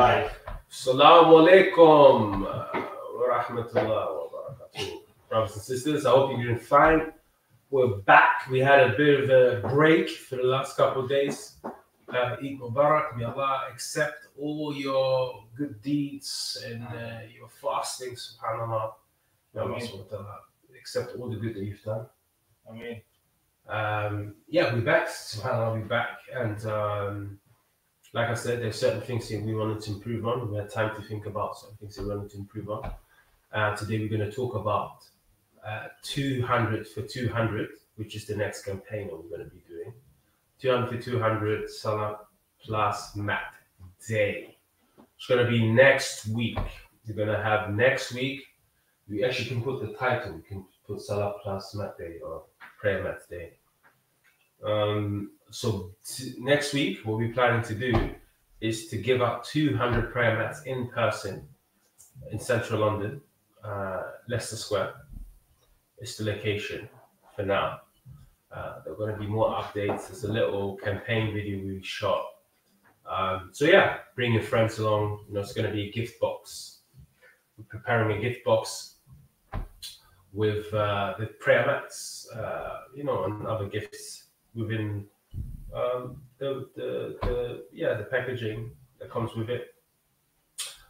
live. Assalamu alaikum wa rahmatullah wa barakatuh. Brothers and sisters, I hope you're doing fine. We're back. We had a bit of a break for the last couple of days. Uh, Eid Mubarak. May Allah accept all your good deeds and uh, your fasting, subhanAllah. May Allah Ameen. subhanahu wa ta'ala accept all the good that you've done. I mean, um, yeah, we're back. Subhanallah, we're back. And um, like I said, there's certain things that we wanted to improve on. We had time to think about certain things that we wanted to improve on. Uh, today, we're going to talk about uh, 200 for 200, which is the next campaign that we're going to be doing. 200 for 200 Salah plus Mat Day. It's going to be next week. We're going to have next week. We actually can put the title. We can put Salah plus Mat Day or prayer mat day. Um, so t- next week, what we're planning to do is to give out 200 prayer mats in person in central London, uh, Leicester Square. It's the location for now. Uh, there are going to be more updates. There's a little campaign video we shot. Um, so yeah, bring your friends along. You know, it's going to be a gift box. We're preparing a gift box with uh, the prayer mats, uh, you know, and other gifts within um, the, the, the yeah the packaging that comes with it.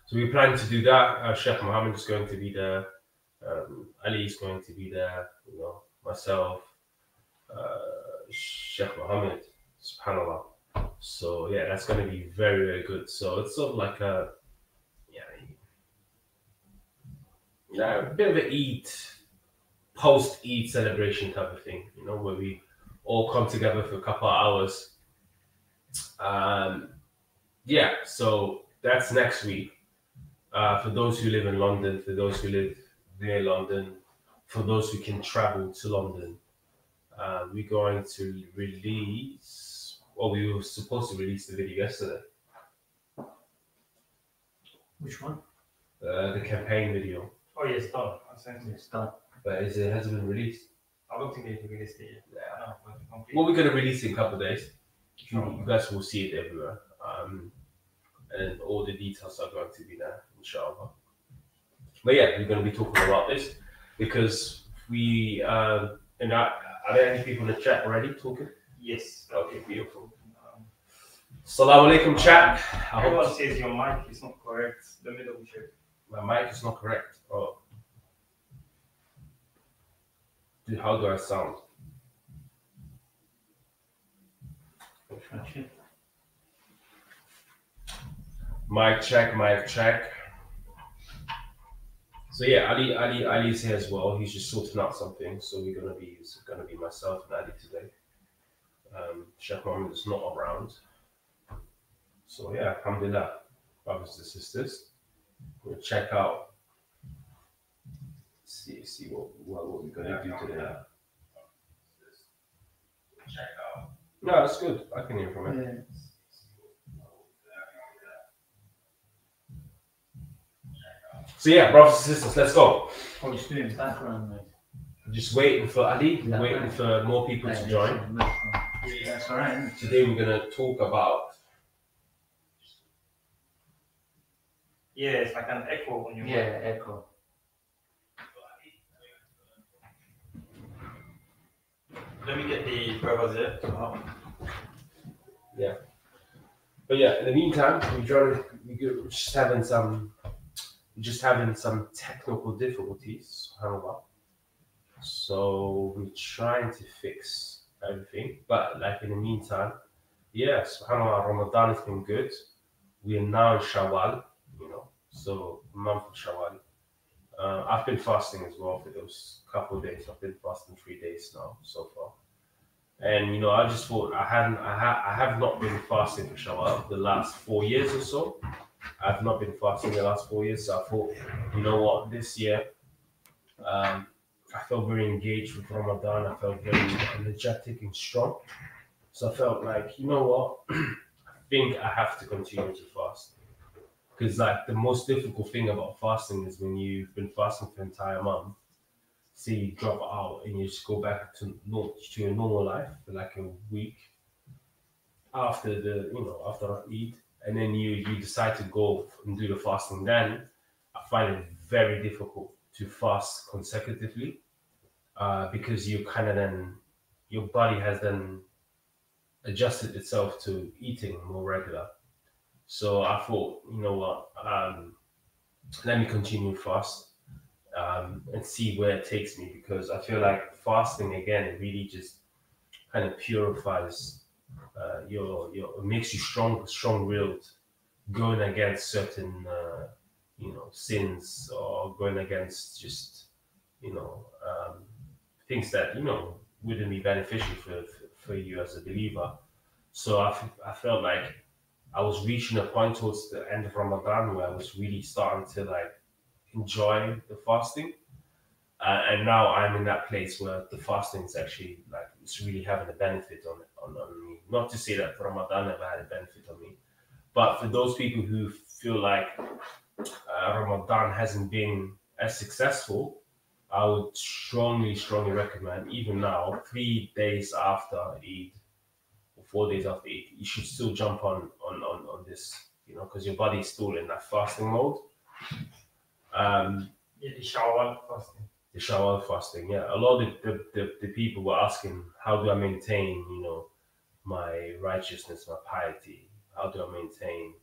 So we plan to do that. Uh, Chef Mohammed is going to be there. Um, Ali is going to be there. You know, myself, uh, Chef Mohammed, Subhanallah. So yeah, that's going to be very very good. So it's sort of like a yeah, yeah, a bit of a Eid post Eid celebration type of thing, you know, where we all come together for a couple of hours. Um, yeah, so that's next week. Uh, for those who live in London, for those who live near London, for those who can travel to London, uh, we're going to release, well, we were supposed to release the video yesterday, Which one? uh, the campaign video, oh yes, done. I sent it. It's done. but is it hasn't been released. I don't think they released it yet. Yeah. No, but. Well, we're gonna release in a couple of days. You, Sure. you guys will see it everywhere. Um, and all the details are going to be there, inshallah. But yeah, we're going to be talking about this because we, uh, and are, are there any people in the chat already talking? Yes. Okay, beautiful. Um, Assalamu alaikum, chat. I everyone says your mic is not correct. Me double check. my mic is not correct. Oh. How do I sound? Mic check, mic check. So yeah, Ali, Ali, Ali's here as well. He's just sorting out something. So we're gonna be, it's gonna be myself and Ali today. Um, Chef Mohammed is not around. So yeah, alhamdulillah, brothers and sisters. We'll check out. See, see what what, what we're gonna do today. No, it's good. I can hear from it. So yeah, brothers and sisters, let's go. It's doing background, mate. Just waiting for Ali, Yeah. waiting for more people to join. That's all right. Today we're gonna talk about Yeah, it's like an echo on your Yeah, mic. echo. Let me get the brothers here. Oh. to help. But yeah, in the meantime, we're trying we go- we're just having some just having some technical difficulties. subhanAllah. So we're trying to fix everything. But like in the meantime, yeah, subhanAllah, Ramadan has been good. We are now in Shawwal, you know, so month of Shawwal. Uh, I've been fasting as well for those couple of days. I've been fasting three days now so far. And you know, I just thought I hadn't, I, ha- I have not been fasting for Shawwal the last four years or so. I've not been fasting the last four years, so I thought, you know what, this year, um, I felt very engaged with Ramadan. I felt very energetic and strong. So I felt like, you know what, I think I have to continue to fast. Because like the most difficult thing about fasting is when you've been fasting for an entire month say you drop out and you just go back to to your normal life for like a week after the you know after I eat and then you you decide to go and do the fasting, then I find it very difficult to fast consecutively uh, because you kind of then your body has then adjusted itself to eating more regular. So I thought, you know what, um, let me continue fast um, and see where it takes me because I feel like fasting again it really just kind of purifies uh, your your makes you strong strong willed going against certain uh, you know sins or going against just you know um, things that you know wouldn't be beneficial for, for, for you as a believer. So I, I felt like I was reaching a point towards the end of Ramadan where I was really starting to like enjoy the fasting. Uh, and now I'm in that place where the fasting is actually like it's really having a benefit on, on on me. Not to say that Ramadan never had a benefit on me, but for those people who feel like uh, Ramadan hasn't been as successful, I would strongly, strongly recommend even now, three days after Eid four days after you should still jump on on on, on this, you know, because your body is still in that fasting mode. Um, Yeah, the Shawwal fasting. the Shawwal fasting. Yeah, a lot of the, the, the, the people were asking, how do I maintain, you know, my righteousness, my piety? How do I maintain,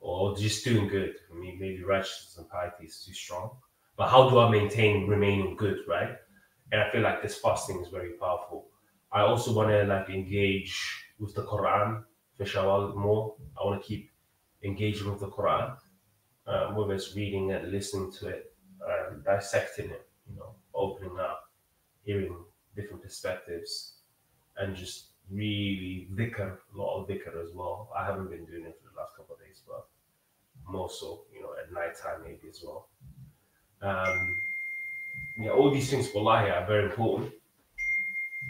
or just doing good? I mean, maybe righteousness and piety is too strong, but how do I maintain remaining good, right? And I feel like this fasting is very powerful. I also want to like engage with the Quran for Shawwal more. I want to keep engaging with the Quran, uh, whether it's reading it, listening to it, um, dissecting it, you know, opening up, hearing different perspectives, and just really dhikr, a lot of dhikr as well. I haven't been doing it for the last couple of days, but more so, you know, at night time maybe as well. Um, yeah, all these things for Lahi are very important.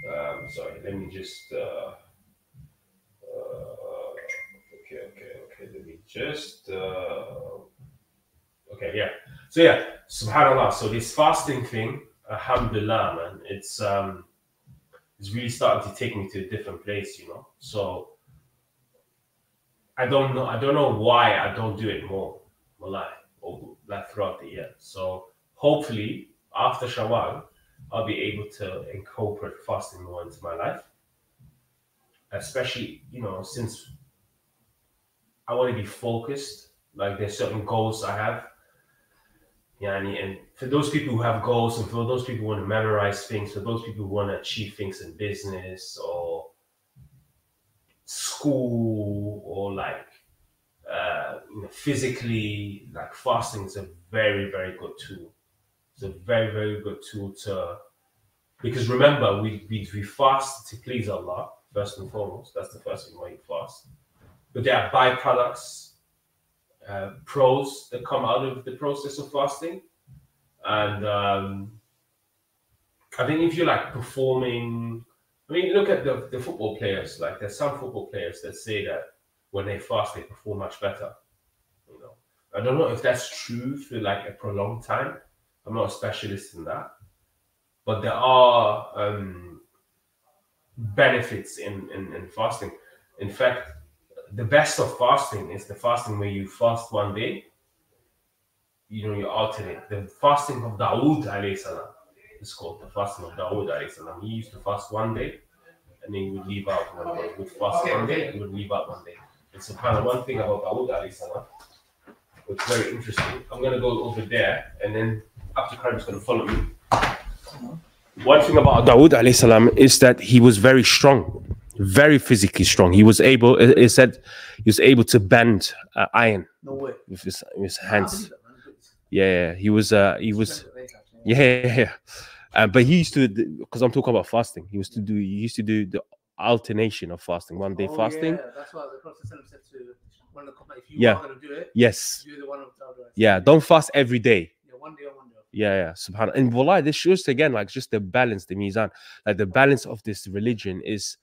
Um, sorry, let me just. Uh, okay, okay, okay. Let me just. Uh, okay, yeah. So yeah, Subhanallah. So this fasting thing, Alhamdulillah, man, it's um, it's really starting to take me to a different place, you know. So I don't know. I don't know why I don't do it more, Malai, or like throughout the year. So hopefully after Shawwal, I'll be able to incorporate fasting more into my life. Especially, you know, since I want to be focused, like there's certain goals I have. Yeah, and, and for those people who have goals and for those people who want to memorize things, for those people who want to achieve things in business or school or like uh, you know, physically, like fasting is a very, very good tool. It's a very, very good tool to because remember we, we we fast to please Allah first and foremost. That's the first thing why you fast. But there are byproducts, uh, pros that come out of the process of fasting, and um, I think if you're like performing, I mean, look at the the football players. Like there's some football players that say that when they fast they perform much better. You know, I don't know if that's true for like a prolonged time. I'm not a specialist in that, but there are um, benefits in, in, in fasting. In fact, the best of fasting is the fasting where you fast one day, you know, you alternate. The fasting of Dawood alayhi salam is called the fasting of Dawood alayhi salam. He used to fast one day and then he would leave out one day. He would fast Okay, one day, he would leave out one day. And subhanAllah, one thing about Dawood alayhi salam, which is very interesting. I'm gonna go over there and then Abdul Karim is gonna follow me. Uh-huh. One thing about Dawood alayhi salam is that he was very strong, very physically strong. He was able, it it said, he was able to bend uh, iron No with his, with his hands. believe that, man. It's- Yeah, yeah, he was, uh, he was, it's very tough, yeah. yeah. Uh, but he used to, because I'm talking about fasting. He used to do, he used to do the alternation of fasting, one day Oh, fasting. Yeah, that's why the Prophet said to one of the if you Yeah. are going to do it, Yes, do the one of the yeah. Don't fast every day. Yeah, one day or one day. Yeah, yeah, subhanAllah. And wallah, this shows again, like just the balance, the mizan, like the balance of this religion is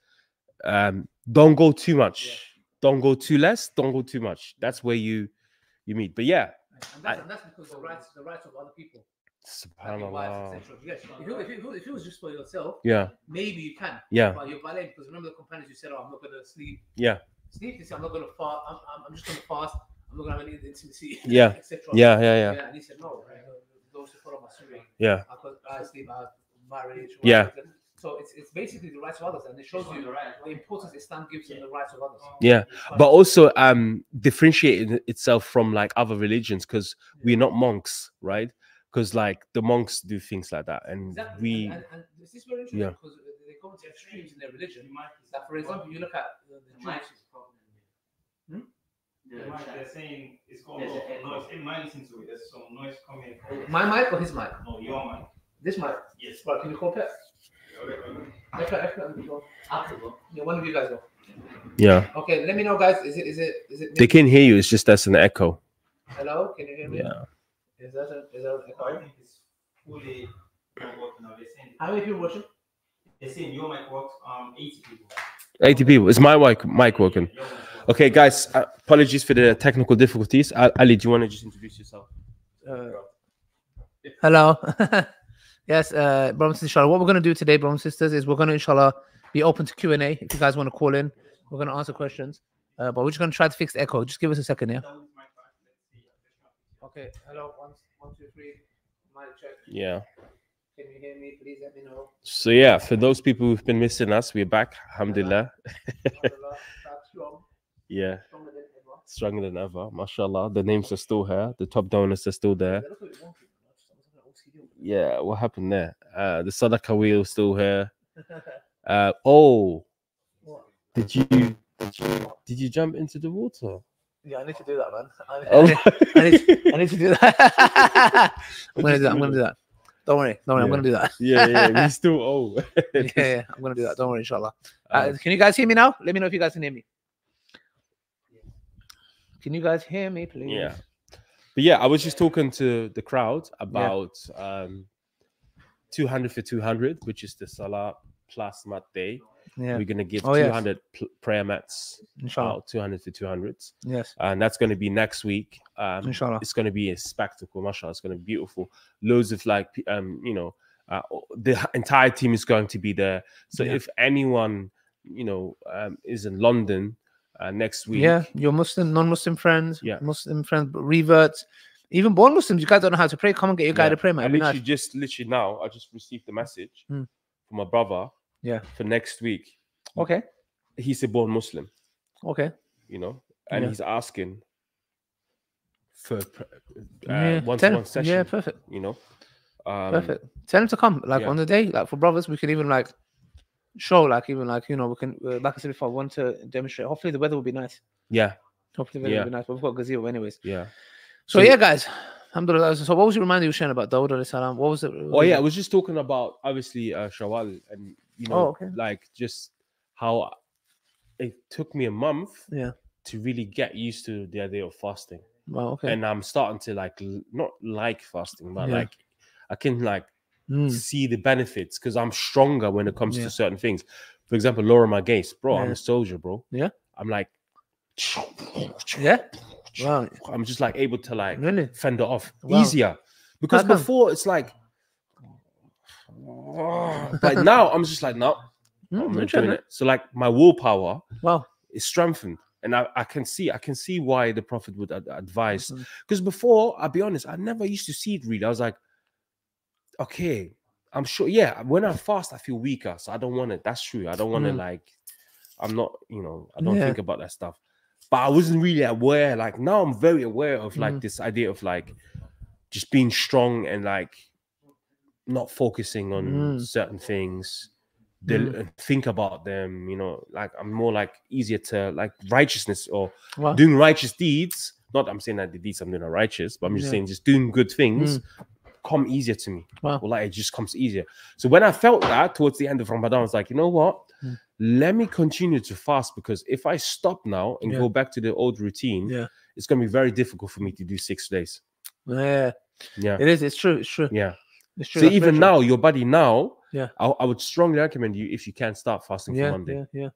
um don't go too much, don't go too less, don't go too much. That's where you you meet. But yeah, And that's, and that's because the rights, the rights of other people. I subhanAllah. Yes, if, you, if, you, if it was just for yourself, Yeah, maybe you can. yeah, But you're violating because remember the companions you said, "Oh, I'm not going to sleep." Yeah. Sleep. you say, I'm not going to fast. I'm, I'm, I'm just going to fast. I'm not going to have any intimacy. Yeah. etc. Yeah, yeah, yeah, Yeah, and he said, no, right, those who follow my sunnah. yeah. I could I sleep, I marriage. Yeah. So it's, it's basically the rights of others, and it shows you the importance Islam gives in the rights of others. Yeah, but also um differentiating itself from like other religions because we're not monks right because like the monks do things like that and Exactly. we and, and, and this is very interesting Yeah. because they go into extremes in their religion. Like for example, you look at the, the Jews. Hmm? The mic, they're saying it's got a There's lot an of echo. noise. In my listen to it, there's some noise coming. My mic or his mic? No, your mic. This mic. Yes. Right, can you compare? Yeah, Okay, let me know, guys. Is it is it is it? they can hear you it's just that's an echo Hello, can you hear me? yeah Is that a, is that an I echo? think it's fully How many people watching? they're your mic works. Um, 80 people. 80 people is my mic mic working okay guys uh, apologies for the technical difficulties Uh, ali do you want to just introduce yourself Uh, hello. Yes, uh, brothers and inshallah. What we're going to do today, brothers and sisters, is we're going to inshallah be open to Q and A. If you guys want to call in, we're going to answer questions. Uh, but we're just going to try to fix the echo. Just give us a second, yeah. That was my fact. Let's see. Okay. Hello. One, one, two, three. Mic check. yeah Can you hear me? Please let me know. so yeah for those people who've been missing us we're back alhamdulillah Alhamdulillah, yeah stronger than ever. stronger than ever mashallah the names are still here the top donors are still there yeah what happened there uh the sadaqah wheel still here uh oh What? did you did you did you jump into the water Yeah, I need to do that, man. I, oh I need, I need to do that. I'm gonna do that. I'm gonna do that. Don't worry. Don't worry. I'm gonna do that. yeah yeah we still oh yeah, yeah, I'm gonna do that. Don't worry, inshallah. Uh, Uh, can you guys hear me now? Let me know if you guys can hear me. Can you guys hear me, please? yeah but yeah i was just talking to the crowd about um 200 for 200 which is the salah plus mat day Yeah. we're gonna give Oh, yes. 200 pl- prayer mats Inshallah. out 200 for 200s Yes. and that's going to be next week um Inshallah. it's going to be a spectacle mashallah it's going to be beautiful loads of like um you know uh, the entire team is going to be there so Yeah. if anyone you know um, is in london uh, next week Yeah. Your Muslim, non-Muslim friends. Yeah. Muslim friends, reverts, even born Muslims. You guys don't know how to pray. Come and get your guy Yeah. to pray, I man. It'd literally nice. just literally now I just received the message Mm. from my brother Yeah. for next week Okay. he's a born muslim Okay. you know and Yeah. he's asking for uh, yeah. one Tell to him- one session Yeah. Perfect. you know um, Perfect. Tell him to come. Like on the day, like for brothers, we can even like show, like even like you know, we can. Uh, like I said before, I want to demonstrate. Hopefully, the weather will be nice. yeah Hopefully, the weather Yeah. will be nice. But we've got gazebo anyways. yeah So, So- yeah, guys. Alhamdulillah. So what was you reminding you sharing about Dawood alayhi salam? What was it? oh yeah i was just talking about obviously uh shawwal and you know Oh, okay. like just how it took me a month Yeah. to really get used to the idea of fasting Wow. Okay. and i'm starting to like not like fasting but Yeah. like i can like Mm. see the benefits because I'm stronger when it comes Yeah. to certain things. For example, lower my gaze, bro. I'm a soldier, bro. Yeah. I'm like, Yeah. Wow. I'm just like able to like Really? fend it off Wow. easier because before it's like, but now I'm just like, no, Mm, I'm not doing it. So like my willpower Wow. is strengthened. And I, I can see, I can see why the prophet would ad- advise. Because before, I'll be honest, I never used to see it really. I was like, okay, I'm sure. Yeah, when I fast, I feel weaker, so I don't want it. That's true. I don't want to Mm. like. I'm not, you know, I don't Yeah. think about that stuff. But I wasn't really aware. Like now, I'm very aware of like Mhm. this idea of like just being strong and like not focusing on Mm. certain things. del- Mm. think about them. You know, like I'm more like easier to like righteousness or Wow. doing righteous deeds. Not I'm saying that the deeds I'm doing are righteous, but I'm just Yeah. saying just doing good things come easier to me. Wow. Or like it just comes easier. So when I felt that towards the end of Ramadan, I was like, you know what? Mm. Let me continue to fast because if I stop now and Yeah. go back to the old routine, Yeah. it's gonna be very difficult for me to do six days. Yeah. Yeah. It is. It's true. It's true. Yeah. It's true. So that's even true. now, your body now, Yeah. I, I would strongly recommend you if you can start fasting Yeah. for Monday. Yeah. Yeah.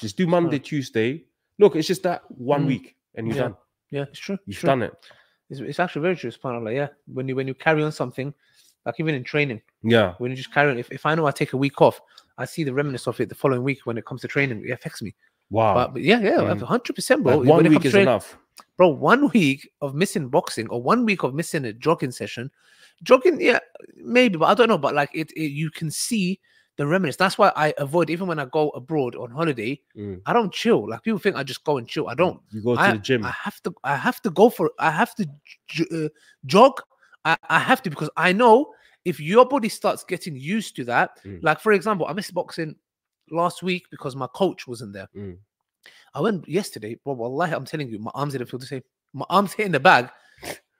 Just do Monday, Tuesday. Look, it's just that one Mm. week and you're Yeah. done. Yeah. It's true. You've true. done it. It's, it's actually very true. Subhanallah. Yeah. When you when you carry on something, like even in training, Yeah. when you just carry on, if, if I know I take a week off, I see the remnants of it the following week when it comes to training. It affects me. Wow. But, but yeah, yeah, Mm. hundred percent, bro. Like, one week is to- enough. bro. One week of missing boxing or one week of missing a jogging session, jogging, yeah, maybe, but I don't know. But like it, it you can see the remnants. That's why I avoid even when I go abroad on holiday. Mm. I don't chill. Like people think I just go and chill. I don't. You go to I, the gym. I have to. I have to go for. I have to uh, jog. I, I have to because I know if your body starts getting used to that. Mm. Like for example, I missed boxing last week because my coach wasn't there. Mm. I went yesterday, but wallahi, I'm telling you, my arms didn't feel the same. My arms hitting the bag.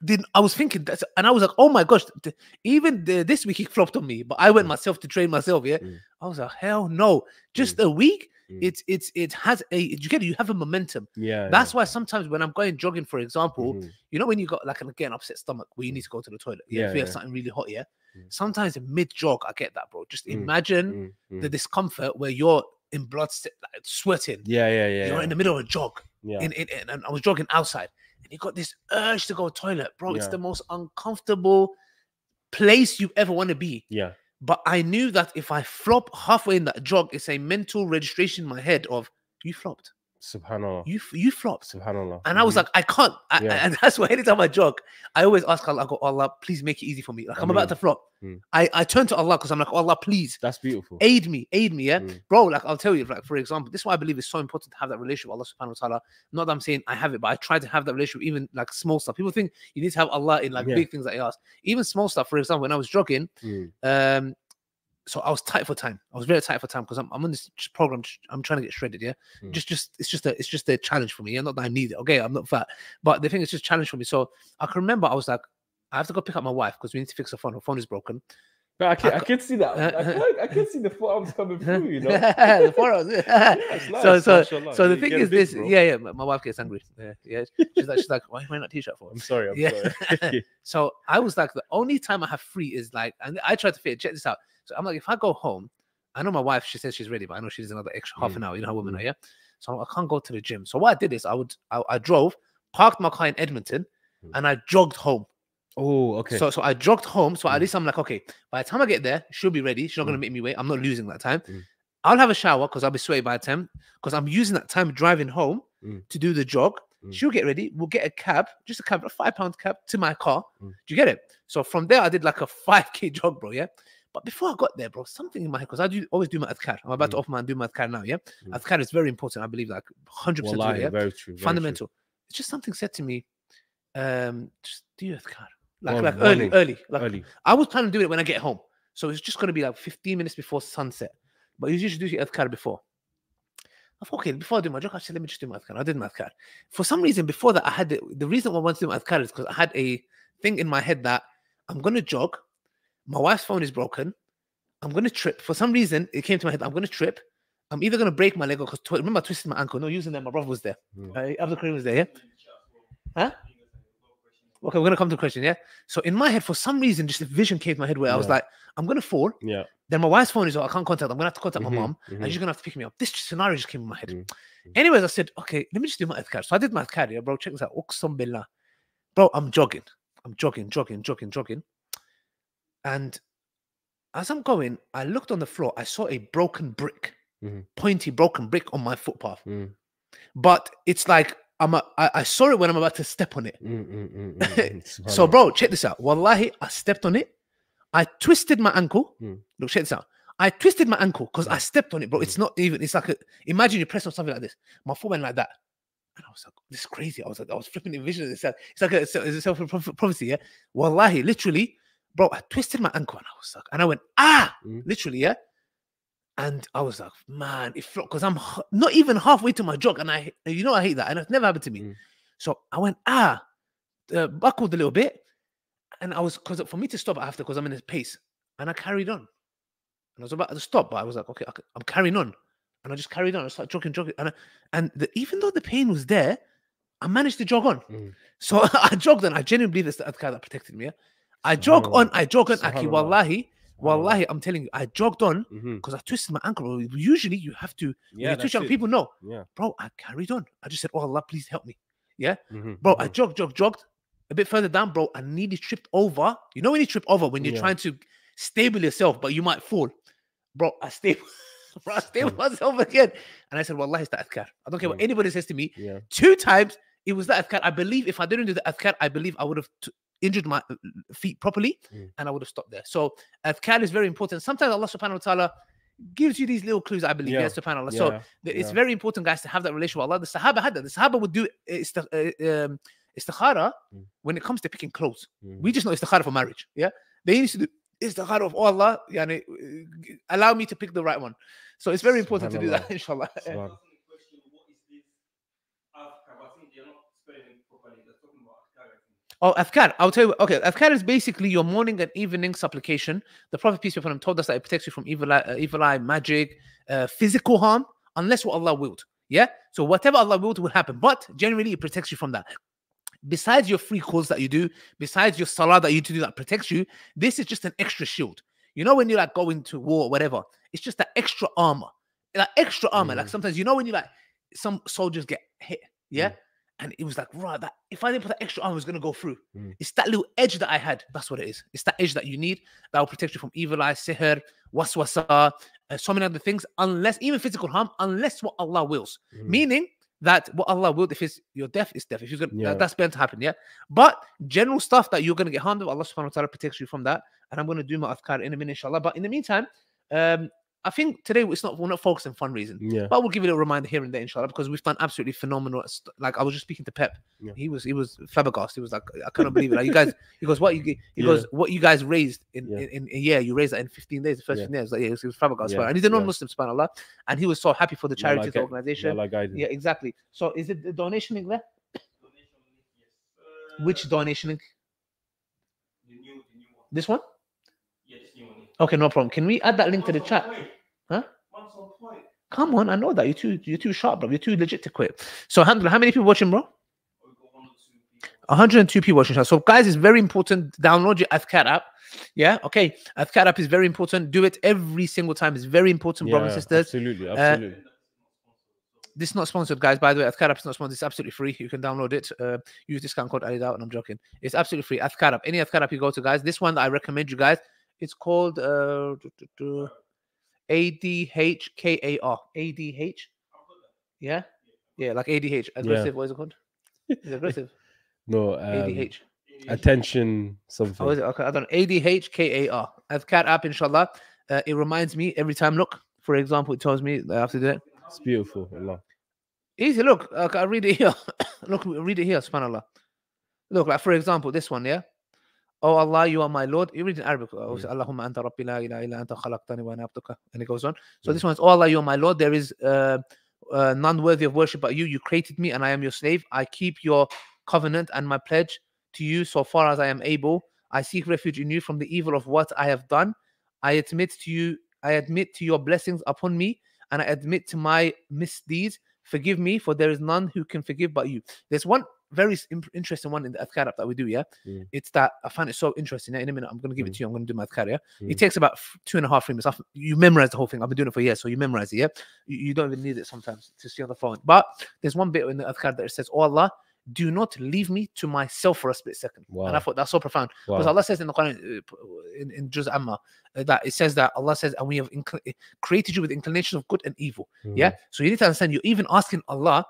Didn't I was thinking that's and I was like, oh my gosh, th- even the, this week he flopped on me, but I went Mm. myself to train myself. Yeah, Mm. I was like, hell no, just a week. Mm. It's it's it has a you get it, you have a momentum. yeah. That's why sometimes when I'm going jogging, for example, Mhm. you know when you got like an again upset stomach where you need to go to the toilet, yeah, Yeah, if you have something really hot, yeah. Mm. Sometimes in mid jog, I get that, bro. Just Mm, imagine Mm, the mm. discomfort where you're in blood, like, sweating. Yeah, yeah, yeah. You're yeah. in the middle of a jog, yeah. in, in, in- and I was jogging outside, and you got this urge to go toilet, bro. It's the most uncomfortable place you ever want to be. yeah. But I knew that if I flop halfway in that jog, it's a mental registration in my head of you flopped, Subhanallah. you you flopped. Subhanallah. And I was like, I can't. I, Yeah. And that's why anytime I jog, I always ask Allah, I go, Allah, please make it easy for me. Like I'm Ameen. about to flop. Mm. I, I turn to Allah because I'm like, Allah, please that's beautiful. aid me, aid me. Yeah. Mm. Bro, like I'll tell you, like, for example, this is why I believe it's so important to have that relationship with Allah subhanahu wa ta'ala. Not that I'm saying I have it, but I try to have that relationship, even like small stuff. People think you need to have Allah in like Yeah. big things that you ask. Even small stuff, for example, when I was jogging, Mm. um, so I was tight for time. I was very tight for time because I'm, I'm on this program. I'm trying to get shredded. Yeah, Mm. just just it's just a it's just a challenge for me. Yeah, not that I need it. Okay, I'm not fat, but the thing is just a challenge for me. So I can remember I was like, I have to go pick up my wife because we need to fix her phone. Her phone is broken. But I can, I I ca- can see that. I can, I can see the forearms coming through, you know. the forearms. Yeah, nice, so so mashallah. so the You thing is this. bro. Yeah, yeah. My wife gets angry. Yeah, yeah. She's like she's like, why you wearing that t-shirt for? I'm sorry. I'm Yeah. sorry. So I was like, the only time I have free is like, and I tried to fit. Check this out. So I'm like, if I go home, I know my wife. She says she's ready, but I know she's another extra half Mm, an hour. You know how women mm. are, yeah. So I can't go to the gym. So what I did is I would I, I drove, parked my car in Edmonton, Mm. and I jogged home. Oh, okay. So so I jogged home. So at Mm. least I'm like, okay, by the time I get there, she'll be ready. She's not gonna Mm. make me wait. I'm not losing that time. Mm. I'll have a shower because I'll be sweaty by the time because I'm using that time driving home Mm. to do the jog. Mm. She'll get ready. We'll get a cab, just a cab, a five pound cab to my car. Mm. Do you get it? So from there, I did like a 5k jog, bro. Yeah. But before I got there, bro, something in my head, because I do always do my adhkar. I'm about to Mm. open my do my adhkar now. Yeah. Mm. Adhkar is very important. I believe like 100% of it, yeah? very true. very true. fundamental. It's just something said to me, um, just do your adhkar. Like, Well, like early, early. Like Early. I was planning to do it when I get home. So it's just going to be like 15 minutes before sunset. But you usually do your adhkar before. I thought, okay, before I do my job, I said, let me just do my adhkar. I did my adhkar. For some reason, before that, I had the, the reason why I wanted to do my adhkar is because I had a thing in my head that I'm going to jog. My wife's phone is broken. I'm going to trip. For some reason, it came to my head, I'm going to trip. I'm either going to break my leg or because remember, I twisted my ankle. No, using that, my brother was there. Mm. Uh, Abdul Karim was there, yeah? Huh? Okay, we're gonna come to the question, yeah. So in my head, for some reason, just a vision came to my head where I was like, I'm gonna fall. Yeah. Then my wife's phone is off. I can't contact. I'm gonna have to contact Mhm, my mom, mhm. and she's gonna have to pick me up. This scenario just came in my head. Mm, Anyways, I said, okay, let me just do my adhkar. So I did my adhkar, yeah, bro. Check this out. Uqsam billah. Bro, I'm jogging. I'm jogging, jogging, jogging, jogging. And as I'm going, I looked on the floor. I saw a broken brick, Mhm. pointy broken brick on my footpath. Mm, But it's like I'm a, I, I saw it when I'm about to step on it. mm, mm, mm. So, bro, check this out. Wallahi, I stepped on it. I twisted my ankle. Look, check this out. I twisted my ankle because I stepped on it, bro. It's not even. It's like a, imagine you press on something like this. My foot went like that, and I was like, "This is crazy." I was like, I was flipping envisioning this. It's like a, it's a self prophecy, yeah. Wallahi, literally, bro. I twisted my ankle, and I was like, and I went ah, Mm. literally, yeah. And I was like, man, it flopped because I'm not even halfway to my jog, and I, you know, I hate that, and it's never happened to me. Mm. So I went ah, uh, buckled a little bit, and I was because for me to stop after because I'm in a pace, and I carried on. And I was about to stop, but I was like, okay, I'm carrying on, and I just carried on. I started jogging, jogging, and I, and the, even though the pain was there, I managed to jog on. Mm. So I jogged on. I genuinely believe it's the adhkar that protected me. Yeah? I jog on. I jog on. Aki, wallahi, wallahi, I'm telling you, I jogged on because I twisted my ankle. Usually, you have to. Yeah, you twist that's your it. people know, Yeah. bro. I carried on. I just said, "Oh Allah, please help me." Mhm, Bro, I mhm. jogged, jogged, jogged a bit further down, bro. I nearly tripped over. You know when you trip over when you're Yeah. trying to stable yourself, but you might fall. Bro, I stable. bro, I stayed with myself again. And I said, Wallah, it's the adhkar. I don't care what Mm. anybody says to me. Yeah. Two times, it was the adhkar. I believe if I didn't do the adhkar, I believe I would have t- injured my uh, feet properly Mm. and I would have stopped there. So adhkar is very important. Sometimes Allah subhanahu wa ta'ala gives you these little clues, I believe. Yeah. Yes, subhanAllah. So Yeah. th- it's yeah. very important, guys, to have that relationship with Allah. The Sahaba had that. The Sahaba would do uh, um, istikhara Mm. when it comes to picking clothes. Mm. We just know istikhara for marriage. Yeah. They used to do istikhara of oh Allah, yani, uh, allow me to pick the right one. So it's very important to do that, inshallah. Oh, Adhkar. I'll tell you. Okay, Adhkar is basically your morning and evening supplication. The Prophet peace be upon him told us that it protects you from evil eye, uh, evil eye, magic, uh, physical harm, unless what Allah willed. Yeah. So whatever Allah willed will happen, but generally it protects you from that. Besides your free calls that you do, besides your salah that you do that protects you, this is just an extra shield. You know when you're like going to war or whatever, it's just that extra armor, that extra armor. Like Mm. sometimes you know when you like some soldiers get hit, yeah, Mm. And it was like right that if I didn't put that extra arm, it was gonna go through. Mm. It's that little edge that I had. That's what it is. It's that edge that you need that will protect you from evil eye, sihr, waswasa, uh, so many other things. Unless even physical harm, unless what Allah wills. Mm. Meaning that what Allah will, if it's your death, is death. If you're gonna, that- Yeah. that's bound to happen, yeah. But general stuff that you're gonna get harmed with, Allah Subhanahu wa Taala protects you from that. And I'm gonna do my adhkar in a minute, inshallah. But in the meantime, um, I think today it's not we're not focused on fundraising. Yeah. But we'll give it a reminder here and there, inshallah, because we've done absolutely phenomenal. st- Like I was just speaking to Pep, Yeah. he was he was flabbergasted. He was like, I cannot believe it. Like you guys, he goes, what you g- he Yeah. goes, what you guys raised in, Yeah. in, in a year, you raised that in 15 days, the first Yeah. 15 days. Like, yeah, he was, he was flabbergasted. Yeah, And he's a non-Muslim, subhanallah, and he was so happy for the Yeah, like charities organization. Yeah, like Yeah, exactly. So is it the donation link there? Which donation link? This one? Okay, no problem. Can we add that link to the chat? Huh? Come on, I know that you're too you're too sharp, bro. You're too legit to quit. So, alhamdulillah, how many people watching, bro? 102 people watching. So, guys, it's very important. Download your Athkar app. Yeah, okay. Athkar app is very important. Do it every single time. It's very important, brothers and sisters. Absolutely. Absolutely. This is not sponsored, guys. By the way, Athkar app is not sponsored. It's absolutely free. You can download it. Uh, use discount code Alida, and I'm joking. It's absolutely free. Athkar app. Any Athkar app you go to, guys. This one that I recommend you guys. It's called uh, du- du- du- ADHKAR. ADH. Yeah, yeah, like ADH. Aggressive. What is it called? It's aggressive. no. Um, ADH. Attention. Something. Oh, is it? Okay, I don't know. ADHKAR. Athkar app, inshallah. Uh, it reminds me every time. Look, for example, it tells me that I have to do it. It's beautiful. Allah. Easy. Look, okay, I read it here. look, read it here. Subhanallah. Look, like for example, this one, yeah. Oh Allah, you are my Lord. You read in Arabic. oh, Mm. Allahumma anta rabbi la ilaha illa anta khalaqtani wa ana abduka. And it goes on. So this one's, Oh Allah, you are my Lord. There is uh, uh, none worthy of worship but you. You created me and I am your slave. I keep your covenant and my pledge to you so far as I am able. I seek refuge in you from the evil of what I have done. I admit to you, I admit to your blessings upon me, and I admit to my misdeeds. Forgive me, for there is none who can forgive but you. There's one very interesting one in the Adhkar app that we do, yeah. Mm. It's that I find it so interesting. yeah. In a minute, I'm going to give it Mm. to you. I'm going to do my Adhkar, yeah. It Mm. takes about two and a half, three minutes. You memorize the whole thing. I've been doing it for years, so you memorize it, yeah. You, you don't even need it sometimes to see on the phone. But there's one bit in the Adhkar that it says, Oh Allah, do not leave me to myself for a split second. And I thought that's so profound. Because Allah says in the Quran, uh, in, in Juz Amma, uh, that it says that Allah says, and we have uh, created you with inclinations of good and evil. Yeah. Mhm. So you need to understand, you're even asking Allah,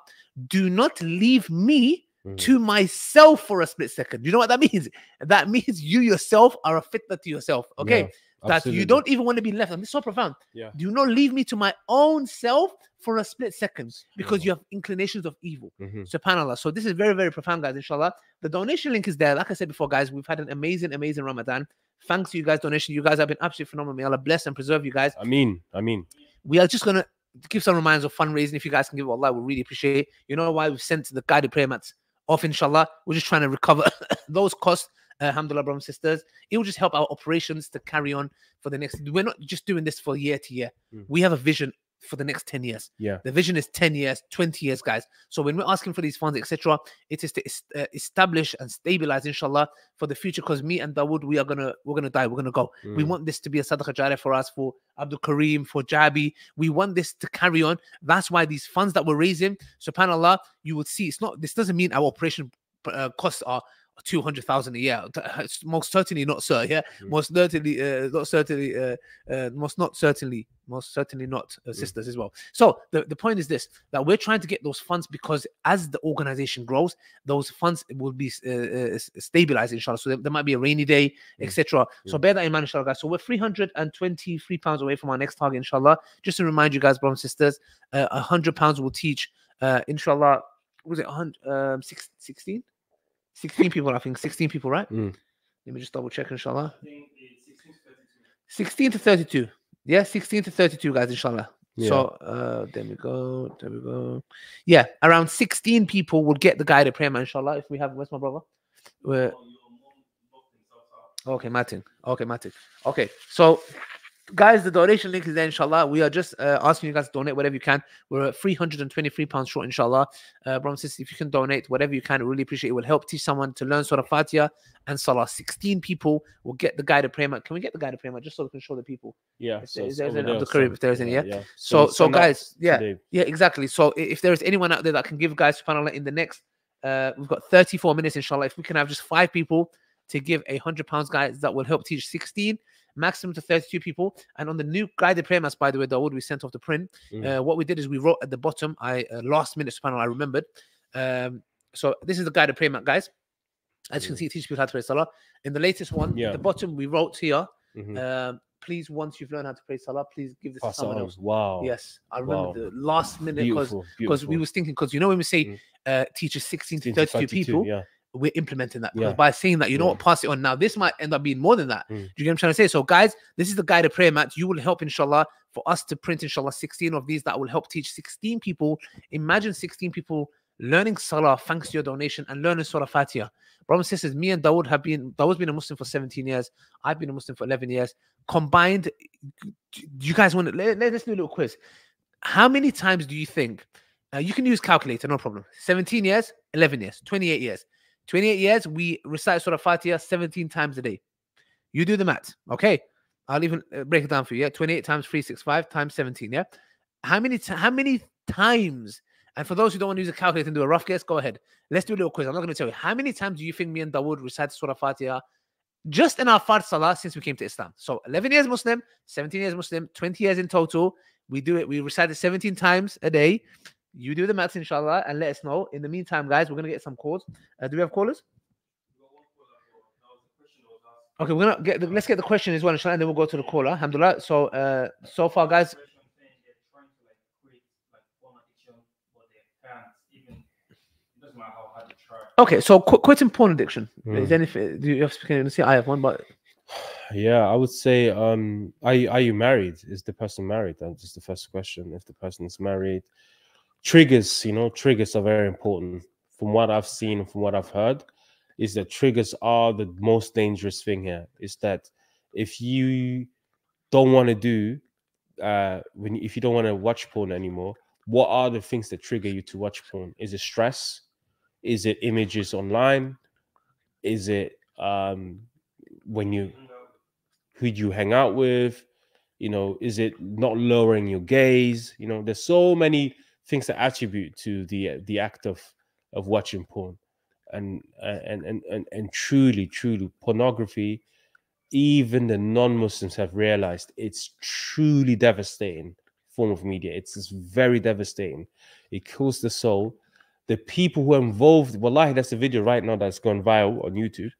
do not leave me Mhm. to myself for a split second. You know what that means? That means you yourself are a fitna to yourself. Okay. Yeah, that you don't even want to be left. I mean, so profound. Yeah. Do not leave me to my own self for a split second because you have inclinations of evil. Mhm. SubhanAllah. So this is very, very profound, guys. Inshallah. The donation link is there. Like I said before, guys, we've had an amazing, amazing Ramadan. Thanks to you guys' donation. You guys have been absolutely phenomenal. May Allah bless and preserve you guys. I mean, I mean. We are just gonna give some reminders of fundraising. If you guys can give it Allah, we really appreciate it. You know why we've sent the guided prayer mats off, inshallah. We're just trying to recover those costs. Uh, alhamdulillah, brothers and sisters. It will just help our operations to carry on for the next. We're not just doing this for year to year. Mm. We have a vision for the next 10 years. Yeah. The vision is 10 years, 20 years, guys. So when we're asking for these funds, etc., it is to uh, establish and stabilize, inshallah, for the future. Because me and Dawood, we are gonna we're gonna die. We're gonna go. We Mm. want this to be a sadaqah jariyah for us, for Abdul Kareem, for Jabi. We want this to carry on. That's why these funds that we're raising, subhanallah, you will see. It's not. This doesn't mean our operation uh, costs are two hundred thousand a year. It's Most certainly not, sir. Yeah, Mm. most certainly, uh, not certainly, uh, uh, most not certainly, most certainly not uh, sisters as well. So the, the point is this: that we're trying to get those funds because as the organization grows, those funds will be uh, uh, stabilized, inshallah. So there, there might be a rainy day, Mm. etc. So bear that in mind, inshallah, guys. So we're three hundred and twenty-three pounds away from our next target, inshallah. Just to remind you guys, brothers and sisters, uh, a hundred pounds will teach, uh, inshallah. Was it a hundred? Um, six, 16? 16 people, I think. 16 people, right? Mm. Let me just double check, inshallah. I think it's 16 to 32. 16 to 32. Yeah, 16 to 32, guys, inshallah. Yeah. So uh there we go. There we go. Yeah, around 16 people will get the guided prayer, man, inshallah. If we have where's my brother? Where Oh, your mom locked himself out. okay, Martin. Okay, Martin. Okay, so guys, the donation link is there, inshallah. We are just uh, asking you guys to donate whatever you can. We're at 323 pounds short, inshallah. Uh, sisters, if you can donate whatever you can, I really appreciate it. It will help teach someone to learn Surah Fatiha and Salah. 16 people will get the guided prayer mat. Can we get the guided prayer mat just so we can show the people? Yeah. If so there- there's any there, Abdul Karim, so- if there is any, yeah? yeah. So, so send guys, yeah, today. yeah, exactly. So if there is anyone out there that can give guys subhanAllah in the next uh we've got 34 minutes inshallah. If we can have just five people to give a hundred pounds, guys, that will help teach 16, maximum to 32 people. And on the new guided prayer mass, by the way, Dawood, we sent off the print. Mm. Uh, what we did is we wrote at the bottom, I uh, last minute subhanAllah, I remembered. Um, so this is the guided prayer mat, guys. As you can Mm. see, it teaches people how to pray Salah. In the latest one, at the bottom, we wrote here, Mhm. um, please, once you've learned how to pray Salah, please give this to Pass it someone else. Wow. Yes, I remember Wow. the last minute because because we was thinking because you know when we say Mm. uh, teaches 16 to 16 32, people, Yeah. We're implementing that because Yeah. by saying that you know Yeah. what, pass it on. Now this might end up being more than that. Mm. Do you get what I'm trying to say? So guys, this is the guided prayer mat. You will help inshallah for us to print inshallah 16 of these that will help teach 16 people. Imagine 16 people learning salah thanks to your donation and learning surah Fatiha. Brothers and sisters, me and Dawood have been Dawood's been a Muslim for 17 years. I've been a Muslim for 11 years. Combined, do you guys want to let, let- let's do a little quiz. How many times do you think uh, you can use calculator, no problem? 17 years, 11 years, 28 years. 28 years, we recite Surah Fatiha 17 times a day. You do the math, okay? I'll even uh, break it down for you. Yeah, 28 times 365 times 17. Yeah, how many how many times? And for those who don't want to use a calculator and do a rough guess, go ahead. Let's do a little quiz. I'm not going to tell you how many times do you think me and Dawood recite Surah Fatiha just in our Fard Salah since we came to Islam? So 11 years Muslim, 17 years Muslim, 20 years in total. We do it. We recite it 17 times a day. You do the maths, inshallah, and let us know. In the meantime, guys, we're gonna get some calls. Uh, do we have callers? Okay, we're gonna get. The, let's get the question as well, inshallah, and then we'll go to the caller. Alhamdulillah. So, uh, so far, guys, okay. So, qu- quitting porn addiction. Is Mm. anything? Do you have to? See, I have one, but Yeah, I would say, um, are you, are you married? Is the person married? That's just the first question. If the person is married, triggers, you know, triggers are very important. From what I've seen, from what I've heard, is that triggers are the most dangerous thing here. Is that if you don't want to do, uh, when if you don't want to watch porn anymore, what are the things that trigger you to watch porn? Is it stress? Is it images online? Is it um, when you who you hang out with you know is it not lowering your gaze you know there's so many things that attribute to the the act of of watching porn. And uh, and and and, and truly truly pornography even the non-muslims have realized it's truly devastating form of media. It's very devastating. It kills the soul. The people who are involved wallahi that's a video right now that's gone viral on youtube.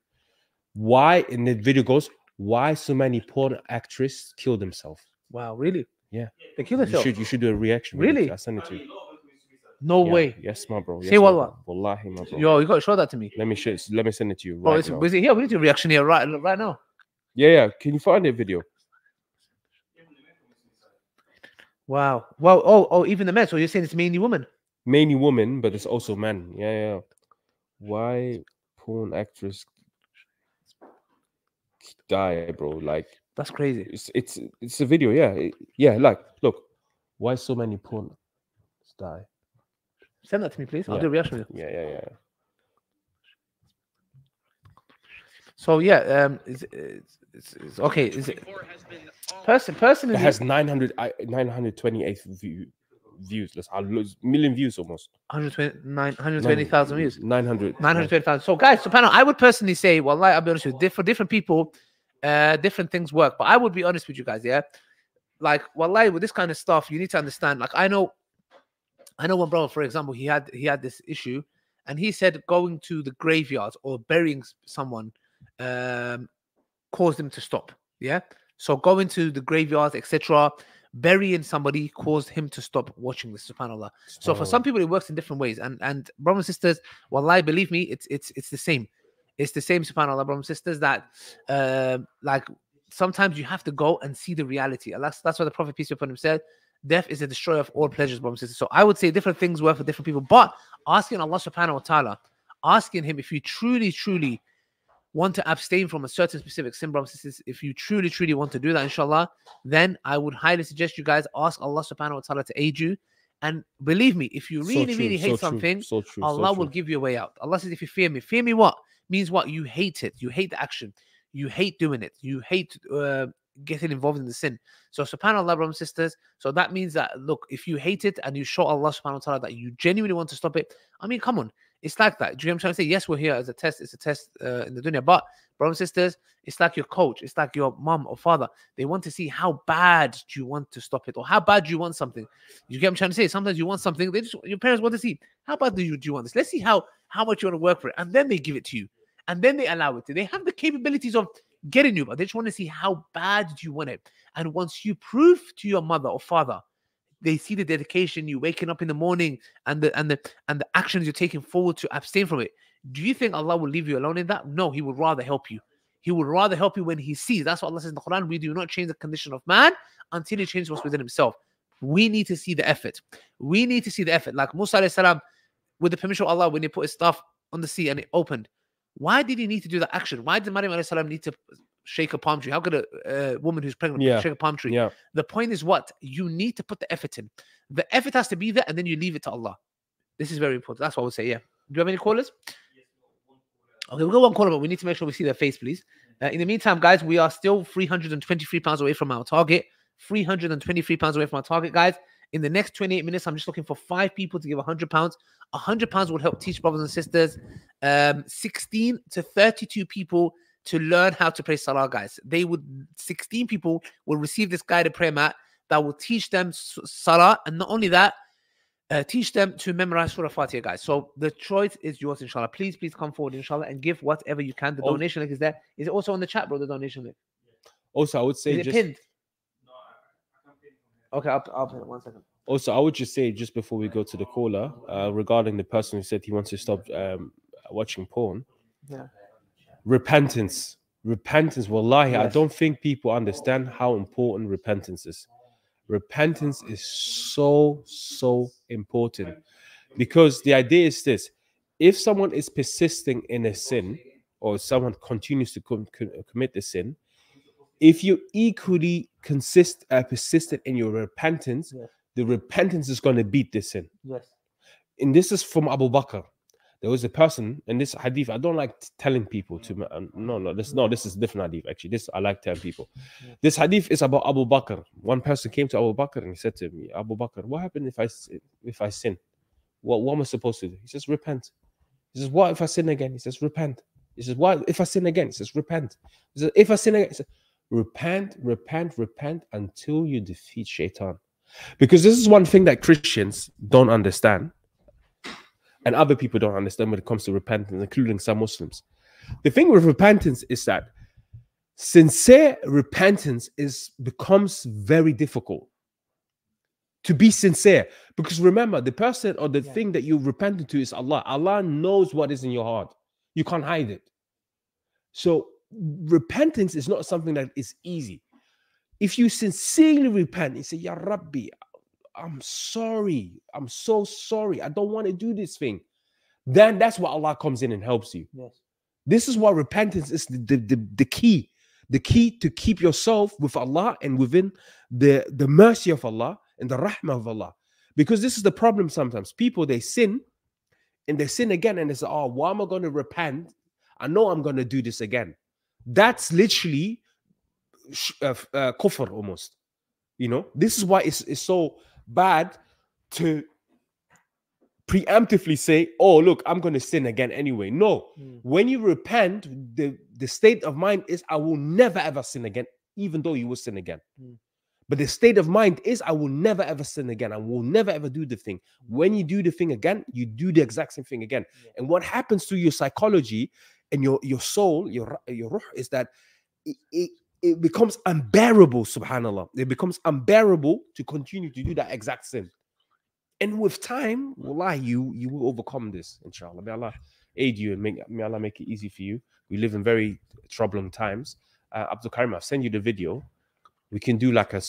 Why in the video goes why so many porn actresses kill themselves? Wow, really? Yeah. They kill you themselves. should you should do a reaction. Really? i send it to you No Yeah, way. yes my bro Say yes, my wallah. bro. wallahi my bro Yo, you got to show that to me. let me show it- let me send it to you Oh, right it's now. busy here. We need a reaction here right right now. yeah yeah can you find the video Wow. Wow. Oh, oh, even the men. So you're saying it's mainly women? mainly women but it's also men yeah yeah why porn actress die bro like That's crazy. it's it's it's a video yeah it- yeah like look why so many porn die Send that to me, please. I'll Yeah. do a reaction yeah yeah yeah So yeah, um, it's, it's, it's, it's okay. Is it person person it is has 900 I- 928 view views. Let's a million views almost. 120 120,000 views. 900. 920,000. So, guys, so Pano, I would personally say, well, like, I'll be honest with you, for different people, uh, different things work. But I would be honest with you guys, yeah. Like, wallahi, with this kind of stuff, you need to understand. Like, I know, I know one brother, for example, he had he had this issue, and he said going to the graveyards or burying someone um caused him to stop. Yeah. So going to the graveyards, etc., burying somebody caused him to stop watching this, subhanAllah. So for some people, it works in different ways. And and brothers and sisters, wallahi, believe me, it's it's it's the same. It's the same, subhanAllah, brothers and sisters, that um like sometimes you have to go and see the reality. And that's that's what the Prophet peace be upon him said. Death is the destroyer of all pleasures, brothers and sisters. So I would say different things work for different people, but asking Allah subhanahu wa ta'ala, asking him if you truly, truly want to abstain from a certain specific sin, brothers and sisters, if you truly, truly want to do that, inshallah, then I would highly suggest you guys ask Allah subhanahu wa ta'ala to aid you. And believe me, if you So really, true, really so hate true, something, so true, so Allah will give you a way out. Allah says, if you fear me, fear me what? Means what? You hate it. You hate the action. You hate doing it. You hate uh, getting involved in the sin. So, subhanAllah, brothers sisters. So that means that, look, if you hate it and you show Allah subhanahu wa ta'ala that you genuinely want to stop it, I mean, come on. It's like that. Do you know what I'm trying to say? Yes, we're here as a test. It's a test uh, in the dunya. But, brothers and sisters, it's like your coach. It's like your mom or father. They want to see how bad do you want to stop it or how bad do you want something. You get what I'm trying to say? Sometimes you want something. They just your parents want to see how bad do you do you want this? Let's see how how much you want to work for it, and then they give it to you, and then they allow it. They have the capabilities of getting you, but they just want to see how bad do you want it. And once you prove to your mother or father, they see the dedication, you waking up in the morning, and the and the and the actions you're taking forward to abstain from it. Do you think Allah will leave you alone in that? No, He would rather help you. He would rather help you when He sees. That's what Allah says in the Quran. We do not change the condition of man until He changes what's within Himself. We need to see the effort. We need to see the effort. Like Musa salam, with the permission of Allah, when he put his stuff on the sea and it opened, why did he need to do that action? Why did Maryam salam need to shake a palm tree? How could a uh, woman who's pregnant Yeah. shake a palm tree? Yeah. The point is what? You need to put the effort in. The effort has to be there and then you leave it to Allah. This is very important. That's what I would say. Yeah. Do you have any callers? Okay, we've got one caller, but we need to make sure we see their face, please. Uh, in the meantime, guys, we are still 323 pounds away from our target. 323 pounds away from our target, guys. In the next 28 minutes, I'm just looking for five people to give 100 pounds. 100 pounds would help teach brothers and sisters, um, 16 to 32 people to learn how to pray salah, guys. They would 16 people will receive this guided prayer mat that will teach them salah, and not only that, uh, teach them to memorize Surah Fatiha, guys. So the choice is yours, inshallah. Please, please come forward, inshallah, and give whatever you can. The Oh. donation link is there. Is it also on the chat, bro? The donation link. Also, I would say Is it just pinned? Okay, I'll, I'll pin it. One second. also I would just say just before we go to the caller uh, regarding the person who said he wants to stop um, watching porn. Yeah. Repentance, repentance. Wallahi, I don't think people understand how important repentance is. Repentance is so so important because the idea is this: if someone is persisting in a sin or someone continues to com- co- commit the sin, if you equally consist uh, persistent in your repentance, Yes. the repentance is going to beat the sin. Yes. And this is from Abu Bakr. There was a person in this hadith. I don't like telling people to. um, No, no, this no, this is different hadith. Actually, this I like telling people. This hadith is about Abu Bakr. One person came to Abu Bakr and he said to me, Abu Bakr, what happened if I if I sin? What what am I supposed to do? He says, repent. He says, what if I sin again? He says, repent. He says, what if I sin again? He says, repent. He says, if I sin again, he says, repent, repent, repent until you defeat shaitan. Because this is one thing that Christians don't understand, and other people don't understand when it comes to repentance, including some Muslims. The thing with repentance is that sincere repentance is becomes very difficult to be sincere because remember the person or the Yeah. thing that you repented to is Allah. Allah knows what is in your heart. You can't hide it. So repentance is not something that is easy. If you sincerely repent and say, Ya Rabbi, I'm sorry. I'm so sorry. I don't want to do this thing. Then that's where Allah comes in and helps you. Yes. This is why repentance is the, the, the, the key. The key to keep yourself with Allah and within the, the mercy of Allah and the rahmah of Allah. Because this is the problem sometimes. People they sin and they sin again and they say, Oh, why am I going to repent? I know I'm going to do this again. That's literally uh, uh, kufr almost. You know, this is why it's, it's so bad to preemptively say, "Oh, look, I'm going to sin again anyway." No, Mm. when you repent, the the state of mind is, "I will never ever sin again," even though you will sin again. Mm. But the state of mind is, "I will never ever sin again. I will never ever do the thing." When you do the thing again, you do the exact same thing again. Yeah. And what happens to your psychology and your your soul, your your ruh, is that it, it, it becomes unbearable. Subhanallah, it becomes unbearable to continue to do that exact sin. And with time, wallah, you you will overcome this, inshallah. May Allah aid you and make may Allah make it easy for you. We live in very troubling times. Uh, Abdul Karim, I'll send you the video. We can do like a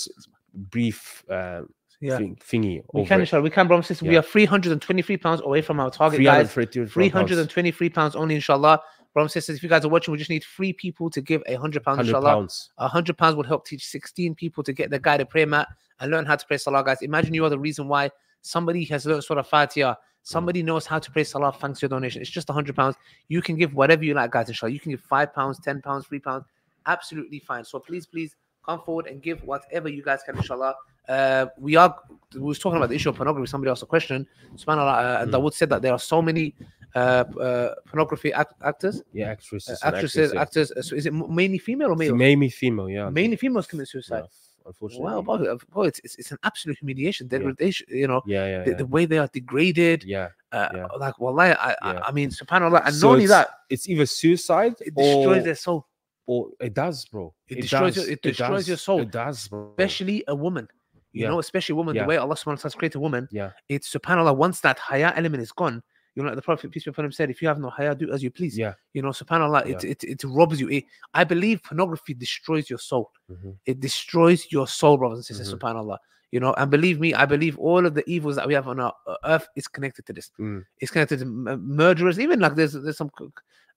brief uh, Yeah. thing, thingy. We can, it. inshallah. We can, brothers and sisters. We are 323 pounds away from our target, guys. 333 Three pounds. hundred and twenty-three pounds only, inshallah. And sisters, if you guys are watching, we just need three people to give a hundred pounds, 100 inshallah. pounds. A hundred pounds would help teach 16 people to get the guided prayer mat and learn how to pray salah, guys. Imagine you are the reason why somebody has learned Surah Fatiha. Somebody knows how to pray salah thanks to your donation. It's just a hundred pounds. You can give whatever you like, guys, inshallah. You can give five pounds, ten pounds, three pounds. Absolutely fine. So please, please come forward and give whatever you guys can, inshallah. Uh, we are we was talking about the issue of pornography. Somebody asked a question. Subhanallah, uh, and Mm. Dawood said that there are so many pornography act- actors, Yeah, uh, actresses. actresses, actors, uh, so is it mainly female or yeah. male? Mainly female, yeah. Mainly females commit yeah, suicide. unfortunately. Wow, boy, uh, boy, it's, it's it's an absolute humiliation, degradation. You know, Yeah, yeah, the, yeah. the way they are degraded. yeah. Uh, yeah. Like, well, I, Yeah. I, I mean, subhanallah, and So not only that, It's either suicide it or, destroys their soul, or it does, bro. It destroys your- does, it destroys does, your soul. It does, bro. especially a woman. You Yeah. know, especially a woman. Yeah. The way Allah Subhanahu wa Taala has created a woman, Yeah. it's subhanallah. Once that haya element is gone, you know, like the Prophet peace be upon him said, "If you have no haya, do as you please." Yeah. You know, subhanallah, it, it it robs you. It, I believe pornography destroys your soul. Mhm. It destroys your soul, brothers and sisters. Mhm. Subhanallah. You know, and believe me, I believe all of the evils that we have on our uh, earth is connected to this. Mm. It's connected to murderers. Even like there's there's some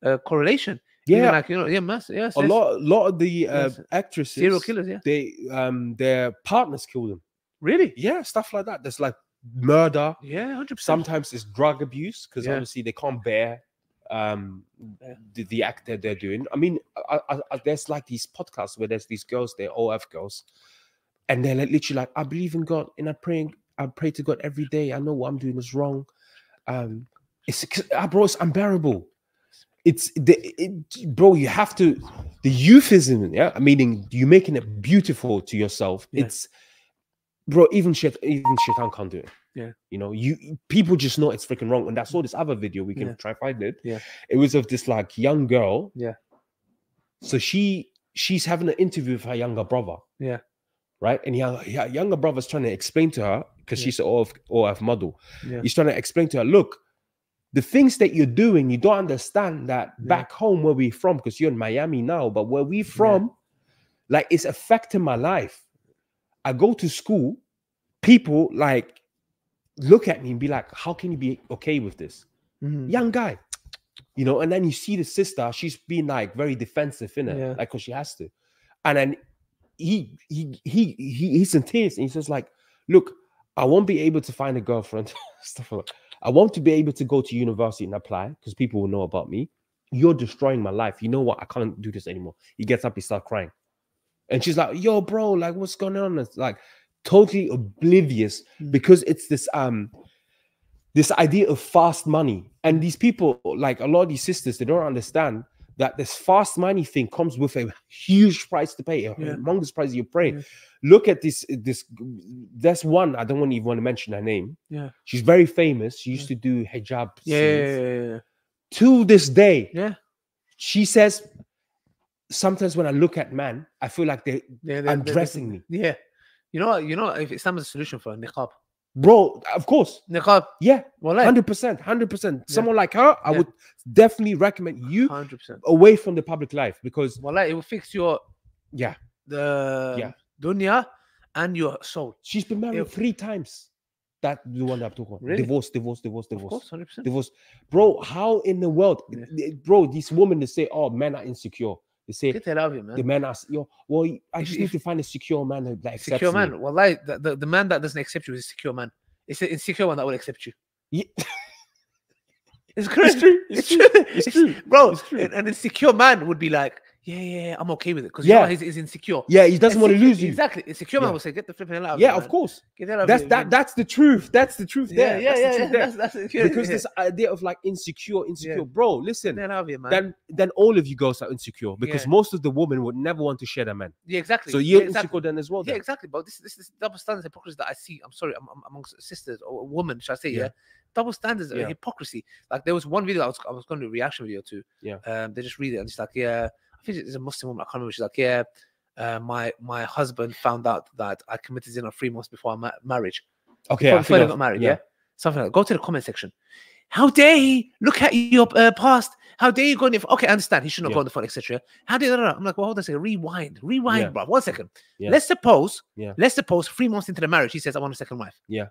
uh, correlation. Even Yeah. like you know, yeah, mass, yes, a yes. lot, lot of the uh, Yes. actresses, serial killers. Yeah, they, um, their partners kill them. really. Yeah, stuff like that. There's like murder. Yeah, hundred percent. Sometimes it's drug abuse because Yeah. obviously they can't bear um the, the act that they're doing. I mean, I, I, I, there's like these podcasts where there's these girls, they're OF girls, and they're like literally like, I believe in God and I pray, I pray to God every day. I know what I'm doing is wrong. Um, it's uh, bro, it's unbearable. It's the it, bro, you have to the euphemism, yeah. Meaning you're making it beautiful to yourself. Yeah. It's bro, even shit, even shaitan can't do it. Yeah. You know, you people just know it's freaking wrong. And I saw this other video, we can Yeah. try find it. Yeah. It was of this like young girl. Yeah. So she she's having an interview with her younger brother. Yeah. Right. And her, her younger brother's trying to explain to her, because Yeah. she's an OF, OF model. Yeah. He's trying to explain to her, look, the things that you're doing, you don't understand that Yeah. back home where we're from, because you're in Miami now, but where we from, like it's affecting my life. I go to school, people like look at me and be like, how can you be okay with this? Mhm. Young guy. You know, and then you see the sister, she's being like very defensive in it, Yeah. like because she has to. And then he he he he he's in tears and he says, like, look, I won't be able to find a girlfriend. Stuff like. I want to be able to go to university and apply because people will know about me. You're destroying my life. You know what? I can't do this anymore. He gets up, he starts crying. And she's like, yo, bro, like, what's going on? It's like totally oblivious Mm. because it's this um this idea of fast money. And these people, like a lot of these sisters, they don't understand that this fast money thing comes with a huge price to pay, a Yeah. humongous price you pay. Yeah. Look at this, this that's one. I don't want even want to mention her name. Yeah. She's very famous. She used to do hijab. Yeah, yeah, yeah, yeah, To this day, yeah. she says, sometimes when I look at man, I feel like they yeah they're- they're undressing me. Yeah, you know, what- you know, if Islam is a solution for a niqab, Bro, of course. niqab, Yeah, well, hundred percent, hundred percent. Someone like her, I Yeah. would definitely recommend you hundred percent. away from the public life because Well, it will fix your yeah, the Yeah. dunya and your soul. she's been married It- three times. That the one that I'm talking about. Really? Divorce, divorce, divorce, Of divorce, course, hundred percent. divorce. Bro, how in the world, Yeah. bro? These women they say, oh, men are insecure. They say Get that out of it, man. the men are yo. Well, I just if- need to find a secure man that that accepts secure me. man. Well, like the, the, the man that doesn't accept you is a secure man. It's the insecure one that will accept you. Yeah. It's crazy. true, it's true, it's true, bro. it's true. An, an insecure man would be like, yeah, yeah, yeah, I'm okay with it because Yeah. you know he's, he's insecure. Yeah, he doesn't want to lose you. Exactly. Insecure man will say, "Get the flipping hell out of Yeah, here, of course. Get out That's that. man." That's the truth. That's the truth. yeah, there. yeah, That's yeah, the yeah. there. That's, that's because yeah. this idea of like insecure, insecure, Yeah. bro. Listen, Get the hell out of here, man. then then all of you girls are insecure because Yeah. most of the women would never want to share their man. yeah, exactly. So you're yeah, exactly. insecure then as well. Yeah, exactly. But this this this double standards hypocrisy that I see. I'm sorry, am- am- amongst sisters or women, should I say? Yeah, Yeah. double standards, Yeah. hypocrisy. Like there was one video I was I was going to do a reaction video to. Yeah. Um, they just read it and it's like, yeah, think it's a Muslim woman. I can't remember. She's like, yeah, uh, my my husband found out that I committed zina three months before our ma- marriage. Okay, before, I before I've- got married. Yeah. Something like. That. Go to the comment section. How dare he look at your uh, past? How dare you go in? If okay, I understand he should not Yeah. go on the phone, etc. How did I'm like, well, hold on a second, rewind, rewind, Yeah. bro. One second. Yeah. Let's suppose, Yeah. let's suppose three months into the marriage, he says, I want a second wife. Yeah.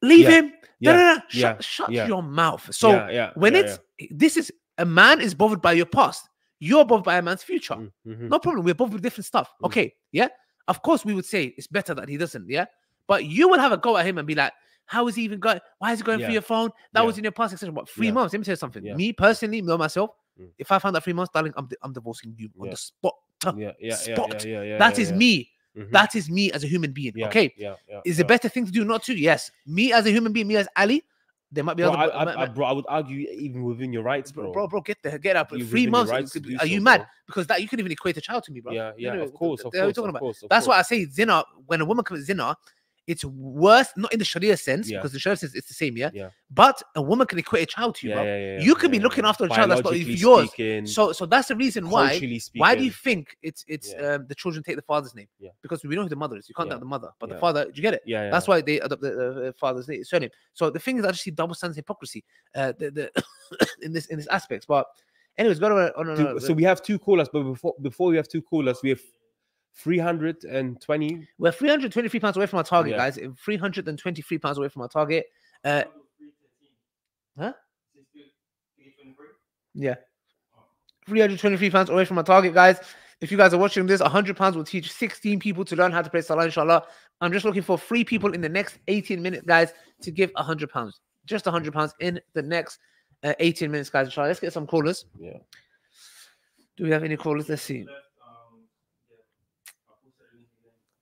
Leave Yeah. him. Yeah. Yeah. Shut, shut Yeah. your mouth. So yeah, yeah, when yeah, it's this is a man is bothered by your past, you're bothered by a man's future. Mm, mhm. No problem. We're both with different stuff. Mm. Okay. Yeah. Of course, we would say it's better that he doesn't. Yeah. But you will have a go at him and be like, how is he even going? Why is he going Yeah. through your phone? That Yeah. was in your past, etc. What three Yeah. months? Let me tell you something. Me personally, know myself. Mm. If I found that three months, darling, I'm, I'm divorcing you on the spot. Yeah, yeah, spot. yeah. That is me. Mhm. That is me as a human being. Okay. Yeah. Is a better thing to do not to? Yes. Me as a human being, me as Ali, there might be Bro, other. I, I, I, bro, I would argue even within your rights, bro, bro. bro, get there, get up. You Three months. rights to do Are you mad? bro. Because that you can even equate a child to me, bro. Yeah, yeah, know, of course, of the hell are you course, talking about? course. That's why I say zina. When a woman commits zina, it's worse, not in the Sharia sense, Yeah. because the Sharia says it's the same, yeah. Yeah. But a woman can equate a child to you, Yeah, bro. yeah, yeah, You could be looking after a child that's not yours. speaking, So, so that's the reason why. Why do you think it's it's um, the children take the father's name? Yeah. Because we know who the mother is. You can't Yeah. the mother, but the father. Do you get it? Yeah. That's why they adopt the uh, father's name, surname. So the thing is, I just see double standards hypocrisy uh, the, the in this in this aspects. But anyways, go to on, on, Two- so we have two callers, but before before we have two callers, we have three hundred and twenty. we're 323 pounds away from our target, Yeah. guys. 323 pounds away from our target. Uh, Huh? yeah. 323 pounds away from our target, guys. If you guys are watching this, 100 pounds will teach 16 people to learn how to play Salah, inshallah. I'm just looking for three people in the next 18 minutes, guys, to give 100 pounds. Just 100 pounds in the next uh, 18 minutes, guys, inshallah. Let's get some callers. Yeah. Do we have any callers? Let's see.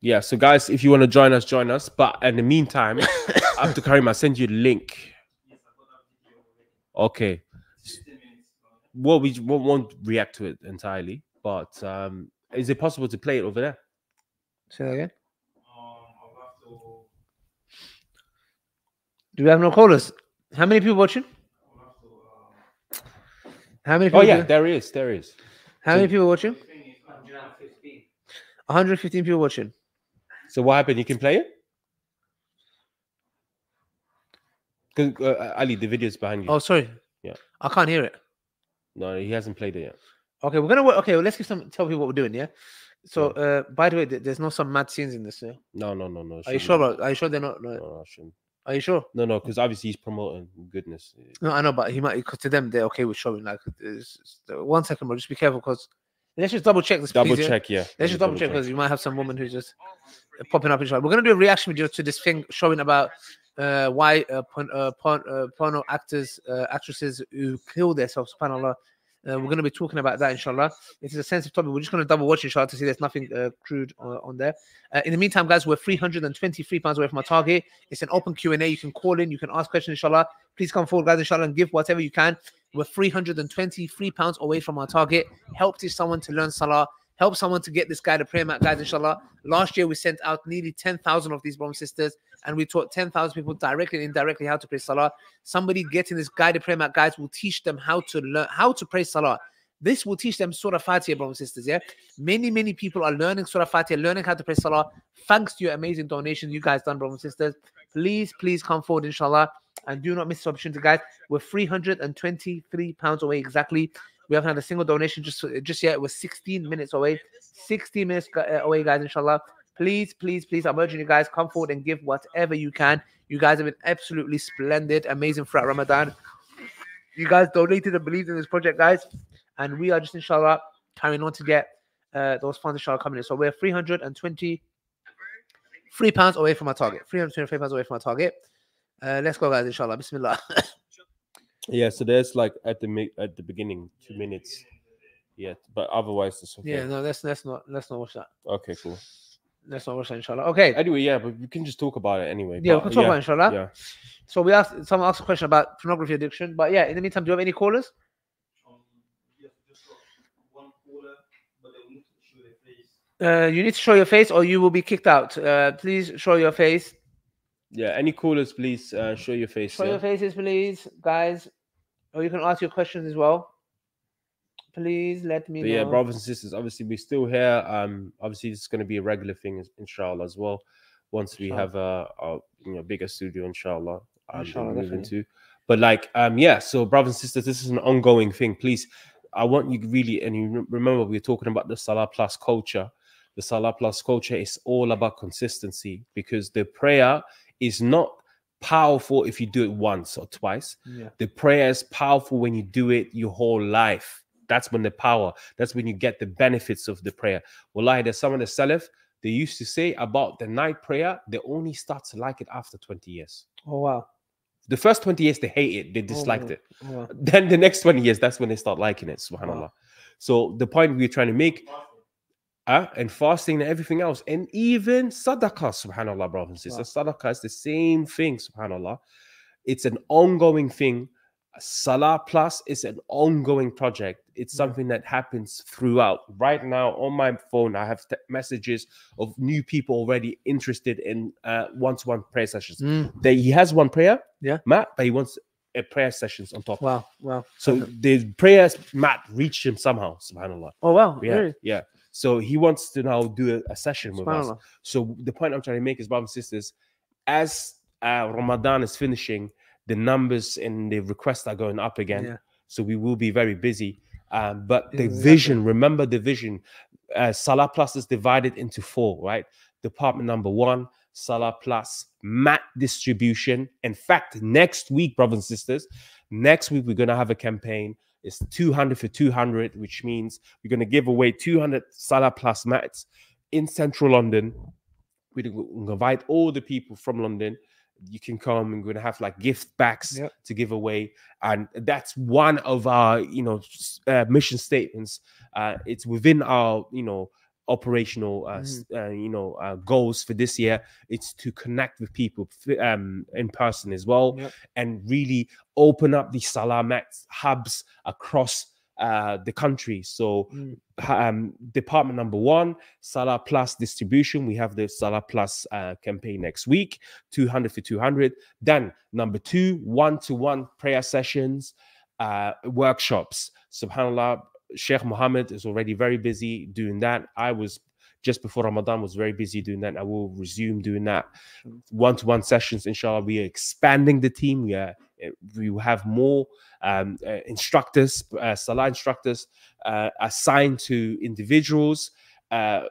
Yeah. So guys, if you want to join us, join us. But in the meantime, Abdul Karim, I send you the link. Okay. Well, we won't, won't react to it entirely, but um, is it possible to play it over there? Say that again. Do we have no callers? How many people watching? How many people? Oh yeah, do- there is, there is. How many people watching? 115 people watching. So what happened? You can play it. 'Cause, uh, Ali, the video's behind you. Oh, sorry. Yeah. I can't hear it. No, he hasn't played it yet. Okay, we're gonna work. Okay, well, let's give some tell people what we're doing. Yeah. So, uh, by the way, th- there's not some mad scenes in this. Yeah? No, no, no, no. Are you sure? Are you sure they're not? No, No, no, are you sure? no, no, because obviously he's promoting goodness. No, I know, but he might. Because to them, they're okay with showing. Like, it's, it's- one second, bro. Just be careful, because let's just double check this. Double please, check, yeah. Let's Yeah, just double check because you might have some woman who's just popping up in shot. We're gonna do a reaction video to this thing showing about uh, why uh, porn, uh, porn, uh, porno actors, uh, actresses who kill themselves. Subhanallah. Uh, we're gonna be talking about that, inshallah. It is a sensitive topic. We're just gonna double watch, inshallah, to see there's nothing uh, crude uh, on there. Uh, in the meantime, guys, we're 323 pounds away from our target. It's an open Q and A. You can call in, you can ask questions, inshallah. Please come forward, guys, inshallah, and give whatever you can. We're 323 pounds away from our target. Help teach someone to learn salah. Help someone to get this guy to prayer mat, guys, inshallah. Last year, we sent out nearly 10,000 of these brothers sisters, and we taught 10,000 people directly and indirectly how to pray salah. Somebody getting this guided prayer mat, guys, will teach them how to learn how to pray salah. This will teach them Surah Fatiha, brothers and sisters. Yeah, many, many people are learning Surah Fatiha, learning how to pray salah, thanks to your amazing donation you guys done, brothers and sisters. Please, please come forward, inshallah, and do not miss this opportunity, guys. We're 323 pounds away exactly. We haven't had a single donation just just yet. We're 16 minutes away. 16 minutes uh, away, guys. Inshallah. Please, please, please. I'm urging you guys come forward and give whatever you can. You guys have been absolutely splendid, amazing throughout Ramadan. You guys donated and believed in this project, guys, and we are just inshallah carrying on to get uh, those funds inshallah coming in. So we're 323 pounds away from our target. 323 pounds away from our target. Uh, let's go, guys. Inshallah. Bismillah. Yeah, so there's like at the at the beginning two minutes. Yeah, but otherwise it's okay. Yeah, no, let's let's not let's not watch that. Okay, cool. Let's not watch that, inshallah. Okay. Anyway, yeah, but we can just talk about it anyway. Yeah, we can talk about it, inshallah. Yeah. So we asked someone asked a question about pornography addiction, but yeah, in the meantime, do you have any callers? Yes, just got one caller, but they will need to show their face. Uh, you need to show your face, or you will be kicked out. Uh, please show your face. Yeah. Any callers, please uh, show your face. Show yeah? your faces, please, guys. Or you can ask your questions as well. Please let me But know. yeah, brothers and sisters, obviously we're still here. Um, obviously this is going to be a regular thing, ins- inshallah, as well. Once we have a, a you know bigger studio, inshallah, um, Inshallah, move into. But like, um, yeah. So brothers and sisters, this is an ongoing thing. Please, I want you really, and you remember we were talking about the Salah Plus culture. The Salah Plus culture is all about consistency because the prayer is not powerful if you do it once or twice. yeah. The prayer is powerful when you do it your whole life. That's when the power, that's when you get the benefits of the prayer. Well, Wallahi, there's some of the Salaf, they used to say about the night prayer, they only start to like it after 20 years. Oh wow. The first 20 years, they hate it, they oh, disliked wow. it. Oh, wow. Then the next 20 years, that's when they start liking it, subhanAllah. So the point we're trying to make, uh, and fasting and everything else, and even sadaqah, subhanAllah, brothers and sisters. Sadaqah is the same thing, subhanAllah. It's an ongoing thing. Salah Plus is an ongoing project. It's something that happens throughout. Right now on my phone, I have messages of new people already interested in uh, one-to-one prayer sessions. Mm, They, he has one prayer, Yeah. mat, but he wants a prayer sessions on top. wow. Wow. So Perfect. the prayers, mat, reached him somehow, subhanAllah. Oh wow. Yeah, Really? yeah. So he wants to now do a, a session with us. So the point I'm trying to make is, brothers and sisters, as uh, Ramadan is finishing, the numbers and the requests are going up again. Yeah. So we will be very busy. Um, but the Exactly. vision, remember the vision. Uh, Salah Plus is divided into four, right? Department number one, Salah Plus, mat distribution. In fact, next week, brothers and sisters, next week we're going to have a campaign. It's 200 for 200, which means we're going to give away 200 Salah Plus mats in central London. We're going to invite all the people from London. You can come and we're going to have like gift bags Yep. to give away. And that's one of our, you know, uh, mission statements. Uh, it's within our, you know, operational, uh, s- uh, you know, uh, goals for this year. It's to connect with people um, in person as well Yep. and really open up these Salamat hubs across uh, the country. So, Mm. um, department number one, Salah Plus distribution. We have the Salah Plus uh, campaign next week, 200 for 200. Then, number two, one to one prayer sessions, uh, workshops. SubhanAllah, Sheikh Mohammed is already very busy doing that. I was just before Ramadan was very busy doing that. I will resume doing that. One to one sessions, inshallah. We are expanding the team. We are uh, we have more um, uh, instructors, uh, Salah instructors uh, assigned to individuals. Uh,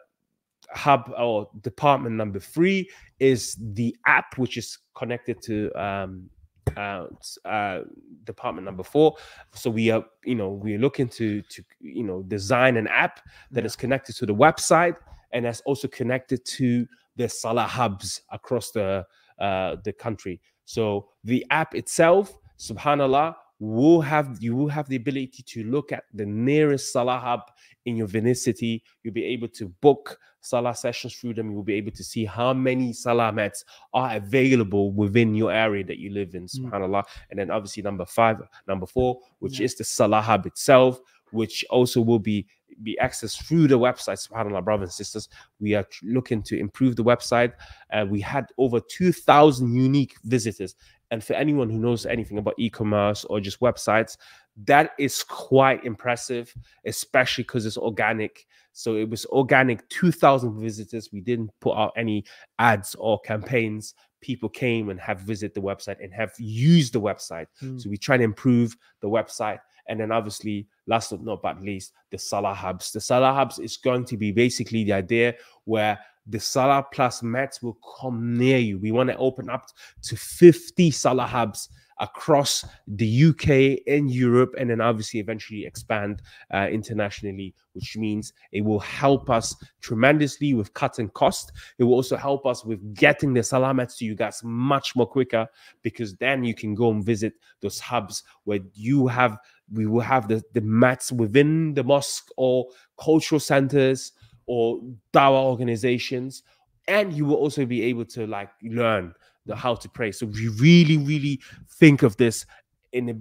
hub or department number three is the app, which is connected to um, uh, uh, department number four. So we are, you know, we are looking to to you know design an app that Yeah. is connected to the website and that's also connected to the Salah hubs across the uh, the country. So the app itself, Subhanallah, will have you will have the ability to look at the nearest Salah hub in your vicinity. You'll be able to book Salah sessions through them. You'll be able to see how many Salah mats are available within your area that you live in. Mm. Subhanallah. And then obviously number five, number four, which Yeah. is the Salah hub itself, which also will be be accessed through the website. Subhanallah, brothers and sisters. We are looking to improve the website. Uh, we had over 2,000 unique visitors. And for anyone who knows anything about e commerce or just websites, that is quite impressive, especially because it's organic. So it was organic, 2,000 visitors. We didn't put out any ads or campaigns. People came and have visited the website and have used the website. Mm. So we try to improve the website. And then obviously, last but not but least, the Salah Hubs. The Salah Hubs is going to be basically the idea where the Salah Plus mats will come near you. We want to open up to 50 Salah Hubs across the UK and Europe, and then obviously eventually expand uh, internationally, which means it will help us tremendously with cutting cost. It will also help us with getting the salamat to you guys much more quicker because then you can go and visit those hubs where you have we will have the, the mats within the mosque or cultural centers or dawah organizations and you will also be able to like learn the how to pray. So we really really think of this in a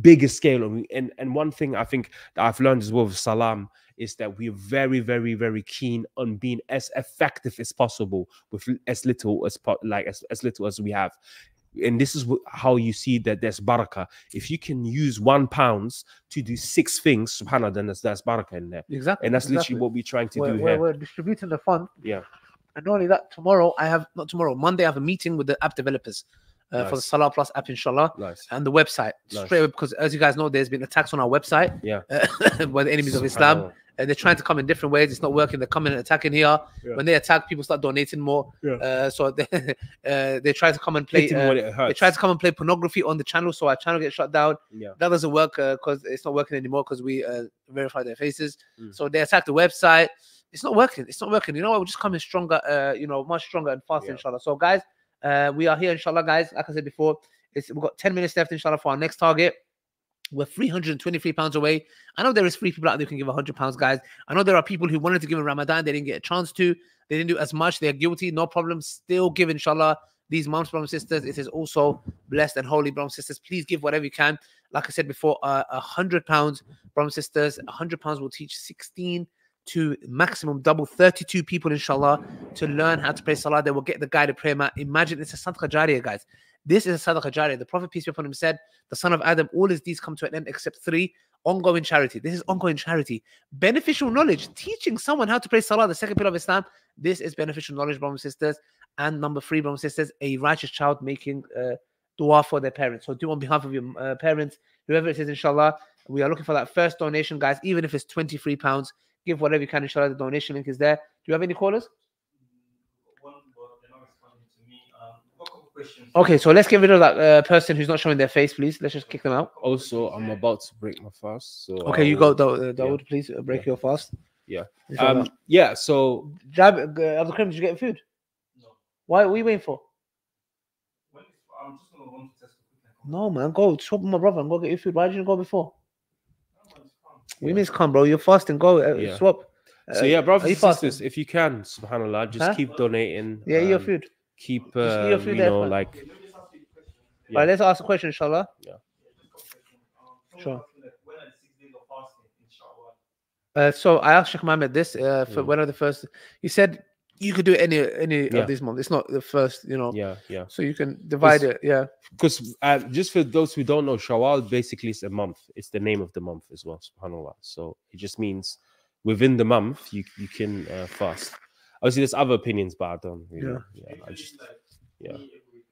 bigger scale. And, and one thing i think that i've learned as well with salam is that we're very very very keen on being as effective as possible with as little as like as, as little as we have and this is how you see that there's barakah if you can use one pounds to do six things subhanallah then there's, barakah in there Exactly. and that's exactly. literally what we're trying to we're, do we're, here we're distributing the fund. Yeah. And not only that, tomorrow I have not tomorrow, Monday I have a meeting with the app developers uh, for the Salah Plus app, inshallah, nice and the website Nice. straight away because as you guys know, there's been attacks on our website. Yeah. uh, by the enemies of Islam. And they're trying to come in different ways. It's not working. They're coming and attacking here. Yeah. When they attack, people start donating more. Yeah. Uh, so they, uh, they try to come and play. Uh, they try to come and play pornography on the channel, so our channel gets shut down. yeah That doesn't work because it's not working anymore because we uh, verify their faces. Mm. So they attack the website. It's not working. It's not working. You know what? We're just coming stronger. Uh, you know, much stronger and faster, Yeah. inshallah. So guys, uh, we are here, inshallah, guys. Like I said before, it's we've got 10 minutes left, inshallah, for our next target. We're 323 pounds away. I know there is free people out there who can give 100 pounds, guys. I know there are people who wanted to give in Ramadan, they didn't get a chance to. They didn't do as much. They're guilty. No problem. Still give, inshallah. These moms, brothers, sisters, it is also blessed and holy, brothers, sisters. Please give whatever you can. Like I said before, uh, a hundred pounds, brothers, sisters. A hundred pounds will teach 16 to maximum double 32 people, inshallah, to learn how to pray salah. They will get the guided prayer mat. Imagine it's a sadaqah jariyah, guys. This is a sadaqah jariyah. The Prophet, peace be upon him, said, The son of Adam, all his deeds come to an end except three ongoing charity. This is ongoing charity. Beneficial knowledge, teaching someone how to pray salah, the second pillar of Islam. This is beneficial knowledge, brothers and sisters. And number three, brothers and sisters, a righteous child making uh, dua for their parents. So do on behalf of your uh, parents, whoever it is, inshallah. We are looking for that first donation, guys, even if it's 23 pounds. Give whatever you can, inshallah. The donation link is there. Do you have any callers? One, but they're not responding to me. Um, got a couple questions. Okay, so let's get rid of that uh, person who's not showing their face, please. Let's just kick them out. also i'm about to break my fast so Okay, I you will- go, Da- uh, Dawood, please uh, break your fast. Yeah. Inshallah. um yeah so Jab, uh, Abdul Karim, did you get food? No. Why what are you waiting for? When is, I'm just gonna run to Tesco quick and come No, man, go swap with my brother and go get your food. Why didn't you go before? Back. No, it's fine. We mean come, bro. You're fasting. Go uh, Yeah. swap. so yeah brothers and fasting? sisters if you can subhanallah just Huh? keep donating Yeah, your um, food. keep your uh, food you know like let me just ask you a question. Yeah. Right, let's ask a question, inshallah. Yeah, just got a question. Um, someone Sure. asking that when are the six days of fasting in Shawwal? Uh, so I asked Sheikh Mohammed this uh, for Mm. when are the first. He said you could do any any Yeah. of these months. It's not the first, you know. yeah yeah So you can divide it. Yeah. because uh, just for those who don't know shawwal basically is a month it's the name of the month as well subhanallah so it just means within the month you you can uh, fast obviously there's other opinions but i don't you Yeah. know, yeah i just yeah. me every week.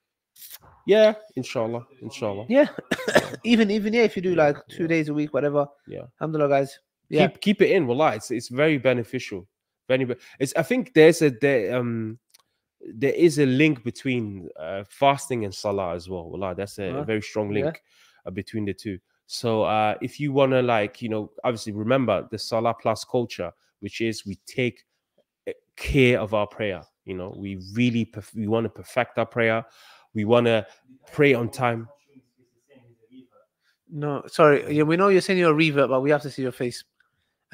yeah inshallah inshallah Yeah. even even yeah, if you do Yeah, like two yeah. days a week, whatever. Yeah. Alhamdulillah, guys. Yeah. keep keep it in wallah it's it's very beneficial be- it's i think there's a there um there is a link between uh, fasting and salah as well wallah that's a, a Uh-huh. very strong Yeah. link uh, between the two so uh if you want to like you know obviously remember the salah plus culture which is we take uh, care of our prayer you know we really perf- we want to perfect our prayer we want to pray on time No, sorry. Yeah, we know you're saying you're a revert, but we have to see your face.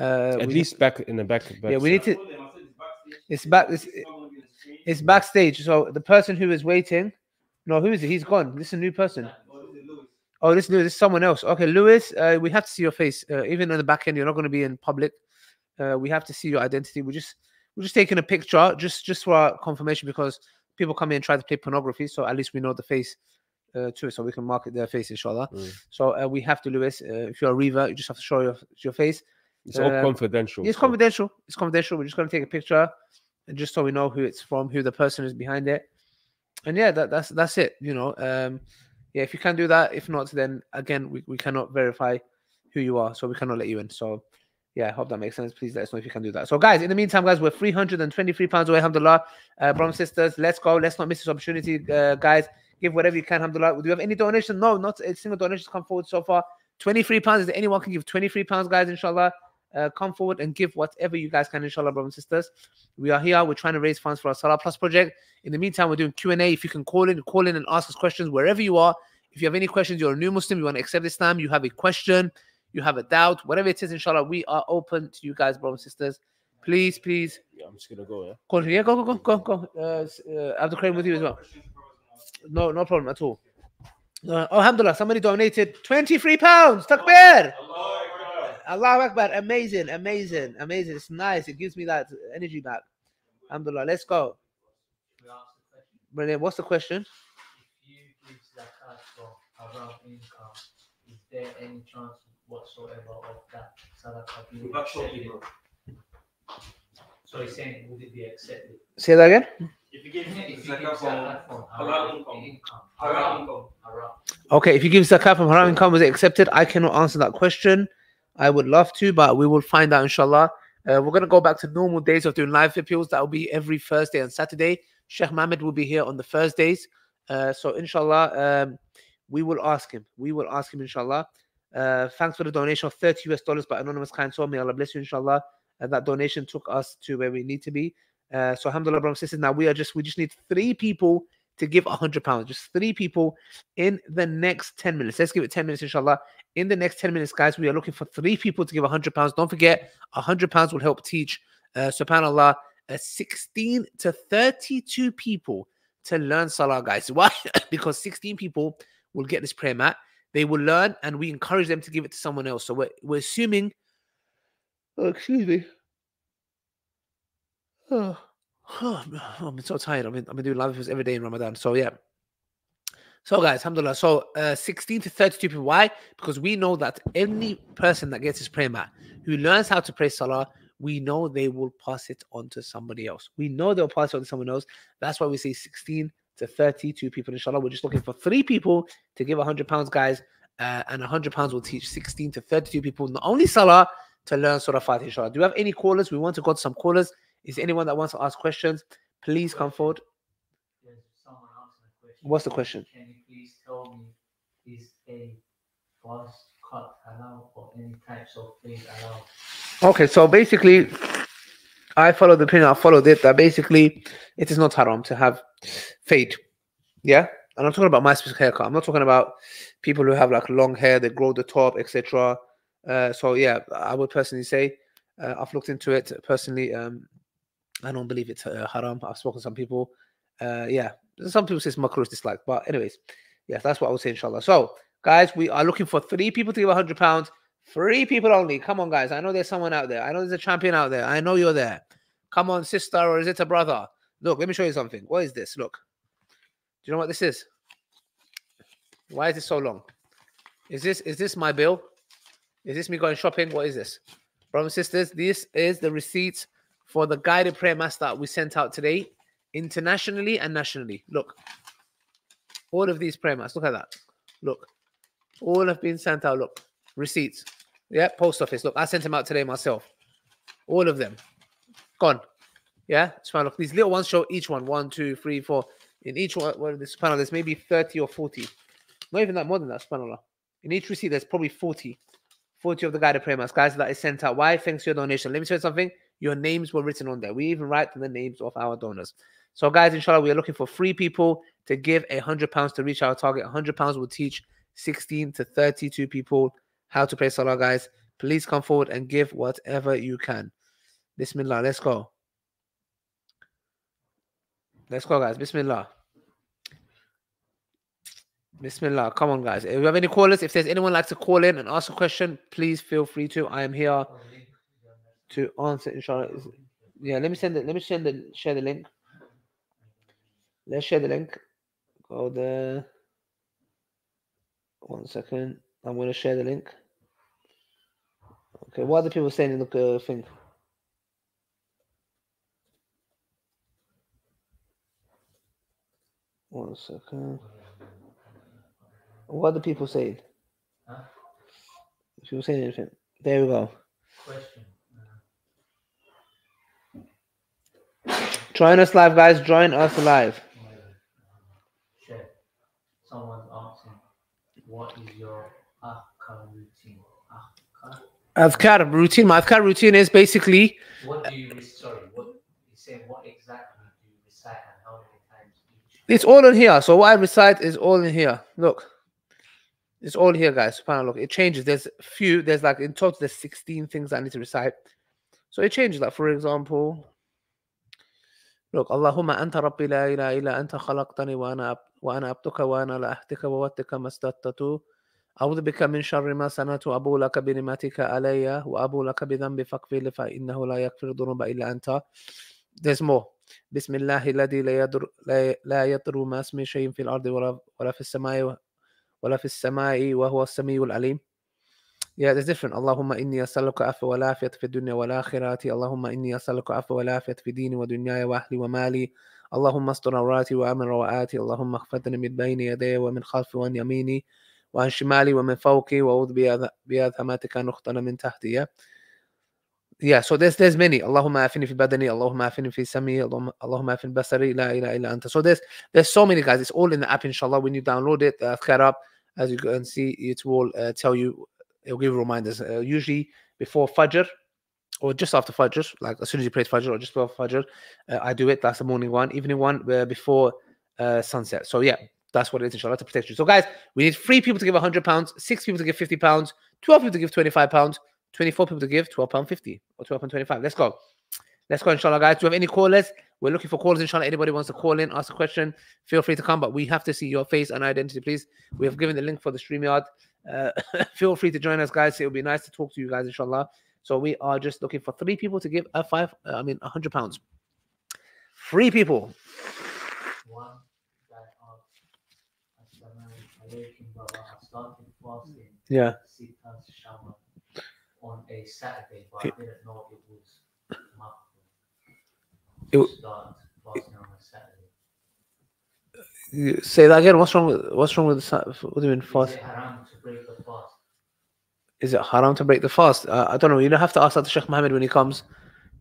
Uh, at least back in the back, back Yeah, we need to- It's back. It's, it's backstage. So the person who is waiting. No, who is it? He's gone. This is a new person. Oh, this is Lewis. This is someone else. Okay, Lewis. Uh, we have to see your face. Uh, even in the back end, you're not going to be in public. Uh, we have to see your identity. We're just we're just taking a picture, just just for our confirmation, because people come in and try to play pornography. So at least we know the face uh, to it, so we can market their face, inshallah. Mm. So uh, we have to, Lewis. Uh, if you're a revert, you just have to show your your face. It's all uh, confidential It's so- confidential. It's confidential. We're just going to take a picture, and just so we know who it's from, who the person is behind it. And yeah, that, that's that's it. You know, um, yeah. If you can do that, if not, then again, we, we cannot verify who you are, so we cannot let you in. So yeah, I hope that makes sense. Please let us know if you can do that. So guys, in the meantime, guys, we're 323 pounds away. Alhamdulillah, uh, brothers sisters, let's go. Let's not miss this opportunity, uh, guys. Give whatever you can. Alhamdulillah. Do you have any donations? No, not a single donation has come forward so far. 23 pounds. Is there anyone can give 23 pounds, guys? Inshallah. Uh, come forward and give whatever you guys can, inshallah, brothers and sisters. We are here. We're trying to raise funds for our Salah Plus project. In the meantime, we're doing Q&A. If you can call in, call in and ask us questions wherever you are. If you have any questions, you're a new Muslim, you want to accept Islam, you have a question, you have a doubt, whatever it is, inshallah, we are open to you guys, brothers and sisters. Please, please, Yeah, I'm just gonna go. Yeah. call. Yeah, go, go, go, go, go. Uh, s- uh, Abdul Karim with you as well. No, no problem at all. Uh, oh, alhamdulillah, somebody donated 23 pounds. Takbir! Allah Akbar. Amazing, amazing, amazing. It's nice. It gives me that energy back. Alhamdulillah. Let's go. We asked the question, Brilliant. What's the question? if you give zakat for haram income, is there any chance whatsoever of that sadaqah being Back shortly, accepted? So he's saying, would it be accepted? Say that again. If you give If you give zakat from from haram income, income, haram haram, income, haram. Okay, if you give zakat from haram income, was it accepted? I cannot answer that question. I would love to, but we will find out inshallah. Uh, we're going to go back to normal days of doing live appeals. That will be every Thursday and Saturday. Sheikh Mohammed will be here on the Thursdays. Uh, so inshallah, um, we will ask him. We will ask him inshallah. Uh, thanks for the donation of 30 US dollars by Anonymous Kind Soul. May Allah bless you inshallah. And that donation took us to where we need to be. Uh, so alhamdulillah, brothers and sisters. Now we are just we just need three people to give a hundred pounds. Just three people in the next 10 minutes. Let's give it 10 minutes, inshallah. In the next 10 minutes, guys, we are looking for three people to give 100 pounds. Don't forget, 100 pounds will help teach, uh, subhanAllah, uh, 16 to 32 people to learn Salah, guys. Why? because 16 people will get this prayer mat. They will learn, and we encourage them to give it to someone else. So we're, we're assuming, oh, excuse me. Oh, oh, I'm so tired. I've been, I've been doing live videos every day in Ramadan. So, yeah. So, guys, alhamdulillah. So, uh, 16 to 32 people. Why? Because we know that any person that gets this prayer mat who learns how to pray salah, we know they will pass it on to somebody else. We know they'll pass it on to someone else. That's why we say 16 to 32 people, inshallah. We're just looking for three people to give 100 pounds, guys. Uh, and 100 pounds will teach 16 to 32 people, not only salah, to learn Surah Fatiha, inshallah. Do you have any callers? We want to go to some callers. Is anyone that wants to ask questions? Please come forward. There's someone asking a question. What's the question? Can you please tell me, is a fast cut allowed or any types of things allowed? Okay, so basically, I follow the opinion. I followed it that basically it is not haram to have fade. Yeah, and I'm talking about my specific haircut. I'm not talking about people who have like long hair, they grow the top, etc. Uh, so yeah, I would personally say uh, I've looked into it personally. Um, I don't believe it's uh, haram. I've spoken to some people. Uh, yeah, some people say it's makruh, disliked, but anyways, yeah, that's what I would say, inshallah. So, guys, we are looking for three people to give a 100 pounds. Three people only. Come on, guys. I know there's someone out there. I know there's a champion out there. I know you're there. Come on, sister, or is it a brother? Look, let me show you something. What is this? Look. Do you know what this is? Why is it so long? Is this is this my bill? Is this me going shopping? What is this? Brothers and sisters, this is the receipts for the guided prayer mass that we sent out today, internationally and nationally. Look, all of these prayer mass. Look at that. Look, all have been sent out. Look, receipts. Yeah, post office. Look, I sent them out today myself. All of them. Gone. Yeah, fine. Look, these little ones show each one. One, two, three, four. In each one, well, this panel, there's maybe 30 or 40. Not even that, more than that, subhanAllah. In each receipt, there's probably 40. 40 of the guided prayer mass, guys, that is sent out. Why? Thanks to your donation. Let me tell you something. Your names were written on there. We even write the names of our donors. So, guys, inshallah, we are looking for three people to give a hundred pounds to reach our target. A hundred pounds will teach 16 to 32 people how to pray salah, guys. Please come forward and give whatever you can. Bismillah. Let's go. Let's go, guys. Bismillah. Bismillah. Come on, guys. If you have any callers, if there's anyone like to call in and ask a question, please feel free to. I am here oh, to answer, inshallah. Is- Yeah, let me send it. Let me send the share the link. Let's share the link. Go there. One second. I'm going to share the link. Okay, what are the people saying in the uh, thing? One second. What are the people saying? Huh? People saying anything? There we go. Question. Join us live, guys. Join us live. Share. what is your Adhkar routine? Adhkar routine. My adhkar routine is basically What do you, sorry, what, you saying what exactly do you recite and how many times each? it's all in here. So what I recite is all in here. Look, it's all here, guys. Look, it changes. There's a few. There's like in total there's 16 things I need to recite. So it changes. Like for example, look, Allahumma anta rabbi la ilaha illa anta khalaqtani wa ana abduka wa ana la ahdika wa wattika mastatatu. أعوذ بك من شر ما صنعت وأبو لك بنعمتك علي وأبو لك بذنبي فاغفر فإنه لا يغفر الذنوب إلا أنت. There's more. بسم الله الذي لا يضر لا, لا يضر ما اسمه شيء في الأرض ولا ولا في السماء ولا في السماء وهو السميع العليم. Yeah, there's different. اللهم إني أسألك عفو والعافية في الدنيا والآخرة. اللهم إني أسألك عفو والعافية في ديني ودنياي وأهلي ومالي. اللهم استر عوراتي وأمن روعاتي. اللهم احفظني من بين يدي ومن خلفي وعن يميني وعن شمالي ومن فوقي وأعوذ بأذ- بعظمتك أن أختن من تحتي. Yeah. Yeah, so there's there's many. اللهم عافني في بدني، اللهم عافني في سمعي، اللهم اللهم عافني بصري، لا إله إلا أنت. So there's there's so many guys. It's all in the app, inshallah. When you download it, uh, Adhkar app, as you can see, it will uh, tell you, it will give you reminders. Uh, usually before Fajr or just after Fajr, like as soon as you pray Fajr or just before Fajr, uh, I do it. That's the morning one, evening one, uh, before uh, sunset. So yeah, that's what it is, inshallah, to protect you. So guys, we need three people to give 100 pounds, six people to give 50 pounds, 12 people to give 25 pounds, 24 people to give 12 pound 50 or 12 pound 25. Let's go. Let's go, inshallah, guys. Do you have any callers? We're looking for callers, inshallah. Anybody wants to call in, ask a question, feel free to come, but we have to see your face and identity, please. We have given the link for the StreamYard. Uh, feel free to join us, guys. It would be nice to talk to you guys, inshallah. So we are just looking for three people to give a five, uh, I mean, a hundred pounds. Three people. One guy asked, Assalamu brother. I started fasting Yeah. On a Saturday, but I didn't know it was It- start fasting on a Saturday. You- Say that again. What's wrong with what's wrong with the what do you mean fast? Break the fast? Is it haram to break the fast? Uh, I don't know. You don't have to ask that to Sheikh Mohammed when he comes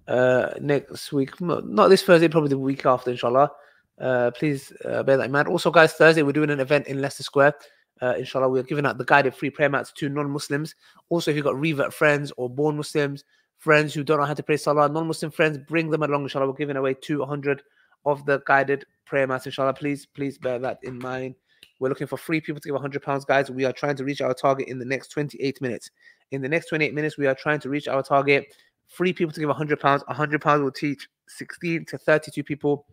uh, next week. Not this Thursday, probably the week after, inshallah. Uh, please uh, bear that in mind. Also, guys, Thursday we're doing an event in Leicester Square. Uh, inshallah, we're giving out the guided free prayer mats to non-Muslims. Also, if you've got revert friends or born Muslims, friends who don't know how to pray Salah, non-Muslim friends, bring them along. Inshallah, we're giving away 200 of the guided prayer mats. Inshallah, please, please bear that in mind. We're looking for three people to give 100 pounds, guys. We are trying to reach our target in the next 28 minutes. In the next 28 minutes, we are trying to reach our target. Three people to give 100 pounds. 100 pounds will teach 16 to 32 people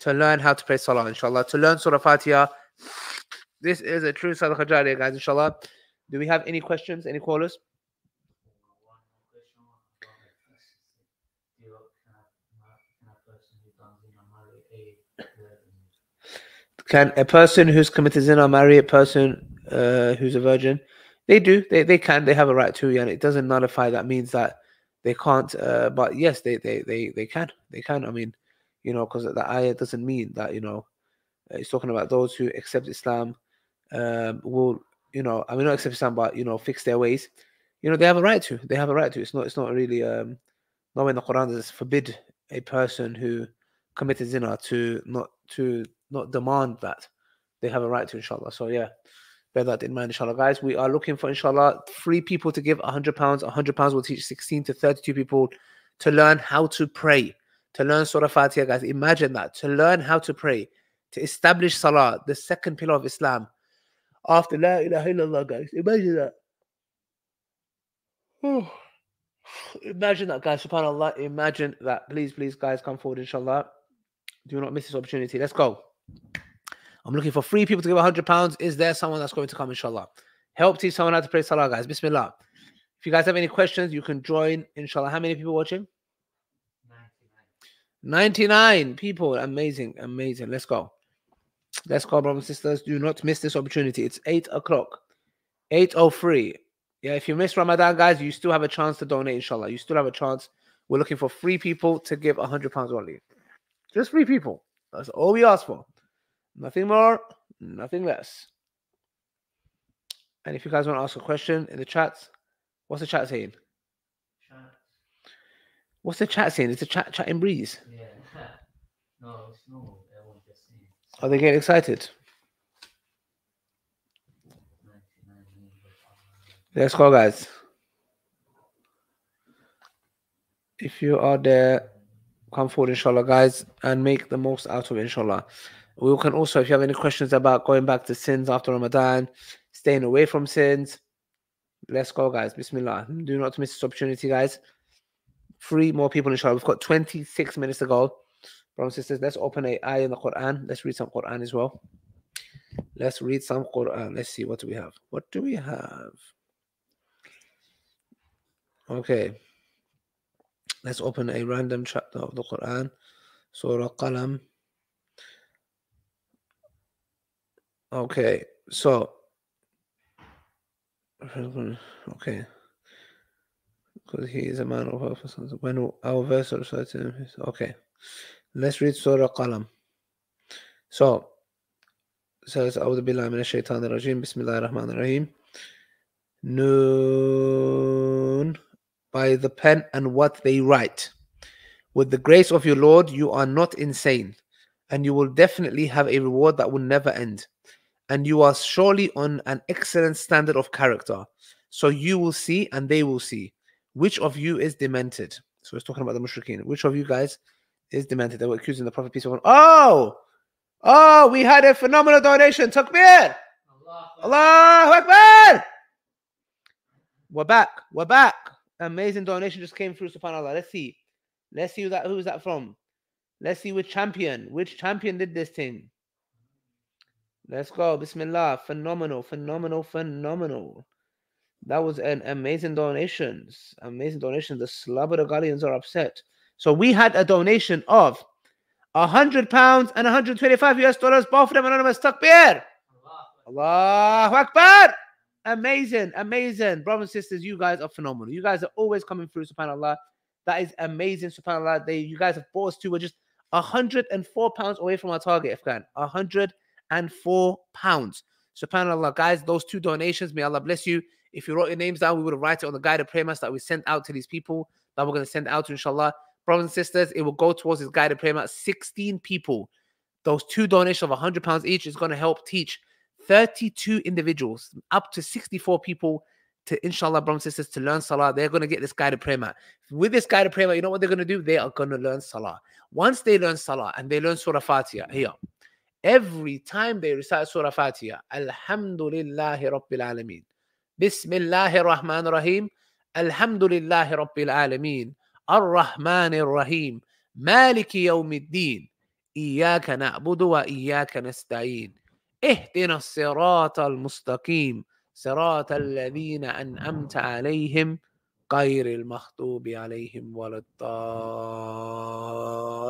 to learn how to pray Salah, inshallah. To learn Surah Fatiha. This is a true Sadaqah Jariyah, guys, inshallah. Do we have any questions? Any callers? One more question. I don't know if this is it. Do you- Can a- can a person who done zina marry a virgin? Can a person who's committed zina marry a person uh, who's a virgin? They do. They they can. They have a right to, and it doesn't nullify. That means that they can't. Uh, but yes, they they they they can. They can. I mean, you know, because the ayah doesn't mean that you know. uh, It's talking about those who accept Islam um, will, you know, I mean, not accept Islam, but you know, fix their ways. You know, they have a right to. They have a right to. It's not. It's not really. Um, not in the Quran does forbid a person who committed zina to not to not demand that they have a right to inshallah. So yeah bear that in mind inshallah. Guys we are looking for inshallah three people to give 100 pounds. 100 pounds will teach 16 to 32 people to learn how to pray to learn surah fatiha guys. Imagine that to learn how to pray to establish salah the second pillar of islam after la ilaha illallah guys. Imagine that. Oh. imagine that guys. Subhanallah. Imagine that. Please please guys come forward inshallah do not miss this opportunity let's go I'm looking for three people to give 100 pounds. Is there someone that's going to come, inshallah? Help teach someone how to pray salah, guys. Bismillah. If you guys have any questions, you can join, inshallah. How many people watching? 99. 99 people. Amazing, amazing. Let's go. Let's go, brothers and sisters. Do not miss this opportunity. It's 8 o'clock. 8.03. Yeah, if you miss Ramadan, guys, you still have a chance to donate, inshallah. You still have a chance. We're looking for three people to give 100 pounds only. Just three people. That's all we ask for. Nothing more, nothing less. And if you guys want to ask a question in the chat, what's the chat saying? Chance. What's the chat saying? It's a chat chat in breeze. Yeah. no, it's normal. Everyone just saying. Are they getting excited? Let's go, guys. If you are there, come forward, inshallah, guys, and make the most out of it, inshallah. We can also, if you have any questions about going back to sins after Ramadan, staying away from sins, let's go, guys. Bismillah. Do not miss this opportunity, guys. Three more people, inshallah. We've got 26 minutes to go. Brothers and sisters, let's open a eye in the Quran. Let's read some Quran as well. Let's read some Quran. Let's see what do we have. What do we have? Okay. Let's open a random chapter of the Quran. Surah Qalam. Okay, so okay. Because he is a man of purpose. When our verse refers to him, okay. Let's read Surah Qalam. So, says أعوذ بالله من الشيطان الرجيم بسم الله الرحمن الرحيم Noon By the pen and what they write. With the grace of your Lord, you are not insane, and you will definitely have a reward that will never end. And you are surely on an excellent standard of character. So you will see, and they will see, which of you is demented. So it's talking about the mushrikeen. Which of you guys is demented? They were accusing the Prophet peace be upon. Oh, oh, we had a phenomenal donation. Takbir! Allah. Allahu Akbar! We're back. We're back. Amazing donation just came through. Subhanallah. Let's see. Let's see who that who's that from. Let's see which champion. Which champion did this thing? Let's go. Bismillah. Phenomenal. Phenomenal. Phenomenal. That was an amazing donations. Amazing donations. The Slabber Galleons are upset. So we had a donation of hundred pounds and 125 US dollars, both of them anonymous. Takbir. Allah. Allahu Akbar. Amazing, amazing. Brothers and sisters, you guys are phenomenal. You guys are always coming through, subhanAllah. That is amazing, subhanAllah. They you guys have brought us to we're just 104 pounds away from our target, Efkan. 104 pounds. Subhanallah, guys, those two donations, may Allah bless you. If you wrote your names down, we would have write it on the guided prayer mats that we sent out to these people that we're going to send out to, inshallah. Brothers and sisters, it will go towards this guided prayer mats. 16 people. Those two donations of 100 pounds each is going to help teach 32 individuals, up to 64 people to inshallah, brothers and sisters, to learn salah. They're going to get this guided prayer mat. With this guided prayer mat, you know what they're going to do? They are going to learn salah. Once they learn salah and they learn surah Fatiha, here, every time they recite surah Fatiha, Alhamdulillahi Rabbil Alameen. Bismillahir Rahmanir Rahim. Alhamdulillahi Rabbil Alameen. Ar-Rahmanir Rahim. Maliki Yawmiddin. إياك نعبد وإياك نستعين اهدنا الصراط المستقيم صراط الذين أنعمت عليهم غير المغضوب عليهم ولا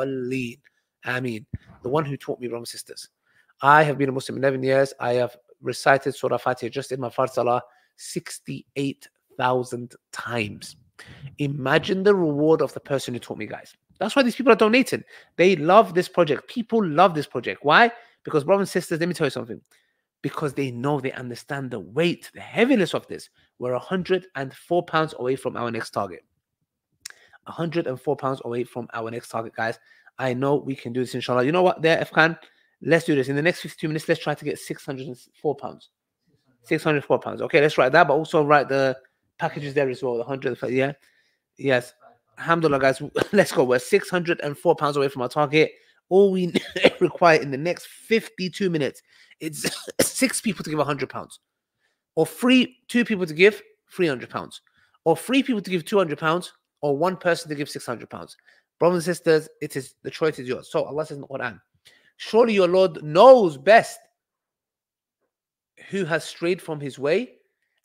الضالين Ameen. The one who taught me, brothers and sisters. I have been a Muslim 11 years. I have recited Surah Fatiha just in my Fard Salah 68,000 times. Imagine the reward of the person who taught me, guys. That's why these people are donating. They love this project. People love this project. Why? Because, brothers and sisters, let me tell you something. Because they know, they understand the weight, the heaviness of this. We're 104 pounds away from our next target. 104 pounds away from our next target, guys. I know we can do this, inshallah. You know what, there, Efkan? Let's do this. In the next 52 minutes, let's try to get 604 pounds. 604 pounds. Okay, let's write that, but also write the packages there as well. The 100, yeah. Yes. Alhamdulillah, guys. Let's go. We're 604 pounds away from our target. All we require in the next 52 minutes it's six people to give 100 pounds, or three, two people to give 300 pounds, or three people to give 200 pounds, or one person to give 600 pounds. Brothers and sisters, it is the choice is yours. So Allah says in the Quran, surely your Lord knows best who has strayed from his way,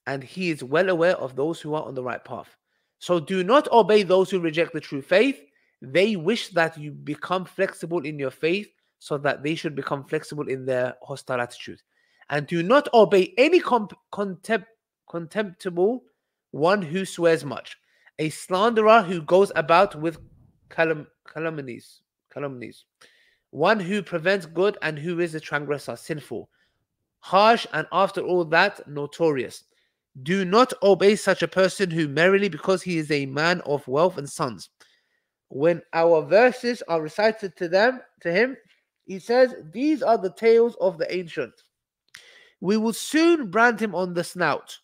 and he is well aware of those who are on the right path. So do not obey those who reject the true faith. They wish that you become flexible in your faith so that they should become flexible in their hostile attitude. And do not obey any comp- contempt- contemptible one who swears much, a slanderer who goes about with calum- calumnies, calumnies, one who prevents good and who is a transgressor, sinful, harsh, and after all that, notorious. Do not obey such a person who merely because he is a man of wealth and sons. When our verses are recited to them, to him, he says, These are the tales of the ancient. We will soon brand him on the snout.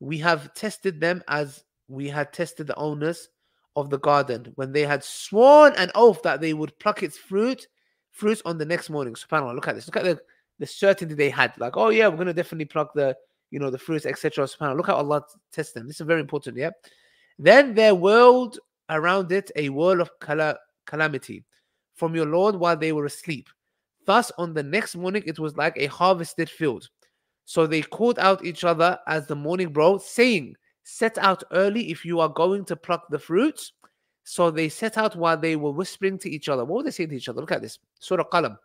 we have tested them as we had tested the owners of the garden when they had sworn an oath that they would pluck its fruit fruits on the next morning. Subhanallah, look at this. Look at the, the certainty they had. Like, oh yeah, we're gonna definitely pluck the you know the fruits, etc. Subhanallah. Look how Allah tests them. This is very important, yeah. Then their whirled around it a whirl of cala- calamity from your Lord while they were asleep. Thus, on the next morning, it was like a harvested field. So they called out each other as the morning broke, saying, Set out early if you are going to pluck the fruits. So they set out while they were whispering to each other. What were they saying to each other? Look at this. Surah Qalam.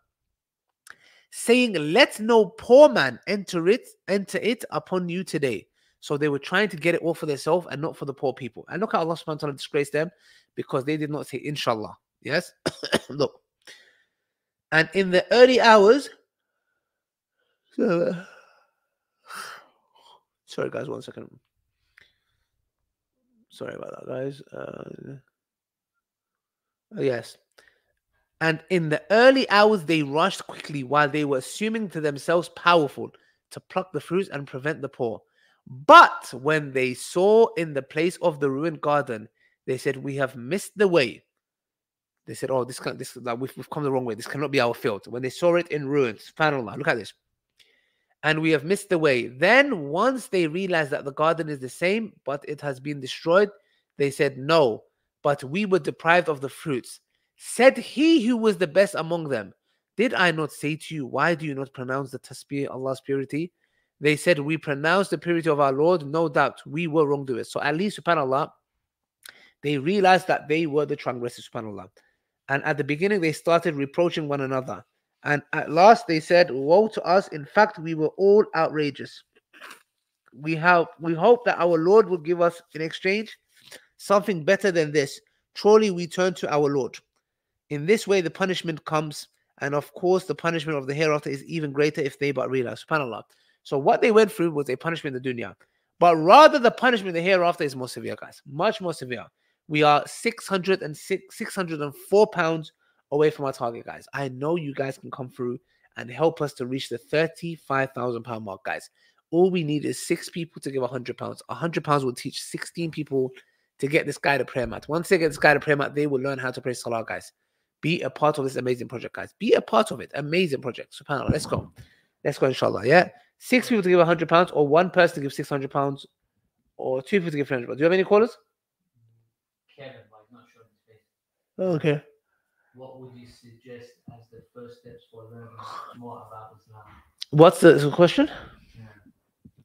Saying, Let no poor man enter it, enter it upon you today. So they were trying to get it all for themselves and not for the poor people. And look how Allah subhanahu wa ta'ala disgraced them because they did not say inshallah. Yes? look. And in the early hours, sorry guys, one second. Sorry about that, guys. Uh, yes. And in the early hours, they rushed quickly while they were assuming to themselves powerful to pluck the fruits and prevent the poor. But when they saw in the place of the ruined garden, they said, "We have missed the way." They said, "Oh, this can this like, we've, we've come the wrong way. This cannot be our field." When they saw it in ruins, subhanallah, look at this. And we have missed the way. Then, once they realized that the garden is the same, but it has been destroyed, they said, "No, but we were deprived of the fruits." Said he who was the best among them, "Did I not say to you, why do you not pronounce the tasbih, Allah's purity?" They said, We pronounce the purity of our Lord. No doubt we were wrongdoers. So at least, subhanAllah, they realized that they were the transgressors, subhanAllah. And at the beginning, they started reproaching one another. And at last, they said, Woe to us. In fact, we were all outrageous. We have we hope that our Lord will give us in exchange something better than this. Truly, we turn to our Lord. In this way, the punishment comes. And of course, the punishment of the hereafter is even greater if they but realize. SubhanAllah. So what they went through was a punishment in the dunya. But rather the punishment the hereafter is more severe, guys. Much more severe. We are 606, 604 pounds away from our target, guys. I know you guys can come through and help us to reach the 35,000 pound mark, guys. All we need is six people to give 100 pounds. 100 pounds will teach 16 people to get this guy to prayer mat. Once they get this guy to prayer mat, they will learn how to pray salah, guys. Be a part of this amazing project, guys. Be a part of it. Amazing project. SubhanAllah. Let's go. Let's go, inshallah. Yeah six people to give 100 pounds, or one person to give 600 pounds, or two people to give 300 pounds. Do you have any callers? Kevin, but he's not face. Oh, okay. What would you suggest as the first steps for learning more about Islam? What's the, the question? Yeah.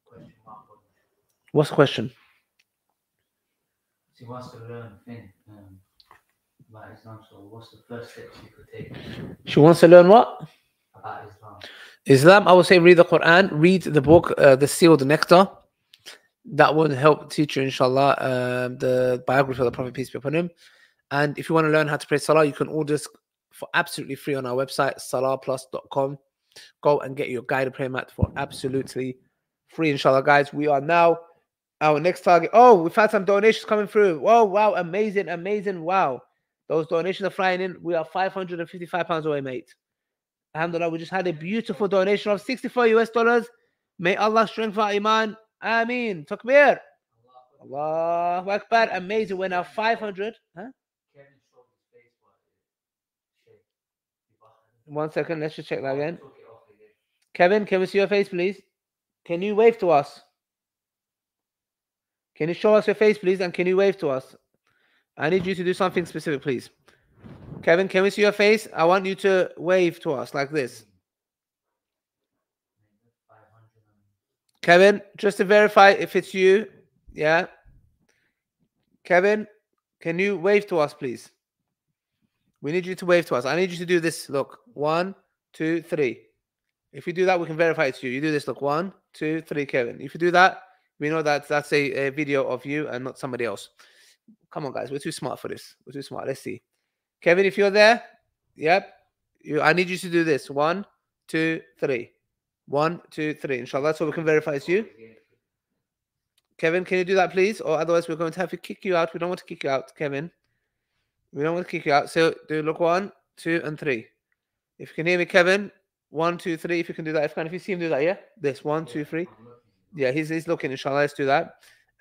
Question mark. on it. What's the question? She wants to learn thing um, about Islam. So, what's the first steps you could take She wants to learn what? Islam? I would say read the Quran, read the book, uh, The Sealed Nectar. That would help teach you, inshallah, um, the biography of the Prophet, peace be upon him. And if you want to learn how to pray Salah, you can order this for absolutely free on our website, salahplus.com. Go and get your guided prayer mat for absolutely free, inshallah, guys. We are now our next target. Oh, we've had some donations coming through. Whoa, wow, amazing, amazing, wow. Those donations are flying in. We are 555 pounds away, mate. Alhamdulillah, we just had a beautiful donation of 64 US dollars. May Allah strengthen our iman. Ameen. Takbir. Allah. Allahu Akbar. Amazing. We're now 500. Huh? One second. Let's just check that again. Kevin, can we see your face, please? Can you wave to us? Can you show us your face, please? And can you wave to us? I need you to do something specific, please. Kevin, can we see your face? I want you to wave to us like this. Kevin, just to verify if it's you. Yeah. Kevin, can you wave to us, please? We need you to wave to us. I need you to do this. Look, one, two, three. If you do that, we can verify it's you. You do this. Look, one, two, three, Kevin. If you do that, we know that that's a, a video of you and not somebody else. Come on, guys. We're too smart for this. We're too smart. Let's see. Kevin, if you're there, yep. You, I need you to do this. One, two, three. One, two, three. Inshallah, so we can verify it's you. Kevin, can you do that, please? Or otherwise, we're going to have to kick you out. We don't want to kick you out, Kevin. We don't want to kick you out. So do look one, two, and three. If you can hear me, Kevin, one, two, three. If you can do that, if can, if you see him do that, yeah. This one, two, three. Yeah, he's he's looking. Inshallah, let's do that.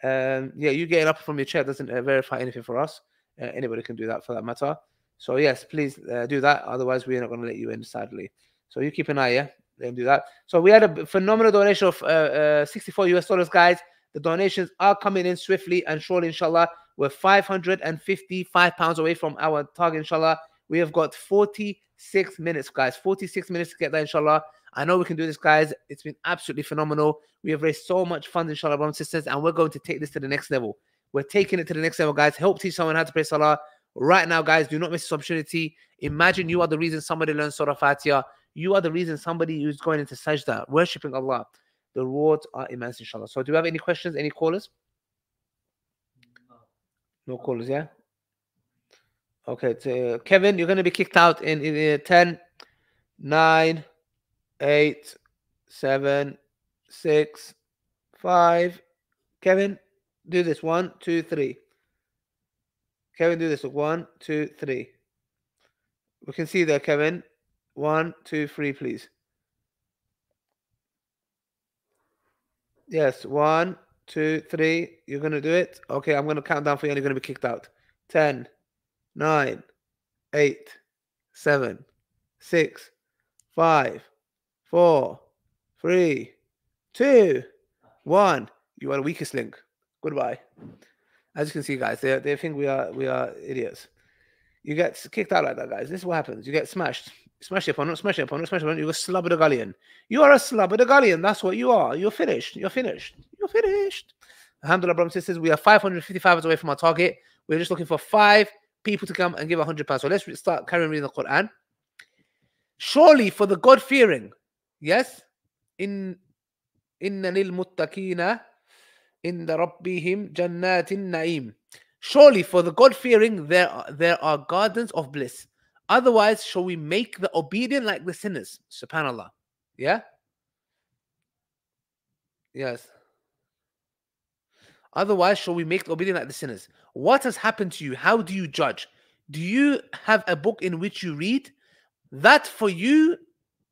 Um, yeah, you getting up from your chair doesn't uh, verify anything for us. Uh, anybody can do that for that matter. So yes, please uh, do that. Otherwise, we're not going to let you in, sadly. So you keep an eye, yeah. Let him do that. So we had a phenomenal donation of uh, uh, 64 US dollars, guys. The donations are coming in swiftly and surely, inshallah. We're 555 pounds away from our target, inshallah. We have got 46 minutes, guys. 46 minutes to get there, inshallah. I know we can do this, guys. It's been absolutely phenomenal. We have raised so much funds, inshallah, brothers and sisters, and we're going to take this to the next level. We're taking it to the next level, guys. Help teach someone how to pray salah right now, guys. Do not miss this opportunity. Imagine you are the reason somebody learns Surah Fatiha. You are the reason somebody who's going into sajda, worshipping Allah. The rewards are immense, inshallah. So, do you have any questions? Any callers? No callers, yeah? Okay, to, Kevin, you're going to be kicked out in, in uh, 10, 9, 8, 7, 6, 5. Kevin, do this. One, two, three. Kevin, do this. One, two, three. We can see there, Kevin. One, two, three, please. Yes, one, two, three. You're going to do it? Okay, I'm going to count down for you and you're going to be kicked out. 10, 9, 8, 7, 6, 5, 4, 3, 2, 1. You are the weakest link. Goodbye. As you can see, guys, they, they think we are we are idiots. You get kicked out like that, guys. This is what happens. You get smashed. Smash your opponent, smash your opponent, smash your opponent. You're a slobber the gullion. You are a slobber the gullion. That's what you are. You're finished. You're finished. You're finished. Alhamdulillah, brothers and sisters, we are 555 away from our target. We're just looking for five people to come and give a hundred pounds. So let's start carrying reading the Quran. Surely for the God fearing, yes, in lil muttaqina in the rabbihim jannatin naim. Surely for the God fearing there are, there are gardens of bliss. Otherwise, shall we make the obedient like the sinners? Subhanallah. Yeah. Yes. Otherwise, shall we make the obedient like the sinners? What has happened to you? How do you judge? Do you have a book in which you read that for you,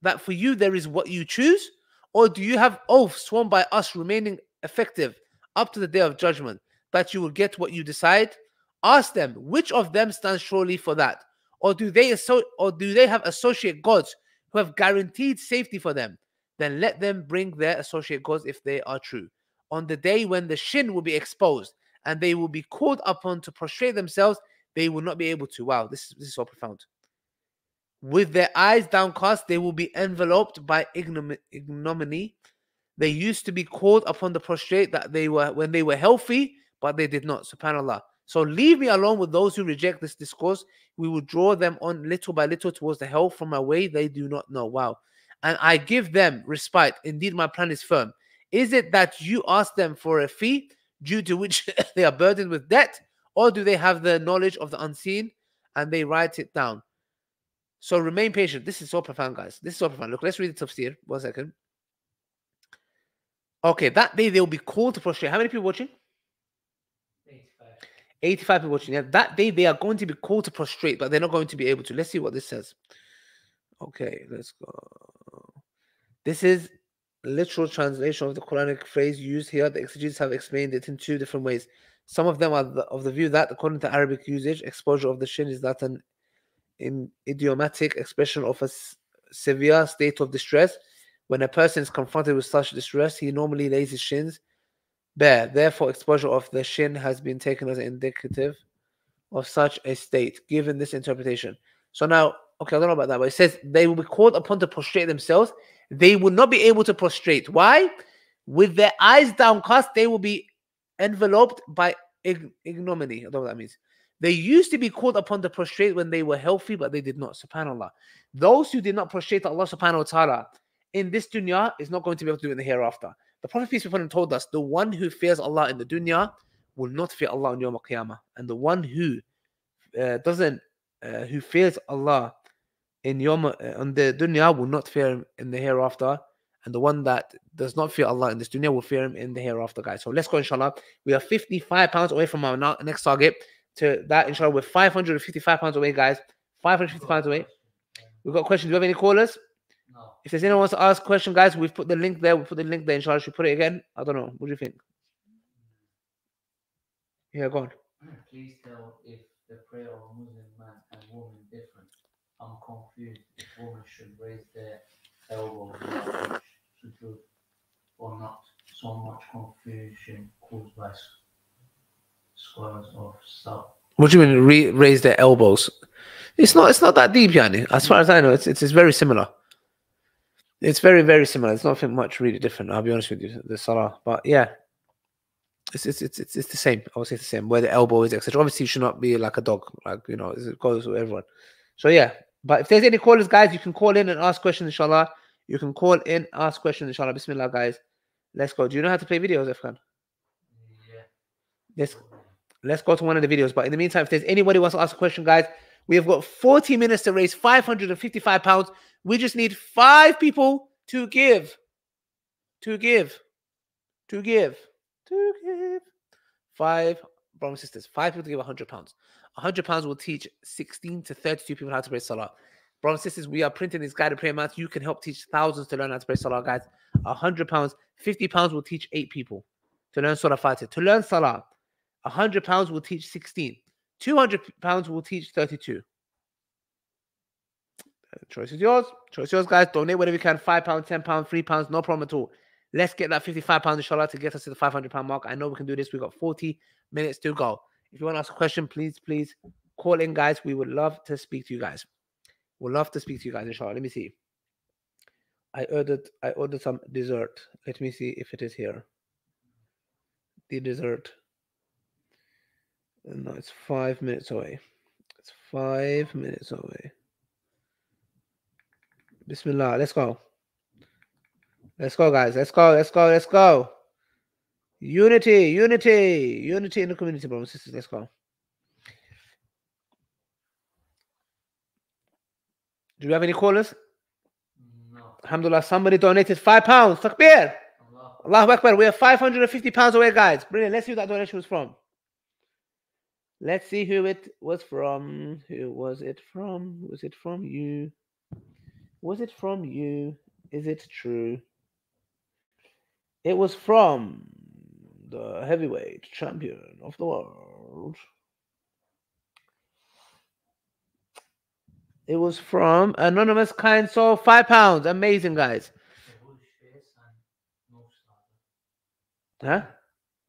that for you there is what you choose, or do you have oaths sworn by us remaining effective up to the day of judgment that you will get what you decide? Ask them which of them stands surely for that, or do they asso- or do they have associate gods who have guaranteed safety for them? Then let them bring their associate gods if they are true on the day when the shin will be exposed and they will be called upon to prostrate themselves, they will not be able to. Wow, this is, this is so profound. With their eyes downcast, they will be enveloped by ignom- ignominy. They used to be called upon to prostrate that they were when they were healthy, but they did not. Subhanallah. So leave me alone with those who reject this discourse. We will draw them on little by little towards the hell from a way they do not know. Wow. And I give them respite. Indeed, my plan is firm. Is it that you ask them for a fee due to which they are burdened with debt, or do they have the knowledge of the unseen and they write it down? So remain patient. This is so profound, guys. This is so profound. Look, let's read the tafsir. One second. Okay, that day they'll be called to prostrate. How many people watching? 85. 85 people watching. Yeah, that day they are going to be called to prostrate, but they're not going to be able to. Let's see what this says. Okay, let's go. This is literal translation of the Quranic phrase used here. The exegetes have explained it in two different ways. Some of them are the, of the view that, according to Arabic usage, exposure of the shin is that an idiomatic expression of a severe state of distress. When a person is confronted with such distress, he normally lays his shins bare. Therefore, exposure of the shin has been taken as indicative of such a state, given this interpretation. So now, okay, I don't know about that, but it says they will be called upon to prostrate themselves. They will not be able to prostrate. Why? With their eyes downcast, they will be enveloped by ig- ignominy. I don't know what that means. They used to be called upon to prostrate when they were healthy, but they did not. Subhanallah. Those who did not prostrate Allah subhanahu wa ta'ala in this dunya is not going to be able to do in the hereafter. The Prophet peace be upon him told us the one who fears Allah in the dunya will not fear Allah on Yom Qiyamah. And the one who uh, doesn't, uh, who fears Allah in Yom uh, on the dunya will not fear him in the hereafter. And the one that does not fear Allah in this dunya will fear him in the hereafter, guys. So let's go, inshallah. We are 55 pounds away from our next target. To that, inshallah, we're 555 pounds away, guys. 550 pounds away. We've got questions. Do you have any callers? If there's anyone wants to ask a question, guys, we've put the link there. We've put the link there. Inshallah, should we put it again? I don't know. What do you think? Yeah, go on. Please tell if the prayer of a Muslim man and woman different. I'm confused if women should raise their elbows while sujood or not. So much confusion caused by s- scholars of sub. What do you mean re- raise their elbows? It's not. It's not that deep, Yani. As far as I know, it's it's, it's very similar. It's very very similar. It's nothing much really different. I'll be honest with you, the salah. But yeah, it's it's it's it's, it's the same. I would say it's the same. Where the elbow is, etc. Obviously, you should not be like a dog. Like you know, it goes with everyone. So yeah. But if there's any callers, guys, you can call in and ask questions. Inshallah, you can call in, ask questions. Inshallah, Bismillah, guys. Let's go. Do you know how to play videos, Efkan? Yeah. Let's let's go to one of the videos. But in the meantime, if there's anybody who wants to ask a question, guys, we have got 40 minutes to raise 555 pounds. We just need five people to give, to give, to give, to give. Five brothers and sisters, five people to give 100 pounds. 100 pounds will teach 16 to 32 people how to pray salah. Brothers and sisters, we are printing this guided prayer mat. You can help teach thousands to learn how to pray salah, guys. 100 pounds, 50 pounds will teach eight people to learn surah Fatiha. To learn salah, 100 pounds will teach 16. 200 pounds will teach 32. Uh, Choice is yours. Choice is yours, guys. Donate whatever you can. Five pounds, ten pounds, three pounds, no problem at all. Let's get that 55 pounds inshallah to get us to the 500 pound mark. I know we can do this. We've got 40 minutes to go. If you want to ask a question, please, please call in, guys. We would love to speak to you guys. We'd love to speak to you guys, inshallah. Let me see. I ordered I ordered some dessert. Let me see if it is here. The dessert. Uh, No, it's five minutes away. It's five minutes away. Bismillah. Let's go. Let's go, guys. Let's go. Let's go. Let's go. Unity, unity, unity in the community, brothers and sisters. Let's go. Do we have any callers? No. Alhamdulillah, somebody donated five pounds. Takbir. Allah. Allahu Akbar. We are 550 pounds away, guys. Brilliant. Let's see who that donation was from. Let's see who it was from. Who was it from? Was it from you? Was it from you? Is it true? It was from the heavyweight champion of the world. It was from Anonymous Kind Soul, five pounds. Amazing, guys. The bush face and no star. Huh?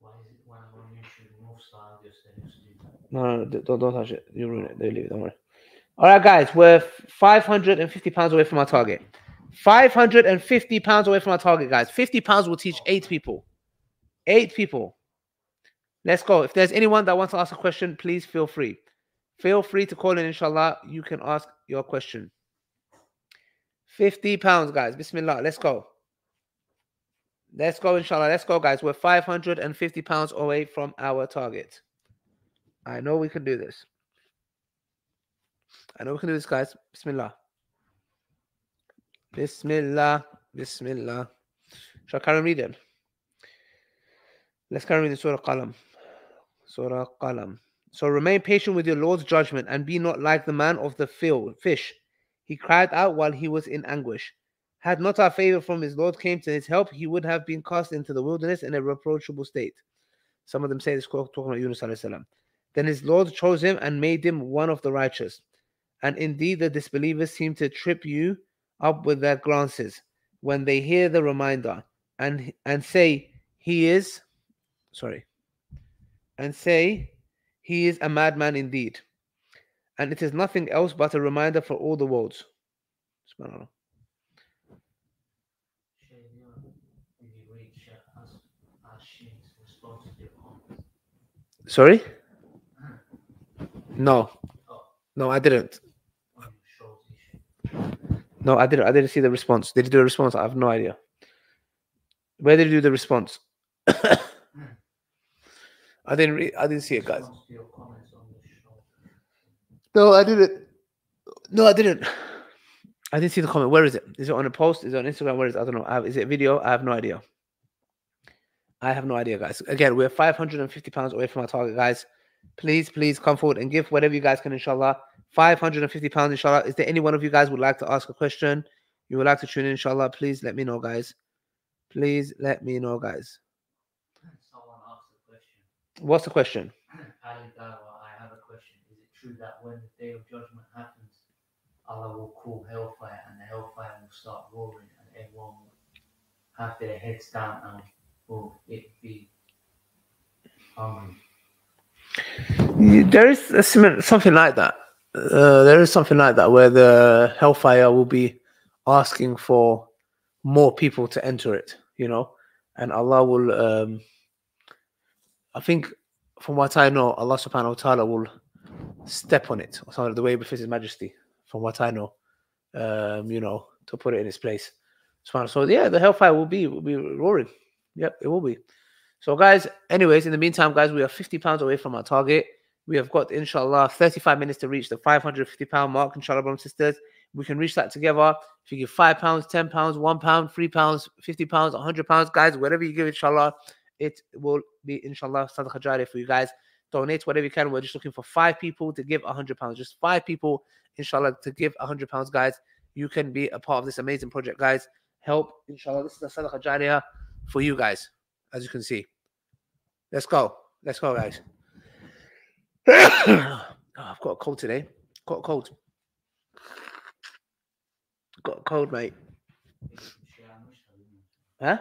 Why is it when I'm on YouTube, no star, just say just do that? No, no, don't, don't touch it. You ruin it. They leave it. Don't worry. All right, guys, we're 550 pounds away from our target. 550 pounds away from our target, guys. 50 pounds will teach eight people. Eight people. Let's go. If there's anyone that wants to ask a question, please feel free. Feel free to call in, inshallah. You can ask your question. 50 pounds, guys. Bismillah. Let's go. Let's go, inshallah. Let's go, guys. We're 550 pounds away from our target. I know we can do this. I know we can do this, guys. Bismillah. Bismillah. Bismillah. Shall I carry on reading? Let's carry on reading Surah Qalam. Surah Qalam. So remain patient with your Lord's judgment and be not like the man of the field, fish. He cried out while he was in anguish. Had not our favor from his Lord came to his help, he would have been cast into the wilderness in a reproachable state. Some of them say this talking about Yunus alayhi salam. Then his Lord chose him and made him one of the righteous. And indeed, the disbelievers seem to trip you up with their glances when they hear the reminder and and say, He is sorry, and say, He is a madman indeed. And it is nothing else but a reminder for all the worlds. Subhanallah. Shay, you know, did you read Sheikh As- Ashim's response to your comment? Sorry? No. No, I didn't. on your show's issue. No, I didn't. I didn't see the response. Did you do a response? I have no idea. Where did you do the response? I didn't. Re- I didn't see it, guys. Response to your comments on the show. No, I didn't. No, I didn't. I didn't see the comment. Where is it? Is it on a post? Is it on Instagram? Where is it? I don't know. I have, is it a video? I have no idea. I have no idea, guys. Again, we're 550 pounds away from our target, guys. Please, please come forward and give whatever you guys can, inshallah. 550 pounds, inshallah. Is there any one of you guys would like to ask a question? you would like to tune in, inshallah, please let me know, guys. Please let me know, guys. Someone asked a question. What's the question? Ali Dawah, I have a question. Is it true that when the day of judgment happens, Allah will call hellfire and the hellfire will start roaring and everyone will have their heads down and will it be hungry? There is a something like that. Uh, there is something like that where the hellfire will be asking for more people to enter it, you know, and Allah will. Um, I think, from what I know, Allah Subhanahu wa Taala will step on it, or something the way befits His Majesty. From what I know, um, you know, to put it in its place. So yeah, the hellfire will be will be roaring. Yep, it will be. So, guys, anyways, in the meantime, guys, we are 50 pounds away from our target. We have got, inshallah, 35 minutes to reach the 550 pound mark, inshallah, brothers sisters. We can reach that together. If you give five pounds, 10 pounds, one pound, three pounds, 50 pounds, 100 pounds, guys, whatever you give, inshallah, it will be, inshallah, sadaqah jariyah for you guys. Donate whatever you can. We're just looking for five people to give 100 pounds. Just five people, inshallah, to give 100 pounds, guys. You can be a part of this amazing project, guys. Help, inshallah. This is the sadaqah for you guys, as you can see. Let's go. Let's go, guys. oh, I've got a cold today. Got a cold. Got a cold, mate. You Huh?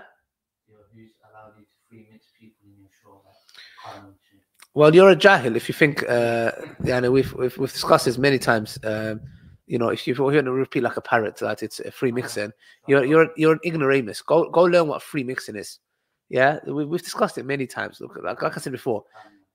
you? Well, you're a jahil if you think. Uh, yeah, we've, we've we've discussed this many times. Um, you know, if you're going to repeat like a parrot that it's a free mixing, you're you're you're an ignoramus. Go go learn what free mixing is. Yeah, we, we've discussed it many times. Look, like, like I said before,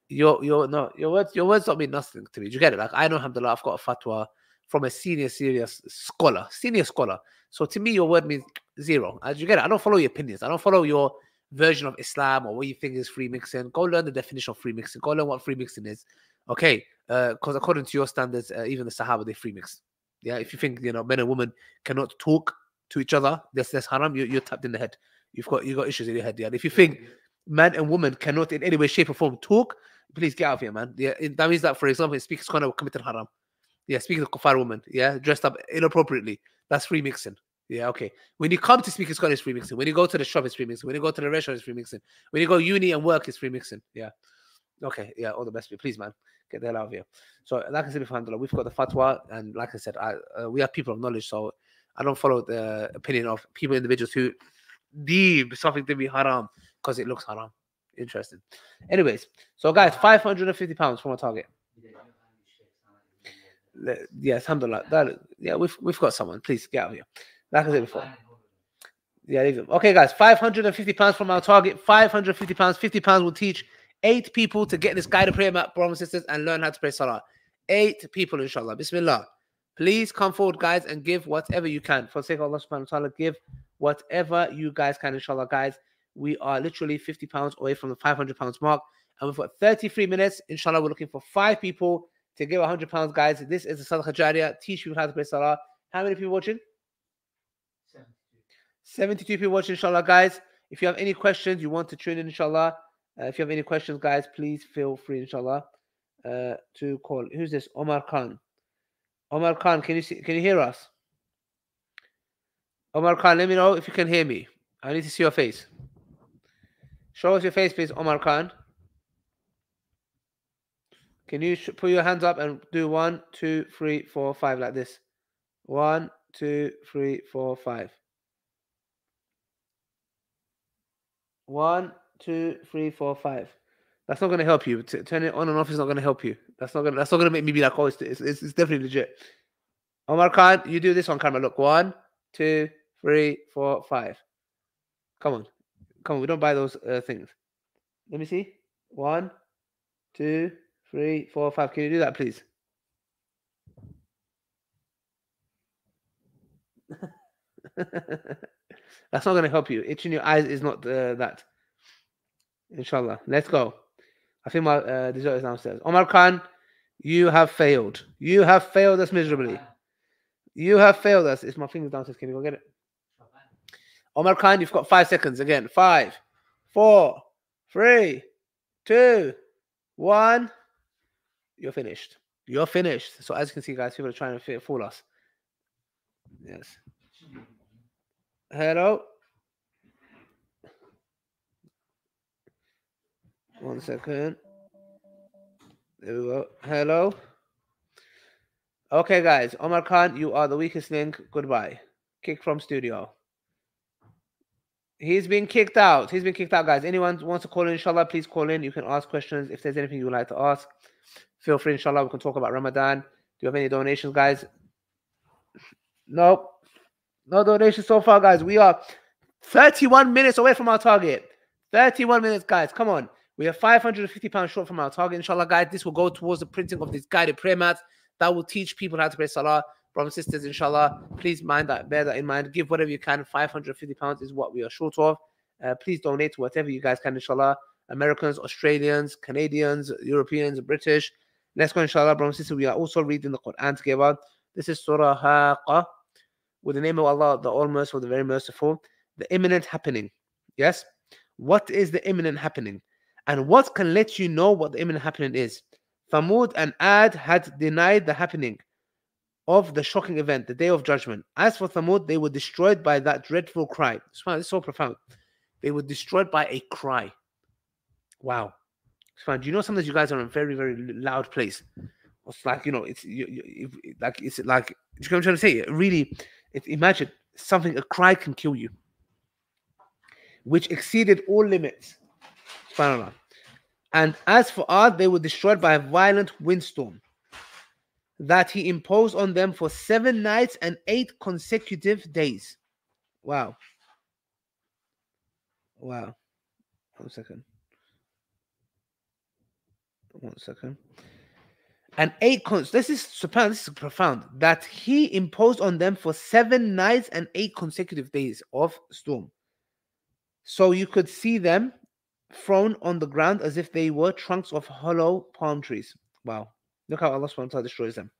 your your no your words your words don't mean nothing to me. Do you get it? Like I know, alhamdulillah, I've got a fatwa from a senior serious scholar, senior scholar. So to me, your word means zero. Uh, Do you get it? I don't follow your opinions. I don't follow your version of Islam or what you think is free mixing. Go learn the definition of free mixing. Go learn what free mixing is. Okay, because according to your standards, uh, even the Sahaba they free mix. Yeah, if you think you know men and women cannot talk to each other, that's that's haram. You, you're tapped in the head. You've got you've got issues in your head. Yeah, if you think man and woman cannot in any way, shape, or form talk, please get out of here, man. Yeah, it- that means that, for example, in speaker's of committed haram. Yeah, speaking of kafar woman, yeah, dressed up inappropriately, that's free mixing. Yeah, okay. When you come to speaker's corner, it's free mixing. When you go to the shop, it's free mixing. When you go to the restaurant, it's free mixing. When you go uni and work, it's free mixing. Yeah. Okay, yeah, all the best. Please, man, get the hell out of here. So, like I said before, we've got the fatwa, and like I said, I, uh, we are people of knowledge, so I don't follow the opinion of people, individuals who deem something to be haram because it looks haram. Interesting. Anyways, so guys, 550 pounds from our target. Yes, alhamdulillah. That, yeah, we've we've got someone. Please get out of here. Like I said before. Yeah, leave them. Okay, guys, 550 pounds from our target. 550 pounds. 50 pounds will teach eight people to get this guided prayer mat, brothers and sisters, and learn how to pray salah. Eight people, inshallah. Bismillah. Please come forward, guys, and give whatever you can. For the sake of Allah subhanahu wa ta'ala, give whatever you guys can, inshallah, guys. We are literally 50 pounds away from the 500 pounds mark, and we've got 33 minutes. Inshallah, we're looking for five people to give 100 pounds, guys. This is the Sadaqah Jariyah. Teach people how to pray salah. How many people watching? 72. 72 people watching, inshallah, guys. If you have any questions, you want to tune in, inshallah. Uh, if you have any questions, guys, please feel free, inshallah, uh, to call. Who's this? Omar Khan. Omar Khan, can you see? Can you hear us? Omar Khan, let me know if you can hear me. I need to see your face. Show us your face, please, Omar Khan. Can you put your hands up and do one, two, three, four, five, like this? One, two, three, four, five. One, two, three, four, five. That's not going to help you. T- turn it on and off is not going to help you. That's not going. That's not going to make me be like, oh, it's, it's, it's definitely legit. Omar Khan, you do this on camera. Look, one, two, three, four, five. Come on, come on. We don't buy those uh, things. Let me see. One, two, three, four, five. Can you do that, please? That's not going to help you. Itching your eyes is not uh, that. Inshallah. Let's go. I think my uh, dessert is downstairs. Omar Khan, you have failed. You have failed us miserably. You have failed us. It's my fingers downstairs. Can you go get it? Omar Khan, you've got five seconds again. Five, four, three, two, one. You're finished. You're finished. So as you can see, guys, people are trying to fool us. Yes. Hello. One second. There we go. Hello. Okay, guys. Omar Khan, you are the weakest link. Goodbye. Kick from studio. He's been kicked out. He's been kicked out, guys. Anyone wants to call in, inshallah, please call in. You can ask questions. If there's anything you would like to ask, feel free, inshallah. We can talk about Ramadan. Do you have any donations, guys? Nope. No donations so far, guys. We are 31 minutes away from our target. 31 minutes, guys. Come on. We are 550 pounds short from our target. Inshallah, guys, this will go towards the printing of this guided prayer mat that will teach people how to pray salah. Brothers and sisters, inshallah, please mind that, bear that in mind. Give whatever you can. 550 pounds is what we are short of. Uh, please donate whatever you guys can, inshallah. Americans, Australians, Canadians, Europeans, British. Let's go, inshallah, brothers and sisters. We are also reading the Quran together. This is Surah Haqqa with the name of Allah, the All Merciful, the Very Merciful. The imminent happening. Yes? What is the imminent happening? And what can let you know what the imminent happening is? Thamud and Ad had denied the happening of the shocking event, the day of judgment. As for Thamud, they were destroyed by that dreadful cry. It's so profound. They were destroyed by a cry. Wow. Do you know sometimes you guys are in a very, very loud place? It's like, you know, it's you, you, like, it's like, you know what I'm trying to say? Really, imagine something, a cry can kill you, which exceeded all limits. And as for Ad, they were destroyed by a violent windstorm that he imposed on them for seven nights and eight consecutive days. Wow. Wow. One second. One second. And eight cons. This is profound. This is profound. That he imposed on them for seven nights and eight consecutive days of storm. So you could see them thrown on the ground as if they were trunks of hollow palm trees. Wow. Look how Allah subhanahu wa destroys them.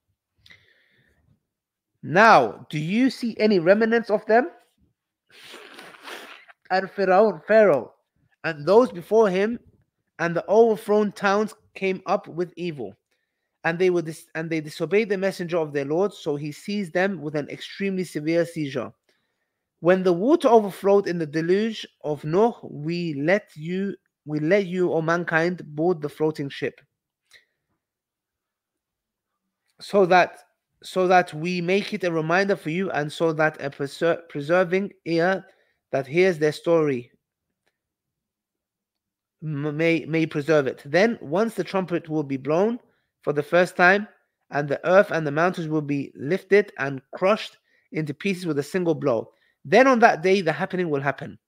Now, do you see any remnants of them? And Pharaoh, Pharaoh, and those before him, and the overthrown towns came up with evil, and they were dis- and they disobeyed the messenger of their Lord, so he seized them with an extremely severe seizure. When the water overflowed in the deluge of Noah, we let you we let you, O mankind, board the floating ship. So that so that we make it a reminder for you, and so that a preser- preserving ear that hears their story may may preserve it. Then, once the trumpet will be blown for the first time, and the earth and the mountains will be lifted and crushed into pieces with a single blow. Then, on that day, the happening will happen,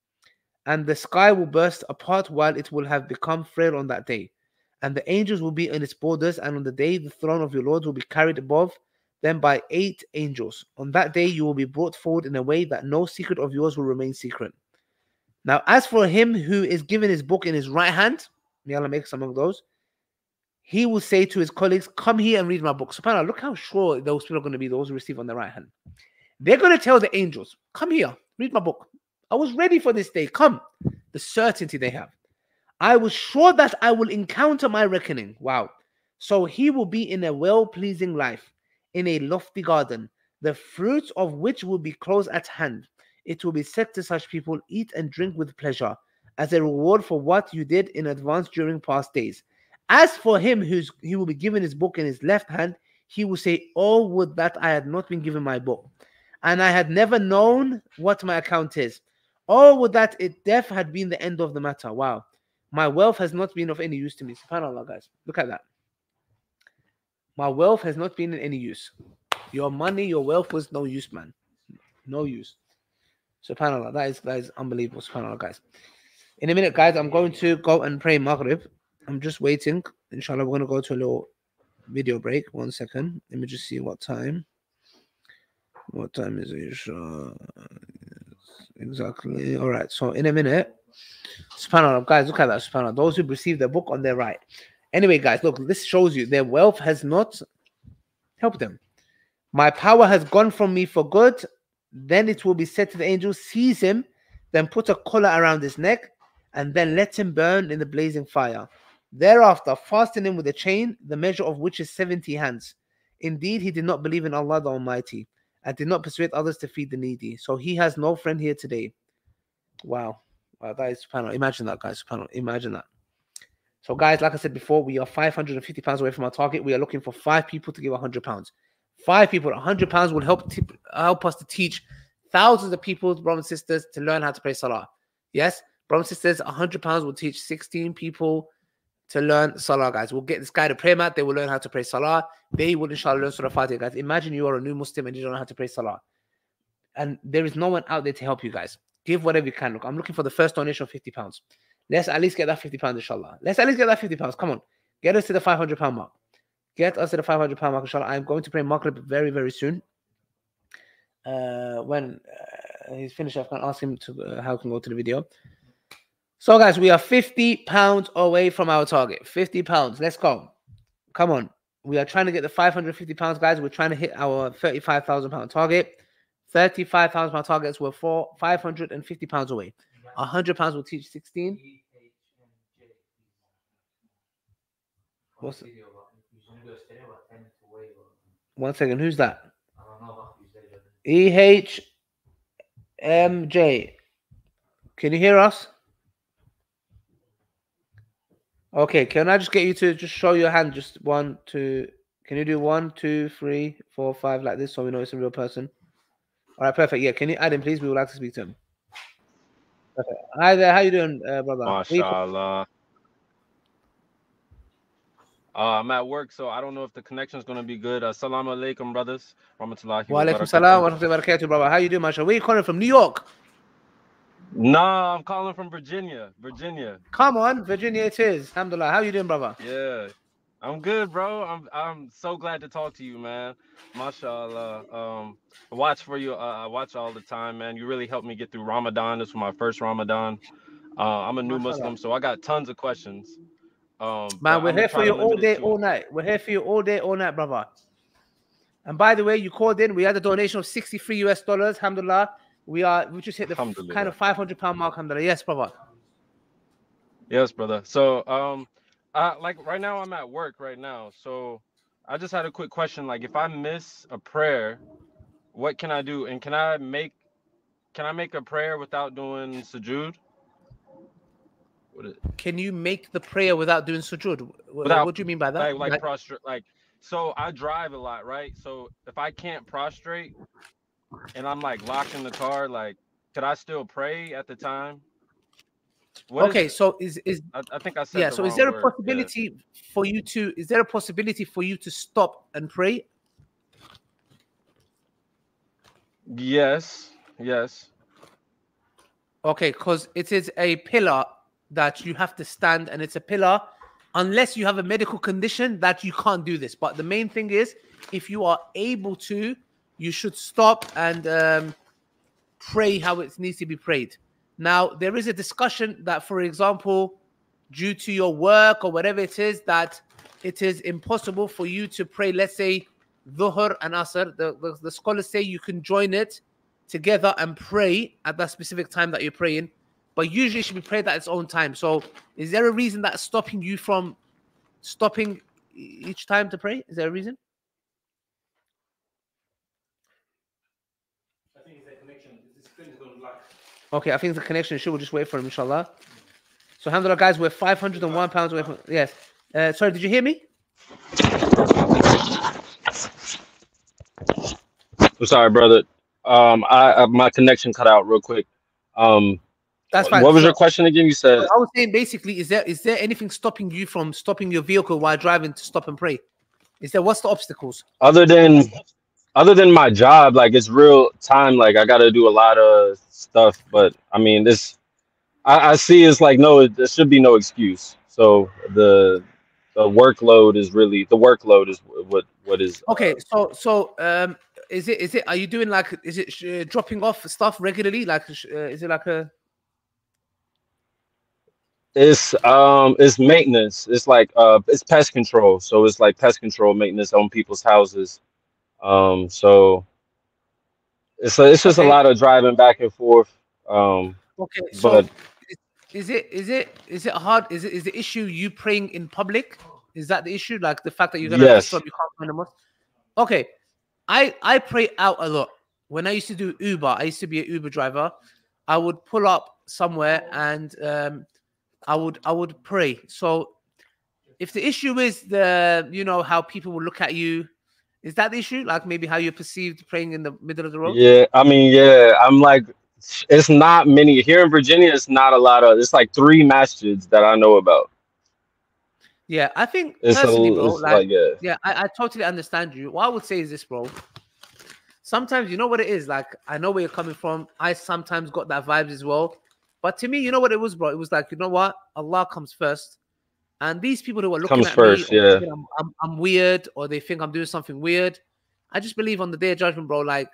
and the sky will burst apart while it will have become frail on that day. And the angels will be in its borders, and on the day the throne of your Lord will be carried above them by eight angels. On that day, you will be brought forward in a way that no secret of yours will remain secret. Now, as for him who is given his book in his right hand, may Allah make some of those, he will say to his colleagues, Come here and read my book. SubhanAllah, look how sure those people are going to be, those who receive on the right hand. They're going to tell the angels, Come here, read my book. I was ready for this day. Come. The certainty they have. I was sure that I will encounter my reckoning. Wow. So he will be in a well pleasing life in a lofty garden, the fruits of which will be close at hand. It will be said to such people, Eat and drink with pleasure, as a reward for what you did in advance during past days. As for him who's he will be given his book in his left hand, he will say, Oh, would that I had not been given my book, and I had never known what my account is. Oh, would that it death had been the end of the matter. Wow. My wealth has not been of any use to me. SubhanAllah, guys. Look at that. My wealth has not been in any use. Your money, your wealth was no use, man. No use. SubhanAllah. That is that is unbelievable. SubhanAllah, guys. In a minute, guys, I'm going to go and pray Maghrib. I'm just waiting. Inshallah, we're going to go to a little video break. One second. Let me just see what time. What time is it? Exactly. All right. So in a minute, SubhanAllah, guys, look at that. SubhanAllah. Those who receive the book on their right. Anyway, guys, look, this shows you their wealth has not helped them. My power has gone from me for good. Then it will be said to the angel, Seize him, then put a collar around his neck, and then let him burn in the blazing fire. Thereafter, fasten him with a chain, the measure of which is 70 hands. Indeed, he did not believe in Allah the Almighty, and did not persuade others to feed the needy. So he has no friend here today. Wow. Wow, that is panel. Imagine that, guys. Panel. Imagine that. So, guys, like I said before, we are 550 pounds away from our target. We are looking for five people to give 100 pounds. Five people, 100 pounds will help t- help us to teach thousands of people, brothers and sisters, to learn how to pray Salah. Yes, brothers and sisters, 100 pounds will teach 16 people to learn Salah, guys. We'll get this guy to pray mat. They will learn how to pray Salah. They will, inshallah, learn Surah Fatiha, guys. Imagine you are a new Muslim and you don't know how to pray Salah. And there is no one out there to help you guys. Give whatever you can. Look, I'm looking for the first donation of 50 pounds. Let's at least get that 50 pounds, inshallah. Let's at least get that 50 pounds. Come on. Get us to the 500 pound mark. Get us to the 500 pound mark, inshallah. I'm going to pray Maghrib very, very soon. Uh, when uh, he's finished, I can ask him to uh, how can go to the video. So, guys, we are 50 pounds away from our target. 50 pounds. Let's go. Come on. We are trying to get the 550 pounds, guys. We're trying to hit our 35,000 pound target. 35,000 pound targets were for 550 pounds away. 100 pounds will teach 16. What's it? video about if you should do a stereo about 10 minutes away or One second. Who's that? I don't know about you said E H M J. Can you hear us? Okay, can I just get you to just show your hand? Just one, two. Can you do one, two, three, four, five, like this, so we know it's a real person? All right, perfect. Yeah, can you add him, please? We would like to speak to him. Perfect. Hi there. How you doing, uh, brother? Where you from? MashaAllah. Uh, I'm at work, so I don't know if the connection is going to be good. Assalamu alaikum, brothers. Rahmatullahi Wa alaikum salam wa rahmatullahi brother. How you doing, Masha? Where you calling from? New York. Nah, I'm calling from Virginia. Virginia. Come on, Virginia it is. Alhamdulillah. How you doing, brother? Yeah. I'm good, bro. I'm I'm so glad to talk to you, man. MashaAllah. Um, I watch for you. Uh, I watch all the time, man. You really helped me get through Ramadan. This was my first Ramadan. Uh, I'm a new MashaAllah. Muslim, so I got tons of questions. Um, Man, we're here for you all day, all night. We're here for you all day, all night, brother. And by the way, you called in. We had a donation of 63 US dollars. Alhamdulillah. We are we just hit the kind of 500 pound mark. Alhamdulillah. Yes, brother. Yes, brother. So, um, I like right now I'm at work right now. So, I just had a quick question. Like, if I miss a prayer, what can I do? And can I make can I make a prayer without doing sujood? What is, Can you make the prayer without doing sujood? Without- what do you mean by that? like like Like- prostrate like so I drive a lot, right? So if I can't prostrate and I'm like locked in the car, like could I still pray at the time? What is- okay, so is is I, I think I said yeah. So is there a word. Yeah. possibility for you to? Is there a possibility for you to stop and pray? Yes, yes. Okay, because it is a pillar that you have to stand, and it's a pillar unless you have a medical condition that you can't do this. But the main thing is, if you are able to, you should stop and um, pray how it needs to be prayed. Now, there is a discussion that, for example, due to your work or whatever it is, that it is impossible for you to pray, let's say, Dhuhr and Asr. The, the, the scholars say you can join it together and pray at that specific time that you're praying, but usually it should be prayed at its own time. So, is there a reason that's stopping you from stopping each time to pray? Is there a reason? I think it's a connection. This screen is going black. Okay, I think the connection issue. We'll just wait for him, inshallah. So, alhamdulillah, guys, we're 501 pounds away from. Yes. Uh, sorry, did you hear me? I'm sorry, brother. Um, I, I my connection cut out real quick. Um, That's fine. what was your question again? You said I was saying basically, is there is there anything stopping you from stopping your vehicle while driving to stop and pray? Is there what's the obstacles? other than other than my job, like it's real time. Like I got to do a lot of stuff, but I mean, this I, I see it's like no, there should be no excuse. So the the workload is really the workload is what what is Okay, so so um, is it is it are you doing like is it uh, dropping off stuff regularly? Like uh, is it like a It's um it's maintenance. It's like uh it's pest control. So it's like pest control maintenance on people's houses. Um so it's a, it's just Okay. a lot of driving back and forth. Um okay? So but is- it is it is it hard? Is it is the issue you praying in public? Is that the issue? Like the fact that you're gonna Yes. you can't find a mosque? Okay, I I pray out a lot. when I used to do Uber, I used to be an Uber driver. I would pull up somewhere and um, I would I would pray. So if the issue is the you know how people will look at you, is that the issue? Like maybe how you're perceived praying in the middle of the road? Yeah, I mean, yeah, I'm like, it's not many here in Virginia. It's not a lot of. It's like three masjids that I know about. Yeah, I think It's, a, personally, bro, like, like, yeah, yeah, I, I totally understand you. What I would say is this, bro. Sometimes you know what it is. Like I know where you're coming from. I sometimes got that vibes as well. But to me, you know what it was, bro. It was like you know what, Allah comes first, and these people who are looking Comes at first, me, yeah. I'm, I'm, I'm weird, or they think I'm doing something weird. I just believe on the day of judgment, bro. Like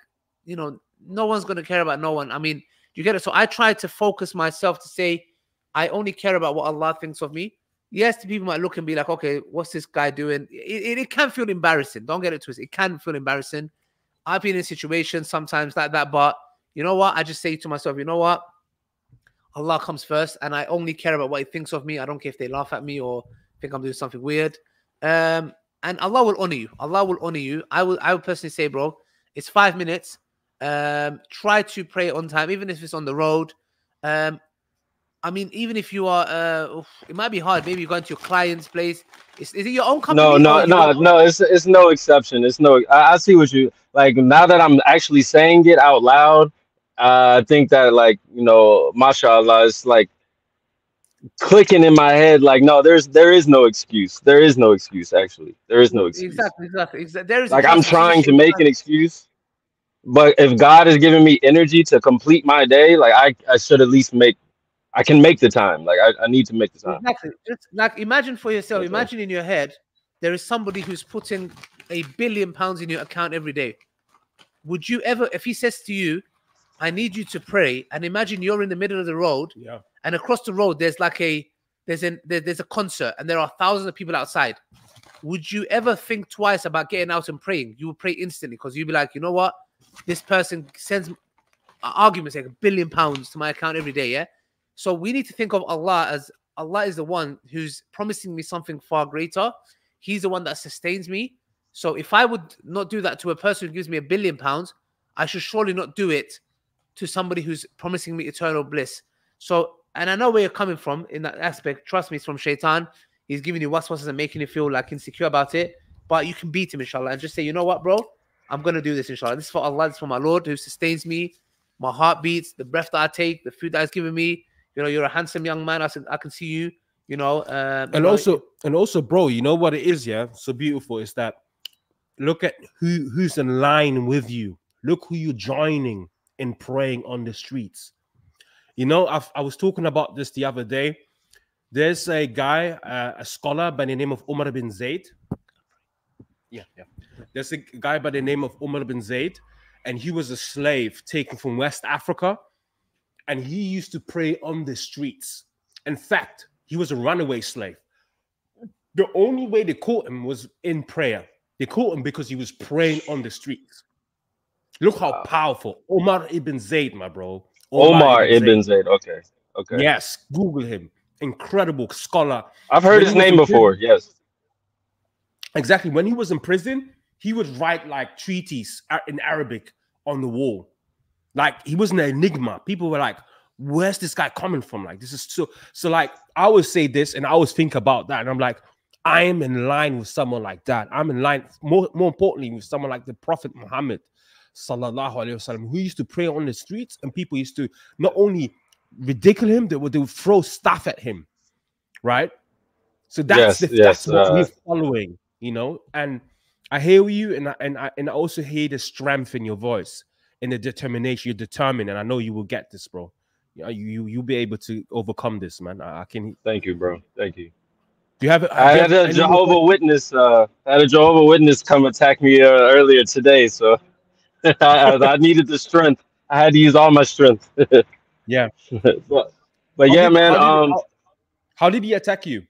you know, no one's gonna care about no one. I mean, you get it. So I try to focus myself to say, I only care about what Allah thinks of me. Yes, the people might look and be like, okay, what's this guy doing? It, it, it can feel embarrassing. Don't get it twisted. It can feel embarrassing. I've been in situations sometimes like that, but you know what? I just say to myself, you know what? Allah comes first, and I only care about what He thinks of me. I don't care if they laugh at me or think I'm doing something weird. Um, and Allah will honor you. Allah will honor you. I will. I would personally say, bro, it's five minutes. Um, try to pray on time, even if it's on the road. Um, I mean, even if you are, uh, it might be hard. Maybe you go to your client's place. Is, is it your own company? no, no, no, no. It's it's no exception. It's no. I, I see what you like. Now that I'm actually saying it out loud, I think that like you know, mashallah, it's like clicking in my head. Like, no, there's there is no excuse. There is no excuse. Actually, there is no excuse. Exactly, exactly, exactly. There is like I'm trying to make an excuse but if god is giving me energy to complete my day like i i should at least make i can make the time like i, I need to make the time Exactly. Just like imagine for yourself. That's right. Imagine in your head there is somebody who's putting a billion pounds in your account every day. Would you ever, if he says to you, "I need you to pray," and imagine you're in the middle of the road, Yeah. and across the road there's like a there's an there, there's a concert, and there are thousands of people outside. Would you ever think twice about getting out and praying? You would pray instantly because you'd be like, you know what, this person sends arguments like a billion pounds to my account every day. Yeah. So we need to think of Allah as Allah is the one who's promising me something far greater. He's the one that sustains me. So if I would not do that to a person who gives me a billion pounds, I should surely not do it to somebody who's promising me eternal bliss. So, and I know where you're coming from in that aspect. Trust me, it's from Shaitan. He's giving you waswas and making you feel like insecure about it. But you can beat him, inshallah, and just say, you know what, bro? I'm gonna do this, inshallah. This is for Allah, this is for my Lord who sustains me, my heart beats, the breath that I take, the food that He's given me. You know, you're a handsome young man. I said, I can see you. You know, uh, you and know, also and also bro you know what it is yeah so beautiful is that look at who who's in line with you look who you're joining in praying on the streets. You know I've, i was talking about this the other day. There's a guy uh, a scholar by the name of umar bin zaid. Yeah yeah. There's a guy by the name of umar bin zaid and he was a slave taken from west africa and he used to pray on the streets. In fact he was a runaway slave. The only way they caught him was in prayer. They caught him because he was praying on the streets. Look how Wow. powerful Omar ibn Zayd, my bro. omar ibn zayd okay okay Yes, Google him. Incredible scholar. i've heard When his he name in prison- before yes Exactly. When he was in prison, he would write like treaties in Arabic on the wall. Like he was an enigma. People were like, where's this guy coming from? Like, this is so so like I always say this and I always think about that. And I'm like, I am in line with someone like that. I'm in line more, more importantly with someone like the Prophet Muhammad sallallahu alaihi wasallam who used to pray on the streets and people used to not only ridicule him, they would, they would throw stuff at him, right? So that's Yes, the, yes, that's what uh, we're following, you know. And I hear you, and I, and I and I also hear the strength in your voice and the determination. You're determined, and I know you will get this, bro. You know, you you you'll be able to overcome this, man. I, I can. thank you bro thank you Do you have? I had a Jehovah Witness. Uh, I had a Jehovah Witness come attack me uh, earlier today, so I, I needed the strength. I had to use all my strength. Yeah. but, but yeah, did- man. how did- Um, how, how did he attack you?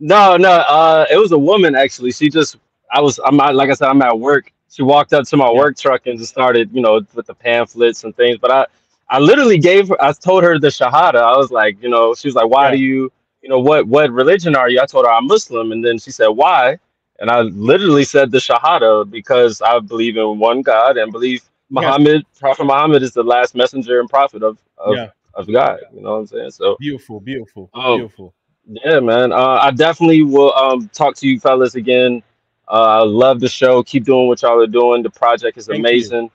no, no. Uh, it was a woman actually. She just, I was, I'm at, like I said, I'm at work. She walked up to my Yeah. work truck and just started, you know, with the pamphlets and things. But I, I literally gave her. I told her the shahada. I was like, you know, she was like, why Yeah. do you, you know, what what religion are you? I told her I'm Muslim, and then she said why, and I literally said the shahada because I believe in one God and believe Muhammad, Prophet Muhammad is the last messenger and prophet of of, Yeah. of God. You know what I'm saying? So Beautiful, beautiful, Oh. beautiful. yeah, man. Uh, I definitely will um talk to you fellas again. Uh, I love the show. Keep doing what y'all are doing. The project is Thank amazing.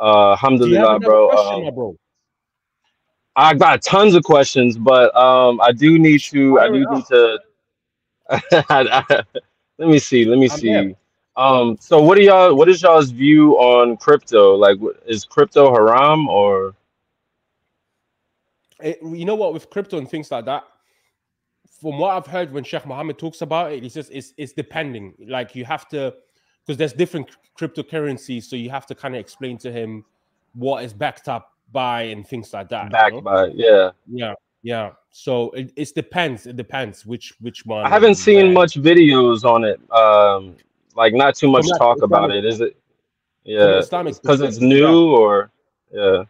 Uh, you alhamdulillah, bro. question, Um, bro? I got tons of questions, but um, I do need to. I do need to. let me see. Let me I'm see. Um, so what are y'all? What is y'all's view on crypto? Like, is crypto haram or? It- you know what with crypto and things like that from what i've heard when sheikh mohammed talks about it he says it's, it's depending like you have to because there's different cryptocurrencies so you have to kind of explain to him what is backed up by and things like that you Backed know? by yeah. yeah yeah so it, it depends it depends which which one I haven't seen where. much videos on it. Um, like not too much like, talk about it. Is it? Yeah, because it's perspective, yeah. new or yeah.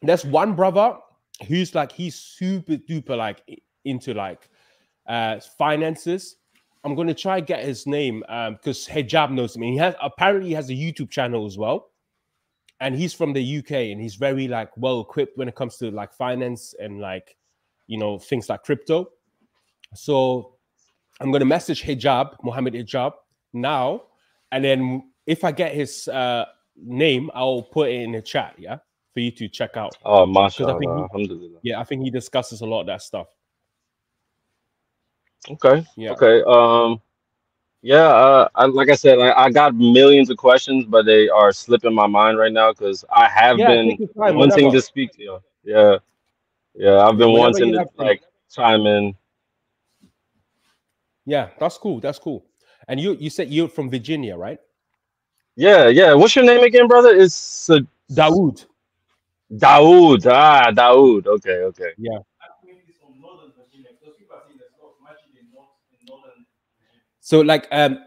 there's one brother who's like he's super duper like into like uh finances i'm gonna try get his name um because hijab knows him he has apparently he has a youtube channel as well and he's from the uk and he's very like well equipped when it comes to like finance and like you know things like crypto so i'm gonna message hijab mohammed hijab now and then if i get his uh name i'll put it in the chat yeah for you to check out Oh, I think mashallah. he- yeah, I think he discusses a lot of that stuff. Okay. Yeah. Okay. Um. Yeah. Uh. I, like I said, I, I got millions of questions, but they are slipping my mind right now because I have Yeah, been wanting whatever. to speak to you. Yeah. Yeah. I've been Whenever wanting to like chime in. Yeah, that's cool. That's cool. And you you said you're from Virginia, right? Yeah. Yeah. What's your name again, brother? It's uh, Dawood. Dawood. Ah, Dawood. Okay. Okay. communities from northern Virginia, because people are saying there's a lot of matching in north in northern Virginia. So like um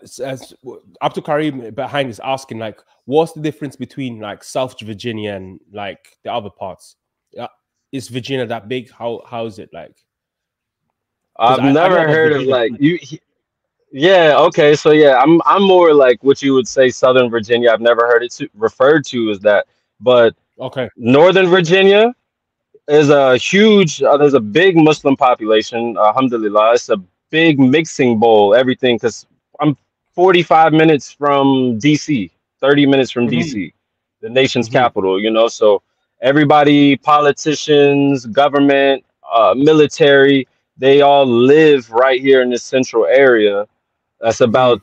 Abdul Karim behind is asking like what's the difference between like South Virginia and like the other parts? Yeah, is Virginia that big? How how is it like? I've I- I never about heard of like you. he- Yeah. Okay. So yeah, I'm I'm more like what you would say Southern Virginia. I've never heard it to, referred to as that, but Okay. Northern Virginia is a huge. Uh, there's a big Muslim population. Alhamdulillah, it's a big mixing bowl. Everything because I'm 45 minutes from DC, 30 minutes from Mhm. DC, the nation's Mhm. capital. You know, so everybody, politicians, government, uh, military, they all live right here in this central area. That's about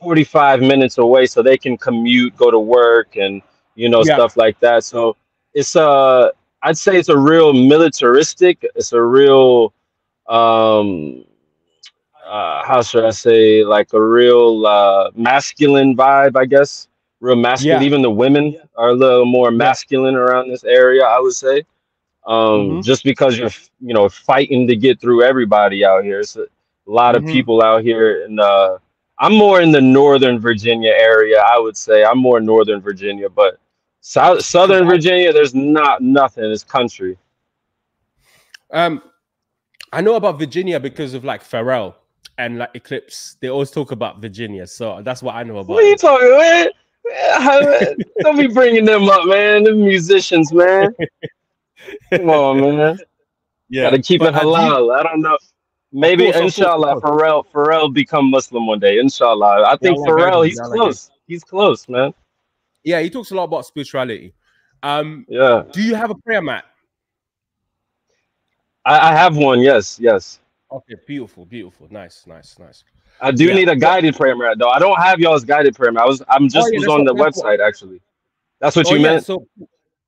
45 minutes away, so they can commute, go to work, and you know Yeah. stuff like that. So it's uh I'd say it's a real militaristic. It's a real um uh how should I say like a real uh masculine vibe, I guess. Real masculine. Yeah. Even the women are a little more masculine around this area, I would say. Um Mhm. just because you're you know fighting to get through everybody out here. It's a lot of Mhm. people out here and uh I'm more in the northern Virginia area, I would say. I'm more northern Virginia, but South Southern Virginia, there's not nothing. It's country. Um I know about Virginia because of like Pharrell and like Clipse. They always talk about Virginia, so that's what I know about. What are you talking about? Don't be bringing them up, man. The musicians, man. Come on, man. Yeah, Gotta keep it have you- halal. I don't know. Maybe, course, of course, of inshallah, course. Pharrell, Pharrell become Muslim one day. Inshallah. I think Allah Pharrell, he's close. He's close, man. yeah, he talks a lot about spirituality. Um, Yeah. do you have a prayer mat? I, I have one. Yes, yes. Okay, beautiful, beautiful, nice, nice, nice. I do Yeah. need a guided prayer mat though. I don't have y'all's guided prayer mat. I was I'm just yeah, was on the what- that's what- website actually. That's what Oh, you yeah, meant? so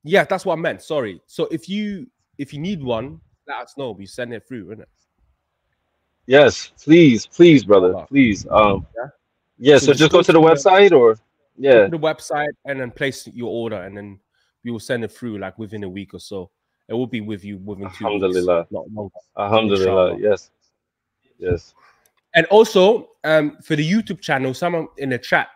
yeah, that's what I meant. Sorry. So if you if you need one, let us know. We send it through, innit? Yes, please, please, brother, please. Um Yeah. yeah, So so just go go to the website or yeah. the website and then place your order, and then we will send it through like within a week or so. It will be with you within two weeks, Alhamdulillah. not longer. Alhamdulillah. Inshallah. Yes. Yes. And also, um, for the YouTube channel, someone in the chat,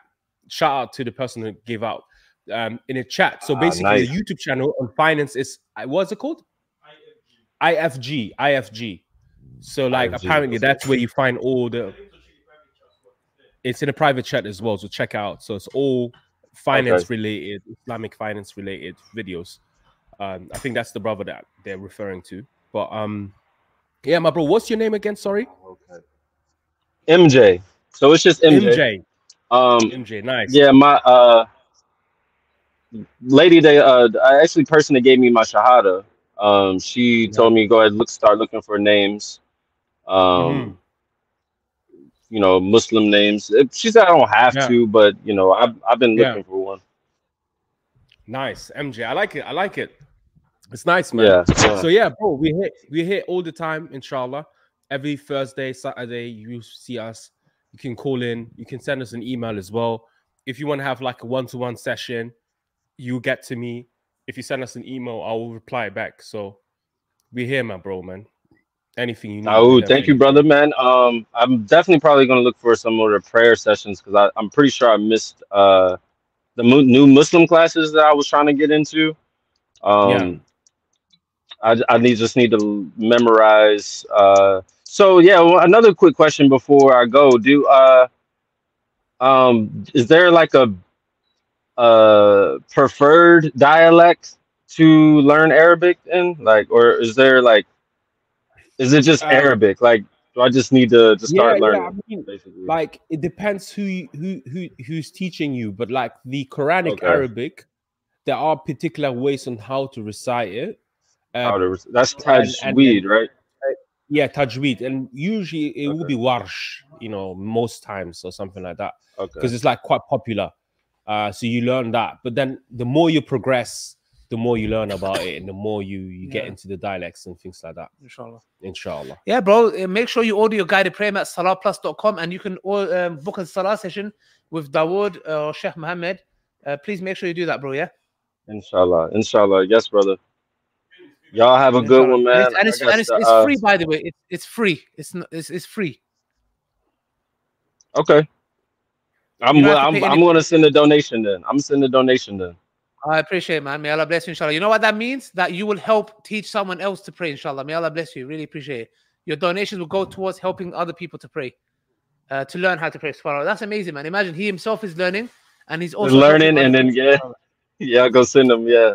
shout out to the person who gave out um, in the chat. So Ah, basically, nice. the YouTube channel on finance is uh, what's it called? IFG. IFG. So like IFG, apparently that's that's where you find all the. It's in a private chat as well, so check out. So it's all finance related, Islamic finance related videos. Um, I think that's the brother that they're referring to. But um, yeah, my bro, what's your name again? Sorry, Okay. MJ. So it's just MJ. MJ. Um, MJ, nice. yeah, my uh lady they uh I actually person that gave me my shahada. Um, she Yeah. told me go ahead look start looking for names. Um, Mhm. you know, Muslim names. Uh, She said I don't have Yeah. to, but you know, I've I've been Yeah. looking for one. Nice, MJ. I like it. I like it. It's nice, man. Yeah. yeah. So yeah, bro, we hit we hit all the time, inshallah. Every Thursday, Saturday, you see us. You can call in. You can send us an email as well. If you want to have like a one-to-one session, you get to me. If you send us an email, I will reply back. So we here, my bro, man. Anything you need. Oh, thank you, brother, man. Um, I'm definitely probably gonna look for some of the prayer sessions because I'm pretty sure I missed uh the new Muslim classes that I was trying to get into. Um, I I need just need to memorize. Uh, so yeah, well, another quick question before I go. Do uh, um, is there like a uh preferred dialect to learn Arabic in? Like, or is there like, is it just Um, Arabic? Like, do I just need to, start yeah, learning? I mean, like it depends who who who who's teaching you but like the quranic Okay. arabic there are particular ways on how to recite it uh, How to- that's and- and- tajweed, right? yeah tajweed and usually it will be warsh you know most times or something like that Okay. because it's like quite popular uh so you learn that but then the more you progress the more you learn about it and the more you you get into the dialects and things like that Inshallah. inshallah Yeah, bro. uh, Make sure you order your guided prayer at salahplus.com and you can or, um, book a salah session with Dawood uh, or Sheikh Mohammed. Uh, please make sure you do that, bro. Yeah. Inshallah. Inshallah. Yes, brother. Y'all have a good one, man. And it's, and it's, and it's, it's uh, free, by the way. It's, it's free. It's, not, it's it's free. Okay. I'm You don't have to I'm, I'm gonna send a donation then. I'm sending a donation then. I appreciate it, man. May Allah bless you, inshallah. You know what that means? That you will help teach someone else to pray, inshallah. May Allah bless you. Really appreciate it. Your donations will go towards helping other people to pray, uh, to learn how to pray. Subhanallah. That's amazing, man. Imagine he himself is learning and he's also learning and then yeah, yeah, go send them. Yeah,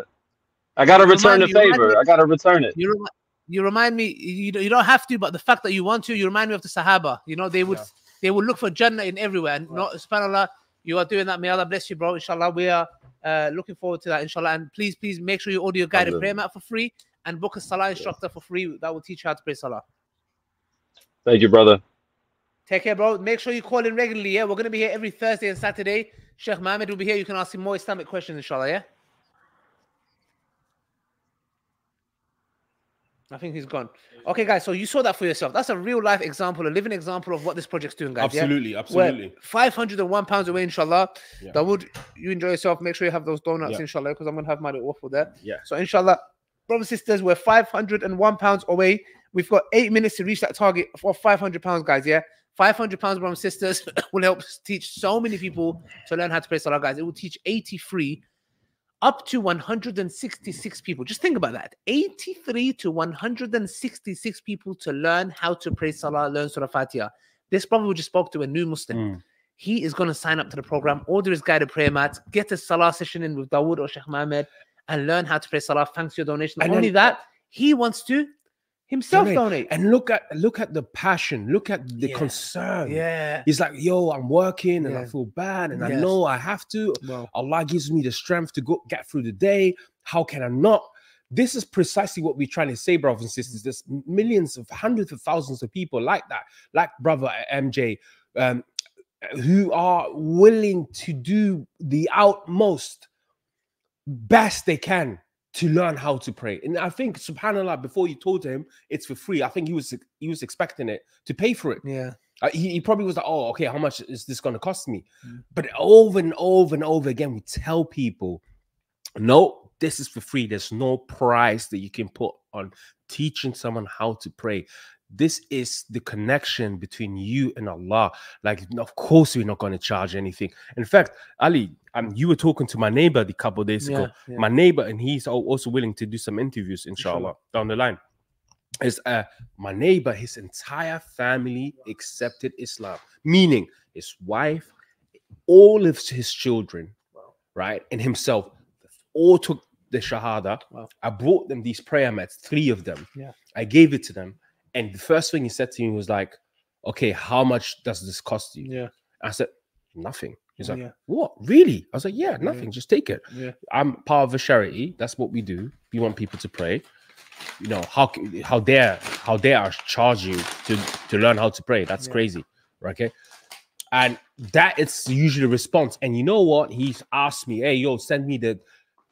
I gotta return the remind favor. me- I gotta return it. You, remi- you remind me, you, don't- you don't have to, but the fact that you want to, you remind me of the Sahaba. You know, they would Yeah. they would look for Jannah in everywhere. And not subhanAllah, you are doing that. May Allah bless you, bro. Inshallah. We are uh, looking forward to that, inshallah. And please, please make sure you order your guided prayer mat for free and book a salah instructor for free. That will teach you how to pray salah. Thank you, brother. Take care, bro. Make sure you call in regularly. Yeah, we're gonna be here every Thursday and Saturday. Sheikh Mohammed will be here. You can ask him more Islamic questions, inshallah. Yeah. I think he's gone. Okay, guys. So you saw that for yourself. That's a real life example, a living example of what this project's doing, guys. absolutely We're absolutely 501 pounds away, inshallah. Yeah. Dawood, you enjoy yourself. Make sure you have those donuts, Yeah. inshallah, because I'm gonna have my little waffle there. Yeah. So inshallah, brothers and sisters, we're 501 pounds away. We've got eight minutes to reach that target for 500 pounds, guys. Yeah. 500 pounds, brothers and sisters, will help teach so many people to learn how to pray salah, guys. It will teach 83 up to 166 people. Just think about that 83 to 166 people to learn how to pray salah, learn surah Fatiha. This brother we just spoke to, a new Muslim. Mm. He is going to sign up to the program, order his guided prayer mat, get a salah session in with Dawood or Sheikh Mohammed, and learn how to pray salah thanks to your donation. Not only that, he wants to himself Donate. donate. and look at look at the passion look at the Yeah. concern yeah. He's like, yo, I'm working and I feel bad and I know I have to. Well, Allah gives me the strength to go get through the day. How can I not? This is precisely what we're trying to say, brothers and sisters. There's millions of hundreds of thousands of people like that, like brother MJ, um, who are willing to do the utmost best they can to learn how to pray. And I think, subhanAllah, before you told him it's for free, I think he was he was expecting it to pay for it. yeah. Uh, he, he probably was like, oh, okay, how much is this going to cost me? Mm. But over and over and over again, we tell people, no, this is for free. There's no price that you can put on teaching someone how to pray. This is the connection between you and Allah. Like, of course, we're not going to charge anything. In fact, Ali, um, you were talking to my neighbor the couple days ago. yeah, yeah. My neighbor, and he's also willing to do some interviews, inshallah, Inshallah. down the line is uh my neighbor his entire family accepted islam meaning his wife all of his children right, and himself all took the Shahada. Wow. I brought them these prayer mats, three of them. Yeah. I gave it to them. And the first thing he said to me was like, okay, how much does this cost you? Yeah. I said, nothing. He's like, yeah. what? Really? I was like, yeah, Yeah. nothing. Just take it. Yeah. I'm part of a charity. That's what we do. We want people to pray. You know, how how dare how dare I charge you to to learn how to pray? That's Yeah. crazy. Okay. And that is usually the response. And you know what? He's asked me, hey, yo, send me the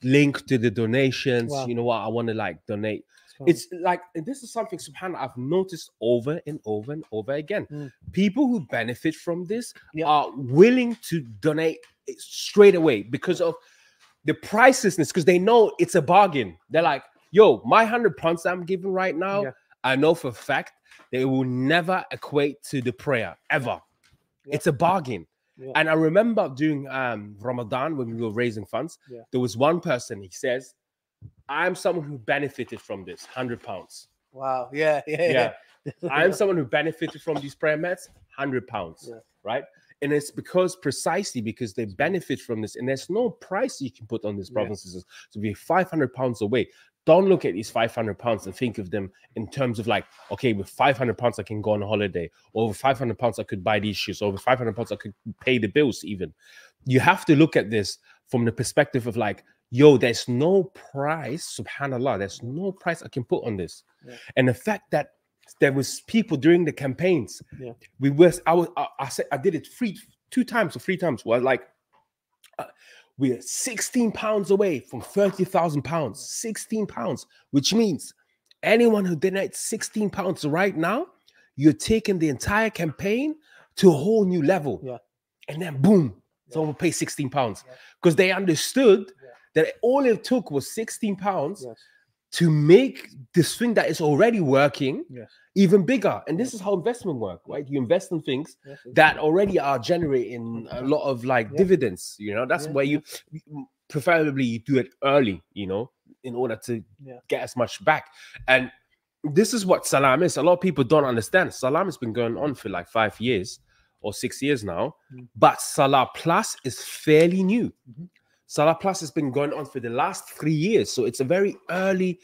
link to the donations. Wow. You know what? I want to like donate. It's like this is something subhanAllah I've noticed over and over and over again. Mm. People who benefit from this Yeah. are willing to donate straight away because of the pricelessness, because they know it's a bargain. They're like, yo, my hundred pounds that I'm giving right now, Yeah. I know for a fact that it will never equate to the prayer ever. Yeah. It's a bargain. And I remember during um Ramadan when we were raising funds, there was one person, he says, I'm someone who benefited from this hundred pounds. wow. Yeah. Yeah. Yeah. I'm someone who benefited from these prayer mats, hundred pounds, Yeah. right? And it's because precisely because they benefit from this, and there's no price you can put on this, Yeah. brothers and sisters. To be 500 pounds away, don't look at these 500 pounds and think of them in terms of like, okay, with 500 pounds I can go on a holiday, or with 500 pounds I could buy these shoes, or with 500 pounds I could pay the bills. Even you have to look at this from the perspective of like, yo, there's no price, subhanallah, there's no price I can put on this, Yeah. and the fact that there was people during the campaigns. Yeah. We was I was I, I said I did it three two times or three times. Was like uh, we're 16 pounds away from 30,000 pounds. 16 pounds, which means anyone who donates 16 pounds right now, you're taking the entire campaign to a whole new level. Yeah. And then boom, someone will pay 16 pounds because they understood. That all it took was 16 pounds Yes. to make this thing that is already working Yes. even bigger. And this is how investment work, right? You invest in things Yes. that already are generating a lot of like dividends. You know, that's where you preferably you do it early, you know, in order to get as much back. And this is what Salam is. A lot of people don't understand. Salam has been going on for like five years or six years now, Mm. but Salah Plus is fairly new. Mhm. Salah Plus has been going on for the last three years, so it's a very early,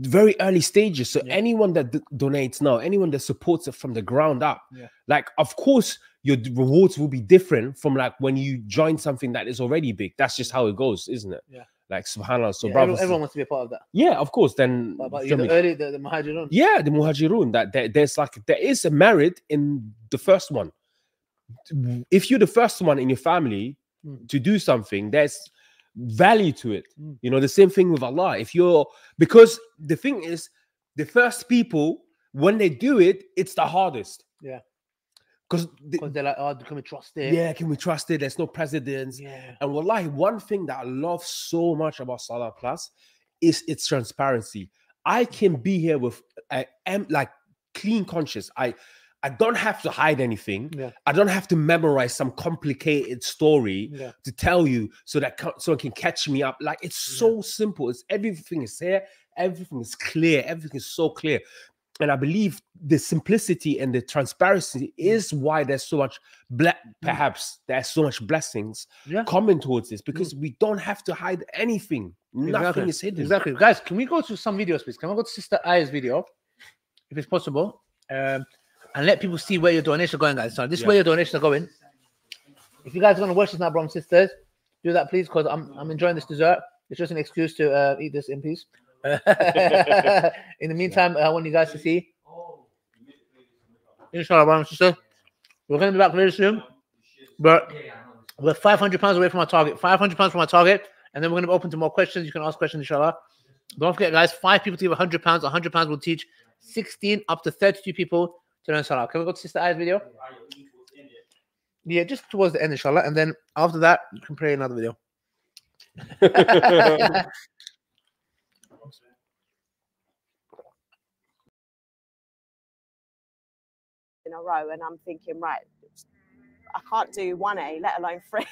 very early stages. So Yeah. anyone that donates now, anyone that supports it from the ground up, Yeah. like of course your rewards will be different from like when you join something that is already big. That's just how it goes, isn't it? Yeah. Like Subhanallah. So Yeah, brothers, everyone, wants to be a part of that. yeah, of course. Then But, but do you you know, know what I mean? early the, the Muhajirun. Yeah, the muhajirun. That there, there's like there is a merit in the first one. If you're the first one in your family Mm. to do something, there's value to it. Mm. You know, the same thing with Allah. If you're because the thing is, the first people when they do it, it's the hardest. Yeah. Because Because they're like, oh, can we trust it? yeah, can we trust it? There's no presidents. Yeah. And wallahi, one thing that I love so much about Salah Plus is its transparency. I can be here with I am like clean conscious. I I don't have to hide anything. Yeah. I don't have to memorize some complicated story Yeah. to tell you so that someone can catch me up. Like it's Yeah. so simple. It's everything is here, everything is clear, everything is so clear. And I believe the simplicity and the transparency Mm. is why there's so much ble- perhaps there's so much blessings Yeah. coming towards this because we don't have to hide anything. Nothing Exactly. is hidden. Exactly. Guys, can we go to some videos, please? Can we go to Sister Aya's video, if it's possible? Um, and let people see where your donations are going, guys. So this is where your donations are going. If you guys are going to watch this now, brothers and sisters, do that, please, because I'm, I'm enjoying this dessert. It's just an excuse to uh, eat this in peace. in the meantime, I want you guys to see. Inshallah, brothers and sisters, we're going to be back very soon. But we're 500 pounds away from our target. 500 pounds from our target. And then we're going to be open to more questions. You can ask questions, inshallah. Don't forget, guys, five people to give 100 pounds. 100 pounds will teach 16 up to 32 people to learn salah. Can we go to Sister Aya's video? Yeah, just towards the end, inshallah. And then after that, you can play another video. in a row and I'm thinking, right, I can't do 1A, let alone three.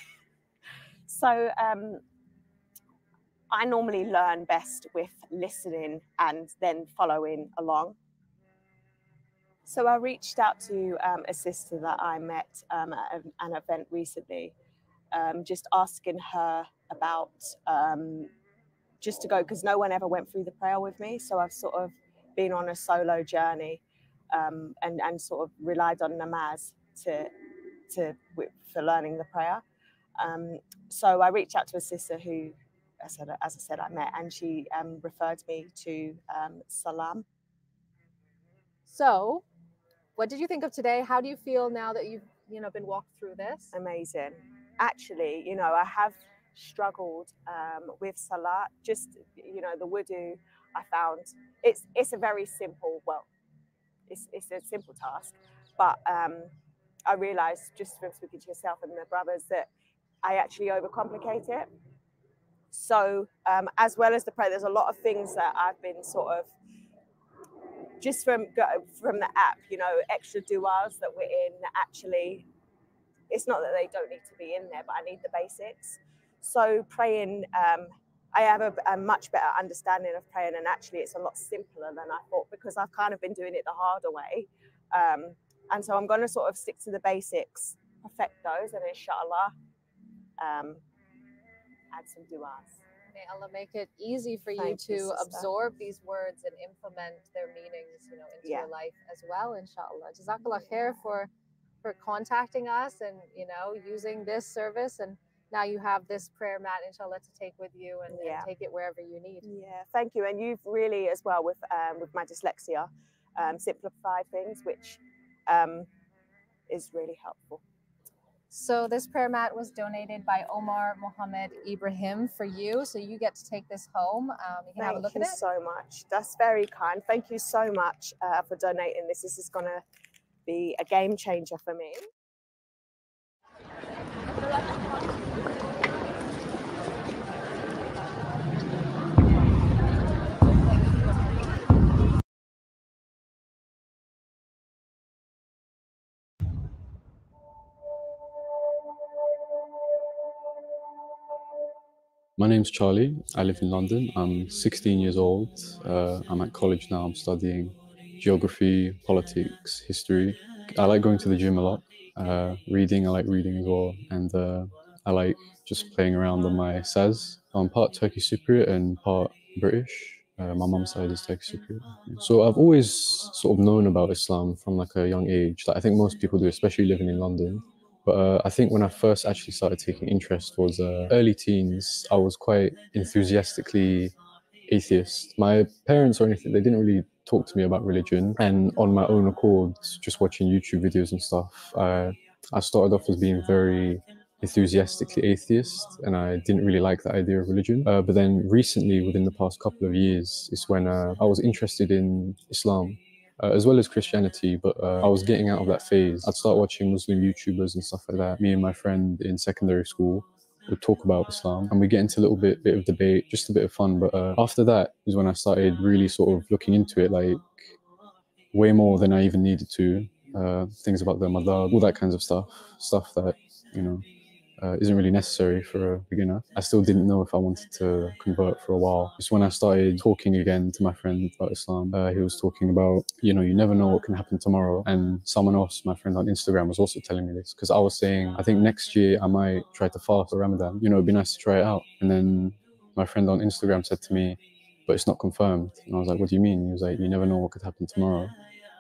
so um, I normally learn best with listening and then following along. So I reached out to um, a sister that I met um, at an, event recently, um, just asking her about um, just to go because no one ever went through the prayer with me. So I've sort of been on a solo journey um, and and sort of relied on namaz to to for learning the prayer. Um, so I reached out to a sister who, I said, as I said, I met, and she referred me to Salam. So, what did you think of today? How do you feel now that you've you know been walked through this? Amazing. Actually, you know, I have struggled um, with Salah. Just you know, the wudu. I found it's it's a very simple. Well, it's it's a simple task, but um, I realised just from speaking to yourself and the brothers that I actually overcomplicate it. So, um, as well as the prayer, there's a lot of things that I've been sort of just from from the app, you know, extra duas that we're in. Actually, it's not that they don't need to be in there, but I need the basics. So praying, um, I have a, a much better understanding of praying, and actually, it's a lot simpler than I thought because I've kind of been doing it the harder way. Um, and so I'm going to sort of stick to the basics, perfect those, and inshallah, um, add some duas. May Allah make it easy for you Thank to you, absorb these words and implement their meanings, you know, into Yeah. your life as well, inshallah. Jazakallah khair for for contacting us and you know using this service and now you have this prayer mat inshallah to take with you and, and take it wherever you need. Yeah, thank you. And you've really, as well, with um, with my dyslexia, um, simplified things, which um, is really helpful. So this prayer mat was donated by Omar Mohammed Ibrahim for you. So you get to take this home. Um, you can have a look at it. Thank you so much. That's very kind. Thank you so much uh, for donating this. This is going to be a game changer for me. My name's Charlie. I live in London. I'm 16 years old. Uh, I'm at college now. I'm studying geography, politics, history. I like going to the gym a lot. Uh, reading, I like reading as well. And uh, I like just playing around on my SAS. I'm part Turkish Cypriot and part British. Uh, my mum's side is Turkish Cypriot. So I've always sort of known about Islam from like a young age. Like I think most people do, especially living in London. But uh, I think when I first actually started taking interest was uh, early teens. I was quite enthusiastically atheist. My parents or anything, they didn't really talk to me about religion. And on my own accord, just watching YouTube videos and stuff, I, I started off as being very enthusiastically atheist and I didn't really like the idea of religion. Uh, but then recently, within the past couple of years, is when uh, I was interested in Islam uh, as well as Christianity, but uh, I was getting out of that phase. I'd start watching Muslim YouTubers and stuff like that. Me and my friend in secondary school would talk about Islam and we get into a little bit, bit of debate, just a bit of fun. But uh, after that is when I started really sort of looking into it, like way more than I even needed to. Uh, things about the madhab, all that kinds of stuff, stuff that, you know, uh, isn't really necessary for a beginner. I still didn't know if I wanted to convert for a while. Just when I started talking again to my friend about Islam, uh, he was talking about, you know, you never know what can happen tomorrow. And someone else, my friend on Instagram, was also telling me this because I was saying, I think next year I might try to fast for Ramadan. You know, it'd be nice to try it out. And then my friend on Instagram said to me, but it's not confirmed. And I was like, what do you mean? He was like, you never know what could happen tomorrow.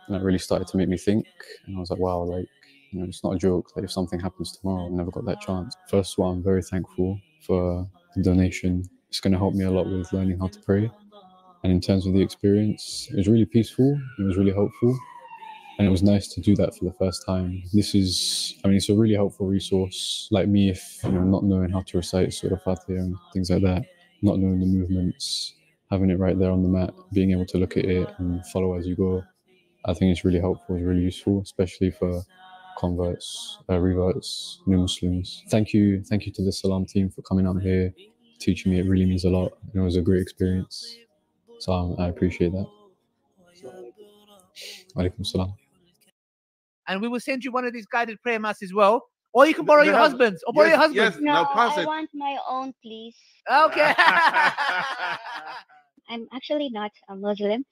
And that really started to make me think. And I was like, wow, like, you know, it's not a joke. that if something happens tomorrow, I've never got that chance. First of all, I'm very thankful for the donation. It's going to help me a lot with learning how to pray. And in terms of the experience, it was really peaceful. It was really helpful. And it was nice to do that for the first time. This is, I mean, it's a really helpful resource. Like me, if, you know, not knowing how to recite Surah Fatiha and things like that, not knowing the movements, having it right there on the mat, being able to look at it and follow as you go, I think it's really helpful, it's really useful, especially for converts, uh, reverts, new Muslims. Thank you, thank you to the Salam team for coming out here, teaching me. It really means a lot. and It was a great experience, so um, I appreciate that. Alaikum salam. And we will send you one of these guided prayer mats as well. Or you can borrow they your husband's. Or borrow your husband's. yes. Now No, pass I it. want my own, please. Okay. I'm actually not a Muslim,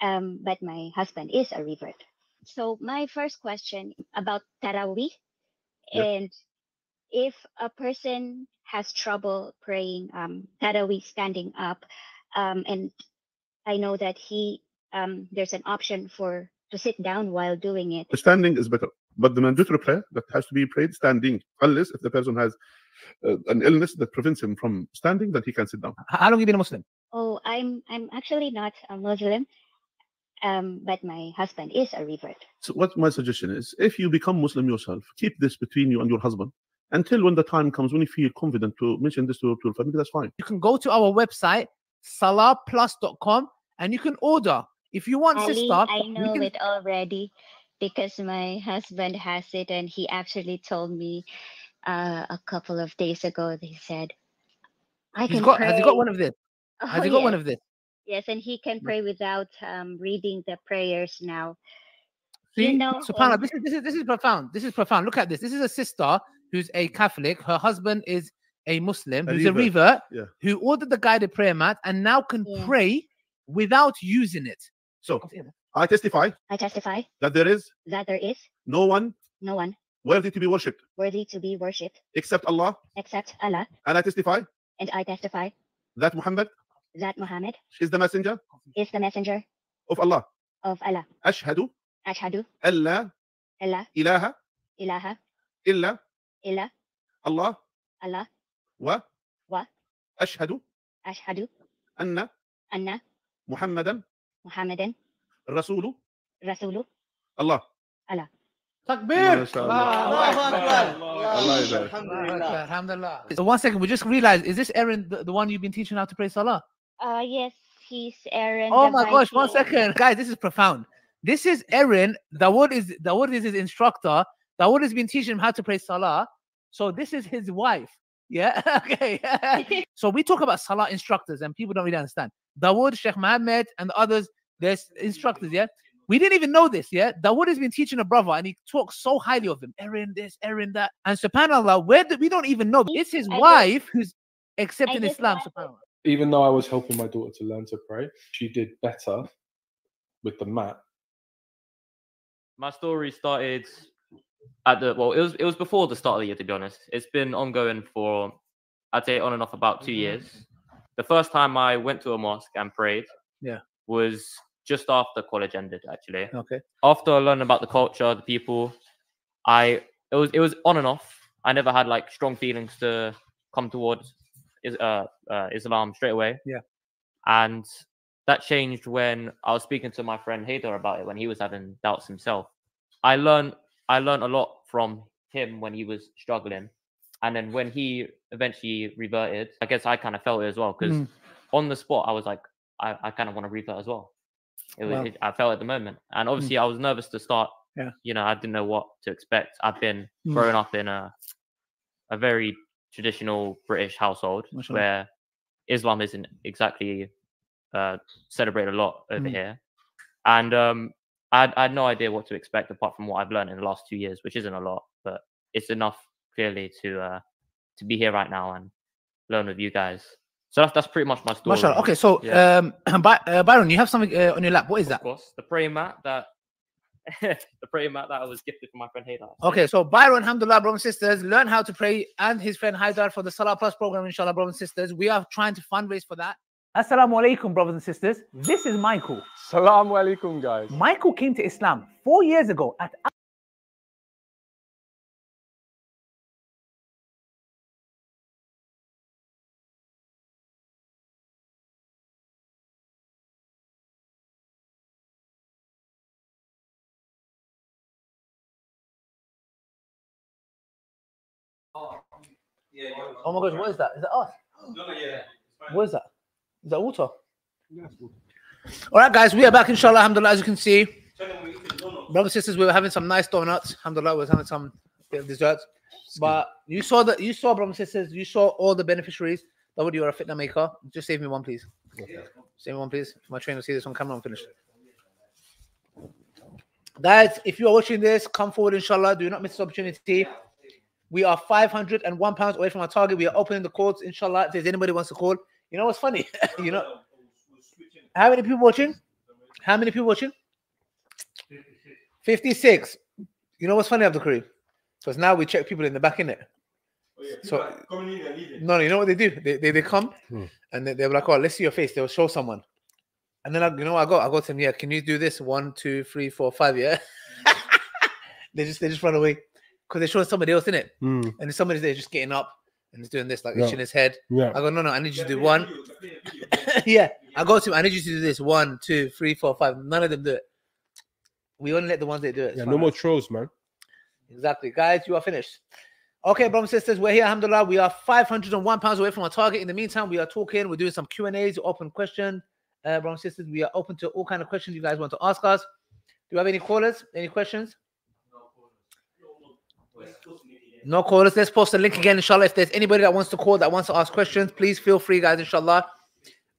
um, but my husband is a revert. So my first question about Taraweeh Yep. and if a person has trouble praying um, Taraweeh standing up, um, and I know that he um, there's an option for to sit down while doing it. Standing is better, but the mandatory prayer that has to be prayed standing, unless if the person has uh, an illness that prevents him from standing, then he can sit down. How long have you been a Muslim? Oh, I'm I'm actually not a Muslim, um, but my husband is a revert. So what my suggestion is, if you become Muslim yourself, keep this between you and your husband until when the time comes when you feel confident to mention this to, to your family. That's fine. You can go to our website, salahplus.com, and you can order. If you want Ali, sister, I we know can- it already because my husband has it, and he actually told me uh, a couple of days ago. He said, "I He's can got, pray." has he got one of this? Has Oh, he got one of this? Yes, and he can pray without um, reading the prayers now. See, you know, subhanallah, um, this is this is this is profound. This is profound. Look at this. This is a sister who's a Catholic. Her husband is a Muslim, A who's a revert, revert, yeah. who ordered the guided prayer mat and now can Yeah. pray without using it. So I testify I testify that there is that there is no one no one worthy to be worshipped worthy to be worshipped except Allah, except Allah, and I testify and I testify that Muhammad that Muhammad is the messenger is the messenger of Allah. of Allah. أشهد Ashhadu أن لا Allah إله ilaha إلا illa الله Allah و wa أشهد ashhadu أن anna محمدا Muhammadan رسول Rasulu الله Allah. Takbir! ما شاء الله. الله يبارك. Alhamdulillah. So one second, we just realized, is this Aaron the, the one you've been teaching how to pray Salah? Uh yes, he's Aaron. Oh the my gosh, One second, Guys, this is profound. This is Aaron. Dawood is Dawood is his instructor. Dawood has been teaching him how to pray Salah. So this is his wife. Yeah. okay. so we talk about Salah instructors and people don't really understand. Dawood, Sheikh Mohammed, and the others, there's instructors, yeah. We didn't even know this, yeah. Dawood has been teaching a brother and he talks so highly of him. Aaron this, Aaron that. And subhanAllah, where do, we don't even know. It's his I wife who's accepting Islam, subhanAllah. Even though I was helping my daughter to learn to pray, she did better with the mat. my story started at the well it was it was before the start of the year to be honest it's been ongoing for i'd say on and off about two mm-hmm. years the first time i went to a mosque and prayed Yeah. was just after college ended actually Okay. after learning about the culture the people i it was it was on and off i never had like strong feelings to come towards is uh, uh islam straight away Yeah. and that changed when I was speaking to my friend Haydar about it when he was having doubts himself. I learned I learned a lot from him when he was struggling, and then when he eventually reverted, I guess I kind of felt it as well because Mm. on the spot I was like, I, I kind of want to revert as well. It was, Wow. it, I felt at the moment, and obviously I was nervous to start. Yeah. You know, I didn't know what to expect. I've been Mm. growing up in a a very traditional British household Mashallah. where Islam isn't exactly uh, celebrated a lot over Mm. here, and um, I, had, I had no idea what to expect apart from what I've learned in the last two years, which isn't a lot, but it's enough clearly to uh, to be here right now and learn with you guys. So that's that's pretty much my story. Mashallah. Okay, so Yeah. um, uh, Byron, you have something uh, on your lap. What is that? of course, the prayer mat that the prayer mat that I was gifted from my friend Haydar. Okay, so Byron, alhamdulillah, brothers and sisters, learn how to pray and his friend Haydar for the Salah Plus program, inshallah, brothers and sisters. We are trying to fundraise for that. Assalamu alaikum, brothers and sisters. This is Michael. Salaam alaikum, guys. Michael came to Islam four years ago at Oh my gosh, what is that? Is that us? No, no, yeah. What is that? Is that water? All right, guys, we are back, inshallah, alhamdulillah, as you can see. Brothers and sisters, we were having some nice donuts. Alhamdulillah, we were having some bit of dessert. But you saw that you saw, brothers and sisters, you saw all the beneficiaries. That would you are a fitna maker. Just save me one, please. Save me one, please. My trainer see this on camera. I'm finished. Guys, if you are watching this, come forward, inshallah. Do not miss this opportunity. We are 501 pounds away from our target. We are opening the calls, inshallah. If there's anybody who wants to call, you know what's funny? you know, how many people watching? How many people watching? 56. You know what's funny, Abdul Kareem? Because now we check people in the back, in it. People So are coming in and leaving. no, you know what they do? They they, they come Hmm. and they, they're like, oh, let's see your face. They'll show someone. And then I, you know, I go, I go to them, yeah, can you do this? One, two, three, four, five, yeah. they just they just run away. Because they're showing somebody else in it. Mm. And then somebody's there just getting up and he's doing this, like Yeah. itching his head. Yeah. I go, no, no, I need you to do one. yeah. I go to him, I need you to do this. One, two, three, four, five. None of them do it. We only let the ones that do it. It's Yeah, fine. no more trolls, man. Exactly. Guys, you are finished. Okay, brothers and sisters, we're here. Alhamdulillah. We are 501 pounds away from our target. In the meantime, we are talking. We're doing some Q&As, open question. Uh, brothers and sisters, we are open to all kind of questions you guys want to ask us. Do you have any callers? Any questions? No callers. Let's post the link again, inshallah. If there's anybody that wants to call, that wants to ask questions, please feel free, guys, inshallah.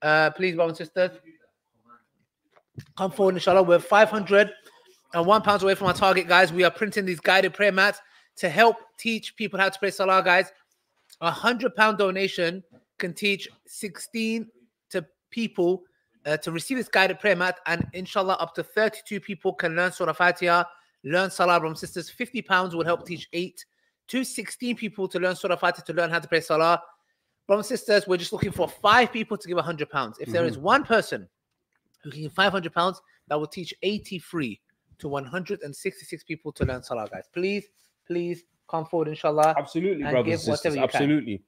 Uh, please, brothers and sisters, come forward, inshallah. We're 501 pounds away from our target, guys. We are printing these guided prayer mats to help teach people how to pray salah, guys. A hundred pound donation can teach 16 to people uh, to receive this guided prayer mat, and inshallah, up to 32 people can learn Surah Fatiha, learn Salah, brothers and sisters. 50 pounds will help teach eight to 16 people to learn Surah Fatiha to learn how to pray Salah. Brothers and sisters, we're just looking for five people to give 100 pounds. If there is Mhm. one person who can give 500 pounds, that will teach 83 to 166 people to learn Salah, guys. Please, please come forward, inshallah. Absolutely, and brothers give and sisters. whatever you can. Absolutely.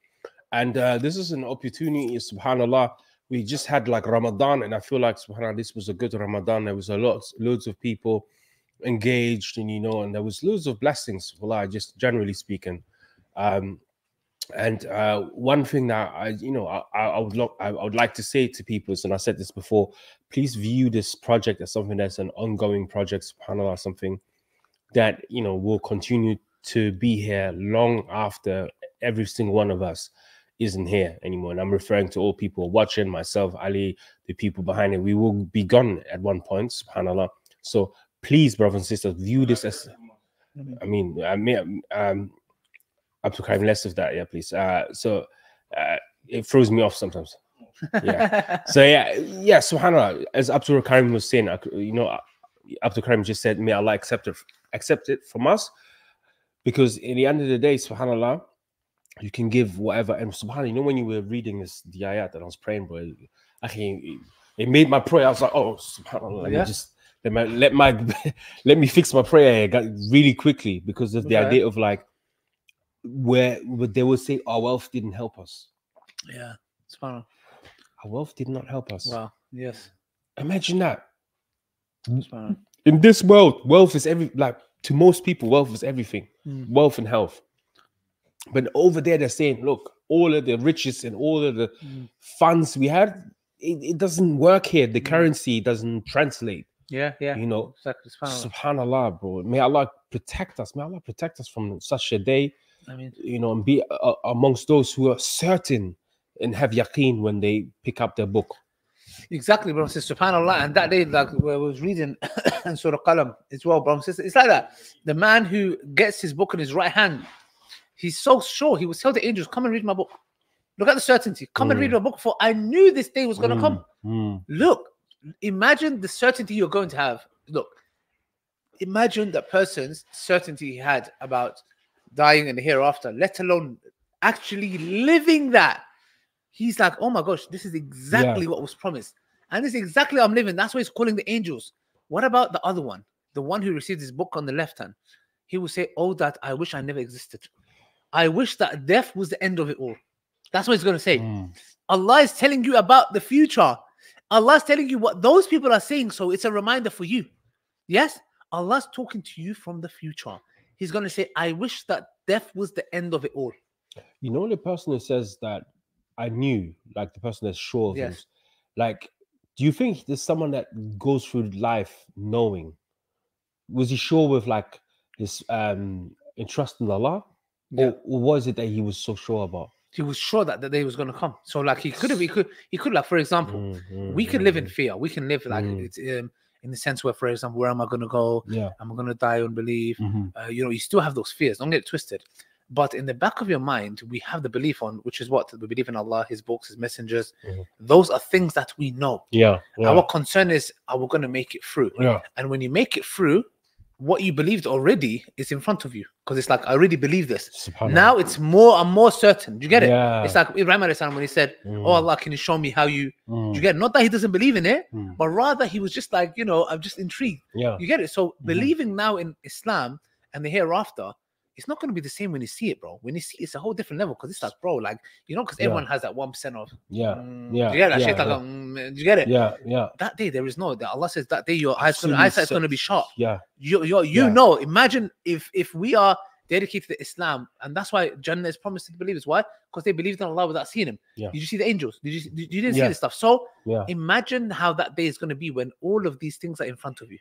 And uh, this is an opportunity, subhanAllah. We just had like Ramadan, and I feel like subhanAllah, this was a good Ramadan. There was a lot, loads of people engaged, and you know, and there was loads of blessings, wallah, just generally speaking. Um, and uh, one thing that I, you know, I, I would lo- I, I would like to say to people is, and I said this before, please view this project as something that's an ongoing project, subhanAllah, something that you know will continue to be here long after every single one of us isn't here anymore. And I'm referring to all people watching, myself, Ali, the people behind it. We will be gone at one point, subhanAllah. So please, brothers and sisters, view this as I mean, I mean um Abdul less of that, yeah, please. Uh so uh it throws me off sometimes. Yeah. so yeah, yeah, subhanAllah. As Abdul Karim was saying, you know, Abdul Karim just said, May Allah accept it accept it from us. Because in the end of the day, subhanAllah, you can give whatever. And subhanAllah, you know, when you were reading this the ayat that I was praying, bro, I can it made my prayer. I was like, oh subhanAllah, Yeah. just let my let my let me fix my prayer here really quickly because of the Okay. idea of like where, where they will say our wealth didn't help us. Yeah. it's Subhanallah. Our wealth did not help us. Wow. Yes. Imagine that. In this world, wealth is every like to most people, wealth is everything. Mm. Wealth and health. But over there, they're saying, look, all of the riches and all of the Mm. funds we had, it, it doesn't work here. The currency doesn't translate. Yeah. Yeah. You know, Exactly. Subhanallah. subhanallah, bro. May Allah protect us. May Allah protect us from such a day. I mean, you know, and be uh, amongst those who are certain and have yaqeen when they pick up their book. Exactly, bro. Sister, subhanAllah. And that day, like where I was reading and Surah Qalam as well, bro. Sister, it's like that. The man who gets his book in his right hand, he's so sure he will tell the angels, Come and read my book. Look at the certainty. Come and read Mm. my book, for I knew this day was going to come. Mm, Look, imagine the certainty you're going to have. Look, imagine that person's certainty he had about dying in the hereafter, let alone actually living that. He's like, oh my gosh, this is exactly what was promised. And this is exactly I'm living. That's why he's calling the angels. What about the other one? The one who received his book on the left hand. He will say, Oh, that I wish I never existed. I wish that death was the end of it all. That's what he's going to say. mm. Allah is telling you about the future. Allah is telling you what those people are saying. So it's a reminder for you. Yes, Allah's talking to you from the future. He's going to say, I wish that death was the end of it all. You know, the person who says that I knew, like the person that's sure of Yes. like, do you think there's someone that goes through life knowing? Was he sure with like his um in trust in Allah? Yeah. Or, or was it that he was so sure about? He was sure that the day was going to come. So, like, he could have, he could, he could, like, for example, Mm, mm, we can live in mm. fear. We can live like Mm. it's um, in the sense where, for example, where am I going to go? Yeah. Am I going to die unbelief? Mhm. Uh, you know, you still have those fears. Don't get it twisted. But in the back of your mind, we have the belief on, which is what we believe in Allah, His books, His messengers. Mhm. Those are things that we know. Yeah. yeah. Our concern is, are we going to make it through? Yeah. And when you make it through, what you believed already is in front of you because it's like I already believe this. Now it's more I'm more certain. Do you get it? Yeah. It's like Ibrahim salam when he said, Mm. "Oh Allah, can you show me how you?" Do Mm. you get it? Not that he doesn't believe in it, Mm. but rather he was just like, you know, I'm just intrigued. Yeah. You get it? So Mhm. believing now in Islam and the hereafter, it's not going to be the same when you see it, bro. When you see it, it's a whole different level because it's like, bro, like you know, because Yeah. everyone has that one percent of. Yeah. mm, Yeah. Do you get that yeah, shit? Like, yeah. mm, do you get it? Yeah. Yeah. That day there is no. that Allah says that day your eyes gonna, eyesight's cer- going to be sharp. Yeah. You you you Yeah. know. Imagine if if we are dedicated to Islam, and that's why Jannah is promised to the believers. Why? Because they believed in Allah without seeing Him. Yeah. Did you see the angels? Did you see- you didn't see this stuff? So Yeah. imagine how that day is going to be when all of these things are in front of you.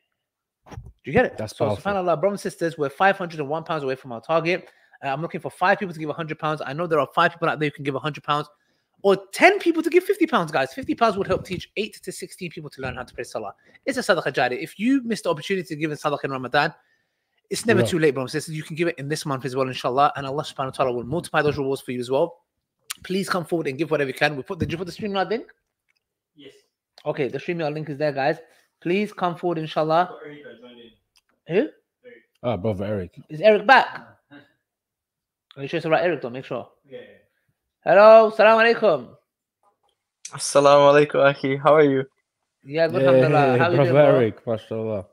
Do you get it? That's so, powerful. subhanAllah, brothers and sisters, we're 501 pounds away from our target. Uh, I'm looking for five people to give 100 pounds. I know there are five people out there who can give 100 pounds, or 10 people to give 50 pounds, guys. 50 pounds would help teach eight to 16 people to learn how to pray salah. It's a sadaqah jari. If you missed the opportunity to give in sadaqah in Ramadan, it's never Yeah. too late, brothers and sisters. You can give it in this month as well, inshallah, and Allah subhanahu wa ta'ala will multiply those rewards for you as well. Please come forward and give whatever you can. We put did you put the stream link? Yes. Okay, the StreamYard link is there, guys. Please come forward, inshallah. So Erika joined in. Who? Ah, brother Eric. Is Eric back? Are you sure it's the right Eric though? Make sure. Yeah. Hello, salam alaikum. Assalamu alaikum, Akhi. How are you? Yeah, good alhamdulillah. How you brother doing, bro? Eric, mashallah.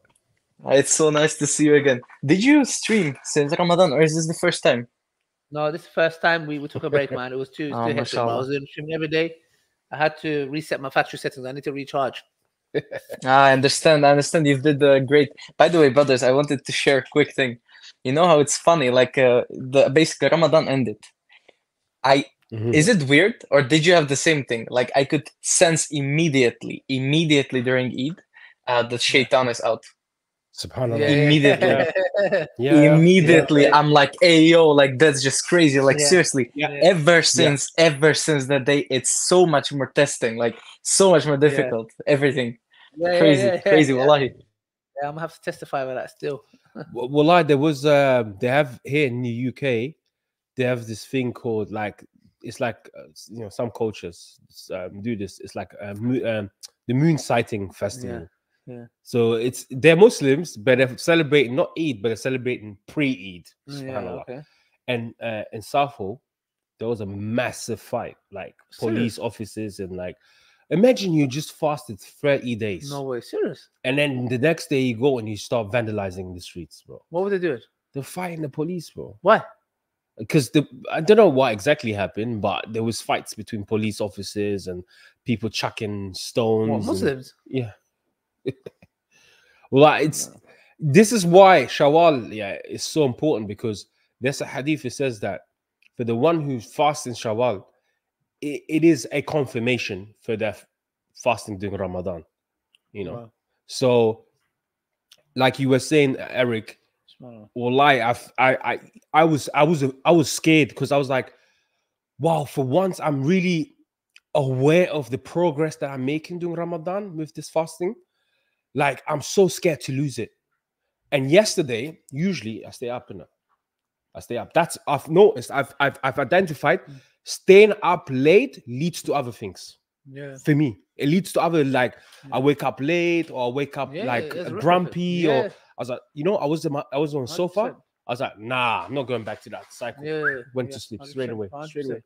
Uh, It's so nice to see you again. Did you stream since Ramadan or is this the first time? No, this is the first time we, we took a break, man. It was too, Oh, too hectic. I was in streaming every day. I had to reset my factory settings. I need to recharge. Ah, I understand. I understand. You did uh, great. By the way, brothers, I wanted to share a quick thing. You know how it's funny? Like uh, the basically Ramadan ended. I Mhm. is it weird or did you have the same thing? Like I could sense immediately, immediately during Eid, uh, that Shaitan is out. Subhanallah. Yeah, yeah, Immediately. yeah. Yeah, yeah. immediately yeah. I'm like, hey yo, like that's just crazy. Like Yeah. seriously, Yeah. ever since ever since that day, it's so much more testing, like so much more difficult. Everything. Yeah, yeah, crazy, yeah, yeah, crazy, yeah. wallahi. Yeah, I'm gonna have to testify about that still. Well, well, there was, um, they have here in the UK, they have this thing called like it's like uh, you know some cultures um, do this. It's like a, mo- um, the moon sighting festival. yeah. So it's they're Muslims, but they're celebrating not Eid, but they're celebrating pre-Eid. Mm, Yeah, okay. And uh, in Southall, there was a massive fight, like police officers and like. Imagine you just fasted 30 days. No way, serious. And then the next day you go and you start vandalizing the streets, bro. What were they doing? They're fighting the police, bro. Why? Because the I don't know what exactly happened, but there was fights between police officers and people chucking stones. What, and- Muslims? yeah. well, like, it's this is why Shawwal, yeah, is so important because there's a hadith that says that for the one who fasts in Shawwal, it, it is a confirmation for their fasting during Ramadan. You know, Wow. so like you were saying, Eric, Subhanallah. I, I was, I was, I was scared because I was like, wow, for once I'm really aware of the progress that I'm making during Ramadan with this fasting. Like, I'm so scared to lose it. And yesterday, usually I stay up in I stay up. That's I've noticed. I've I've I've identified hmm. Staying up late leads to other things. Yeah. For me, it leads to other like I wake up late or I wake up Yeah, like there's a rip grumpy or I was like, you know, I was my, I was on the sofa. 100%. I was like, nah, I'm not going back to that cycle. Yeah, Went yeah, to sleep straight 100%, away. Straight away. 100%.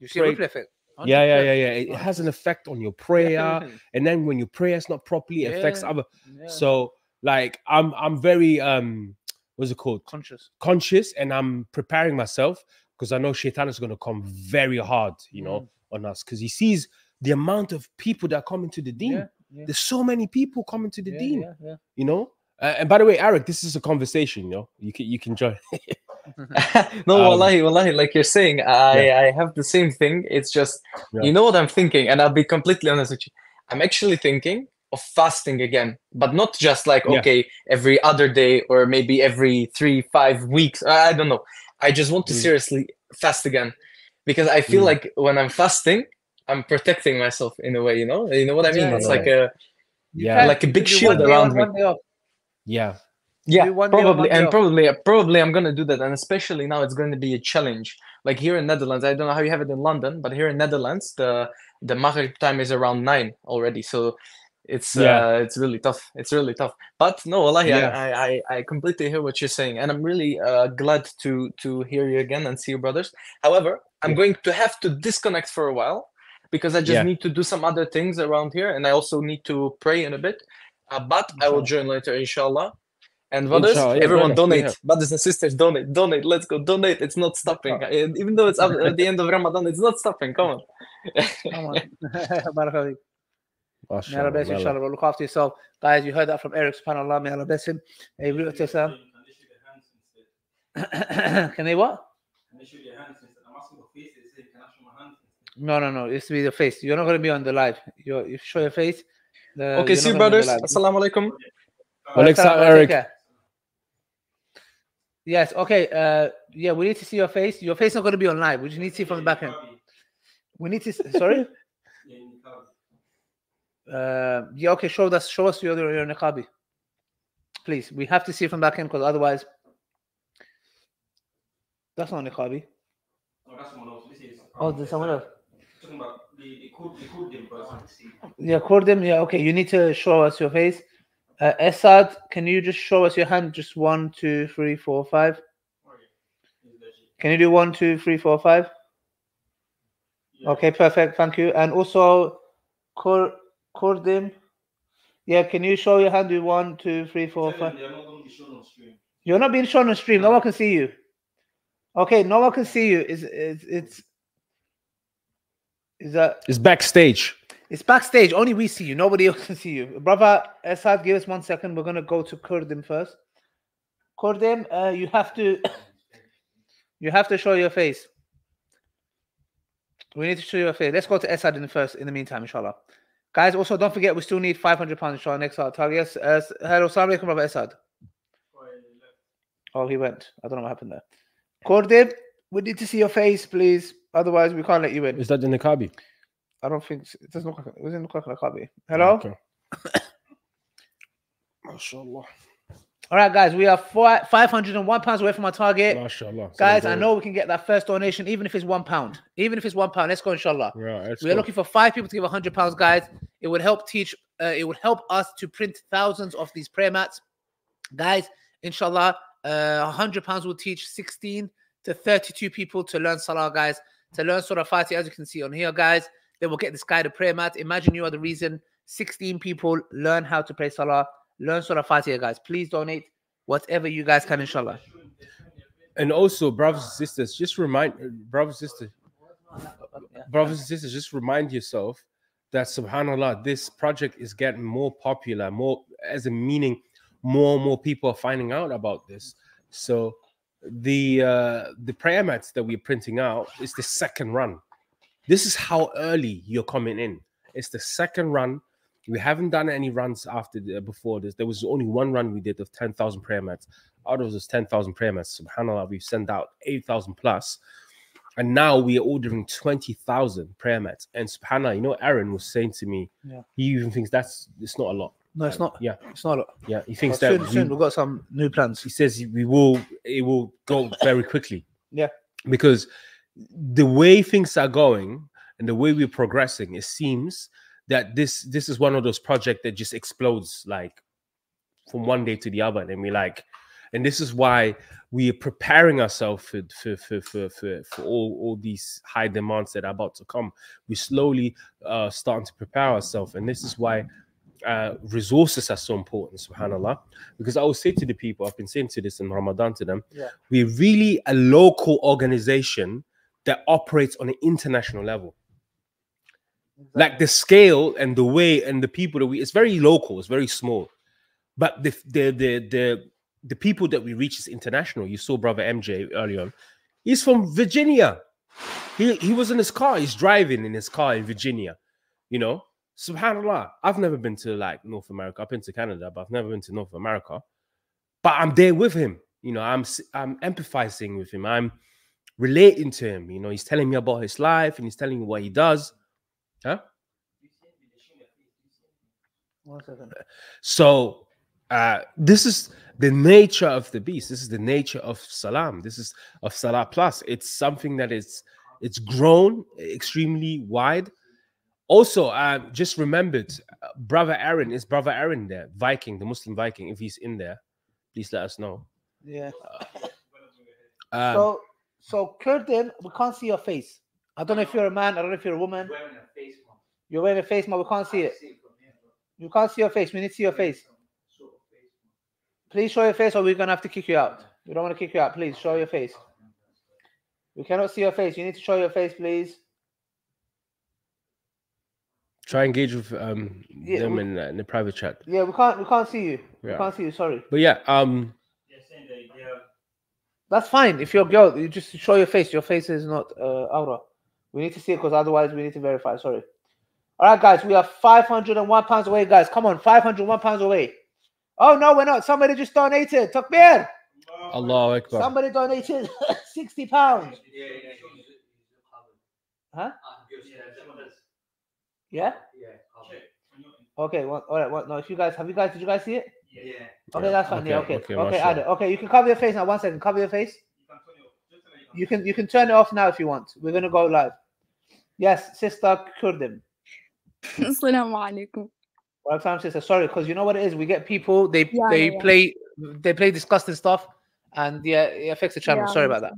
You see ripple effect. Yeah, yeah, yeah, yeah. It has an effect on your prayer, and then when your prayer is not properly, it affects other. yeah. So, like, I'm I'm very um, what's it called? Conscious. Conscious, and I'm preparing myself because I know Shaitan is going to come very hard, you know, Mm. on us because he sees the amount of people that are coming to the deen. Yeah, yeah. There's so many people coming to the Yeah, deen. yeah, yeah. You know. Uh, and by the way, Eric, this is a conversation. You know, you can you can join. no, Um, wallahi, wallahi, like you're saying, I I have the same thing. It's just Yeah. you know what I'm thinking, and I'll be completely honest with you. I'm actually thinking of fasting again, but not just like Yeah. okay, every other day or maybe every three, five weeks. I I don't know. I just want to Mm. seriously fast again because I feel Mm. like when I'm fasting, I'm protecting myself in a way. You know, you know what I mean? Yeah, it's yeah. like a Yeah. like a big shield around on, me. one day off. yeah. Yeah, Do one probably, and probably, probably, I'm gonna do that, and especially now, it's going to be a challenge. Like here in Netherlands, I don't know how you have it in London, but here in Netherlands, the the Maghrib time is around nine already. So It's Yeah. uh, it's really tough. It's really tough. But no, wallahi, Yeah. I, I, I completely hear what you're saying, and I'm really uh, glad to to hear you again and see you, brothers. However, I'm going to have to disconnect for a while because I just need to do some other things around here, and I also need to pray in a bit. Uh, but I will join later, inshallah. And brothers, Inshallah, everyone donate. Brothers and sisters, donate, donate. Let's go, donate. It's not stopping. Even though it's at the end of Ramadan, it's not stopping. Come on. Come on. Barakallah. May Allah bless you, may inshallah. Look after yourself. Guys, you heard that from Eric, subhanAllah. May Allah bless him. Hey, we look at this, Can they what? Can they show their hands instead? I'm asking for faces. They say, can I show my hands? No, no, no. It's to be the face. You're not going to be on the live. You're, you show your face. The, okay, see you, not gonna be brothers. on the live. Assalamu alaikum. Alexa, Eric. Yes. Okay. Uh, yeah, we need to see your face. Your face is not going to be on live. We just need to see from the back end. We need to. Sorry. Yeah, in the car. Uh, yeah. Okay. Show us. Show us your your niqabi. Please. We have to see from back end because otherwise, that's not niqabi. No, that's someone else. This is. Oh, there's someone else. Talking about the the code the code them person. Yeah, Kordem. Yeah. Okay. You need to show us your face. Uh, Esad, can you just show us your hand? Just one, two, three, four, five. Can you do one, two, three, four, five? Okay, perfect. Thank you. And also, Kor Kordim. Yeah, can you show your hand? Do one, two, three, four, five. They're not going to be shown on stream. You're not being shown on stream. No one can see you. Okay, no one can see you. Is it's it's is that It's backstage. it's backstage. Only we see you. Nobody else can see you. Brother Esad, give us one second. We're gonna go to Kurdim first. Kurdim, uh, you have to you have to show your face. We need to show your face. Let's go to Esad in the first. In the meantime, inshallah. Guys, also don't forget we still need 500 pounds inshallah next our target. Yes, uh, hello, assalamu alaikum, brother Esad. Oh, he went. I don't know what happened there. Kurdim, we need to see your face, please. Otherwise, we can't let you in. Is that in the niqabi? I don't think s- it doesn't look like it doesn't look like a copy. Hello. Okay. MashaAllah. All right, guys, we are four, 501 pounds away from our target. MashaAllah. Guys, I know we can get that first donation, even if it's one pound. Even if it's one pound, let's go, inshallah. Right, let's we are go. looking for five people to give 100 pounds, guys. It would help teach, uh, it would help us to print thousands of these prayer mats. Guys, inshallah, uh, 100 pounds will teach 16 to 32 people to learn salah, guys. To learn Surah Fatiha, as you can see on here, guys. They will get this guided prayer mat. Imagine you are the reason 16 people learn how to pray salah, learn Surah Fatiha, guys. Please donate whatever you guys can, inshallah. And also, brothers and sisters, just remind brothers and sisters, brothers and sisters, just remind yourself that subhanallah, this project is getting more popular, more as a meaning, more and more people are finding out about this. So the uh the prayer mats that we're printing out is the second run. This is how early you're coming in. It's the second run. We haven't done any runs after the, before this. There was only one run we did of 10,000 prayer mats. Out of those 10,000 prayer mats, subhanAllah, we've sent out 8,000 plus. And now we are ordering 20,000 prayer mats. And subhanAllah, you know, Aaron was saying to me, Yeah. he even thinks that's it's not a lot. No, it's not. Yeah. It's not a lot. Yeah, he thinks Well, that soon, we- soon we've got some new plans. he says we will it will go very quickly Yeah. because the way things are going and the way we're progressing it seems that this this is one of those projects that just explodes like from one day to the other and we like and this is why we are preparing ourselves for for for for, for, for all, all these high demands that are about to come we're slowly uh starting to prepare ourselves and this is why uh, resources are so important, subhanAllah. Because I will say to the people, I've been saying to this in Ramadan to them, Yeah. we're really a local organization that operates on an international level. Like the scale and the way and the people that we, it's very local, it's very small. But the the the the, the people that we reach is international. You saw brother MJ earlier on. He's from Virginia. He he was in his car, he's driving in his car in Virginia, you know. Subhanallah, I've never been to like North America. I've been to Canada, but I've never been to North America. But I'm there with him. You know, I'm I'm empathizing with him. I'm relating to him. You know, he's telling me about his life and he's telling me what he does. Huh? So uh, this is the nature of the beast. This is the nature of Salam. This is of Salah Plus. It's something that is it's grown extremely wide. Also, um, just remembered, uh, brother Aaron is brother Aaron there, Viking, the Muslim Viking. If he's in there, please let us know. Yeah. Um, so, so Kurdim, we can't see your face. I don't know if you're a man. I don't know if you're a woman. You're wearing a face mask. We can't see it. You can't see your face. We need to see your face. Please show your face, or we're gonna have to kick you out. We don't want to kick you out. Please show your face. We cannot see your face. You need to show your face, please. try engage with um Yeah, them we- in, uh, in the private chat. Yeah, we can't. We can't see you. We can't see you. Sorry. But yeah, um, That's fine. If you're a girl, you just show your face. Your face is not uh, aura. We need to see it because otherwise we need to verify. Sorry. All right, guys, we are 501 pounds away, guys. Come on, 501 pounds away. Oh, no, we're not. Somebody just donated. Takbir. Allahu Akbar. Somebody donated 60 pounds. Huh? Yeah? Yeah. Okay, well, all right. Well, no, if you guys have you guys, did you guys see it? Yeah. Okay, that's fine. yeah, Okay, okay. okay, Okay, add it. Okay, you can cover your face now. One second. Cover your face. You can you can turn it off now if you want. We're gonna go live. Yes, sister Kurdim. Assalamu alaikum. Well, time sister. Sorry, because you know what it is. We get people. They Yeah, they yeah, yeah. play they play disgusting stuff, and yeah, it affects the channel. Yeah, Sorry about that.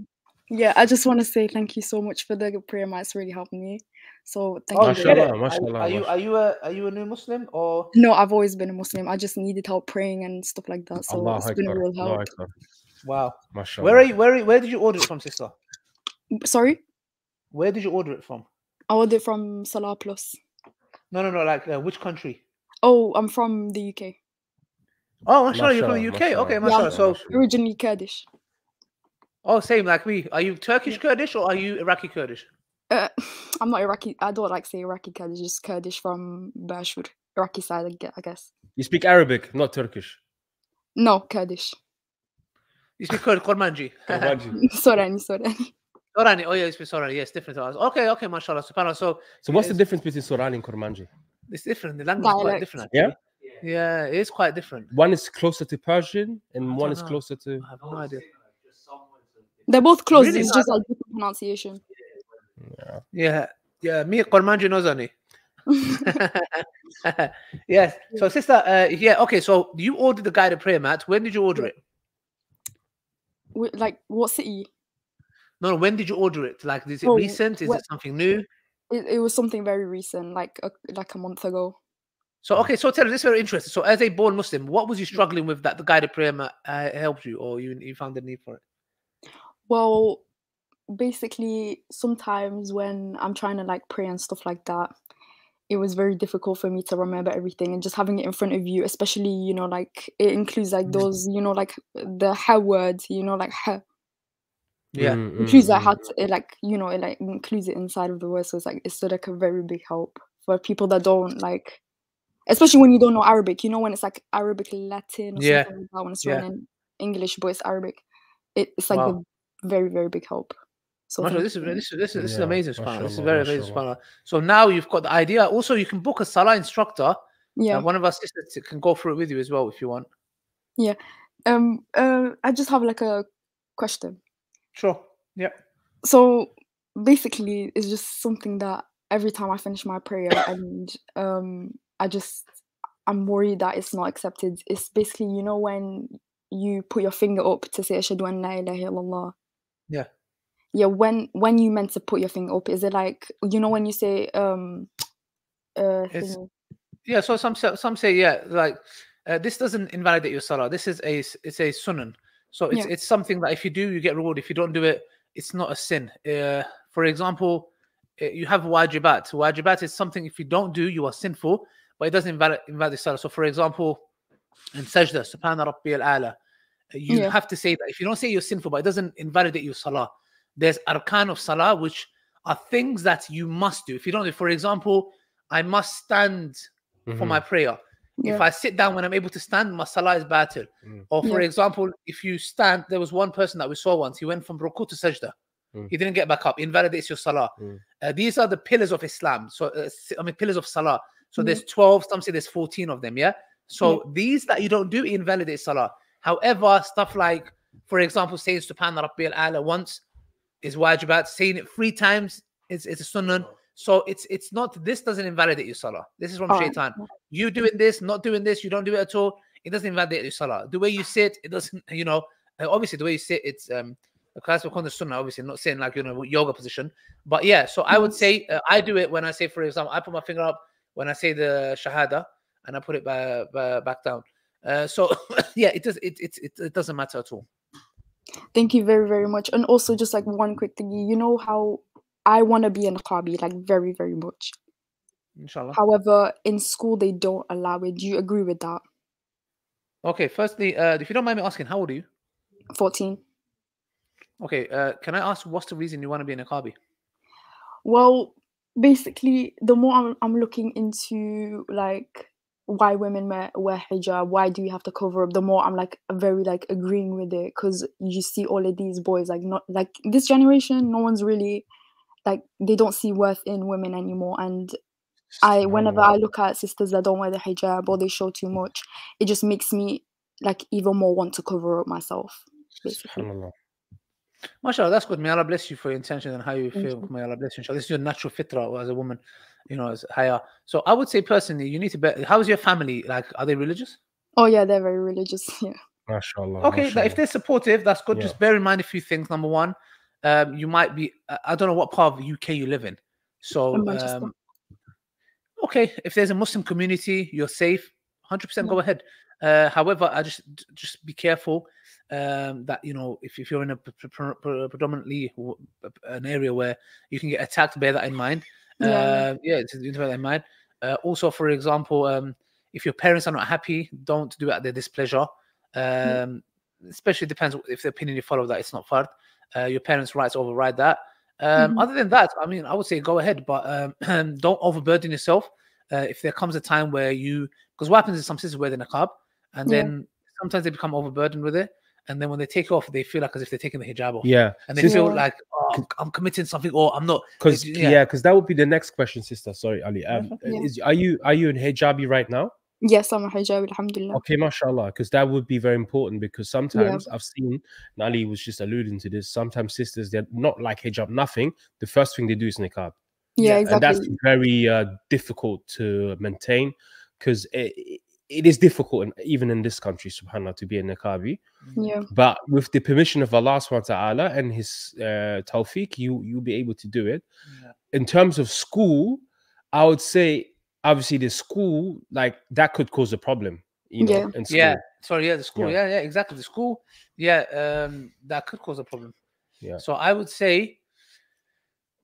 Yeah, I just want to say thank you so much for the prayer, man. It's really helping me. So thank Oh, you. you. Mashallah, Are, mashallah, are you are you a are you a new Muslim or? No, I've always been a Muslim. I just needed help praying and stuff like that. So Allahu it's been a real help. Akbar. Wow. Mashallah. Where are you? Where are you, where did you order it from, sister? Sorry, Where did you order it from? I ordered from Salah Plus. No, no, no. Like uh, which country? Oh, I'm from the UK. Oh, mashallah, you're from the Mashallah, UK. Okay, Yeah, mashallah. I'm So, originally Kurdish. oh, same like me. Are you Turkish Kurdish or are you Iraqi Kurdish? Uh, I'm not Iraqi. I don't like say Iraqi Kurdish. Just Kurdish from Bashur, Iraqi side. I guess. You speak Arabic, not Turkish. No, Kurdish. You speak Kurd, Kurmanji. Kurmanji. Sorani, Sorani. Sorani. Oh, yeah, you speak Sorani. Yes, different to us. Okay, okay, mashallah. Subhanallah. So, So what's the difference between Sorani and Kurmanji? it's different. The language is quite different. Yeah? Actually. Yeah, it is quite different. One is closer to Persian and one don't is closer to. I have no idea. They're both close. Really? It's just like different pronunciation. Yeah, yeah. Me, Kurmanji Nozani. yes. So, sister, uh, yeah, okay. So, you ordered the guided prayer mat. When did you order it? Like what city? No, no, when did you order it? Like, is it Oh, recent? Is wh- it something new? It, it was something very recent, like a, like a month ago. So, okay, so tell us, this is very interesting. So, as a born Muslim, what was you mm. struggling with that the guided prayer uh, helped you, or you you found the need for it? Well, basically, sometimes when I'm trying to like pray and stuff like that, it was very difficult for me to remember everything and just having it in front of you, especially, you know, like it includes like mm. those, you know, like the ha words, you know, like ha Yeah. Mm, includes mm, that mm. how to, it like, you know, it like includes it inside of the word. So it's like, it's still like a very big help for people that don't like, especially when you don't know Arabic, you know, when it's like Arabic Latin or Yeah. something like that, when it's Yeah. written in English, but it's Arabic. It, it's like Wow. a very, very big help. So Mashallah, this is this is this is, this is amazing, subhanAllah. This is very amazing, mashallah. subhanAllah. So now you've got the idea. Also, you can book a salah instructor. Yeah. One of our sisters can go through it with you as well if you want. Yeah. Um. Uh. I just have like a question. Sure. Yeah. So basically, it's just something that every time I finish my prayer and um, I just I'm worried that it's not accepted. It's basically you know when you put your finger up to say Ashhadu an la ilaha illallah. Yeah. Yeah. When when you meant to put your finger up, is it like you know when you say um uh yeah. So some say, some say yeah, like uh, this doesn't invalidate your salah. This is a it's a sunan. So it's Yeah. it's something that if you do, you get reward. If you don't do it, it's not a sin. Uh, for example, uh, you have wajibat. Wajibat is something if you don't do, you are sinful, but it doesn't invalid invalidate salah. So for example, in sajda, subhana rabbi al-ala, you Yeah. have to say that if you don't say you're sinful, but it doesn't invalidate your salah. There's arkan of salah, which are things that you must do. If you don't do, for example, I must stand for my prayer. Yeah. If I sit down when I'm able to stand, my salah is battered. Mm. Or for Yeah. example, if you stand, there was one person that we saw once. He went from ruku to sajda. Mm. He didn't get back up. Invalidates your salah. Mm. Uh, these are the pillars of Islam. So uh, s- I mean, pillars of salah. So Yeah. there's 12. Some say there's 14 of them. Yeah. So these that you don't do invalidate salah. However, stuff like, for example, saying Subhan Rabbi al-Ala once is wajibat. Saying it three times is, is a sunnah. So it's it's not this doesn't invalidate your salah. This is from Alright. shaitan. You doing this, not doing this, you don't do it at all. It doesn't invalidate your salah. The way you sit, it doesn't. You know, uh, obviously the way you sit, it's um a class of the sunnah. Obviously, not saying like you know yoga position, but yeah. So I would say uh, I do it when I say, for example, I put my finger up when I say the shahada, and I put it back back down. Uh, so yeah, it does. It, it it it doesn't matter at all. Thank you very, very much. And also, just like one quick thing, you know how I want to be a niqabi, like very, very much. Inshallah. However, in school, they don't allow it. Do you agree with that? Okay. Firstly, uh, if you don't mind me asking, how old are you? 14. Okay. Uh, can I ask what's the reason you want to be a niqabi? Well, basically, the more I'm, I'm looking into like why women wear, wear hijab, why do you have to cover up, the more I'm like very like agreeing with it because you see all of these boys like not like this generation, no one's really like they don't see worth in women anymore. And I whenever I look at sisters that don't wear the hijab or they show too mm. much, it just makes me like even more want to cover up myself. Basically. Subhanallah. Mashallah, that's good. May Allah bless you for your intention and how you Thank feel. May Allah bless you. Inshallah. This is your natural fitra as a woman, you know, as higher. So I would say personally, you need to be. How's your family? Like, are they religious? Oh yeah, they're very religious. Yeah. MashaAllah. Okay, mashallah. like, if they're supportive, that's good. Yeah. Just bear in mind a few things. Number one, um, you might be. I- I don't know what part of the UK you live in. So, um, okay, if there's a Muslim community, you're safe. Hundred percent, go ahead. Uh, however, I just just be careful um, that you know if, if you're in a pre- pre- pre- predominantly an area where you can get attacked, bear that in mind. Yeah. Uh, yeah, bear that in mind. Uh, also, for example, um, if your parents are not happy, don't do it at their displeasure. Um, especially depends if the opinion you follow that it's not fard. Uh, your parents' rights override that. Um, Mhm. Other than that, I mean, I would say go ahead, but um, don't overburden yourself. Uh, if there comes a time where you, because what happens is some sisters wear the niqab, and Yeah. then sometimes they become overburdened with it, and then when they take off, they feel like as if they're taking the hijab off. Yeah. and they Sis- feel like oh, I'm, I'm committing something, or I'm not. Because yeah, because that would be the next question, sister. Sorry, Ali. Um, Yeah. is are you are you in hijabi right now? Yes, I'm a hijab, alhamdulillah. Okay, mashallah, because that would be very important because sometimes I've seen, and Ali was just alluding to this, sometimes sisters, they're not like hijab, nothing. The first thing they do is niqab. Yeah, exactly. And that's very uh, difficult to maintain because it, it- it is difficult, in, even in this country, subhanAllah, to be a niqabi. Yeah. But with the permission of Allah subhanahu wa ta'ala and His uh, tawfiq, you, you'll be able to do it. In terms of school, I would say, obviously, the school, like, that could cause a problem, you know, Yeah. in school. Yeah, sorry, yeah, the school, Yeah. yeah, yeah, exactly, the school, yeah, um, that could cause a problem. Yeah. So I would say,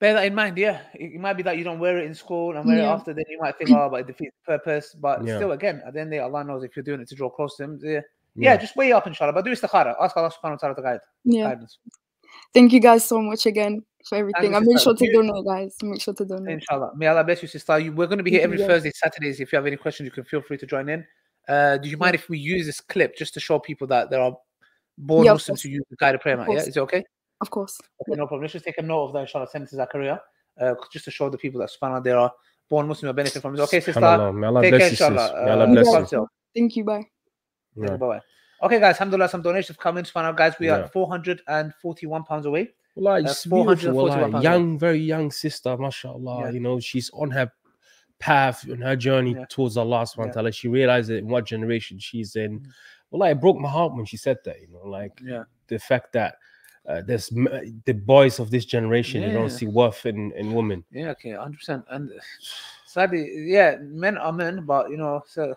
bear that in mind. Yeah, it, it might be that you don't wear it in school and wear it after, then you might think, oh, but it defeats the purpose. But Yeah. still, again, at the end of the day, Allah knows if you're doing it to draw close to Him. Yeah, yeah, Yeah. just weigh up, inshallah. But do istikhara. Ask Allah subhanahu wa ta'ala to guide. Yeah. Guidance. Thank you guys so much again for everything. I sister, made sure to you- donate, guys. Make sure to donate. Inshallah. May Allah bless you, sister. We're going to be here every you. Thursday, Saturdays. If you have any questions, you can feel free to join in. Uh, do you mind if we use this clip just to show people that there are born Yeah, Muslims course. who use the guided prayer mat? Yeah, course. is it okay? Of course. Okay, no problem. Let's just take a note of that, inshallah. Send it to Zakaria, uh, just to show the people that subhanAllah, there are born Muslims who benefit from this. Okay, sister. Subhanallah. May Allah Take bless care, you, sis. inshallah. May Allah Uh, bless you. yourself. Thank you. Bye. Yeah. Bye-bye. Okay, guys, alhamdulillah, some donations have come in. Subhanallah, guys, we Yeah. are 441 pounds away. Like, Uh, it's beautiful. 441 wallahi. pounds away. young, very young sister, mashallah. Yeah. You know, she's on her path, on her journey Yeah. towards Allah subhanahu wa Yeah. ta'ala. She realized it in what generation she's in. Well, like, it broke my heart when she said that, you know, like Yeah. the fact that uh, there's the boys of this generation, Yeah. don't see worth in, in women. Yeah, okay, 100%. And sadly, yeah, men are men, but you know, so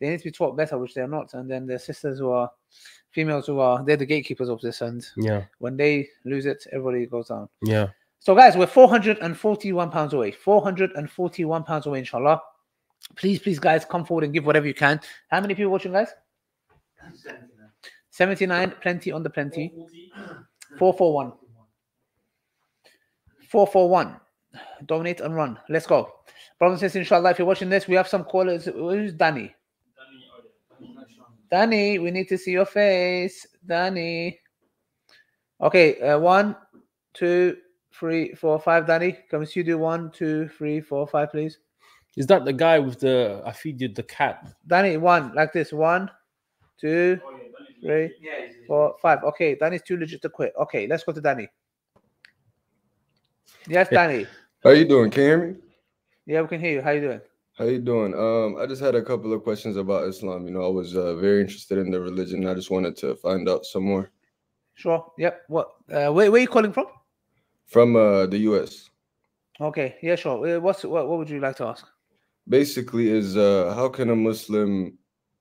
they need to be taught better, which they're not. And then the sisters who are females who are they're the gatekeepers of this. And Yeah. when they lose it, everybody goes down. Yeah. So, guys, we're 441 pounds away. 441 pounds away, inshallah. Please, please, guys, come forward and give whatever you can. How many people watching, guys? 79, plenty on the plenty. 441. 441. Donate and run. Let's go. Brothers and sisters, inshallah, if you're watching this, we have some callers. Who's Danny? Danny, we need to see your face. Danny. Okay, uh, one, two, three, four, five. Danny, can we see you do one, two, three, four, five, please? Is that the guy with the I feed you the cat? Danny, one, like this. One, two, three, four, five. Okay, Danny's too legit to quit. Okay, let's go to Danny. Yes, Danny. How you doing? Can you hear me? Yeah, we can hear you. How you doing? How you doing? Um, I just had a couple of questions about Islam. You know, I was uh, very interested in the religion. I just wanted to find out some more Sure. Yep. What? Uh, where, where are you calling from? from uh, the U.S. Okay. Yeah. Sure. Uh, What's what? What would you like to ask? Basically, is uh, how can a Muslim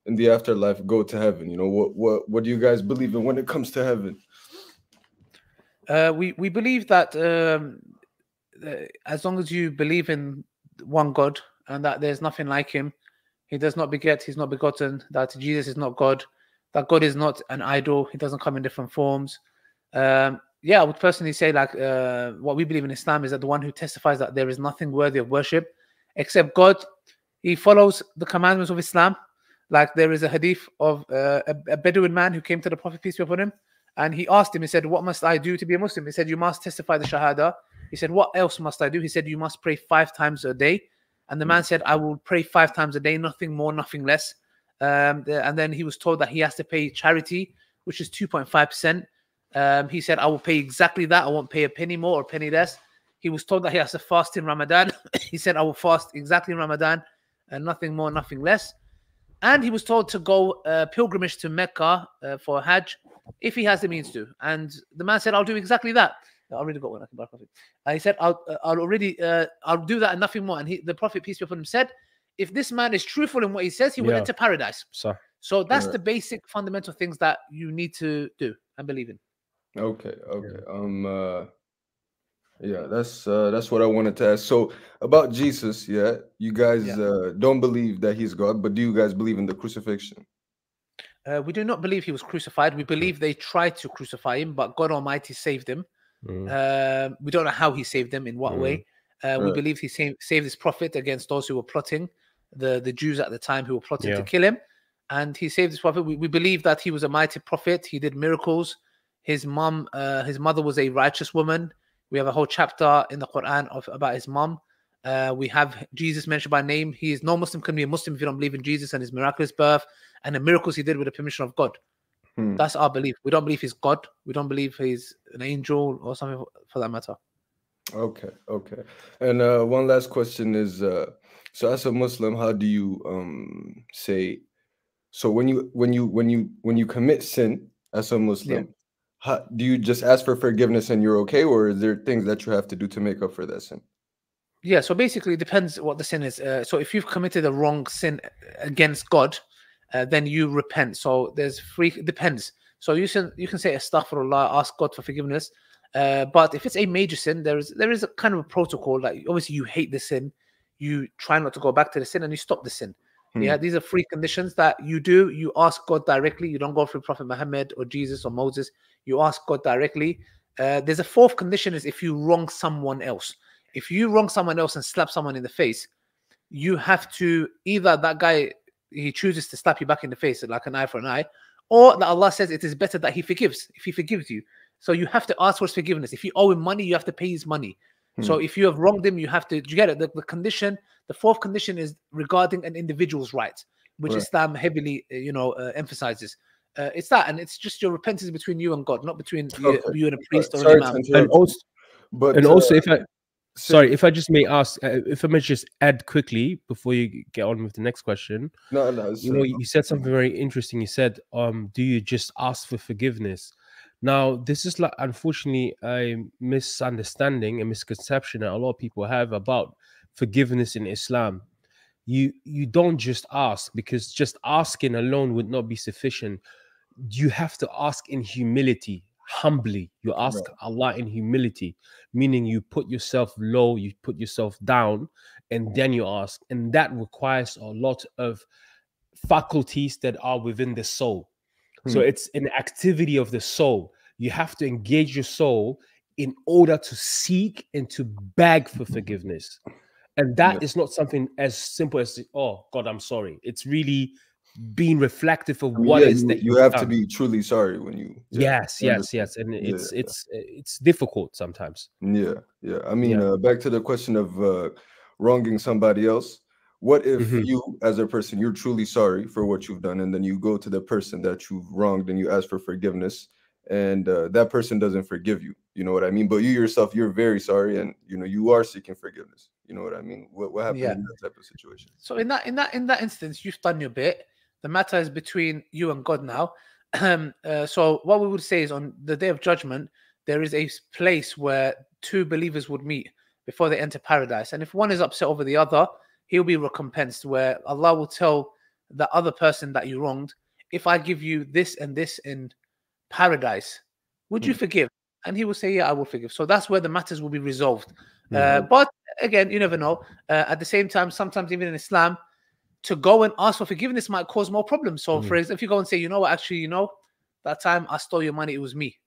in the afterlife go to heaven? You know, what what what do you guys believe in when it comes to heaven? Uh, we we believe that um, uh, as long as you believe in one God and that there's nothing like Him, He does not beget, He's not begotten. That Jesus is not God. That God is not an idol. He doesn't come in different forms. Um, yeah, I would personally say like uh, what we believe in Islam is that the one who testifies that there is nothing worthy of worship except God. He follows the commandments of Islam. Like there is a hadith of uh, a, a Bedouin man who came to the Prophet peace be upon him, and he asked him. He said, "What must I do to be a Muslim?" He said, "You must testify the Shahada." He said, "What else must I do?" He said, "You must pray five times a day." And the man said, "I will pray five times a day, nothing more, nothing less." Um, and then he was told that he has to pay charity, which is two point five percent. Um, he said, "I will pay exactly that. I won't pay a penny more or a penny less." He was told that he has to fast in Ramadan. he said, "I will fast exactly in Ramadan, and nothing more, nothing less." And he was told to go uh, pilgrimage to Mecca uh, for Hajj if he has the means to. And the man said, "I'll do exactly that." I already got one. I can buy coffee. Uh, he said, "I'll, uh, I'll already, uh, I'll do that and nothing more." And he, the Prophet peace be upon him said, "If this man is truthful in what he says, he will Yeah. enter paradise." So So that's Right. the basic fundamental things that you need to do and believe in. Okay, okay. Um uh yeah, that's uh that's what I wanted to ask. So about Jesus, yeah, you guys uh don't believe that he's God, but do you guys believe in the crucifixion? Uh, we do not believe he was crucified. We believe they tried to crucify him, but God Almighty saved him. Uh, we don't know how he saved them, in what way. Uh, we believe he saved, saved his prophet against those who were plotting, the, the Jews at the time who were plotting to kill him. And he saved his prophet. We, we believe that he was a mighty prophet. He did miracles. His mom, uh, his mother was a righteous woman. We have a whole chapter in the Quran of about his mom. Uh, we have Jesus mentioned by name. He is no Muslim can be a Muslim if you don't believe in Jesus and his miraculous birth and the miracles he did with the permission of God. Hmm. That's our belief. We don't believe he's God. We don't believe he's an angel or something for- that matter. Okay, okay. And uh one last question is uh so as a Muslim, how do you um say so when you when you when you when you commit sin as a Muslim, how, do you just ask for forgiveness and you're okay, or is there things that you have to do to make up for that sin? Yeah, so basically, it depends what the sin is. Uh, so if you've committed a wrong sin against God, uh, then you repent. So there's free. Depends. So you can you can say astaghfirullah, ask God for forgiveness. Uh, but if it's a major sin, there is there is a kind of a protocol that obviously you hate the sin, you try not to go back to the sin, and you stop the sin. Yeah, Hmm. these are free conditions that you do. You ask God directly. You don't go through Prophet Muhammad or Jesus or Moses. You ask God directly. Uh, there's a fourth condition is if you wrong someone else. If you wrong someone else and slap someone in the face, you have to either that guy he chooses to slap you back in the face like an eye for an eye, or that Allah says it is better that he forgives if he forgives you. So you have to ask for his forgiveness. If you owe him money, you have to pay his money. So Hmm. if you have wronged him, you have to. Do you get it? The, the condition, the fourth condition is regarding an individual's rights, which Right. Islam heavily, uh, you know, uh, emphasizes. Uh, it's that, and it's just your repentance between you and God, not between you, Okay. you and a priest or Sorry an imam. and also But and also uh, if I sorry if I just may ask uh, if I may just add quickly before you get on with the next question. No, no, You know, you said something very interesting. You said, um, do you just ask for forgiveness? Now, this is like unfortunately a misunderstanding, a misconception that a lot of people have about forgiveness in Islam. You you don't just ask because just asking alone would not be sufficient. You have to ask in humility, humbly. You ask Allah in humility, meaning you put yourself low, you put yourself down, and then you ask. And that requires a lot of faculties that are within the soul. So Hmm. it's an activity of the soul. You have to engage your soul in order to seek and to beg for forgiveness. And that is not something as simple as, oh, God, I'm sorry. It's really being reflective of I mean, what yeah, is you, that you you've have to be truly sorry when you yeah, yes, I yes, understand. yes. And Yeah, it's yeah. it's it's difficult sometimes. Yeah, yeah. I mean, uh, back to the question of uh, wronging somebody else. What if Mhm. you, as a person, you're truly sorry for what you've done, and then you go to the person that you've wronged and you ask for forgiveness, and uh, that person doesn't forgive you. You know what I mean? But you yourself, you're very sorry, and you know you are seeking forgiveness. You know what I mean? What what happened Yeah. in that type of situation? So in that in that in that instance, you've done your bit. The matter is between you and God now. Um, uh, so what we would say is on the day of judgment, there is a place where two believers would meet before they enter paradise. And if one is upset over the other, he'll be recompensed. Where Allah will tell the other person that you wronged, if I give you this and this in paradise, would you forgive? And he will say, Yeah, I will forgive. So that's where the matters will be resolved. Uh, Mhm. but again, you never know. Uh, at the same time, sometimes even in Islam, to go and ask for forgiveness might cause more problems. So, for Mm. example, if you go and say, you know what, actually, you know, that time I stole your money, it was me.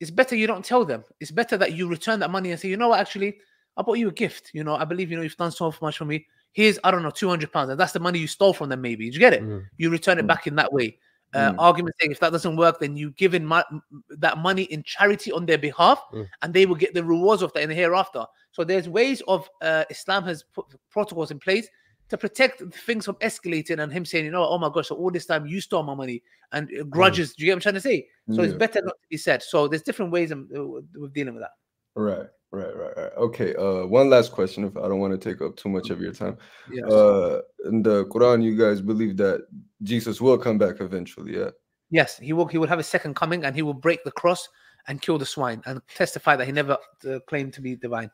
It's better you don't tell them. It's better that you return that money and say, you know what, actually, I bought you a gift. You know, I believe you know you've done so much for me. Here's I don't know, two hundred pounds, and that's the money you stole from them. Maybe Did you get it. Mm. You return it back in that way. Uh, Mm. Argument saying if that doesn't work, then you give in mo- that money in charity on their behalf, Mm. and they will get the rewards of that in the hereafter. So there's ways of uh, Islam has put protocols in place to protect things from escalating and him saying, you know, oh my gosh, so all this time you stole my money and uh, grudges. Do you get what I'm trying to say? So it's better not to be said. So there's different ways of, uh, dealing with that. Right, right, right, right. Okay. Uh, one last question, if I don't want to take up too much of your time. Yes. Uh, in the Quran, you guys believe that Jesus will come back eventually. Yeah. Yes, he will. He will have a second coming, and he will break the cross and kill the swine and testify that he never uh, claimed to be divine.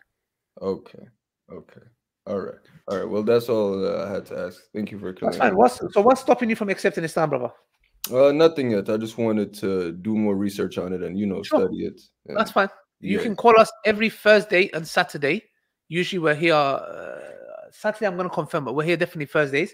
Okay. Okay. All right. All right. Well, that's all uh, I had to ask. Thank you for coming. That's fine. What's so? What's stopping you from accepting Islam, brother? Uh, nothing yet. I just wanted to do more research on it and you know Sure. study it. and- That's fine. You yeah. can call us every Thursday and Saturday. Usually we're here. Uh, Saturday, I'm going to confirm, but we're here definitely Thursdays.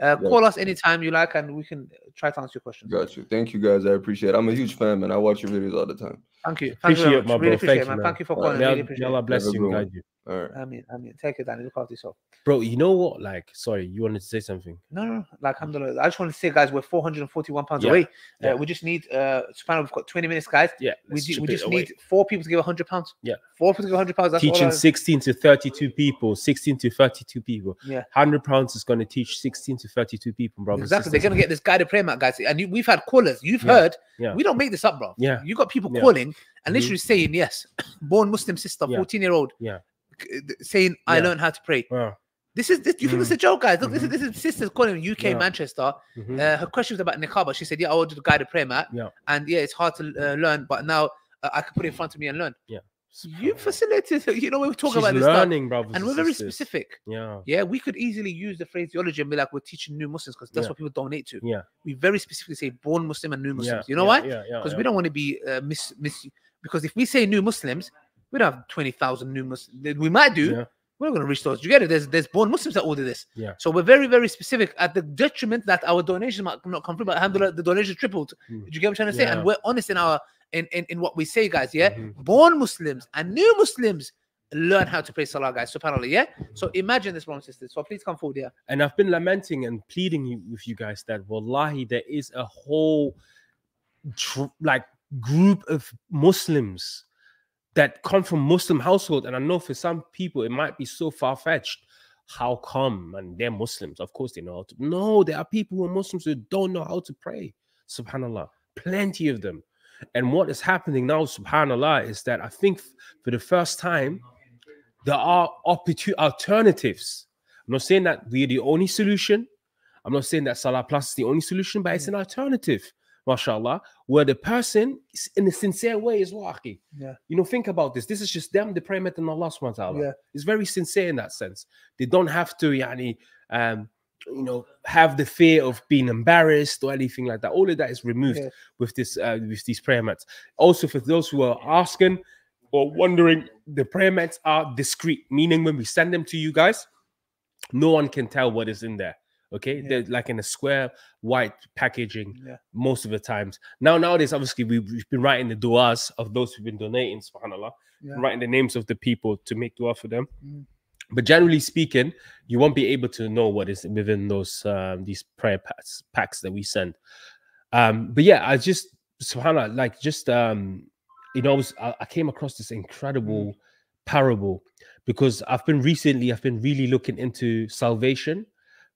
Uh, Yeah. Call us anytime you like, and we can try to answer your questions. Got you. Thank you guys. I appreciate it. I'm a huge fan, man. I watch your videos all the time. Thank you. Thank you Appreciate very it, my Really bro. appreciate Thank it, you, man. man. Thank you for All calling. right. Really May appreciate Allah it. bless you and guide you. All right. I mean, I mean, take it down. Look after yourself. Bro, you know what? Like, sorry, you wanted to say something. No, no, no. Like, alhamdulillah. I just want to say, guys, we're 441 pounds Yeah, away. yeah. Uh, we just need, uh, Subhanallah, we've got 20 minutes, guys. Yeah, We, let's ju- chip we just away. need four people to give 100 pounds. Yeah. Four people to give 100 pounds. That's all Teaching I- 16 to 32 people, 16 to 32 people. Yeah. 100 pounds is going to teach 16 to 32 people, bro. and Exactly. They're going to get this guided prayer mat, guys. And you, we've had callers. You've Yeah, heard. yeah. We don't make this up, bro. Yeah. You got people Yeah. calling and Mhm. literally saying, yes, born Muslim sister, Yeah. 14 year old, Yeah. Saying, I learned how to pray. This is this. You think this is a joke, guys? Look, this is this is sisters calling in UK, Yeah. Manchester. Mhm. Uh, her question was about niqab, but she said, "Yeah, I ordered a guided prayer mat, Yeah. and yeah, it's hard to uh, learn, but now uh, I can put it in front of me and learn." Yeah. You facilitated. You know, we were talking She's about this learning, stuff, brothers and we're very sisters. specific. Yeah. Yeah, we could easily use the phraseology and be like, "We're teaching new Muslims," because that's Yeah. what people donate to. Yeah. We very specifically say born Muslim and new Muslims. Yeah, You know why? yeah, yeah, Because we don't want to be uh, mis mis. Because if we say new Muslims, we don't have twenty thousand new Muslims. We might do. Yeah. We're not going to reach those. You get it? There's there's born Muslims that order this. Yeah. So we're very very specific at the detriment that our donations might not come through. But alhamdulillah, the donation tripled. Mm. Do you get what I'm trying to say? Yeah. And we're honest in our in, in, in what we say, guys. Yeah. Mhm. Born Muslims and new Muslims learn how to pray Salah, guys. Subhanallah. Yeah. So imagine this, brothers and sisters. So please come forward here. And I've been lamenting and pleading you- with you guys that wallahi, there is a whole tr- like group of Muslims that come from Muslim household. And I know for some people it might be so far-fetched. How come? And they're Muslims. Of course they know how to. No, there are people who are Muslims who don't know how to pray. Subhanallah. Plenty of them. And what is happening now, subhanAllah, is that I think for the first time, there are opportu- alternatives. I'm not saying that we're the only solution. I'm not saying that Salah Plus is the only solution, but it's an alternative, mashallah, where the person in a sincere way is waqi. Yeah. You know, think about this. This is just them, the prayer method and Allah subhanahu wa ta'ala. Yeah. It's very sincere in that sense. They don't have to, yani, um, you know, have the fear of being embarrassed or anything like that. All of that is removed Yeah. with this uh, with these prayer mats. Also, for those who are asking or wondering, the prayer mats are discreet, meaning when we send them to you guys, no one can tell what is in there. Okay, they're like in a square white packaging Yeah. most of the times. Now, nowadays, obviously, we, we've been writing the du'as of those who've been donating, subhanAllah, Yeah. writing the names of the people to make dua for them. Mm. But generally speaking, you won't be able to know what is within those um, these prayer packs packs that we send. Um, but yeah, I just subhanallah, like just um, you know, I, was, I, I came across this incredible parable because I've been recently, I've been really looking into salvation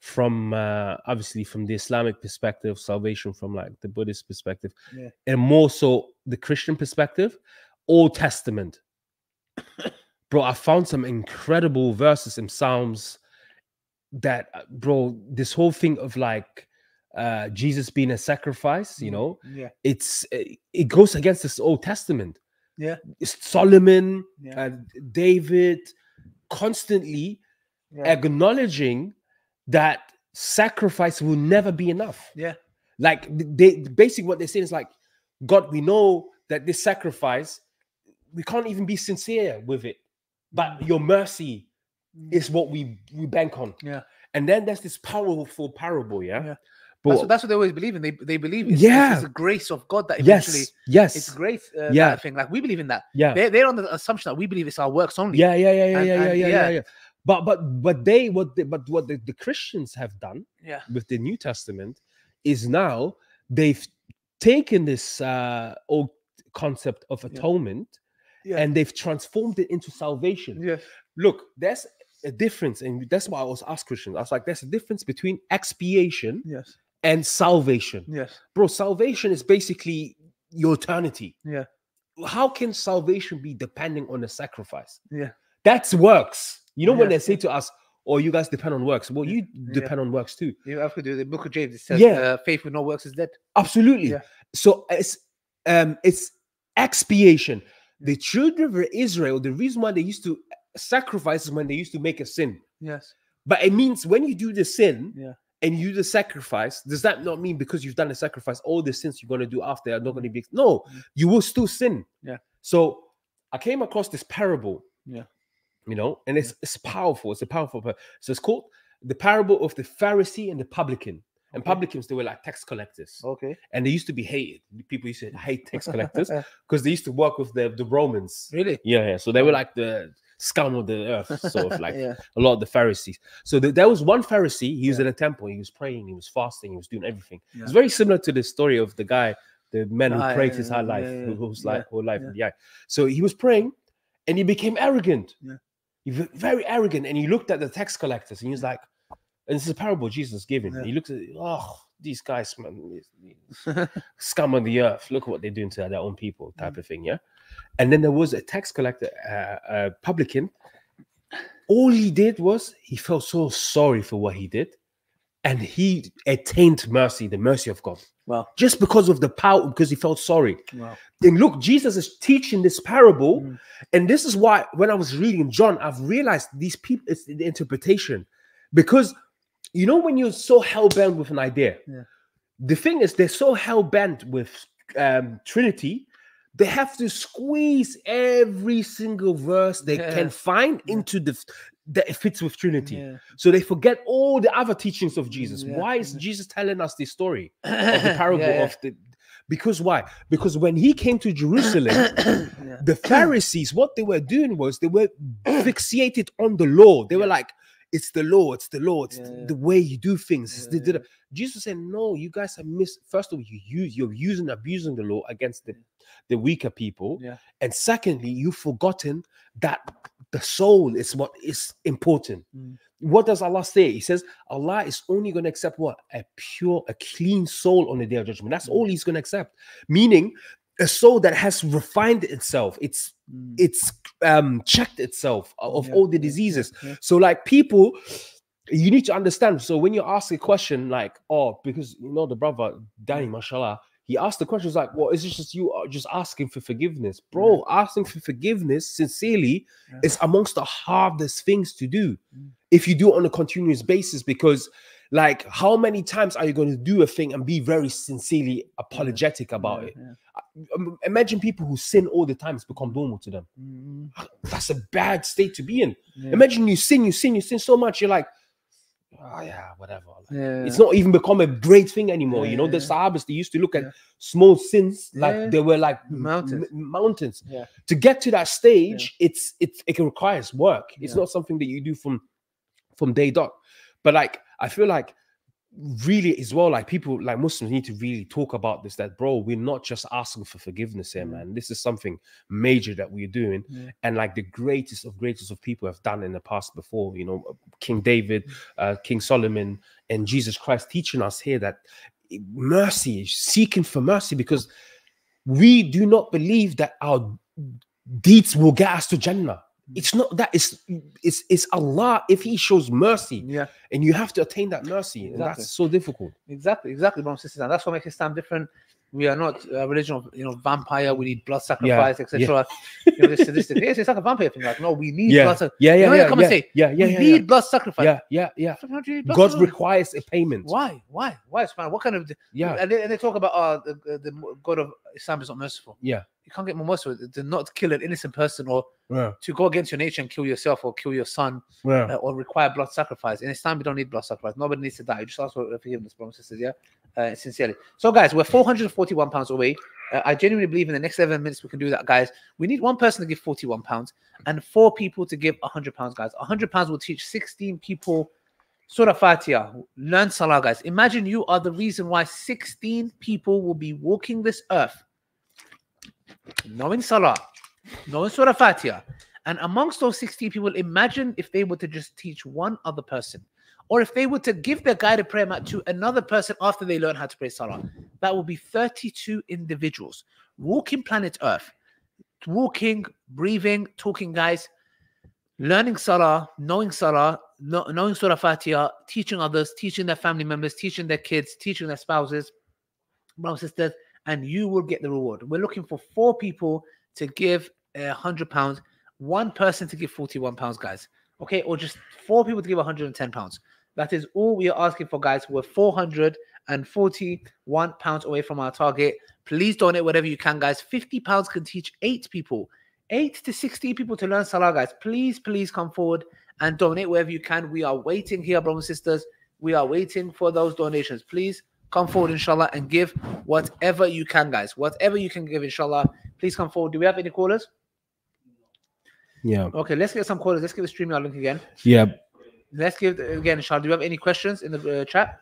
from uh, obviously from the Islamic perspective, salvation from like the Buddhist perspective, Yeah. and more so the Christian perspective, Old Testament. bro, I found some incredible verses in Psalms that, uh, bro, this whole thing of like uh, Jesus being a sacrifice, you know, Yeah. it's it, it goes against this Old Testament. Yeah. It's Solomon, Yeah. uh, David, constantly Yeah. acknowledging that sacrifice will never be enough. Yeah. Like they basically what they're saying is like, God, we know that this sacrifice, we can't even be sincere with it, but your mercy is what we we bank on. Yeah. And then there's this powerful parable, yeah. Yeah. But That's what, that's what they always believe in. They they believe it's, Yeah. it's the grace of God that eventually yes. yes. it's grace uh, Yeah. thing. Like we believe in that. Yeah. They're, they're on the assumption that we believe it's our works only. Yeah, yeah, yeah, yeah, And- yeah, yeah, yeah, yeah, yeah. But but but they what they, but what the, the Christians have done Yeah. with the New Testament is now they've taken this uh old concept of atonement Yeah. and they've transformed it into salvation. Yes. Look, there's a difference, and that's why I was asked Christians. I was like, there's a difference between expiation Yes. and salvation. Yes. Bro, salvation is basically your eternity. Yeah. How can salvation be depending on a sacrifice? Yeah. That's works. You know when they say to us, "Oh, you guys depend on works." Well, you Yeah. depend on works too. You have to do the book of James. It says, Yeah. uh, faith with no works is dead. Absolutely. Yeah. So it's um it's expiation. The children of Israel, the reason why they used to sacrifice is when they used to make a sin. Yes. But it means when you do the sin Yeah. and you do the sacrifice, does that not mean because you've done the sacrifice, all the sins you're going to do after are not going to be? No, you will still sin. Yeah. So I came across this parable, Yeah. You know, and it's it's powerful. It's a powerful. So it's called the parable of the Pharisee and the publican. And Okay. publicans, they were like tax collectors. Okay. And they used to be hated. People used to hate tax collectors because they used to work with the, the Romans. Really? Yeah, yeah. So they were like the scum of the earth, sort of like Yeah. a lot of the Pharisees. So th- there was one Pharisee, he was in a temple, he was praying, he was fasting, he was doing everything. Yeah. It's very similar to the story of the guy, the man who Ah, prayed his whole life, yeah, who, yeah, yeah, life, whole life. yeah. Yeah. So he was praying and he became arrogant. Yeah. Very arrogant. And he looked at the tax collectors and he was like, and this is a parable Jesus giving. Yeah. He looks at, oh, these guys, man, scum on the earth. Look what they're doing to their own people, Mm. type of thing. Yeah. And then there was a tax collector, uh, uh, publican. All he did was he felt so sorry for what he did, and he attained mercy, the mercy of God. Wow. Just because of the power, because he felt sorry. Wow. And look, Jesus is teaching this parable, Mm. and this is why when I was reading John, I've realized these people, it's the interpretation, because you know when you're so hell bent with an idea, Yeah. the thing is they're so hell bent with um, Trinity, they have to squeeze every single verse they Yeah. can find into the that it fits with Trinity. Yeah. So they forget all the other teachings of Jesus. Yeah, Why is Jesus telling us this story of the parable Yeah, of the because why? Because when he came to Jerusalem, the Pharisees, what they were doing was they were fixated on the law. They were like, it's the law, it's the law, it's the way you do things. the- the- the-" Jesus said, No, you guys have missed. First of all, you use you're using abusing the law against the, the weaker people. Yeah. And secondly, you've forgotten that the soul is what is important. Mm. What does Allah say? He says Allah is only going to accept what? A pure, a clean soul on the day of judgment. Mm. That's all he's going to accept. Meaning a soul that has refined itself. It's it's um checked itself of Mm. Yeah, all the diseases. yeah. So like people you need to understand. So when you ask a question like, oh, because you know the brother Danny, mashallah, he asked the question, he's like, well, is it just you are just asking for forgiveness? Bro, asking for forgiveness sincerely is amongst the hardest things to do mm. if you do it on a continuous basis, because like how many times are you going to do a thing and be very sincerely apologetic about it? Um, Imagine people who sin all the time, it's become normal to them. Mm-hmm. Ah, that's a bad state to be in. Yeah. Imagine you sin, you sin, you sin so much, you're like, oh yeah, whatever. Like, Yeah. It's not even become a great thing anymore. Yeah, you know, the yeah, Sahabas, they used to look at small sins like Yeah. they were like Mountains. mountains. Yeah. To get to that stage, it's it's it requires work. It's Yeah. not something that you do from from day dot. But like I feel like really as well like people like muslims need to really talk about this that bro we're not just asking for forgiveness here man. This is something major that we're doing. Yeah. and like the greatest of greatest of people have done in the past before you know king david uh, king solomon and jesus christ teaching us here that mercy is seeking for mercy because we do not believe that our deeds will get us to jannah Mm. it's not that it's it's it's allah if he shows mercy. Yeah. And you have to attain that mercy. And that's so difficult. Exactly, exactly, brothers and sisters. And that's what makes Islam different. We are not a religion of you know vampire. We need blood sacrifice, etc. You know, this sadistic. Yes, it's like a vampire thing. Like, no, we need Yeah. blood. sac- Yeah, You yeah, know, yeah, come yeah, and say, yeah, yeah, we yeah, need yeah. blood sacrifice. yeah yeah yeah How do you need blood god sacrifice? requires a payment Why? Why? Why, man? What kind of? Yeah. And they, and they talk about uh, the, the, God of Islam is not merciful. yeah You can't get more merciful to not kill an innocent person or Yeah. to go against your nature and kill yourself or kill your son Yeah. uh, or require blood sacrifice. In Islam, we don't need blood sacrifice. Nobody needs to die. You just ask for forgiveness, brothers and sisters. Yeah, uh, sincerely. So, guys, we're 441 pounds away. Uh, I genuinely believe in the next 11 minutes we can do that, guys. We need one person to give 41 pounds and four people to give 100 pounds, guys. 100 pounds will teach 16 people Surah Fatiha. Learn Salah, guys. Imagine you are the reason why 16 people will be walking this earth knowing Salah, knowing Surah Fatiha. And amongst those 16 people, imagine if they were to just teach one other person, or if they were to give their guided prayer mat to another person after they learn how to pray Salah. That will be 32 individuals walking planet Earth, walking, breathing, talking, guys, learning Salah, knowing Salah, knowing Surah Fatiha, teaching others, teaching their family members, teaching their kids, teaching their spouses, brothers sisters, and you will get the reward. We're looking for four people to give a hundred pounds, one person to give 41 pounds, guys. Okay, or just four people to give 110 pounds. That is all we are asking for, guys. We're 441 pounds away from our target. Please donate whatever you can, guys. 50 pounds can teach eight people, eight to 16 people to learn Salah, guys. Please, please come forward and donate wherever you can. We are waiting here, brothers and sisters. We are waiting for those donations. Please come forward, inshallah, and give whatever you can, guys. Whatever you can give, inshallah. Please come forward. Do we have any callers? yeah Okay, let's get some callers. Let's give the stream link again. yeah Let's give again, inshallah. Do you have any questions in the uh, chat?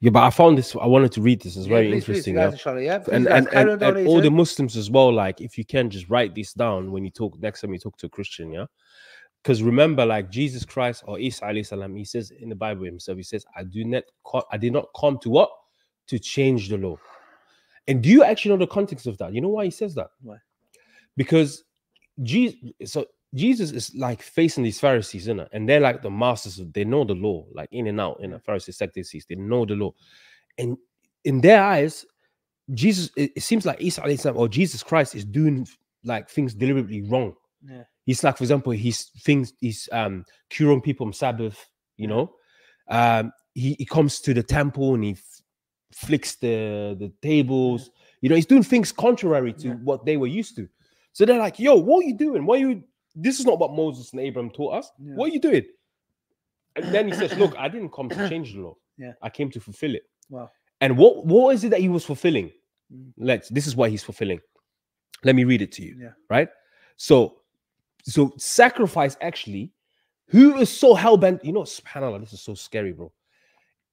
yeah but i found this i wanted to read this it's Yeah, very please, please, interesting guys, yeah. inshallah, yeah. Please, and and, and, and all the muslims as well like if you can just write this down when you talk next time you talk to a christian yeah because remember like jesus christ or isa alayhi salam he says in the bible himself he says i do not i did not come to what to change the law and do you actually know the context of that you know why he says that Why? because jesus so jesus is like facing these pharisees isn't it? and they're like the masters of, they know the law like in and out in a pharisee sectaries they know the law and in their eyes jesus it, it seems like isa or jesus christ is doing like things deliberately wrong Yeah. He's like, for example, he's things he's um curing people on Sabbath, you know. Um, he, he comes to the temple and he flicks the the tables, you know, he's doing things contrary to what they were used to. So they're like, yo, what are you doing? Why are you this is not what Moses and Abraham taught us. What are you doing? And then he says, Look, I didn't come to change the law. Yeah. I came to fulfill it. Wow. And what what is it that he was fulfilling? Mm. Let's this is what he's fulfilling. Let me read it to you. Yeah. Right? So so sacrifice actually, who is so hell-bent? You know, subhanAllah, this is so scary, bro.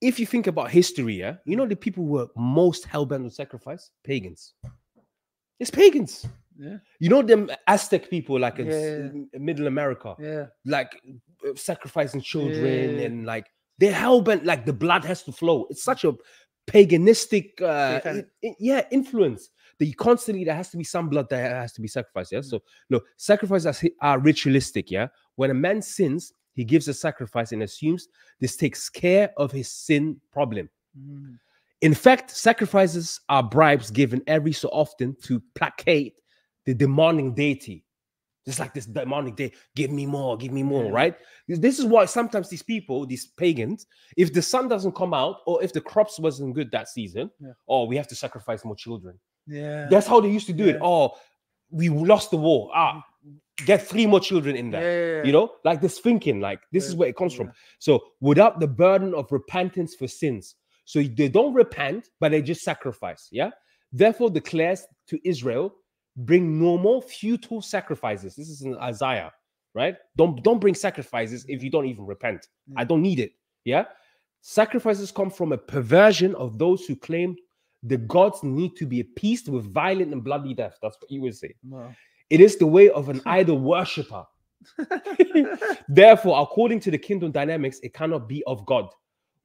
If you think about history, yeah, you know the people who were most hell-bent on sacrifice? Pagans. It's pagans. Yeah. You know them Aztec people like in, Yeah, yeah, in Middle America, Yeah. like uh, sacrificing children Yeah. and like they're hell bent, like the blood has to flow. It's such a paganistic, uh, kind of- i- i- yeah, influence that you constantly there has to be some blood that has to be sacrificed. Mm. Yeah, so no sacrifices are ritualistic. Yeah, when a man sins, he gives a sacrifice and assumes this takes care of his sin problem. Mm. In fact, sacrifices are bribes given every so often to placate the demanding deity. Just like this demonic day, give me more, give me more, Yeah. right? This is why sometimes these people, these pagans, if the sun doesn't come out or if the crops wasn't good that season, Yeah. oh, we have to sacrifice more children. Yeah. That's how they used to do it. Oh, we lost the war. Ah, get three more children in there. Yeah, yeah, yeah. You know, like this thinking, like this is where it comes from. So without the burden of repentance for sins, so they don't repent, but they just sacrifice. Yeah. Therefore, declares to Israel, bring no more futile sacrifices. This is in Isaiah, right? Don't don't bring sacrifices if you don't even repent. Mm. I don't need it. Yeah. Sacrifices come from a perversion of those who claim the gods need to be appeased with violent and bloody death. That's what you would say. Wow. It is the way of an idol worshipper. Therefore, according to the kingdom dynamics, it cannot be of God.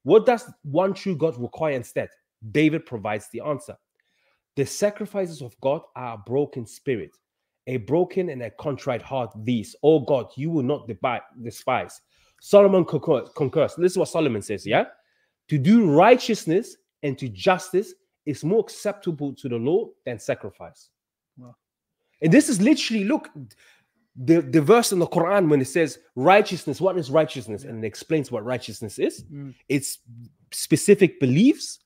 What does one true God require instead? David provides the answer. The sacrifices of God are a broken spirit, a broken and a contrite heart. These, oh God, you will not despise. Solomon concurs. This is what Solomon says, yeah? To do righteousness and to justice is more acceptable to the Lord than sacrifice. Wow. And this is literally, look, the, the verse in the Quran when it says righteousness, what is righteousness? And it explains what righteousness is. Mm. It's specific beliefs,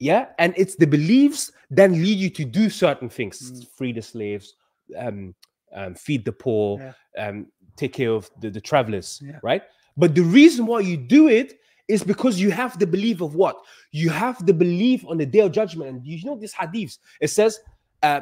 yeah, and it's the beliefs then lead you to do certain things, free the slaves, um, um, feed the poor, um, take care of the, the travelers, Yeah. right? But the reason why you do it is because you have the belief of what? You have the belief on the day of judgment. And you know this hadiths, it says, uh,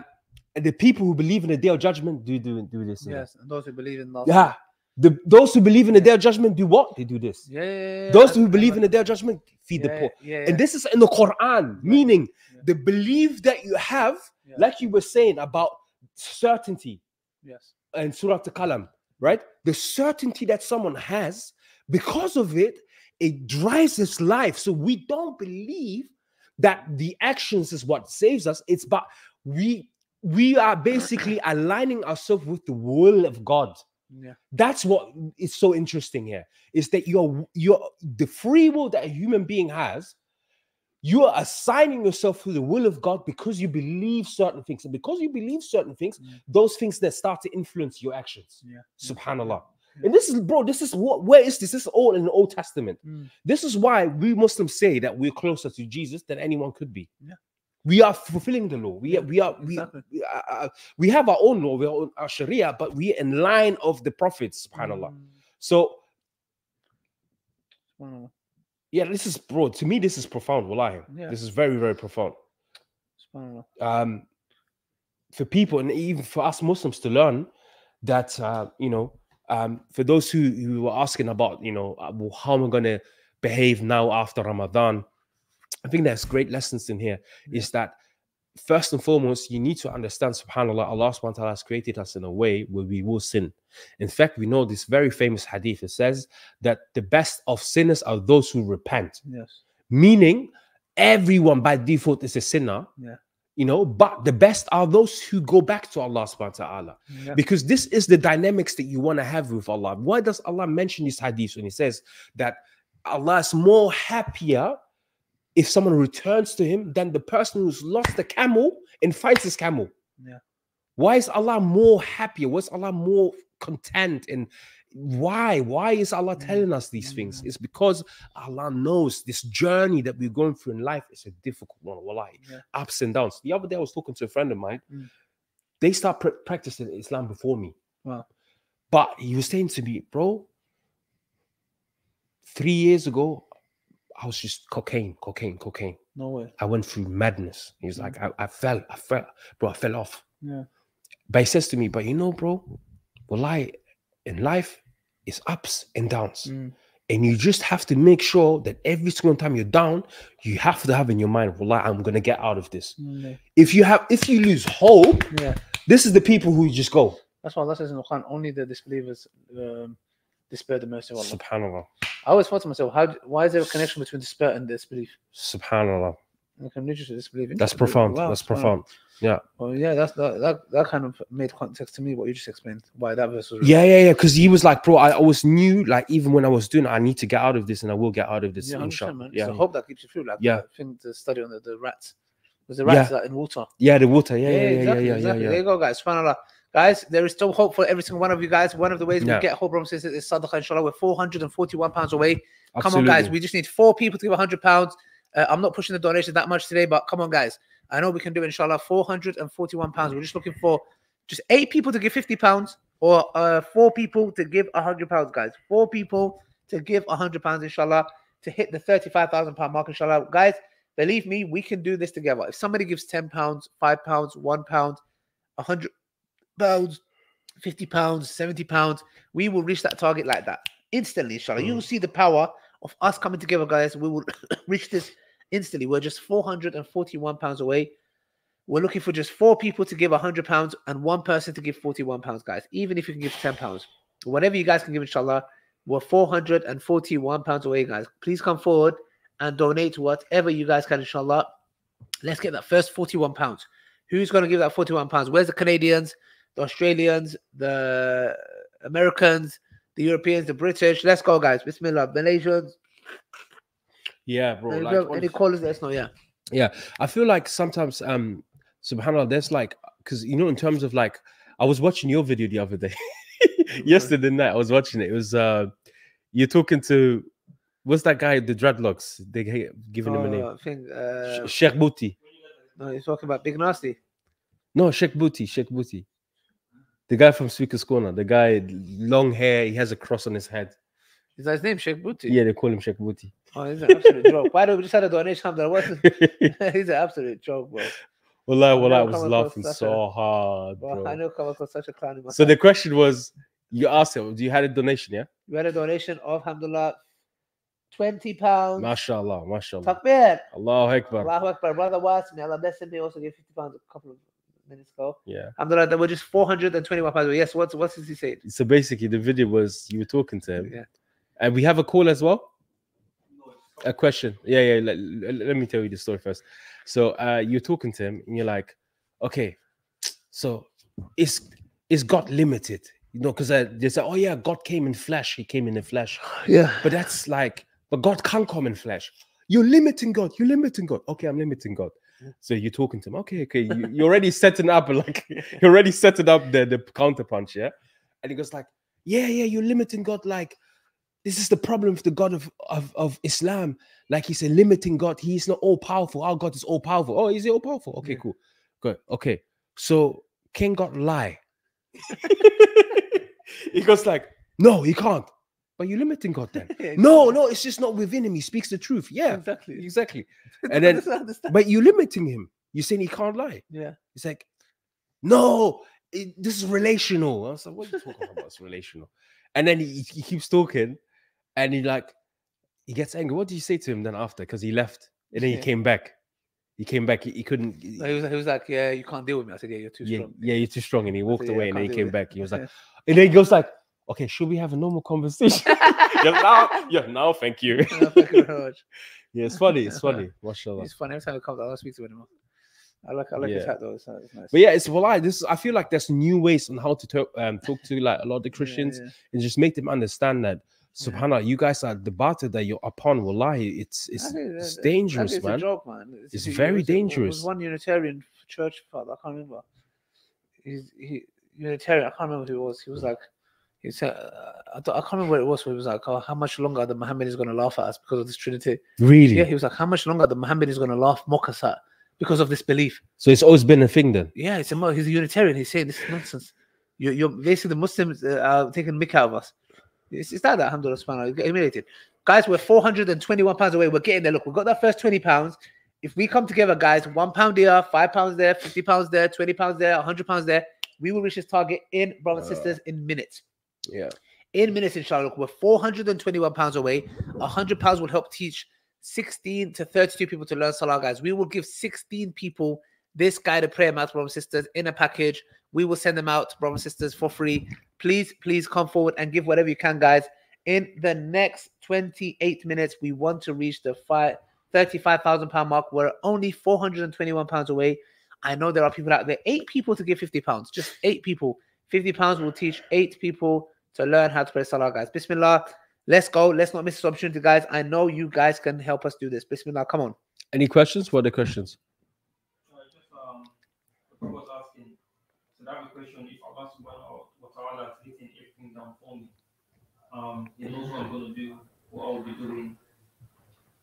the people who believe in the day of judgment do do, do this. Yes, and those who believe in last. Yeah. The, those who believe in the day of judgment do what? They do this. Yeah, yeah, yeah, Those who believe in the day of judgment feed the poor. And this is in the Quran, meaning the belief that you have, like you were saying about certainty Yes. and Surah Al-Qalam, right? The certainty that someone has, because of it, it drives his life. So we don't believe that the actions is what saves us. It's but we we are basically aligning ourselves with the will of God. Yeah. That's what is so interesting here is that you're you're the free will that a human being has. You are assigning yourself to the will of God because you believe certain things, and because you believe certain things, those things that start to influence your actions. Yeah. Subhanallah. And this is, bro, this is what, where is this? This is all in the Old Testament. Mm. This is why we Muslims say that we're closer to Jesus than anyone could be. Yeah. We are fulfilling the law. We are, we are, we, we, uh, uh, we have our own law, we are our Sharia, but we're in line of the prophets, subhanAllah. Mm. So, Subhanallah. yeah, this is, broad. to me, this is profound, wallahi. Yeah. This is very, very profound. Subhanallah. um, for people and even for us Muslims to learn that uh, you know um, for those who, who were asking about you know uh, well, how am I going to behave now after Ramadan, I think there's great lessons in here. Is that first and foremost you need to understand Subhanallah Allah Subhanahu wa Taala has created us in a way where we will sin. In fact, we know this very famous hadith. It says that the best of sinners are those who repent Yes. meaning everyone by default is a sinner Yeah. you know but the best are those who go back to allah subhanahu wa ta'ala Yeah. because this is the dynamics that you want to have with allah why does allah mention these hadiths when he says that allah is more happier if someone returns to him than the person who's lost the camel and finds his camel Yeah. why is allah more happier why is allah more content and why why is allah Mm. telling us these things it's because allah knows this journey that we're going through in life is a difficult one wallahi. Yeah. ups and downs the other day i was talking to a friend of mine Mm. they start pr- practicing islam before me Wow. but he was saying to me bro three years ago i was just cocaine cocaine cocaine No way. i went through madness he's like I, I fell i fell bro i fell off Yeah. but he says to me, but you know, bro, wallahi, in life, is ups and downs. Mm. And you just have to make sure that every single time you're down, you have to have in your mind, wallahi, I'm gonna get out of this. Mm, If you have if you lose hope, Yeah. this is the people who just go. That's why Allah says in the Quran, only the disbelievers um, despair the mercy of Allah. Subhanallah. I always thought to myself, how? Why is there a connection between despair and disbelief? Subhanallah. I can literally disbelieve. That's profound. Wow, That's profound. Yeah. Well, yeah, that's that, that that kind of made context to me what you just explained. Why that verse was. Yeah, yeah, yeah. Because he was like, bro, I always knew, like, even when I was doing it, I need to get out of this and I will get out of this. Yeah, 100%, inshallah. man. Yeah. It's a hope that keeps you through. Like Yeah. the thing to study on the, the rats. Was the Yeah. rats that in water? Yeah, the water. Yeah, yeah, yeah, yeah, exactly, yeah, exactly. yeah, There you go, guys. Subhanallah. Guys, there is still hope for every single one of you guys. One of the ways Yeah. we get hope, says, is sadaqah, inshallah. We're 441 pounds away. Come on, guys. We just need four people to give 100 pounds. Uh, I'm not pushing the donation that much today, but come on, guys. I know we can do it, inshallah. 441 pounds. We're just looking for just eight people to give 50 pounds or uh, four people to give 100 pounds, guys. Four people to give 100 pounds, inshallah, to hit the 35,000 pound mark, inshallah. Guys, believe me, we can do this together. If somebody gives 10 pounds, five pounds, one pound, 100 pounds, 50 pounds, 70 pounds, we will reach that target like that instantly, inshallah. You will see the power of us coming together, guys, we will reach this instantly. We're just 441 pounds away. We're looking for just four people to give 100 pounds and one person to give 41 pounds, guys. Even if you can give 10 pounds, whatever you guys can give, inshallah, we're 441 pounds away, guys. Please come forward and donate whatever you guys can, inshallah. Let's get that first 41 pounds. Who's going to give that 41 pounds? Where's the Canadians, the Australians, the Americans, the Europeans, the British? Let's go, guys. Bismillah. Malaysians. Yeah, bro. Any, Like, any callers? Let us know. Yeah. yeah i feel like sometimes um subhanallah there's like because you know in terms of like i was watching your video the other day yesterday night i was watching it it was uh you're talking to what's that guy the dreadlocks they giving him a Oh, name I think, uh, sheikh booty no, he's talking about Big Nasty. no sheikh booty sheikh booty the guy from speaker's corner the guy long hair he has a cross on his head Is that his name? Sheikh Booty. yeah they call him sheikh booty Oh, he's an absolute joke. Why don't we just had a donation? He's an absolute joke, bro. Wallah, I've wallah, I was laughing so a- hard Bro, I know come across such a clown so the question was you asked him do you had a donation yeah You had a donation of alhamdulillah, twenty pounds. mashallah mashallah Takbir. Allahu Akbar. Allahu Akbar. Brother was may Allah bless him. He also gave fifty pounds a couple of minutes ago. Yeah. Alhamdulillah, that were just four hundred and twenty-one pounds. Yes. What's what's he saying? So basically, the video was you were talking to him, Yeah. and we have a call as well. A question, yeah, yeah. Let, let, let me tell you the story first. So uh, you're talking to him, and you're like, okay, so is is God limited? You know, because uh, they say, oh yeah, God came in flesh. He came in the flesh. Yeah. But that's like, but God can't come in flesh. You're limiting God. You're limiting God. Okay, I'm limiting God. So you're talking to him. Okay, okay. You, you're already setting up like you're already setting up the the counter punch, yeah. And he goes like, yeah, yeah. You're limiting God. Like this is the problem with the God of of, of Islam. Like he's a limiting God. He's not all powerful. Our God is all powerful. Oh, is he all powerful? Okay, cool. Good. Okay. So can God lie? he goes like, no, he can't. But you're limiting God then. Yeah, no, no, it's just not within him. He speaks the truth. Yeah, Exactly. exactly. And then, but you're limiting him. You're saying he can't lie. Yeah. It's like, no, it- this is relational. I was like, what are you talking about? It's relational. And then he, he keeps talking, and he like, he gets angry. What did you say to him then after? Because he left, and then he came back. He came back. He, he couldn't. No, he was he was like, yeah, you can't deal with me. I said, yeah, you're too yeah, strong. yeah, you're too strong. And he walked yeah, I away, and then he came back. He was like, and then he goes like, okay, should we have a normal conversation? yeah, now, yeah, now, thank you. No, thank you very much. yeah, it's funny. It's funny. Mashallah. It's funny. every time he comes. I don't speak to him anymore. I like I like his Yeah. hat though. It's, it's nice. But yeah, it's well, this. I feel like there's new ways on how to talk, um, talk to like a lot of the Christians yeah. and just make them understand that. Subhanallah, you guys are the battle that you're upon. Wallahi, it's it's, think it's that- that- dangerous, that is man. A joke, man. It's he- very was- there dangerous. was one Unitarian church father. I can't remember. He's he Unitarian. I can't remember who it was. He was like, he said, uh, I, don't, I can't remember what it was. But he was like, oh, how much longer the Muhammad is going to laugh at us because of this Trinity? Really? Yeah. He was like, how much longer the Muhammad is going to laugh, mock us at because of this belief? So it's always been a thing then. Yeah, it's a he's a Unitarian. He's saying this is nonsense. You're, you're basically the Muslims uh, are taking mick out of us. It's, it's like that, alhamdulillah. Get humiliated. Guys, we're 421 pounds away. We're getting there. Look, we've got that first 20 pounds. If we come together, guys, one pound here, five pounds there, 50 pounds there, 20 pounds there, 100 pounds there, we will reach this target in, brothers and sisters, in minutes. Yeah. In minutes, inshallah. We're 421 pounds away. 100 pounds will help teach 16 to 32 people to learn Salah, guys. We will give 16 people this guided prayer math, brothers and sisters, in a package. We will send them out, brothers and sisters, for free. Please, please come forward and give whatever you can, guys. In the next 28 minutes, we want to reach the five, 35,000 pound mark. We're only 421 pounds away. I know there are people out there, eight people to give 50 pounds, just eight people. 50 pounds will teach eight people to learn how to pray Salah, guys. Bismillah. Let's go. Let's not miss this opportunity, guys. I know you guys can help us do this. Bismillah. Come on. Any questions? What are the questions? um, was asking, so that was question if Allah subhanahu wa ta'ala is written everything down for me, um, he knows what I'm going to do, what I'll be doing.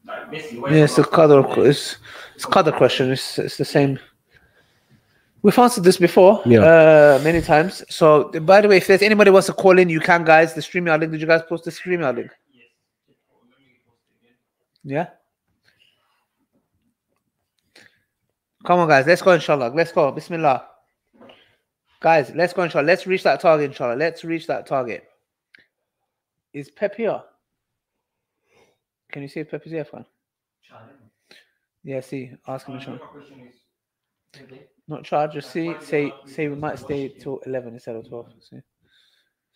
Like basically, Yeah, it's a Allah- qadr. It's it's qadr question. It's it's the same. We've answered this before, Yeah. uh, many times. So, by the way, if there's anybody wants to call in, you can, guys. The StreamYard link. Did you guys post the StreamYard link? Yeah. Come on, guys. Let's go, inshallah. Let's go. Bismillah. Guys, let's go, inshallah. Let's reach that target, inshallah. Let's reach that target. Is Pep here? Can you see if Pepe's here, Efkan? Yeah, see, ask him. Uh, Inshallah. My question Not charge. Just see. Say. Say we might stay till eleven instead of twelve. See.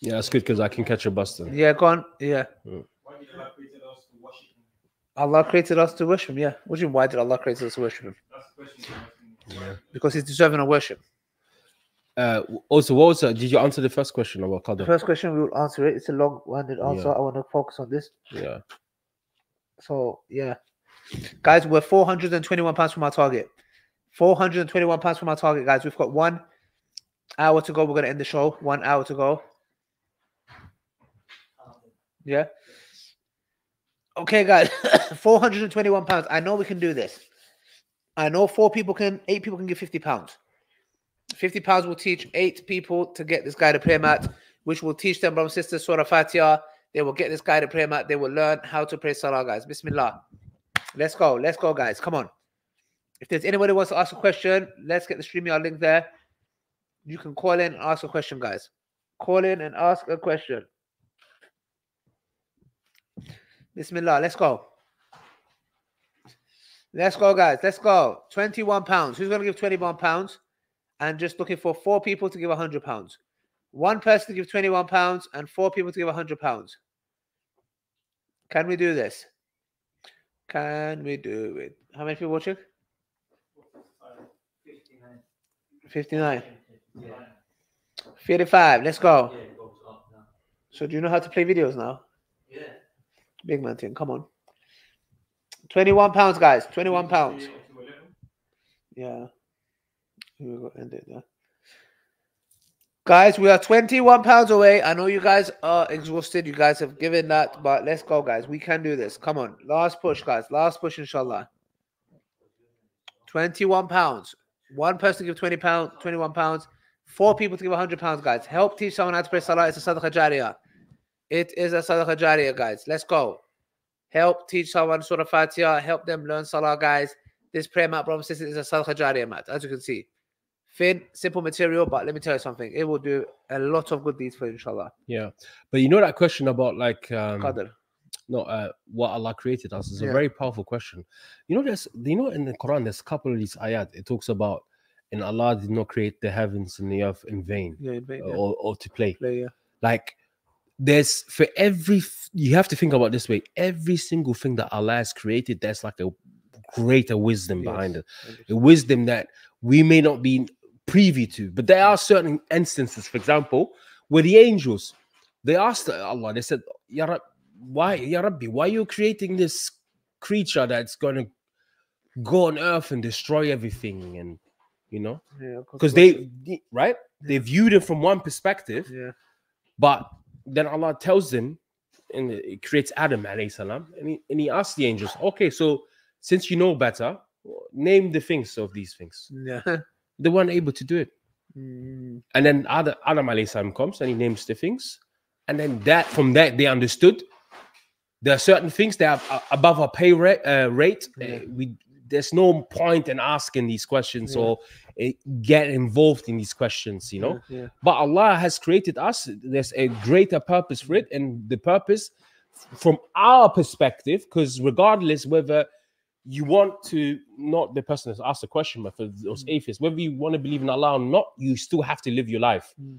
Yeah, that's good because I can catch a bus then. Yeah, go on. Yeah. Mm. Allah create us to worship Him? Allah created us to worship Him. Yeah. What do you mean? Why did Allah create us to worship Him? That's the question. I'm asking. Yeah. Because He's deserving of worship. Uh, also, what was that? Did you answer the first question about The Qadr? first question we will answer it. It's a long-winded answer. Yeah. I want to focus on this. Yeah. So yeah, guys, we're 421 pounds from our target. 421 pounds from our target, guys. We've got one hour to go. We're gonna end the show. One hour to go. Yeah. Okay, guys. 421 pounds. I know we can do this. I know four people can, eight people can give 50 pounds. 50 pounds will teach eight people to get this guy to prayer mat, which will teach them, brothers and sisters, Surah Fatiha. They will get this guy to prayer mat. They will learn how to pray Salah, guys. Bismillah. Let's go. Let's go, guys. Come on. If there's anybody who wants to ask a question, let's get the StreamYard link there. You can call in and ask a question, guys. Call in and ask a question. Bismillah. Let's go. Let's go, guys. Let's go. 21 pounds. Who's going to give 21 pounds? And just looking for four people to give 100 pounds. One person to give 21 pounds and four people to give 100 pounds. Can we do this? Can we do it? How many people watching? 59. 55. Let's go. So do you know how to play videos now? Yeah. Big man thing. Come on. 21 pounds, guys. 21 pounds. Yeah. We will end it there. Guys, we are 21 pounds away. I know you guys are exhausted. You guys have given that, but let's go, guys. We can do this. Come on. Last push, guys. Last push, inshallah. 21 pounds. One person give 20 pounds, 21 pounds. Four people to give 100 pounds, guys. Help teach someone how to pray salah. It's a sadaqah jariyah. It is a sadaqah jariyah, guys. Let's go. Help teach someone Surah Fatiha. Help them learn salah, guys. This prayer mat, brothers and sisters, is a sadaqah jariyah mat, as you can see. Thin, simple material, but let me tell you something. It will do a lot of good deeds for you, inshallah. Yeah, but you know that question about like um, Qadr. No, uh, what Allah created us is a Yeah. very powerful question. You know, there's you know in the Quran there's a couple of these ayat. It talks about and Allah did not create the heavens and the earth in vain, Yeah, in vain, yeah. or or to play. Play, yeah. Like there's for every you have to think about this way. Every single thing that Allah has created, there's like a greater wisdom behind it, a wisdom that we may not be privy to. But there are certain instances, for example, where the angels they asked Allah, they said, Ya Rab, why, Ya Rabbi, why are you creating this creature that's gonna go on earth and destroy everything? And you know, Yeah, because they right, they viewed it from one perspective, Yeah. but then Allah tells them, and it creates Adam alayhi salam, and he, and he asks the angels, okay, so since you know better, name the things of these things. Yeah. They weren't able to do it. Mm, And then Adam, Adam alayhi salam comes and he names the things. And then that from that they understood there are certain things that are above our pay rate. Uh, rate. Uh, we there's no point in asking these questions Yeah. or uh, get involved in these questions, you know. Yeah, yeah. But Allah has created us. There's a greater purpose for it, and the purpose from our perspective, because regardless whether you want to not the person that's asked the question, but for those Mm. atheists, whether you want to believe in Allah or not, you still have to live your life. Mm.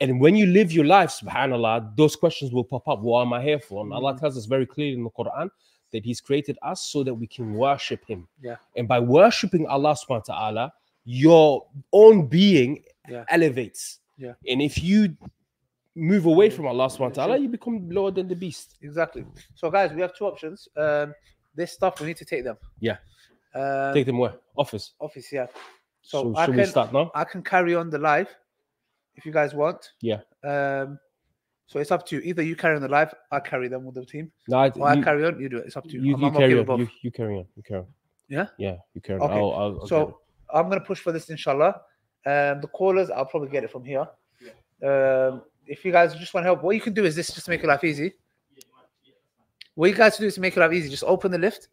And when you live your life, subhanAllah, those questions will pop up. What am I here for? And Allah Mm. tells us very clearly in the Quran that He's created us so that we can worship Him. Yeah. And by worshiping Allah subhanahu wa ta'ala, your own being Yeah. elevates. Yeah. And if you move away from Allah subhanahu wa ta'ala, you become lower than the beast. Exactly. So, guys, we have two options. Um, this stuff we need to take them. Yeah. Um, Take them where? Office. Office, yeah. So, So I should can we start now? I can carry on the live if you guys want. Yeah. Um, so it's up to you. Either you carry on the live, I carry them with the team. No, I- or I carry on. You do it. It's up to you. You, I'm, you I'm carry okay on. You, you carry on. You carry on. Yeah. Yeah, you carry on. Okay. I'll, I'll, I'll so I'm gonna push for this, inshallah. Um, the callers, I'll probably get it from here. Um, if you guys just want help, what you can do is this just to make your life easy. What you guys do is to make your life easy. Just open the lift,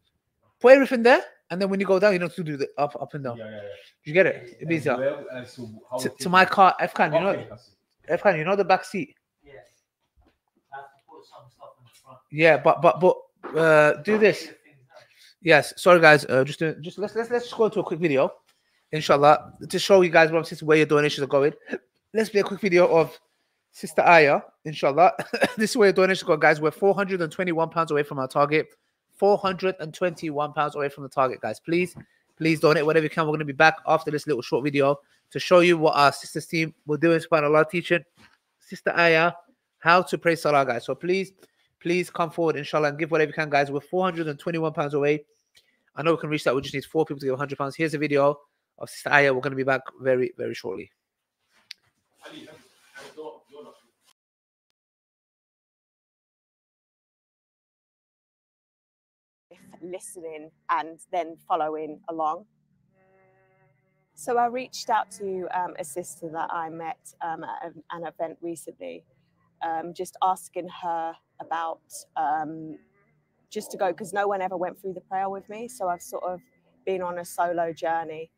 put everything there, and then when you go down, you don't have to do the up, up and down. You get it? It'd be easier. To, to my car, Efkan, you know, Efkan, you know the back seat. Yeah. I have to put some stuff in the front. Yeah, but but but uh, do this. Yes, sorry guys. Uh, just doing, just let's let's let's just go to a quick video, inshallah, to show you guys, brothers and sisters, where your donations are going. Let's be a quick video of Sister Aya, inshallah. this is where your donations go, guys. We're 421 pounds away from our target. 421 pounds away from the target, guys. Please, please donate whatever you can. We're going to be back after this little short video to show you what our sisters team will do in subhanallah teaching Sister Aya how to pray salah, guys. So please, please come forward, inshallah, and give whatever you can, guys. We're 421 pounds away. I know we can reach that. We just need four people to give 100 pounds. Here's a video of Sister Aya. We're going to be back very, very shortly. Listening and then following along. So I reached out to um, a sister that I met um, at an, event recently, um, just asking her about um, just to go because no one ever went through the prayer with me. So I've sort of been on a solo journey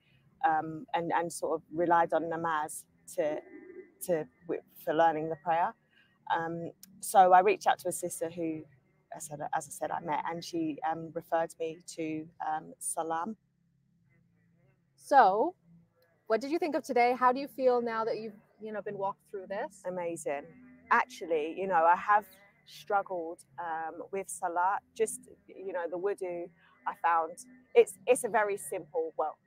um, and and sort of relied on namaz to to for learning the prayer. Um, so I reached out to a sister who, I said, as I said, I met, and she um, referred me to um, Salam. So, what did you think of today? How do you feel now that you've you know been walked through this? Amazing. Actually, you know, I have struggled um, with Salah. Just you know, the wudu I found it's it's a very simple. Well,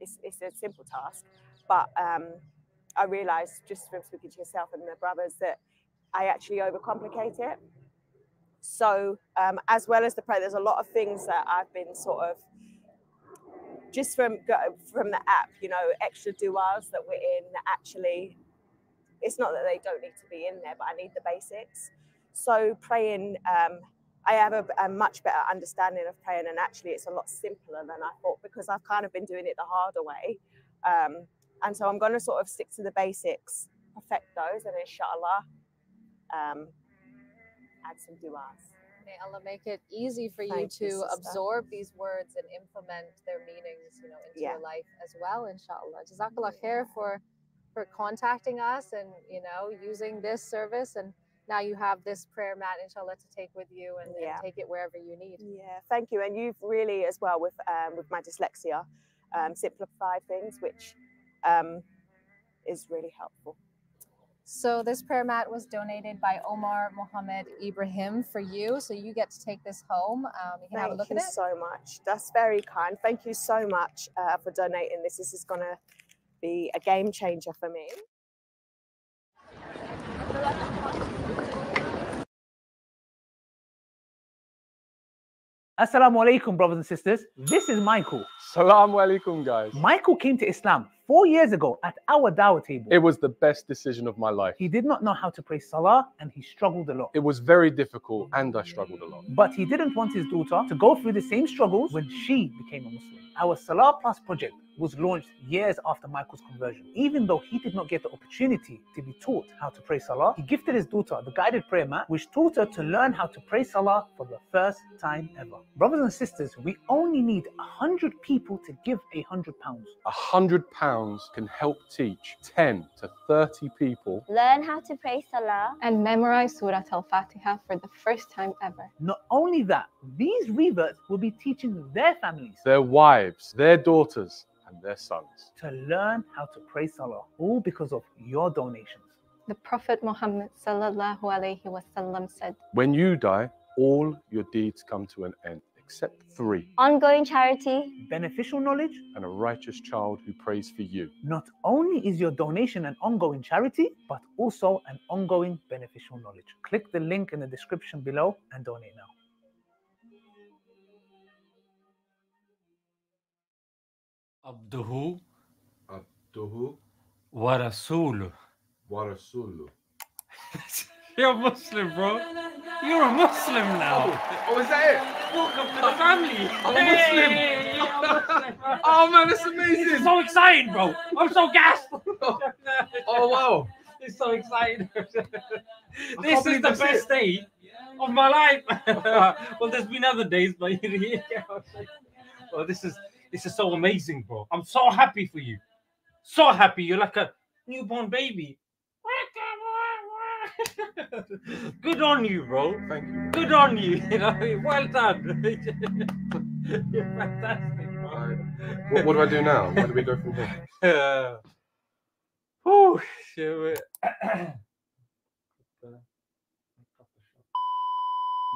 it's it's a simple task, but um, I realised just from speaking to yourself and the brothers that I actually overcomplicate it. So, um, as well as the prayer, there's a lot of things that I've been sort of just from from the app, you know, extra duas that we're in. Actually, it's not that they don't need to be in there, but I need the basics. So praying, um, I have a, a much better understanding of praying, and actually, it's a lot simpler than I thought because I've kind of been doing it the harder way. Um, and so I'm going to sort of stick to the basics, perfect those, and inshallah, um, add some duas. May Allah make it easy for you Thank to you, absorb these words and implement their meanings, you know, into Yeah. your life as well, inshallah. Jazakallah khair for for contacting us and you know using this service and now you have this prayer mat inshallah to take with you and, and take it wherever you need. Yeah, thank you. And you've really, as well, with um, with my dyslexia, um, simplified things, which um, is really helpful. So this prayer mat was donated by Omar Mohammed Ibrahim for you. So you get to take this home. Um, you can have a Thank look you at it. so much. That's very kind. Thank you so much uh, for donating this. This is going to be a game changer for me. Assalamu alaikum, brothers and sisters. This is Michael. Salaam alaikum, guys. Michael came to Islam four years ago at our dawah table. It was the best decision of my life. He did not know how to pray salah and he struggled a lot. It was very difficult and I struggled a lot. But he didn't want his daughter to go through the same struggles when she became a Muslim. Our Salah Plus project was launched years after Michael's conversion. Even though he did not get the opportunity to be taught how to pray Salah, he gifted his daughter the guided prayer mat, which taught her to learn how to pray Salah for the first time ever. Brothers and sisters, we only need 100 people to give a 100 pounds. A hundred pounds can help teach 10 to 30 people Learn how to pray Salah and memorize Surah Al Fatiha for the first time ever. Not only that, these reverts will be teaching their families their wives, their daughters, and their sons. to learn how to pray Salah, all because of your donations. The Prophet Muhammad sallallahu alaihi wasallam said, When you die, all your deeds come to an end, except three ongoing charity, beneficial knowledge, and a righteous child who prays for you. Not only is your donation an ongoing charity, but also an ongoing beneficial knowledge. Click the link in the description below and donate now. عبده عبده ورسوله ورسوله You're a Muslim, bro. You're a Muslim now. Oh, is that it? Welcome to the family. I'm a Muslim. Hey, a Muslim. Oh man, that's amazing. Is so exciting, bro. I'm so gassed. oh wow. It's so exciting. this is the best it. day of my life. well, there's been other days, but yeah. Well, this is this is so amazing, bro. I'm so happy for you. So happy. You're like a newborn baby. Good on you, bro. Thank you. Good on you. You know, well done. You're fantastic, bro. What, what do I do now? Where do we go from here? Uh, oh, shit.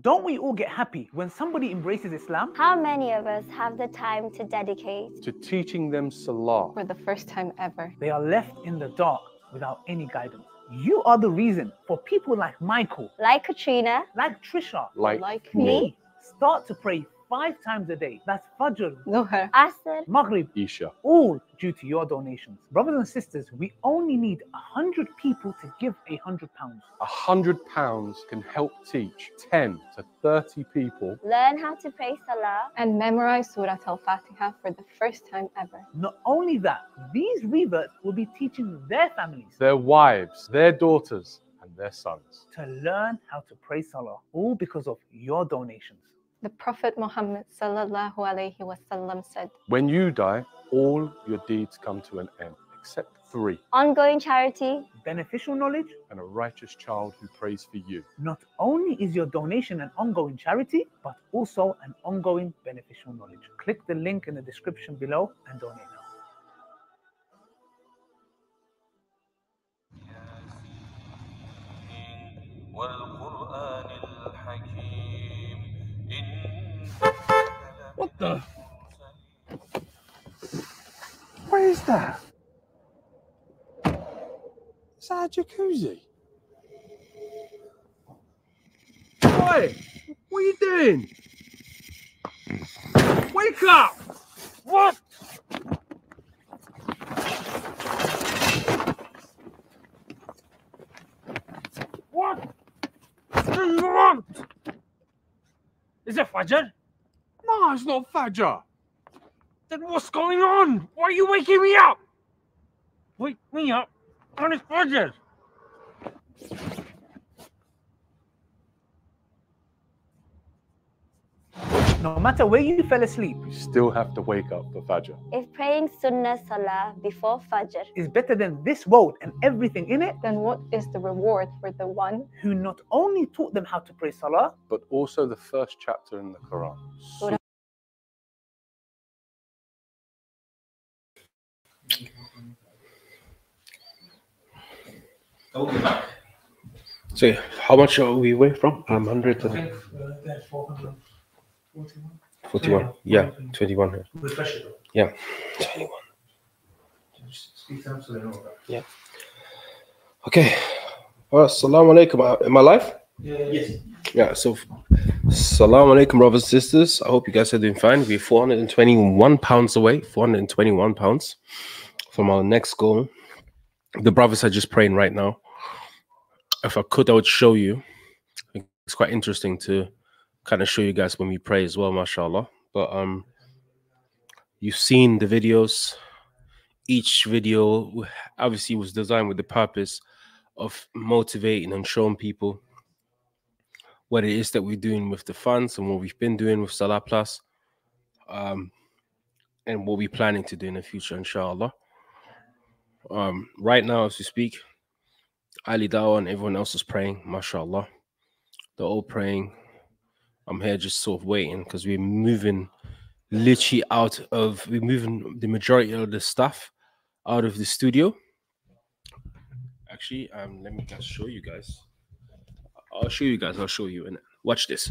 Don't we all get happy when somebody embraces Islam? How many of us have the time to dedicate? To teaching them Salah. For the first time ever. They are left in the dark without any guidance. You are the reason for people like Michael, Like Katrina, like Trisha, Like, Like me, start to pray five times a day. That's Fajr, Zuhr, Asr, Maghrib, Isha. all due to your donations. Brothers and sisters, we only need a hundred people to give a hundred pounds. A hundred pounds can help teach 10 to 30 people learn how to pray Salah, and memorize Surah Al Fatiha for the first time ever. Not only that, these reverts will be teaching their families their wives, their daughters, and their sons. to learn how to pray Salah, all because of your donations. The Prophet Muhammad sallallahu alaihi wasallam said, When you die, all your deeds come to an end, except three ongoing charity, Beneficial knowledge, and a righteous child who prays for you. not only is your donation an ongoing charity, but also an ongoing beneficial knowledge. Click the link in the description below and donate now. والقرآن What the? What is that? Is that a jacuzzi? Oi! What are you doing? Wake up! What? What? want? Is it Fajr? No, it's not Fajr. Then what's going on? Why are you waking me up? Wake me up when it's Fajr. No matter where you fell asleep, You still have to wake up for Fajr. if praying Sunnah Salah before Fajr, is better than this world and everything in it, then what is the reward for the one who not only taught them how to pray Salah, But also the first chapter in the Quran. Surah So how much are we away from? I'm hundred and uh, forty-one. Yeah, twenty-one. Refresh it. Yeah, twenty-one. Speak to them so they know that. Yeah. Okay. Well, assalamu alaikum. Uh, am I live? Yes. Yeah, so Assalamu alaikum, brothers and sisters. I hope you guys are doing fine. We're 421 pounds away, 421 pounds from our next goal. The brothers are just praying right now. If I could, I would show you. It's quite interesting to kind of show you guys when we pray as well, mashallah. But um you've seen the videos. Each video obviously was designed with the purpose of motivating and showing people what it is that we're doing with the funds and what we've been doing with Salah Plus, um, and what we're planning to do in the future, inshallah. Um, right now, as we speak, Ali Dawah and everyone else is praying, mashallah. They're all praying. I'm here just sort of waiting because we're moving literally out of, we're moving the majority of the stuff out of the studio. Actually, um, let me just show you guys. I'll show you guys. I'll show you. And watch this.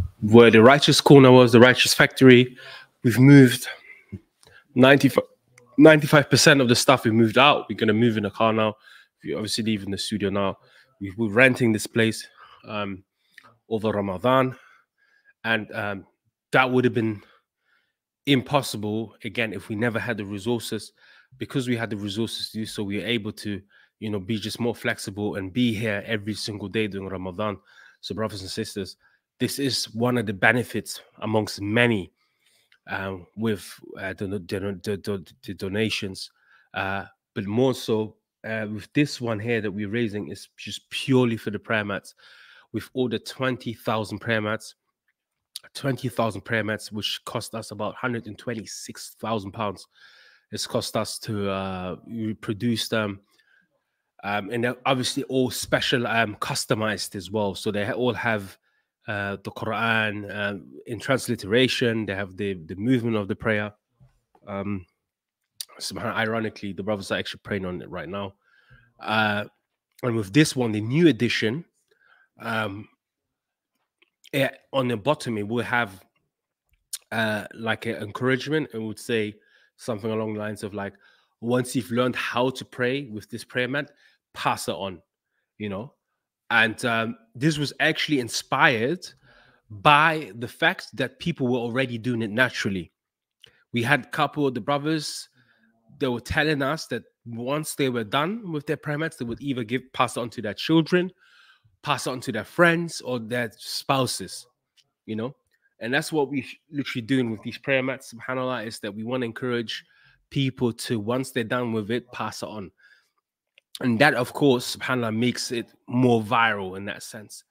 where the righteous corner was, the righteous factory. We've moved 95 percent of the stuff we moved out. We're gonna move in a car now. We're obviously leaving the studio now. We- We're renting this place um, over Ramadan, and um, that would have been impossible again if we never had the resources. Because we had the resources to do so, we were able to, you know, be just more flexible and be here every single day during Ramadan. So, brothers and sisters, this is one of the benefits amongst many um, with uh, the, the, the, the, donations, uh, but more so uh, with this one here that we're raising is just purely for the prayer mats. We've ordered 20,000 prayer mats, 20,000 prayer mats, which cost us about 126,000 pounds. It's cost us to uh, produce them. Um, and they're obviously all special, um, customized as well. So they all have uh, the Quran uh, in transliteration. They have the the movement of the prayer. Um, ironically, the brothers are actually praying on it right now. Uh, and with this one, the new edition, um, yeah, on the bottom it will have uh, like an encouragement. It would say something along the lines of like, once you've learned how to pray with this prayer mat, pass it on. You know, and um, this was actually inspired by the fact that people were already doing it naturally. We had a couple of the brothers that were telling us that once they were done with their prayer mats, they would either give pass it on to their children, pass it on to their friends or their spouses, you know. And that's what we literally doing with these prayer mats, subhanAllah, is that we want to encourage people to once they're done with it, pass it on and that of course subhanallah makes it more viral in that sense.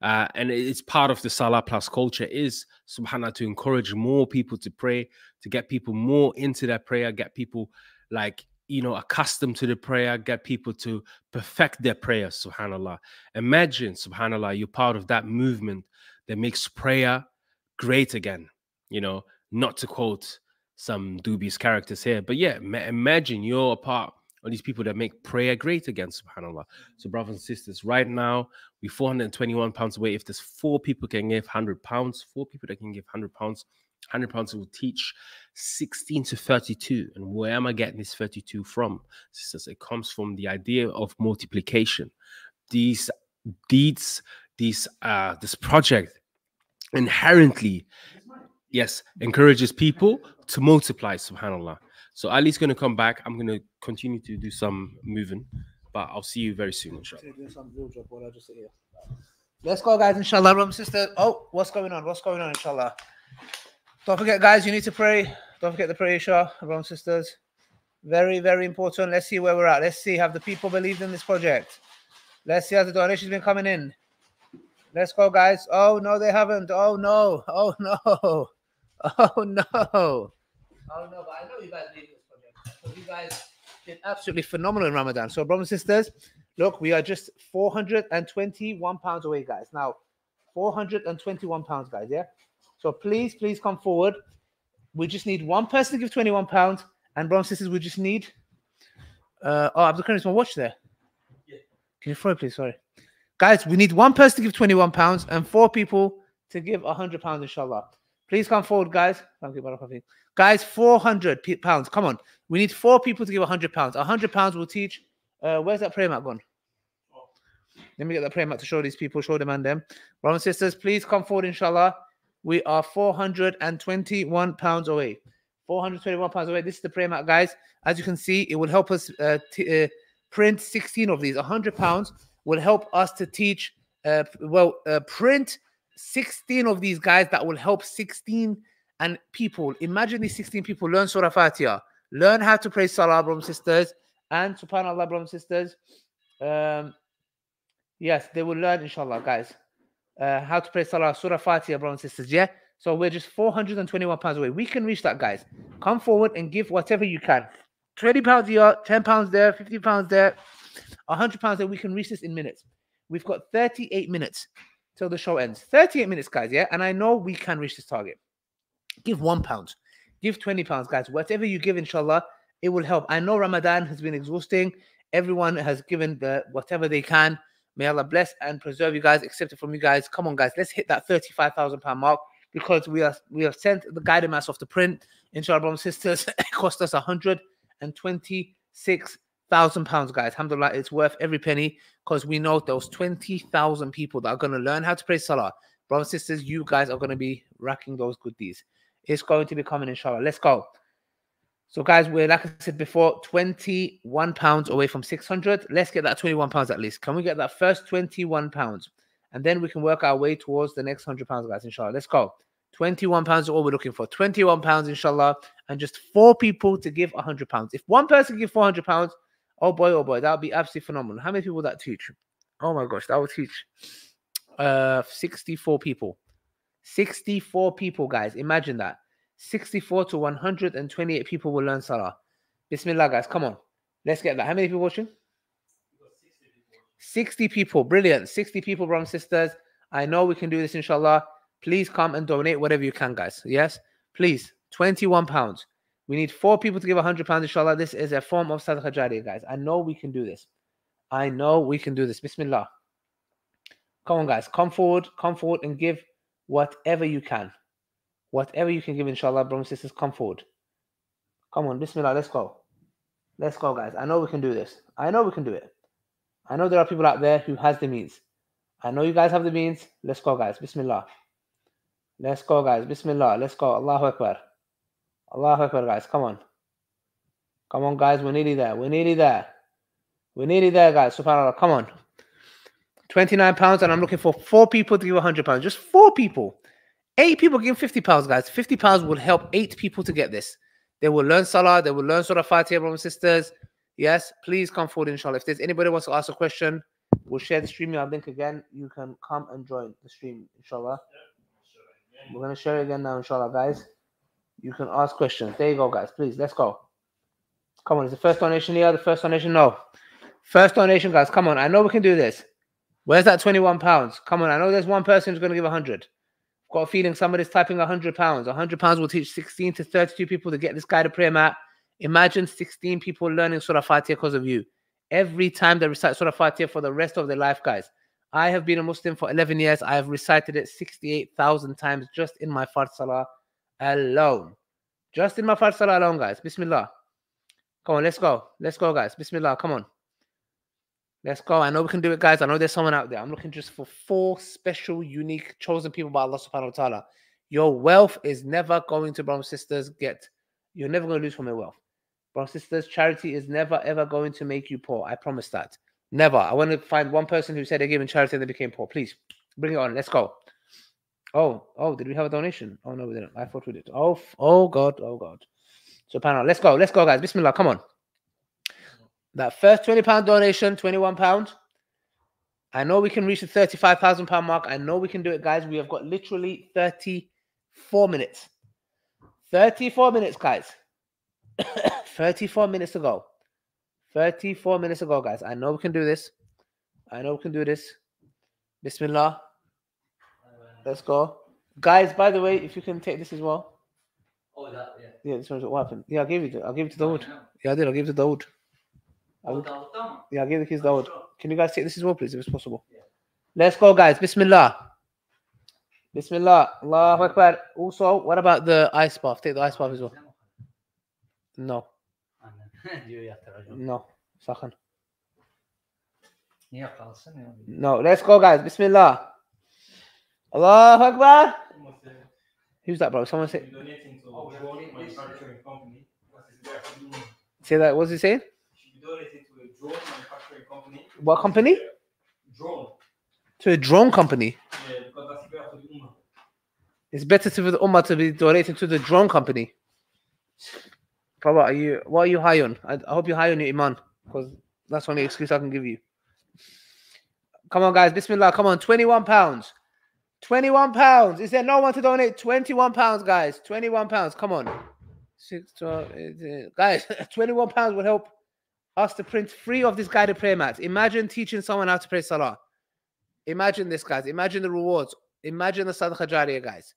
Uh, and it's part of the salah plus culture is subhanallah to encourage more people to pray to get people more into their prayer get people like you know accustomed to the prayer get people to perfect their prayer subhanallah. Imagine subhanallah you're part of that movement that makes prayer great again you know? Not to quote some dubious characters here but yeah ma- imagine you're a part or these people that make prayer great again, subhanAllah. So, brothers and sisters, right now, we're 421 pounds away. If there's four people can give 100 pounds, four people that can give 100 pounds, 100 pounds will teach 16 to 32. And where am I getting this 32 from? Sisters, it comes from the idea of multiplication. These deeds, these uh this project inherently, yes, encourages people to multiply, subhanAllah. So Ali's going to come back. I'm going to continue to do some moving, but I'll see you very soon, inshallah. Let's go, guys, inshallah. Rum sister. Oh, what's going on? What's going on, inshallah? Don't forget, guys, you need to pray. Don't forget the prayer, inshallah, Rum sisters. Very, very important. Let's see where we're at. Let's see. Have the people believed in this project? Let's see how the donations been coming in. Let's go, guys. Oh no, they haven't. Oh no. Oh no. Oh no. Oh no, but I know you guys need this project you guys did absolutely phenomenal in Ramadan. So, brothers and sisters, look, we are just 421 pounds away, guys. Now, 421 pounds, guys. Yeah. So please, please come forward. We just need one person to give 21 pounds, and brothers and sisters, we just need. Uh, oh, Abdul Karim, my watch there. Can you throw it, please? Sorry, guys. We need one person to give 21 pounds and four people to give 100 pounds, inshallah. Please come forward, guys. Thank you. Guys, 400 pounds. Come on. We need four people to give 100 pounds. 100 pounds will teach. Uh, where's that prayer mat gone? Let me get the prayer mat to show these people, show them and them. Brothers and sisters, please come forward, inshallah. We are 421 pounds away. 421 pounds away. This is the prayer mat, guys. As you can see, it will help us uh, uh, print 16 of these. 100 pounds will help us to teach, uh, well, uh, print 16 of these guys that will help 16 and people. Imagine these 16 people learn Surah Fatiha, learn how to pray Salah, brothers and sisters, and subhanAllah, brothers sisters. Um, yes, they will learn, inshallah, guys, uh, how to pray Salah, Surah Fatiha, brothers sisters. Yeah. So we're just 421 pounds away. We can reach that, guys. Come forward and give whatever you can. 20 pounds here, 10 pounds there, 50 pounds there, 100 pounds there. We can reach this in minutes. We've got 38 minutes till the show ends. 38 minutes, guys. Yeah. And I know we can reach this target. Give one pound, give 20 pounds, guys. Whatever you give, inshallah, it will help. I know Ramadan has been exhausting. Everyone has given the whatever they can. May Allah bless and preserve you guys, accept it from you guys. Come on, guys. Let's hit that 35,000 pound mark because we are we have sent the guided mass off the print. Inshallah, brothers and sisters, it cost us 126,000 pounds, guys. Alhamdulillah, it's worth every penny because we know those 20,000 people that are going to learn how to pray Salah, Brothers and sisters, you guys are going to be racking those good deeds. It's going to be coming, inshallah. Let's go. So, guys, we're like I said before, 21 pounds away from 600. Let's get that 21 pounds at least. Can we get that first 21 pounds? And then we can work our way towards the next 100 pounds, guys, inshallah. Let's go. 21 pounds is all we're looking for. 21 pounds, inshallah. And just four people to give 100 pounds. If one person give 400 pounds, oh boy, oh boy, that would be absolutely phenomenal. How many people would that teach? Oh my gosh, that would teach uh 64 people. 64 people, guys. Imagine that. 64 to 128 people will learn Salah. Bismillah, guys. Come on. Let's get that. How many people watching? 60 people. Brilliant. 60 people, brothers and sisters. I know we can do this, inshallah. Please come and donate whatever you can, guys. Yes? Please. 21 pounds. We need four people to give 100 pounds, inshallah. This is a form of sadaqah jariyah, guys. I know we can do this. I know we can do this. Bismillah. Come on, guys. Come forward. Come forward and give whatever you can. Whatever you can give, inshallah, brothers and sisters, come forward. Come on, Bismillah. Let's go. Let's go, guys. I know we can do this. I know we can do it. I know there are people out there who has the means. I know you guys have the means. Let's go, guys. Bismillah. Let's go, guys. Bismillah. Let's go. Allahu Akbar. Allahu Akbar, guys. Come on. Come on, guys. We're nearly there. We're nearly there. We're nearly there, guys. SubhanAllah. Come on. 29 pounds, and I'm looking for four people to give 100 pounds. Just four people. Eight people give 50 pounds, guys. 50 pounds will help eight people to get this. They will learn Salah. They will learn Surah Fatiha, brothers and sisters. Yes, please come forward, inshallah. If there's anybody who wants to ask a question, we'll share the StreamYard link again. You can come and join the stream, inshallah. We're going to share it again now, inshallah, guys. You can ask questions. There you go, guys. Please, let's go. Come on, is the first donation here? The first donation? No. First donation, guys. Come on. I know we can do this. Where's that 21 pounds? Come on. I know there's one person who's going to give 100. Got a feeling somebody's typing 100 pounds. 100 pounds will teach 16 to 32 people to get this guy guided prayer mat. Imagine 16 people learning Surah Fatiha because of you. Every time they recite Surah Fatiha for the rest of their life, guys. I have been a Muslim for 11 years. I have recited it 68,000 times just in my Fard Salah alone. Just in my Fard Salah alone, guys. Bismillah. Come on, let's go. Let's go, guys. Bismillah. Come on. Let's go. I know we can do it, guys. I know there's someone out there. I'm looking just for four special, unique, chosen people by Allah subhanahu wa ta'ala. Your wealth is never going to, brothers sisters, get. You're never going to lose from your wealth. Brothers sisters, charity is never, ever going to make you poor. I promise that. Never. I want to find one person who said they're giving charity and they became poor. Please bring it on. Let's go. Oh, oh, did we have a donation? Oh, no, we didn't. I thought we did. Oh, oh, God. Oh, God. So, panel, let's go. Let's go, guys. Bismillah. Come on. That first 20 pound donation, 21 pound. I know we can reach the 35,000 pound mark. I know we can do it, guys. We have got literally 34 minutes. 34 minutes, guys. 34 minutes to go. 34 minutes ago, guys. I know we can do this. I know we can do this. Bismillah. Let's go. Guys, by the way, if you can take this as well. Oh, that, yeah. Yeah, this one's what happened. Yeah, I gave it. I'll give it to the Dawood. Yeah, I did. I'll give it to the Dawood. Oh, I'll- that, that. Yeah, I'll give the kids Dawood. Can you guys take this as well, please, if it's possible? Let's go, guys. Bismillah. Bismillah. Allahu Akbar. Also, what about the ice bath? Take the ice bath as well. No. No. Sakın. Niye kalsın ya? No. Let's go, guys. Bismillah. Allahu Akbar. Who's that, bro? Someone say, Donating to a drone manufacturing company. What is there for doing? say that. What's he saying? Donating to a drone manufacturing company. What company? Uh, drone. To a drone company. Yeah, because that's better for the ummah. It's better to the Ummah to be donating to the drone company. Brother, are you what are you high on? I, I hope you're high on your iman, because that's the only excuse I can give you. Come on, guys, Bismillah. Come on, 21 pounds. 21 pounds. Is there no one to donate? 21 pounds, guys. 21 pounds. Come on. Six, 12, 18. Guys, 21 pounds will help us to print free of this guided prayer mats. Imagine teaching someone how to pray salah. Imagine this, guys. Imagine the rewards. Imagine the sadaqah jariyah, guys.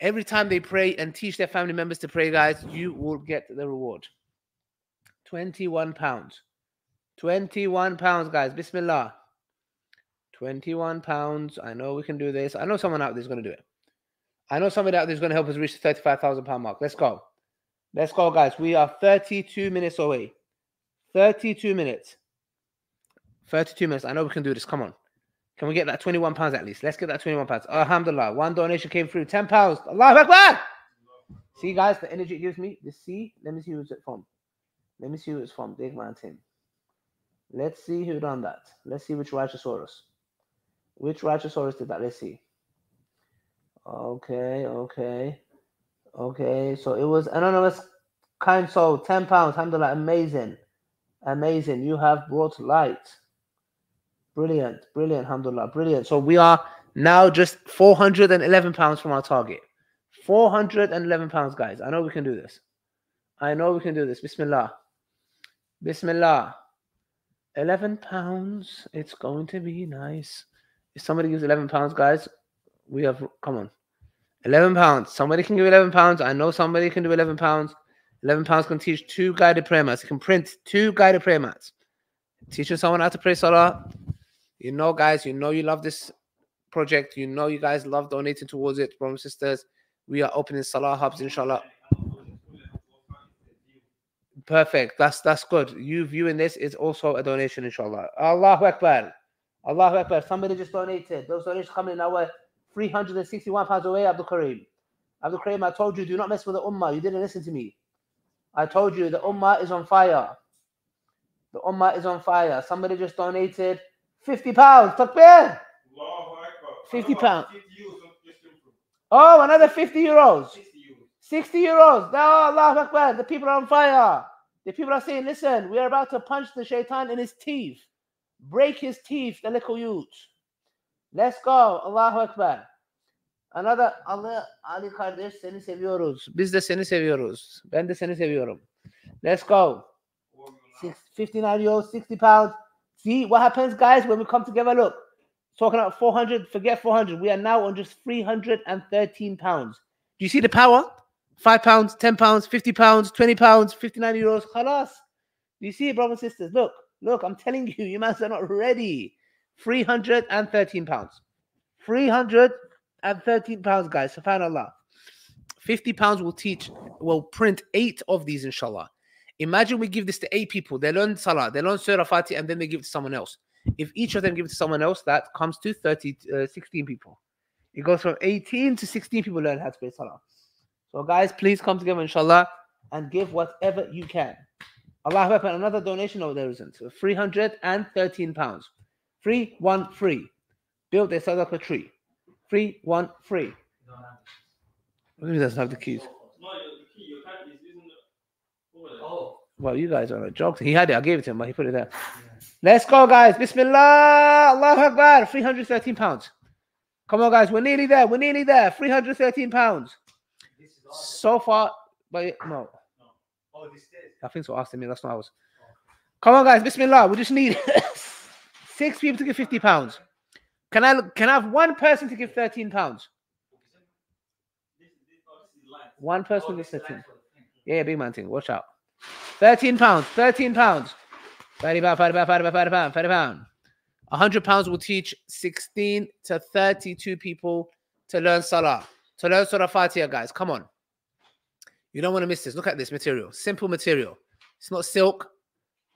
Every time they pray and teach their family members to pray, guys, you will get the reward. 21 pounds. 21 pounds, guys. Bismillah. 21 pounds. I know we can do this. I know someone out there is going to do it. I know somebody out there is going to help us reach the 35,000 pound mark. Let's go. Let's go, guys. We are 32 minutes away. 32 minutes. 32 minutes. I know we can do this. Come on. Can we get that 21 pounds at least? Let's get that 21 pounds. Alhamdulillah. One donation came through. 10 pounds. Allahu Akbar. See, guys, the energy it gives me. The see. Let me see who's it from. Let me see who it's from. Big man Tim. Let's see who done that. Let's see which Righteousaurus. Which Righteousaurus did that? Let's see. Okay, okay. Okay. So it was anonymous kind soul. 10 pounds. Alhamdulillah. Amazing. Amazing. You have brought light. Brilliant, brilliant, alhamdulillah, brilliant. So we are now just 411 pounds from our target. 411 pounds, guys. I know we can do this. I know we can do this. Bismillah. Bismillah. 11 pounds. It's going to be nice. If somebody gives 11 pounds, guys, we have, come on. 11 pounds. Somebody can give 11 pounds. I know somebody can do 11 pounds. 11 pounds can teach two guided prayer mats. You can print two guided prayer mats. Teaching someone how to pray salah. You know, guys, you know you love this project. You know you guys love donating towards it, brothers and sisters. We are opening salah hubs, inshallah. Perfect. That's that's good. You viewing this is also a donation, inshallah. Allahu Akbar. Allahu Akbar. Somebody just donated. Those donations coming in our 361 pounds away, Abdul Kareem. Abdul Kareem, I told you, do not mess with the Ummah. You didn't listen to me. I told you the Ummah is on fire. The Ummah is on fire. Somebody just donated 50 pounds. Takbir. 50 pounds. Oh, another 50 euros. 60 euros. Allah Akbar. The people are on fire. The people are saying, listen, we are about to punch the shaitan in his teeth. Break his teeth, the little youth. Let's go. Allahu Akbar. Another Allah Ali kardeş seni seviyoruz. Biz de seni seviyoruz. Ben de seni seviyorum. Let's go. Six, 59 euros, 60 pounds. See what happens, guys, when we come together. Look, talking about 400, forget 400. We are now on just 313 pounds. Do you see the power? Five pounds, 10 pounds, 50 pounds, 20 pounds, 59 euros. Khalas. Do you see it, brothers and sisters? Look, look, I'm telling you, you must are not ready. 313 pounds. 313 pounds, guys. Subhanallah. 50 pounds will teach, will print eight of these, inshallah. Imagine we give this to eight people. They learn Salah, they learn Surah Fatih, and then they give it to someone else. If each of them give it to someone else, that comes to 30, uh, 16 people. It goes from 18 to 16 people learn how to pray Salah. So, guys, please come together, inshallah, and give whatever you can. Allah Akbar. Another donation over there isn't. 313 pounds. Free, one free. Build a Sadaqah tree. Free, one free. Who doesn't have the keys? Well, you guys are a joke. He had it. I gave it to him, but he put it there. Let's go, guys. Bismillah. Allahu Akbar. 313 pounds. Come on, guys. We're nearly there. We're nearly there. 313 pounds. So far, but no. I think so. Asking me. That's not ours. Come on, guys. Bismillah. We just need six people to get 50 pounds. Can I can I have one person to give 13 pounds? One person gives 13. Yeah, yeah, big man thing. Watch out. 13 pounds. 13 pounds. 30 pound, 30 pound, 30 pound, 30 pound, 30 pound. 100 pounds will teach 16 to 32 people to learn Salah. To learn Surah Fatiha, guys. Come on. You don't want to miss this. Look at this material. Simple material. It's not silk.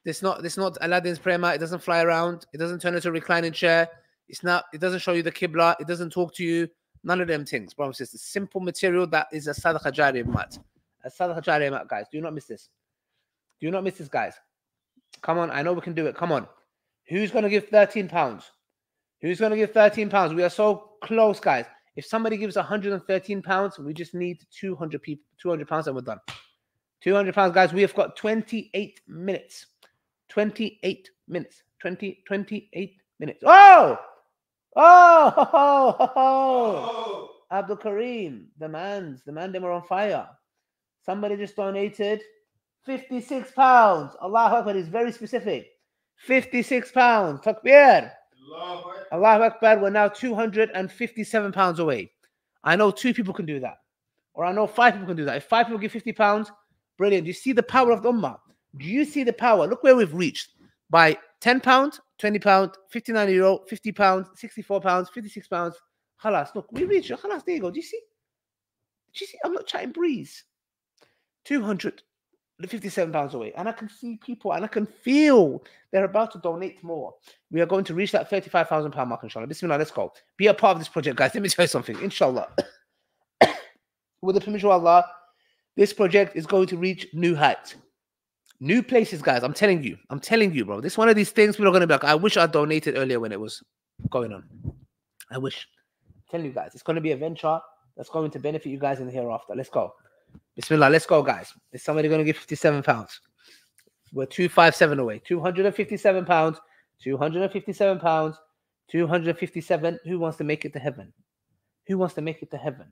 It's not it's not Aladdin's prayer mat. It doesn't fly around. It doesn't turn into a reclining chair. It's not, it doesn't show you the Qibla. It doesn't talk to you. None of them things. It's just a simple material that is a Sadaqah Jariyah mat. A Sadaqah Jariyah mat, guys. Do not miss this. Do not miss this, guys. Come on. I know we can do it. Come on. Who's going to give 13 pounds? Who's going to give 13 pounds? We are so close, guys. If somebody gives 113 pounds, we just need 200 people, 200 pounds, and we're done. 200 pounds, guys. We have got 28 minutes. 28 minutes. 20, 28 minutes. Oh! Oh! Ho, ho, ho, ho. Abdul Kareem, the man's, the man, they were on fire. Somebody just donated 56 pounds. Allah Akbar is very specific. 56 pounds. Takbir. Allah Akbar. We're now 257 pounds away. I know two people can do that. Or I know five people can do that. If five people give 50 pounds, brilliant. Do you see the power of the Ummah? Do you see the power? Look where we've reached. By 10 pounds, 20 pounds, 59 euro, 50 pounds, 64 pounds, 56 pounds. Halas, look, we reached. Halas, there you go. Do you see? Do you see? I'm not chatting breeze. 257 pounds away. And I can see people and I can feel they're about to donate more. We are going to reach that 35,000 pound mark, inshallah. Bismillah, let's go. Be a part of this project, guys. Let me tell you something, inshallah. With the permission of Allah, this project is going to reach new heights. New places, guys. I'm telling you. I'm telling you, bro. This is one of these things going to be like, I wish I donated earlier when it was going on. I wish. I'm telling you guys, it's going to be a venture that's going to benefit you guys in the hereafter. Let's go. Bismillah. Let's go, guys. Is somebody going to give 57 pounds? We're 257 away. 257 pounds. 257 pounds. 257. Who wants to make it to heaven? Who wants to make it to heaven?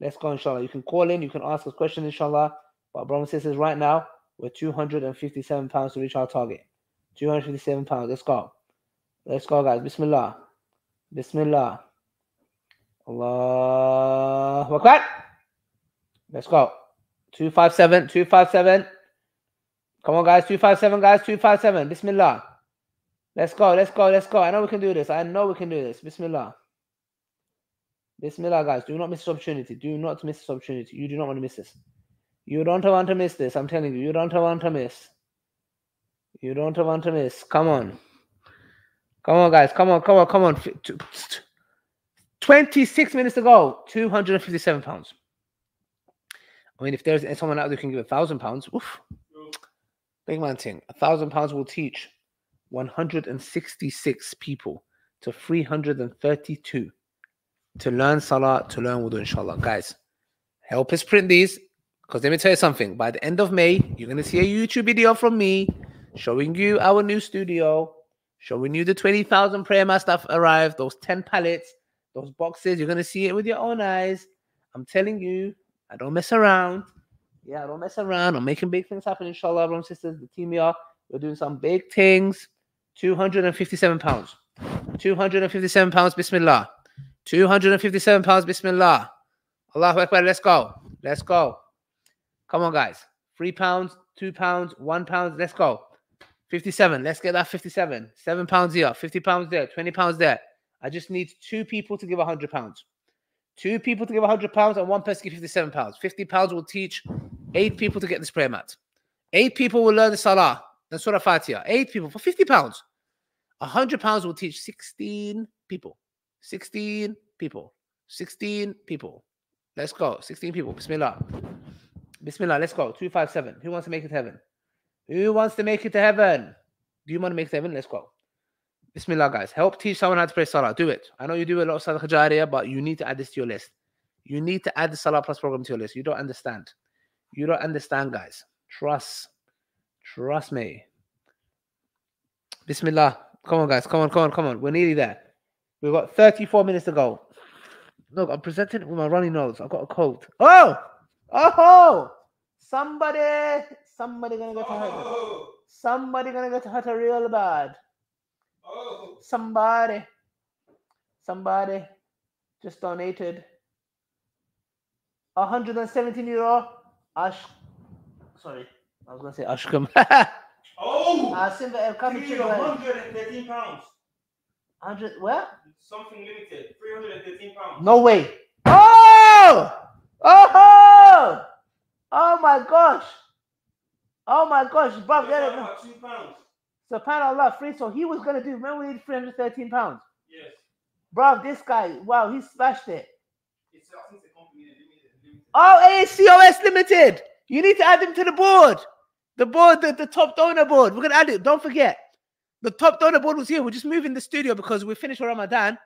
Let's go, inshallah. You can call in, you can ask us questions, inshallah. But brothers sisters, right now, we're 257 pounds to reach our target. 257 pounds. Let's go. Let's go, guys. Bismillah. Bismillah. Allahu Akbar. Let's go. 257, 257. Come on, guys. 257, guys. 257. Bismillah. Let's go. Let's go. Let's go. I know we can do this. I know we can do this. Bismillah. Bismillah, guys. Do not miss this opportunity. Do not miss this opportunity. You do not want to miss this. You don't want to miss this. I'm telling you. You don't want to miss. You don't want to miss. Come on. Come on, guys. Come on. Come on. Come on. F- t- t- 26 minutes to go. 257 pounds. I mean, if there's eh, someone out there who can give a thousand pounds, oof. Big man thing. A thousand pounds will teach 166 people to 332 to learn salah, to learn wudu, inshallah. Guys, help us print these because let me tell you something. By the end of May, you're going to see a YouTube video from me showing you our new studio, showing you the 20,000 prayer mat stuff arrived, those 10 pallets, those boxes. You're going to see it with your own eyes. I'm telling you, I don't mess around. Yeah, I don't mess around. I'm making big things happen, inshallah, brothers sisters. The team here, we're doing some big things. 257 pounds. 257 pounds, bismillah. 257 pounds, bismillah. Allahu Akbar, let's go. Let's go. Come on, guys. Three pounds, two pounds, one pound, let's go. 57, let's get that 57. Seven pounds here, 50 pounds there, 20 pounds there. I just need two people to give 100 pounds. Two people to give 100 pounds and one person to give 57 pounds. 50 pounds will teach eight people to get this prayer mat. Eight people will learn the salah and surah fatiha. Eight people for 50 pounds. 100 pounds will teach 16 people. 16 people. 16 people. Let's go. 16 people. Bismillah. Bismillah. Let's go. 257. Who wants to make it to heaven? Who wants to make it to heaven? Do you want to make it to heaven? Let's go. Bismillah, guys. Help teach someone how to pray Salah. Do it. I know you do a lot of Sadaqah Jariyah, but you need to add this to your list. You need to add the Salah Plus program to your list. You don't understand. You don't understand, guys. Trust. Trust me. Bismillah. Come on, guys. Come on, come on, come on. We're nearly there. We've got 34 minutes to go. Look, I'm presenting with my runny nose. I've got a cold. Oh! Oh! Somebody, somebody gonna get hurt. Somebody gonna get hurt real bad. Somebody, somebody just donated 117 euro. Ash, sorry, I was gonna say Ashkum. Oh! Uh, Asim El Kami 313 pounds. 100, where? Something limited. 313 pounds. No way. Oh! Oh! Oh my gosh. Oh my gosh, bro. There, About two pounds. SubhanAllah, free. So he was gonna do. Remember, we need 313 pounds. Yes. Bro, this guy, wow, he smashed it. It's, I think it's company limited. limited. Oh, ACOS Limited. You need to add him to the board. The board, the, the top donor board. We're gonna add it. Don't forget. The top donor board was here. We're just moving the studio because we finished Ramadan.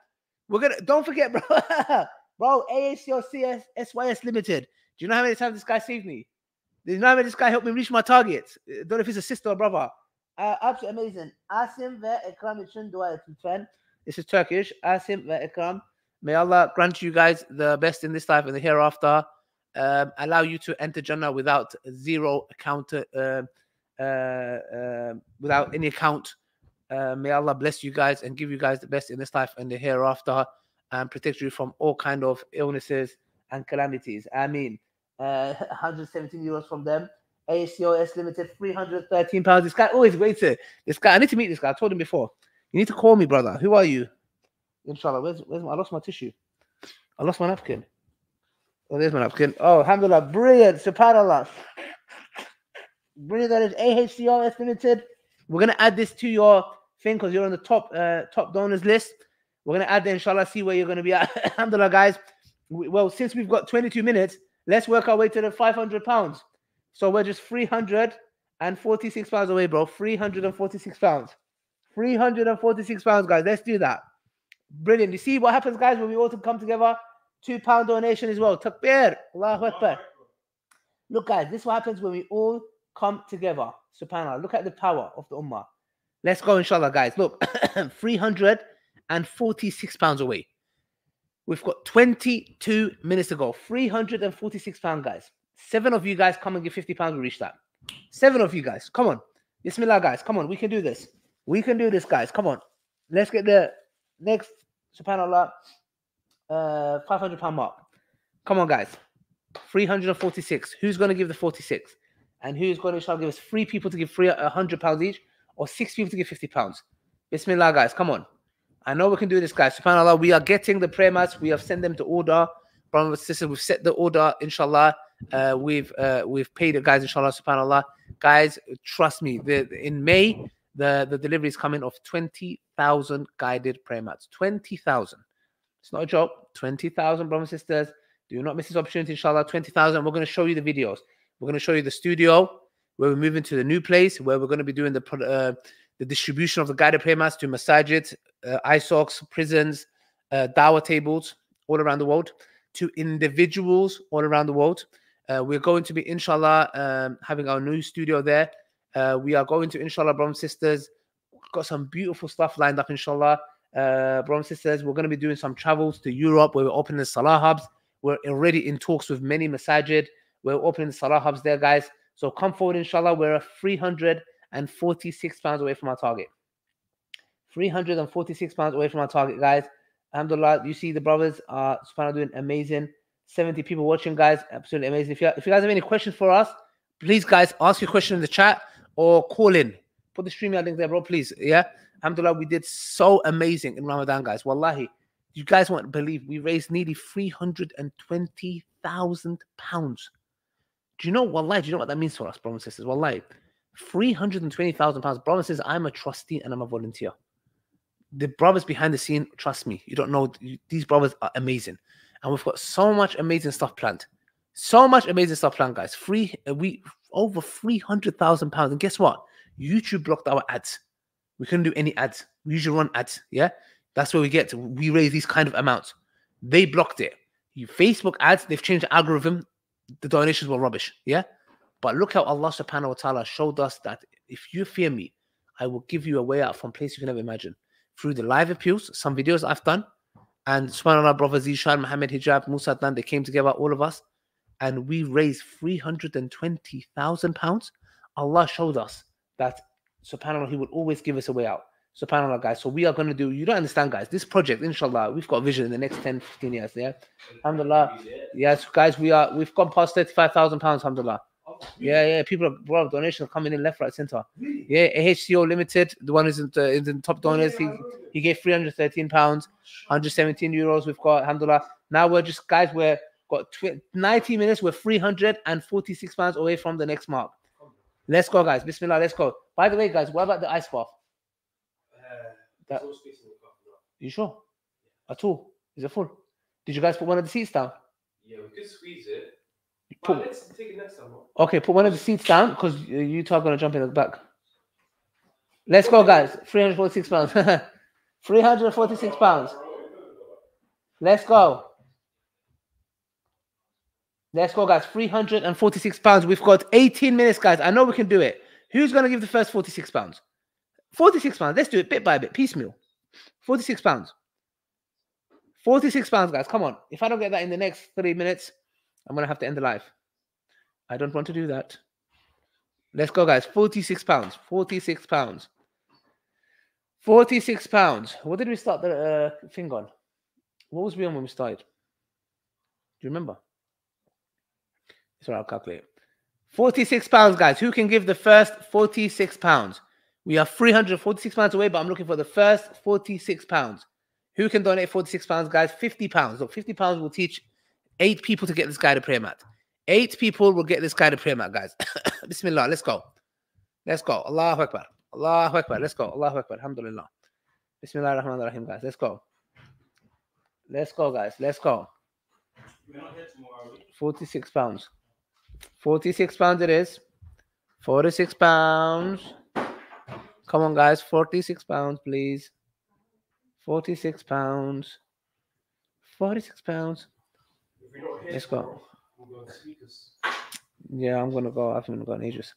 We're gonna don't forget, bro. bro, AACOCS SYS Limited. Do you know how many times this guy saved me? Do you know how many this guy helped me reach my targets? Uh, Don't know if he's a sister or brother. Uh, absolutely amazing. Asim ve ekram için dua et lütfen. This is Turkish. Asim ve ekram. May Allah grant you guys the best in this life and the hereafter. Um, allow you to enter Jannah without zero account, uh, uh, uh, without any account. Uh, may Allah bless you guys and give you guys the best in this life and the hereafter, and protect you from all kind of illnesses and calamities. I mean, uh, 117 euros from them. ACOS Limited, 313 pounds. This guy always waits it. This guy, I need to meet this guy. I told him before. You need to call me, brother. Who are you? Inshallah. Where's, where's my, I lost my tissue. I lost my napkin. Oh, there's my napkin. Oh, alhamdulillah. Brilliant. Subhanallah. Brilliant That is AHCRS Limited. We're gonna add this to your thing because you're on the top uh, top donors list. We're gonna add the inshallah, see where you're gonna be at. Alhamdulillah, guys. We- Well, since we've got 22 minutes, let's work our way to the 500 pounds. So we're just 346 pounds away, bro. 346 pounds. 346 pounds, guys. Let's do that. Brilliant. You see what happens, guys, when we all come together? Two pound donation as well. Takbir. Allahu Akbar. Look, guys, this is what happens when we all come together. Subhanallah. Look at the power of the Ummah. Let's go, inshallah, guys. Look, 346 pounds away. We've got 22 minutes to go. 346 pounds, guys. Seven of you guys come and give 50 pounds. We reach that. Seven of you guys. Come on. Bismillah, guys. Come on. We can do this. We can do this, guys. Come on. Let's get the next, subhanAllah, uh, 500 pound mark. Come on, guys. 346. Who's going to give the 46? And who's going to shall give us three people to give three, 100 pounds each or six people to give 50 pounds? Bismillah, guys. Come on. I know we can do this, guys. SubhanAllah, we are getting the prayer mats. We have sent them to order. Brothers and sisters, we've set the order, inshallah. Uh, we've uh, we've paid the guys, inshallah, subhanAllah. Guys, trust me, the, in May, the, the delivery is coming of 20,000 guided prayer mats. 20,000. It's not a joke. 20,000, brothers and sisters. Do not miss this opportunity, inshallah. 20,000. We're going to show you the videos. We're going to show you the studio where we're moving to the new place where we're going to be doing the uh, the distribution of the guided prayer mats to masajid, uh, prisons, uh, dawah tables all around the world, to individuals all around the world. Uh, we're going to be, inshallah, um, having our new studio there. Uh, we are going to, inshallah, and sisters, got some beautiful stuff lined up, inshallah. Uh, sisters, we're going to be doing some travels to Europe where we're opening Salah hubs. We're already in talks with many masajid. We're opening Salah hubs there, guys. So come forward, inshallah. We're 346 pounds away from our target. 346 pounds away from our target, guys. Alhamdulillah, you see the brothers are subhanAllah doing amazing. 70 people watching, guys. Absolutely amazing. If you, if you guys have any questions for us, please, guys, ask your question in the chat or call in. Put the stream link there, bro, please. Yeah. Alhamdulillah, we did so amazing in Ramadan, guys. Wallahi, you guys won't believe we raised nearly 320,000 pounds. Do you know, Wallahi, do you know what that means for us, brothers and sisters? Wallahi, 320,000 pounds. Brothers and sisters, I'm a trustee and I'm a volunteer. The brothers behind the scene, trust me, you don't know, these brothers are amazing. And we've got so much amazing stuff planned. So much amazing stuff planned, guys. Free, uh, we over 300,000 pounds. And guess what? YouTube blocked our ads. We couldn't do any ads. We usually run ads. Yeah. That's where we get to. We raise these kind of amounts. They blocked it. You Facebook ads, they've changed the algorithm. The donations were rubbish. Yeah. But look how Allah subhanahu wa ta'ala showed us that if you fear me, I will give you a way out from place you can never imagine. Through the live appeals, some videos I've done, and subhanAllah, brother Zishan, Muhammad Hijab, Musa Dan, they came together, all of us, and we raised 320,000 pounds. Allah showed us that subhanAllah, He would always give us a way out. SubhanAllah, guys. So we are going to do, you don't understand, guys. This project, inshallah, we've got vision in the next 10, 15 years. Yeah. Alhamdulillah. Yes, guys, we are, we've gone past 35,000 pounds, alhamdulillah. Yeah, yeah. People are, bro, donations are coming in left, right, center. Yeah, HCO Limited, the one who's in uh, the, in the top donors, he, he gave 313 pounds, 117 euros. We've got, alhamdulillah. Now we're just, guys, we're got tw- 90 minutes, we're 346 pounds away from the next mark. Let's go, guys. Bismillah, let's go. By the way, guys, what about the ice bath? Uh, that, you sure? At all? Is it full? Did you guys put one of the seats down? Yeah, we could squeeze it. Put- let's take it next time. Okay, put one of the seats down because you two are gonna jump in the back. Let's go, guys. 346 pounds. 346 pounds. Let's go. Let's go, guys. 346 pounds. We've got 18 minutes, guys. I know we can do it. Who's gonna give the first 46 pounds? 46 pounds. Let's do it bit by bit, piecemeal. 46 pounds. 46 pounds, guys. Come on. If I don't get that in the next three minutes, I'm gonna have to end the live. I don't want to do that. Let's go, guys. 46 pounds. 46 pounds. 46 pounds. What did we start the uh, thing on? What was we on when we started? Do you remember? Right, I'll calculate. 46 pounds, guys. Who can give the first 46 pounds? We are 346 pounds away, but I'm looking for the first 46 pounds. Who can donate 46 pounds, guys? 50 pounds. Look, 50 pounds will teach eight people to get this guy to prayer mat. Eight people will get this guided prayer mat, guys. Bismillah. Let's go. Let's go. Allahu Akbar. Allahu Akbar. Let's go. Allahu Akbar. Alhamdulillah. Bismillah ar-Rahman ar-Rahim, guys. Let's go. Let's go, guys. Let's go. 46 pounds. 46 pounds it is. 46 pounds. Come on, guys. 46 pounds, please. 46 pounds. 46 pounds. Let's go. Yeah, I'm gonna go. I've been going ages.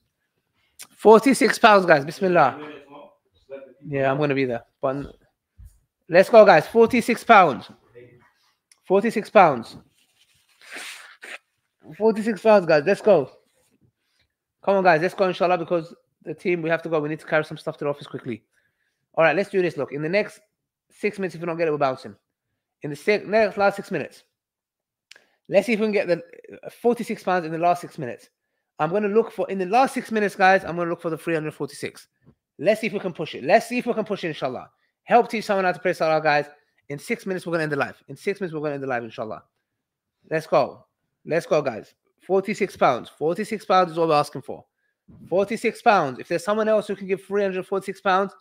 46 pounds, guys. Bismillah. Yeah, I'm gonna be there. But let's go, guys. 46 pounds. 46 pounds. 46 pounds, guys. Let's go. Come on, guys. Let's go, inshallah, because the team, we have to go. We need to carry some stuff to the office quickly. All right, let's do this. Look, in the next six minutes, if we don't get it, we're bouncing. In the six, next last six minutes, let's see if we can get the uh, 46 pounds in the last six minutes. I'm going to look for, in the last six minutes, guys, I'm going to look for the 346. Let's see if we can push it. Let's see if we can push it, inshallah. Help teach someone how to pray salah, guys. In six minutes, we're going to end the live. In six minutes, we're going to end the live, inshallah. Let's go. Let's go, guys. 46 pounds. 46 pounds is all we're asking for. 46 pounds. If there's someone else who can give 346 pounds,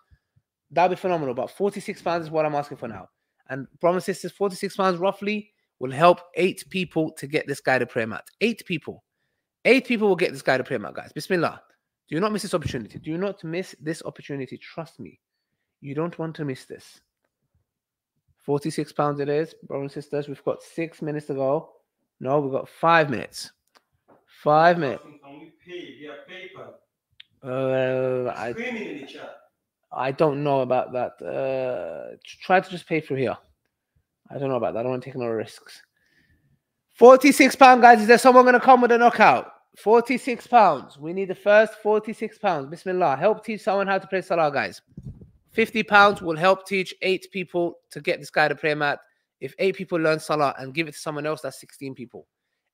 that'd be phenomenal. But 46 pounds is what I'm asking for now. And and sisters, 46 pounds roughly will help eight people to get this guided prayer mat. Eight people. Eight people will get this guided prayer mat, guys. Bismillah. Do you not miss this opportunity. Do you not miss this opportunity. Trust me. You don't want to miss this. 46 pounds it is, brothers and sisters. We've got six minutes to go. No, we've got five minutes. Five minutes. Can we pay via PayPal? Uh, I, Screaming in the chat. I don't know about that. Uh, try to just pay through here. I don't know about that. I don't want to take no risks. 46 pounds, guys. Is there someone going to come with a knockout? 46 pounds. We need the first 46 pounds. Bismillah. Help teach someone how to play Salah, guys. 50 pounds will help teach eight people to get this guy to prayer mat. If eight people learn Salah and give it to someone else, that's 16 people.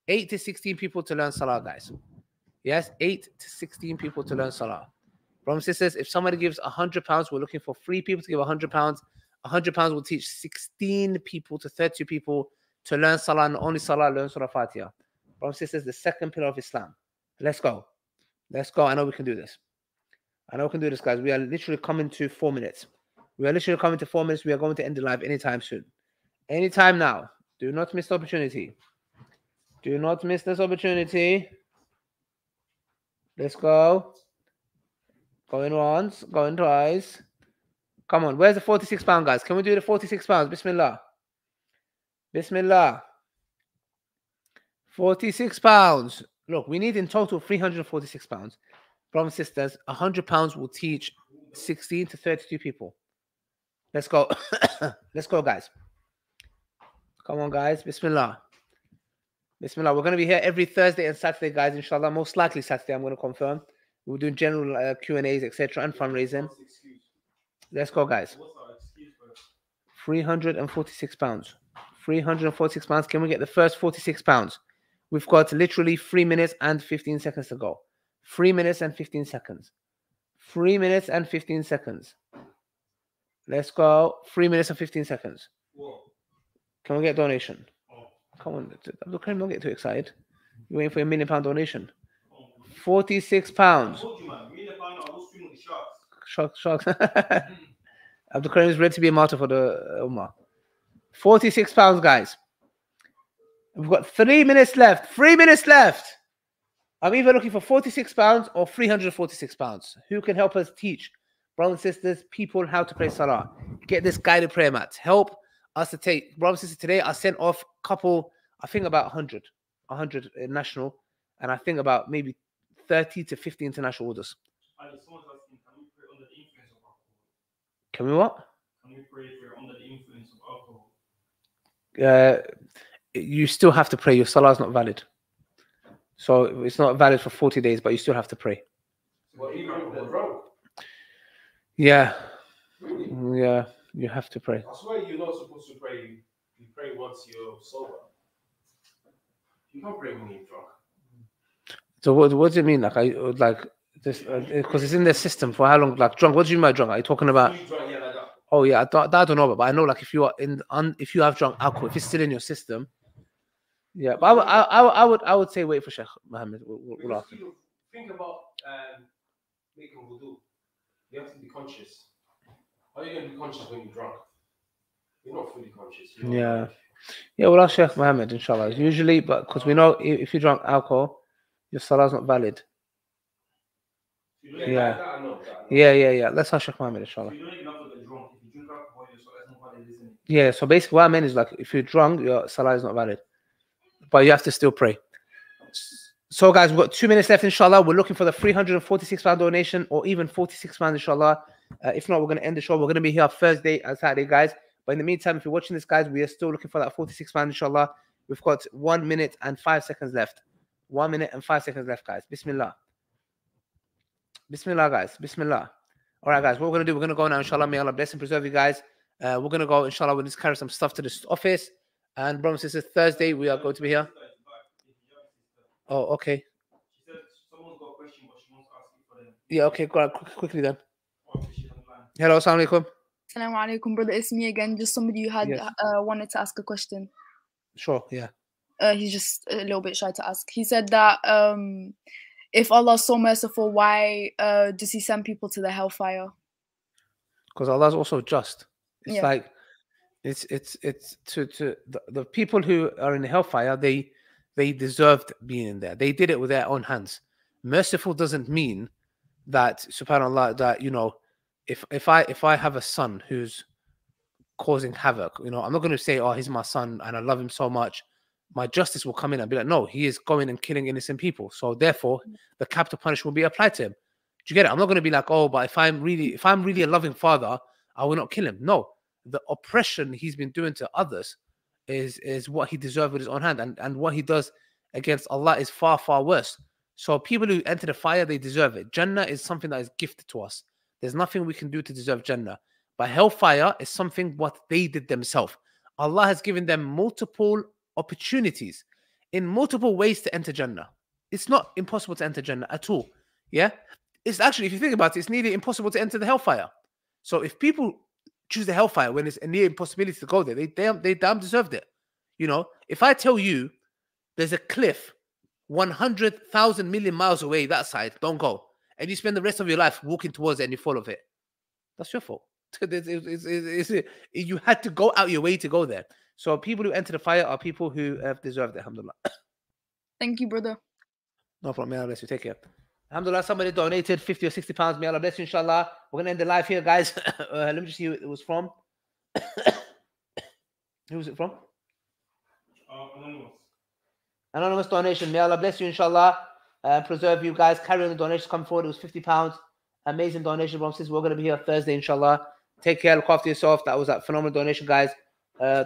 Eight to 16 people to learn Salah, guys. Yes, eight to 16 people to learn Salah. Brothers sisters, if somebody gives 100 pounds, we're looking for three people to give 100 pounds. 100 pounds will teach 16 people to 30 people to learn Salah, and only Salah learn Surah Fatiha. Brothers and sisters, the second pillar of Islam. Let's go. Let's go. I know we can do this. I know we can do this, guys. We are literally coming to four minutes. We are literally coming to four minutes. We are going to end the live anytime soon. Anytime now. Do not miss the opportunity. Do not miss this opportunity. Let's go. Going once, going twice. Come on, where's the 46 pound, guys? Can we do the 46 pounds? Bismillah. Bismillah. 46 pounds. Look, we need in total 346 pounds. And sisters, 100 pounds will teach 16 to 32 people. Let's go. Let's go, guys. Come on, guys. Bismillah. Bismillah. We're going to be here every Thursday and Saturday, guys. Inshallah, most likely Saturday. I'm going to confirm. We're doing general uh, Q and A's, etc., and fundraising. Let's go, guys. 346 pounds. 346 pounds. Can we get the first 46 pounds? We've got literally three minutes and 15 seconds to go. Three minutes and 15 seconds. Three minutes and 15 seconds. Let's go. Three minutes and 15 seconds. Can we get donation? Come on, Abdul Karim, don't get too excited. You're waiting for a million pound donation. 46 pounds. Shock, shock. Abdul Karim is ready to be a martyr for the uh, Ummah. 46 pounds, guys. We've got three minutes left. Three minutes left. I'm either looking for 46 pounds or 346 pounds. Who can help us teach brothers and sisters, people how to pray Salah? Get this guided prayer mat. Help us to take brothers and sisters today. I sent off a couple, I think about 100, 100 national, and I think about maybe 30 to 50 international orders. Ali, someone's asking, can we pray under the influence of alcohol? Can we what? Can we pray if we're under the influence of alcohol? Uh, you still have to pray. Your salah is not valid. So it's not valid for 40 days, but you still have to pray. Well, even if they're drunk. Yeah. Really? Yeah. You have to pray. I swear you're not supposed to pray. You pray once you're sober. You can't pray when you're drunk. So what, what does it mean? Like I would like this because it's in their system for how long? Like drunk. What do you mean by drunk? Are you talking about? Fully drunk, yeah, like that. Oh yeah, I, don't- that I don't know about, but I know like if you are in un, if you have drunk alcohol, if it's still in your system, Yeah, but I would, I, I, would- I would, I would say wait for Sheikh Mohammed. We'll, we'll, ask him. think about um, making wudu. You have to be conscious. How are you going to be conscious when you're drunk? You're not fully conscious. You're Yeah, yeah. Well, ask Sheikh Mohammed, inshallah. Usually, but because we know if, if you drunk alcohol, your salah is not valid. Yeah, that- Yeah, that yeah, yeah, yeah. Let's ask Sheikh Mohammed, inshallah. You don't even have to get drunk. If you drink alcohol, your salah is not valid, isn't it? Yeah, so basically what I mean is like if you're drunk, your salah is not valid. But you have to still pray. So guys, we've got two minutes left, inshallah. We're looking for the 346 pound donation or even 46 pounds, inshallah. Uh, if not, we're gonna end the show. We're gonna be here Thursday and Saturday, guys. But in the meantime, if you're watching this, guys, we are still looking for that 46 pound, inshallah. We've got one minute and five seconds left. One minute and five seconds left, guys. Bismillah. Bismillah, guys. Bismillah. All right, guys. What we're gonna do? We're gonna go now. Inshallah, may Allah bless and preserve you guys. Uh, we're gonna go. Inshallah, we'll just carry some stuff to this office. And brothers and sisters, Thursday we are going to be here. Oh, okay. She said someone's got a question, but she wants to ask you for them. Yeah, okay. Go on, quick, quickly then. Hello, assalamu alaikum. Assalamu alaikum, brother. It's me again. Just somebody who had Yes. uh, wanted to ask a question. Sure. Yeah. Uh, he's just a little bit shy to ask. He said that um, if Allah is so merciful, why uh, does He send people to the hellfire? because Allah is also just. It's Yeah. like it's it's it's to to the, the people who are in the hellfire. They they deserved being in there. They did it with their own hands. Merciful doesn't mean that Subhanallah that you know if if I if I have a son who's causing havoc, you know I'm not going to say oh he's my son and I love him so much. My justice will come in and be like no he is going and killing innocent people. So therefore mm. the capital punishment will be applied to him. Do you get it? I'm not going to be like, oh, but if I'm really, if I'm really a loving father, I will not kill him. No, the oppression he's been doing to others is is what he deserves with his own hand, and and what he does against Allah is far far worse. So people who enter the fire, they deserve it. Jannah is something that is gifted to us. There's nothing we can do to deserve Jannah. But hellfire is something what they did themselves. Allah has given them multiple opportunities in multiple ways to enter Jannah. It's not impossible to enter Jannah at all. Yeah. It's actually, if you think about it, it's nearly impossible to enter the hellfire. So if people choose the hellfire when it's a near impossibility to go there, they damn they damn deserved it. You know, if I tell you there's a cliff 100,000 million miles away that side, don't go. And you spend the rest of your life walking towards it and you fall off it. That's your fault. It's- it's- it's- you had to go out your way to go there. So people who enter the fire are people who have deserved it, alhamdulillah. Thank you, brother. No problem. May Allah bless you. Take care. Alhamdulillah, somebody donated 50 or 60 pounds. May Allah bless you, inshallah. We're going to end the live here, guys. uh, let me just see who it was from. who was it from? Uh, anonymous. Anonymous donation. May Allah bless you, inshallah. Uh, preserve you guys. Carry on the donations come forward. It was 50 pounds. Amazing donation, bro. Since we're going to be here Thursday, inshallah. Take care. Look after yourself. That was a phenomenal donation, guys. Uh,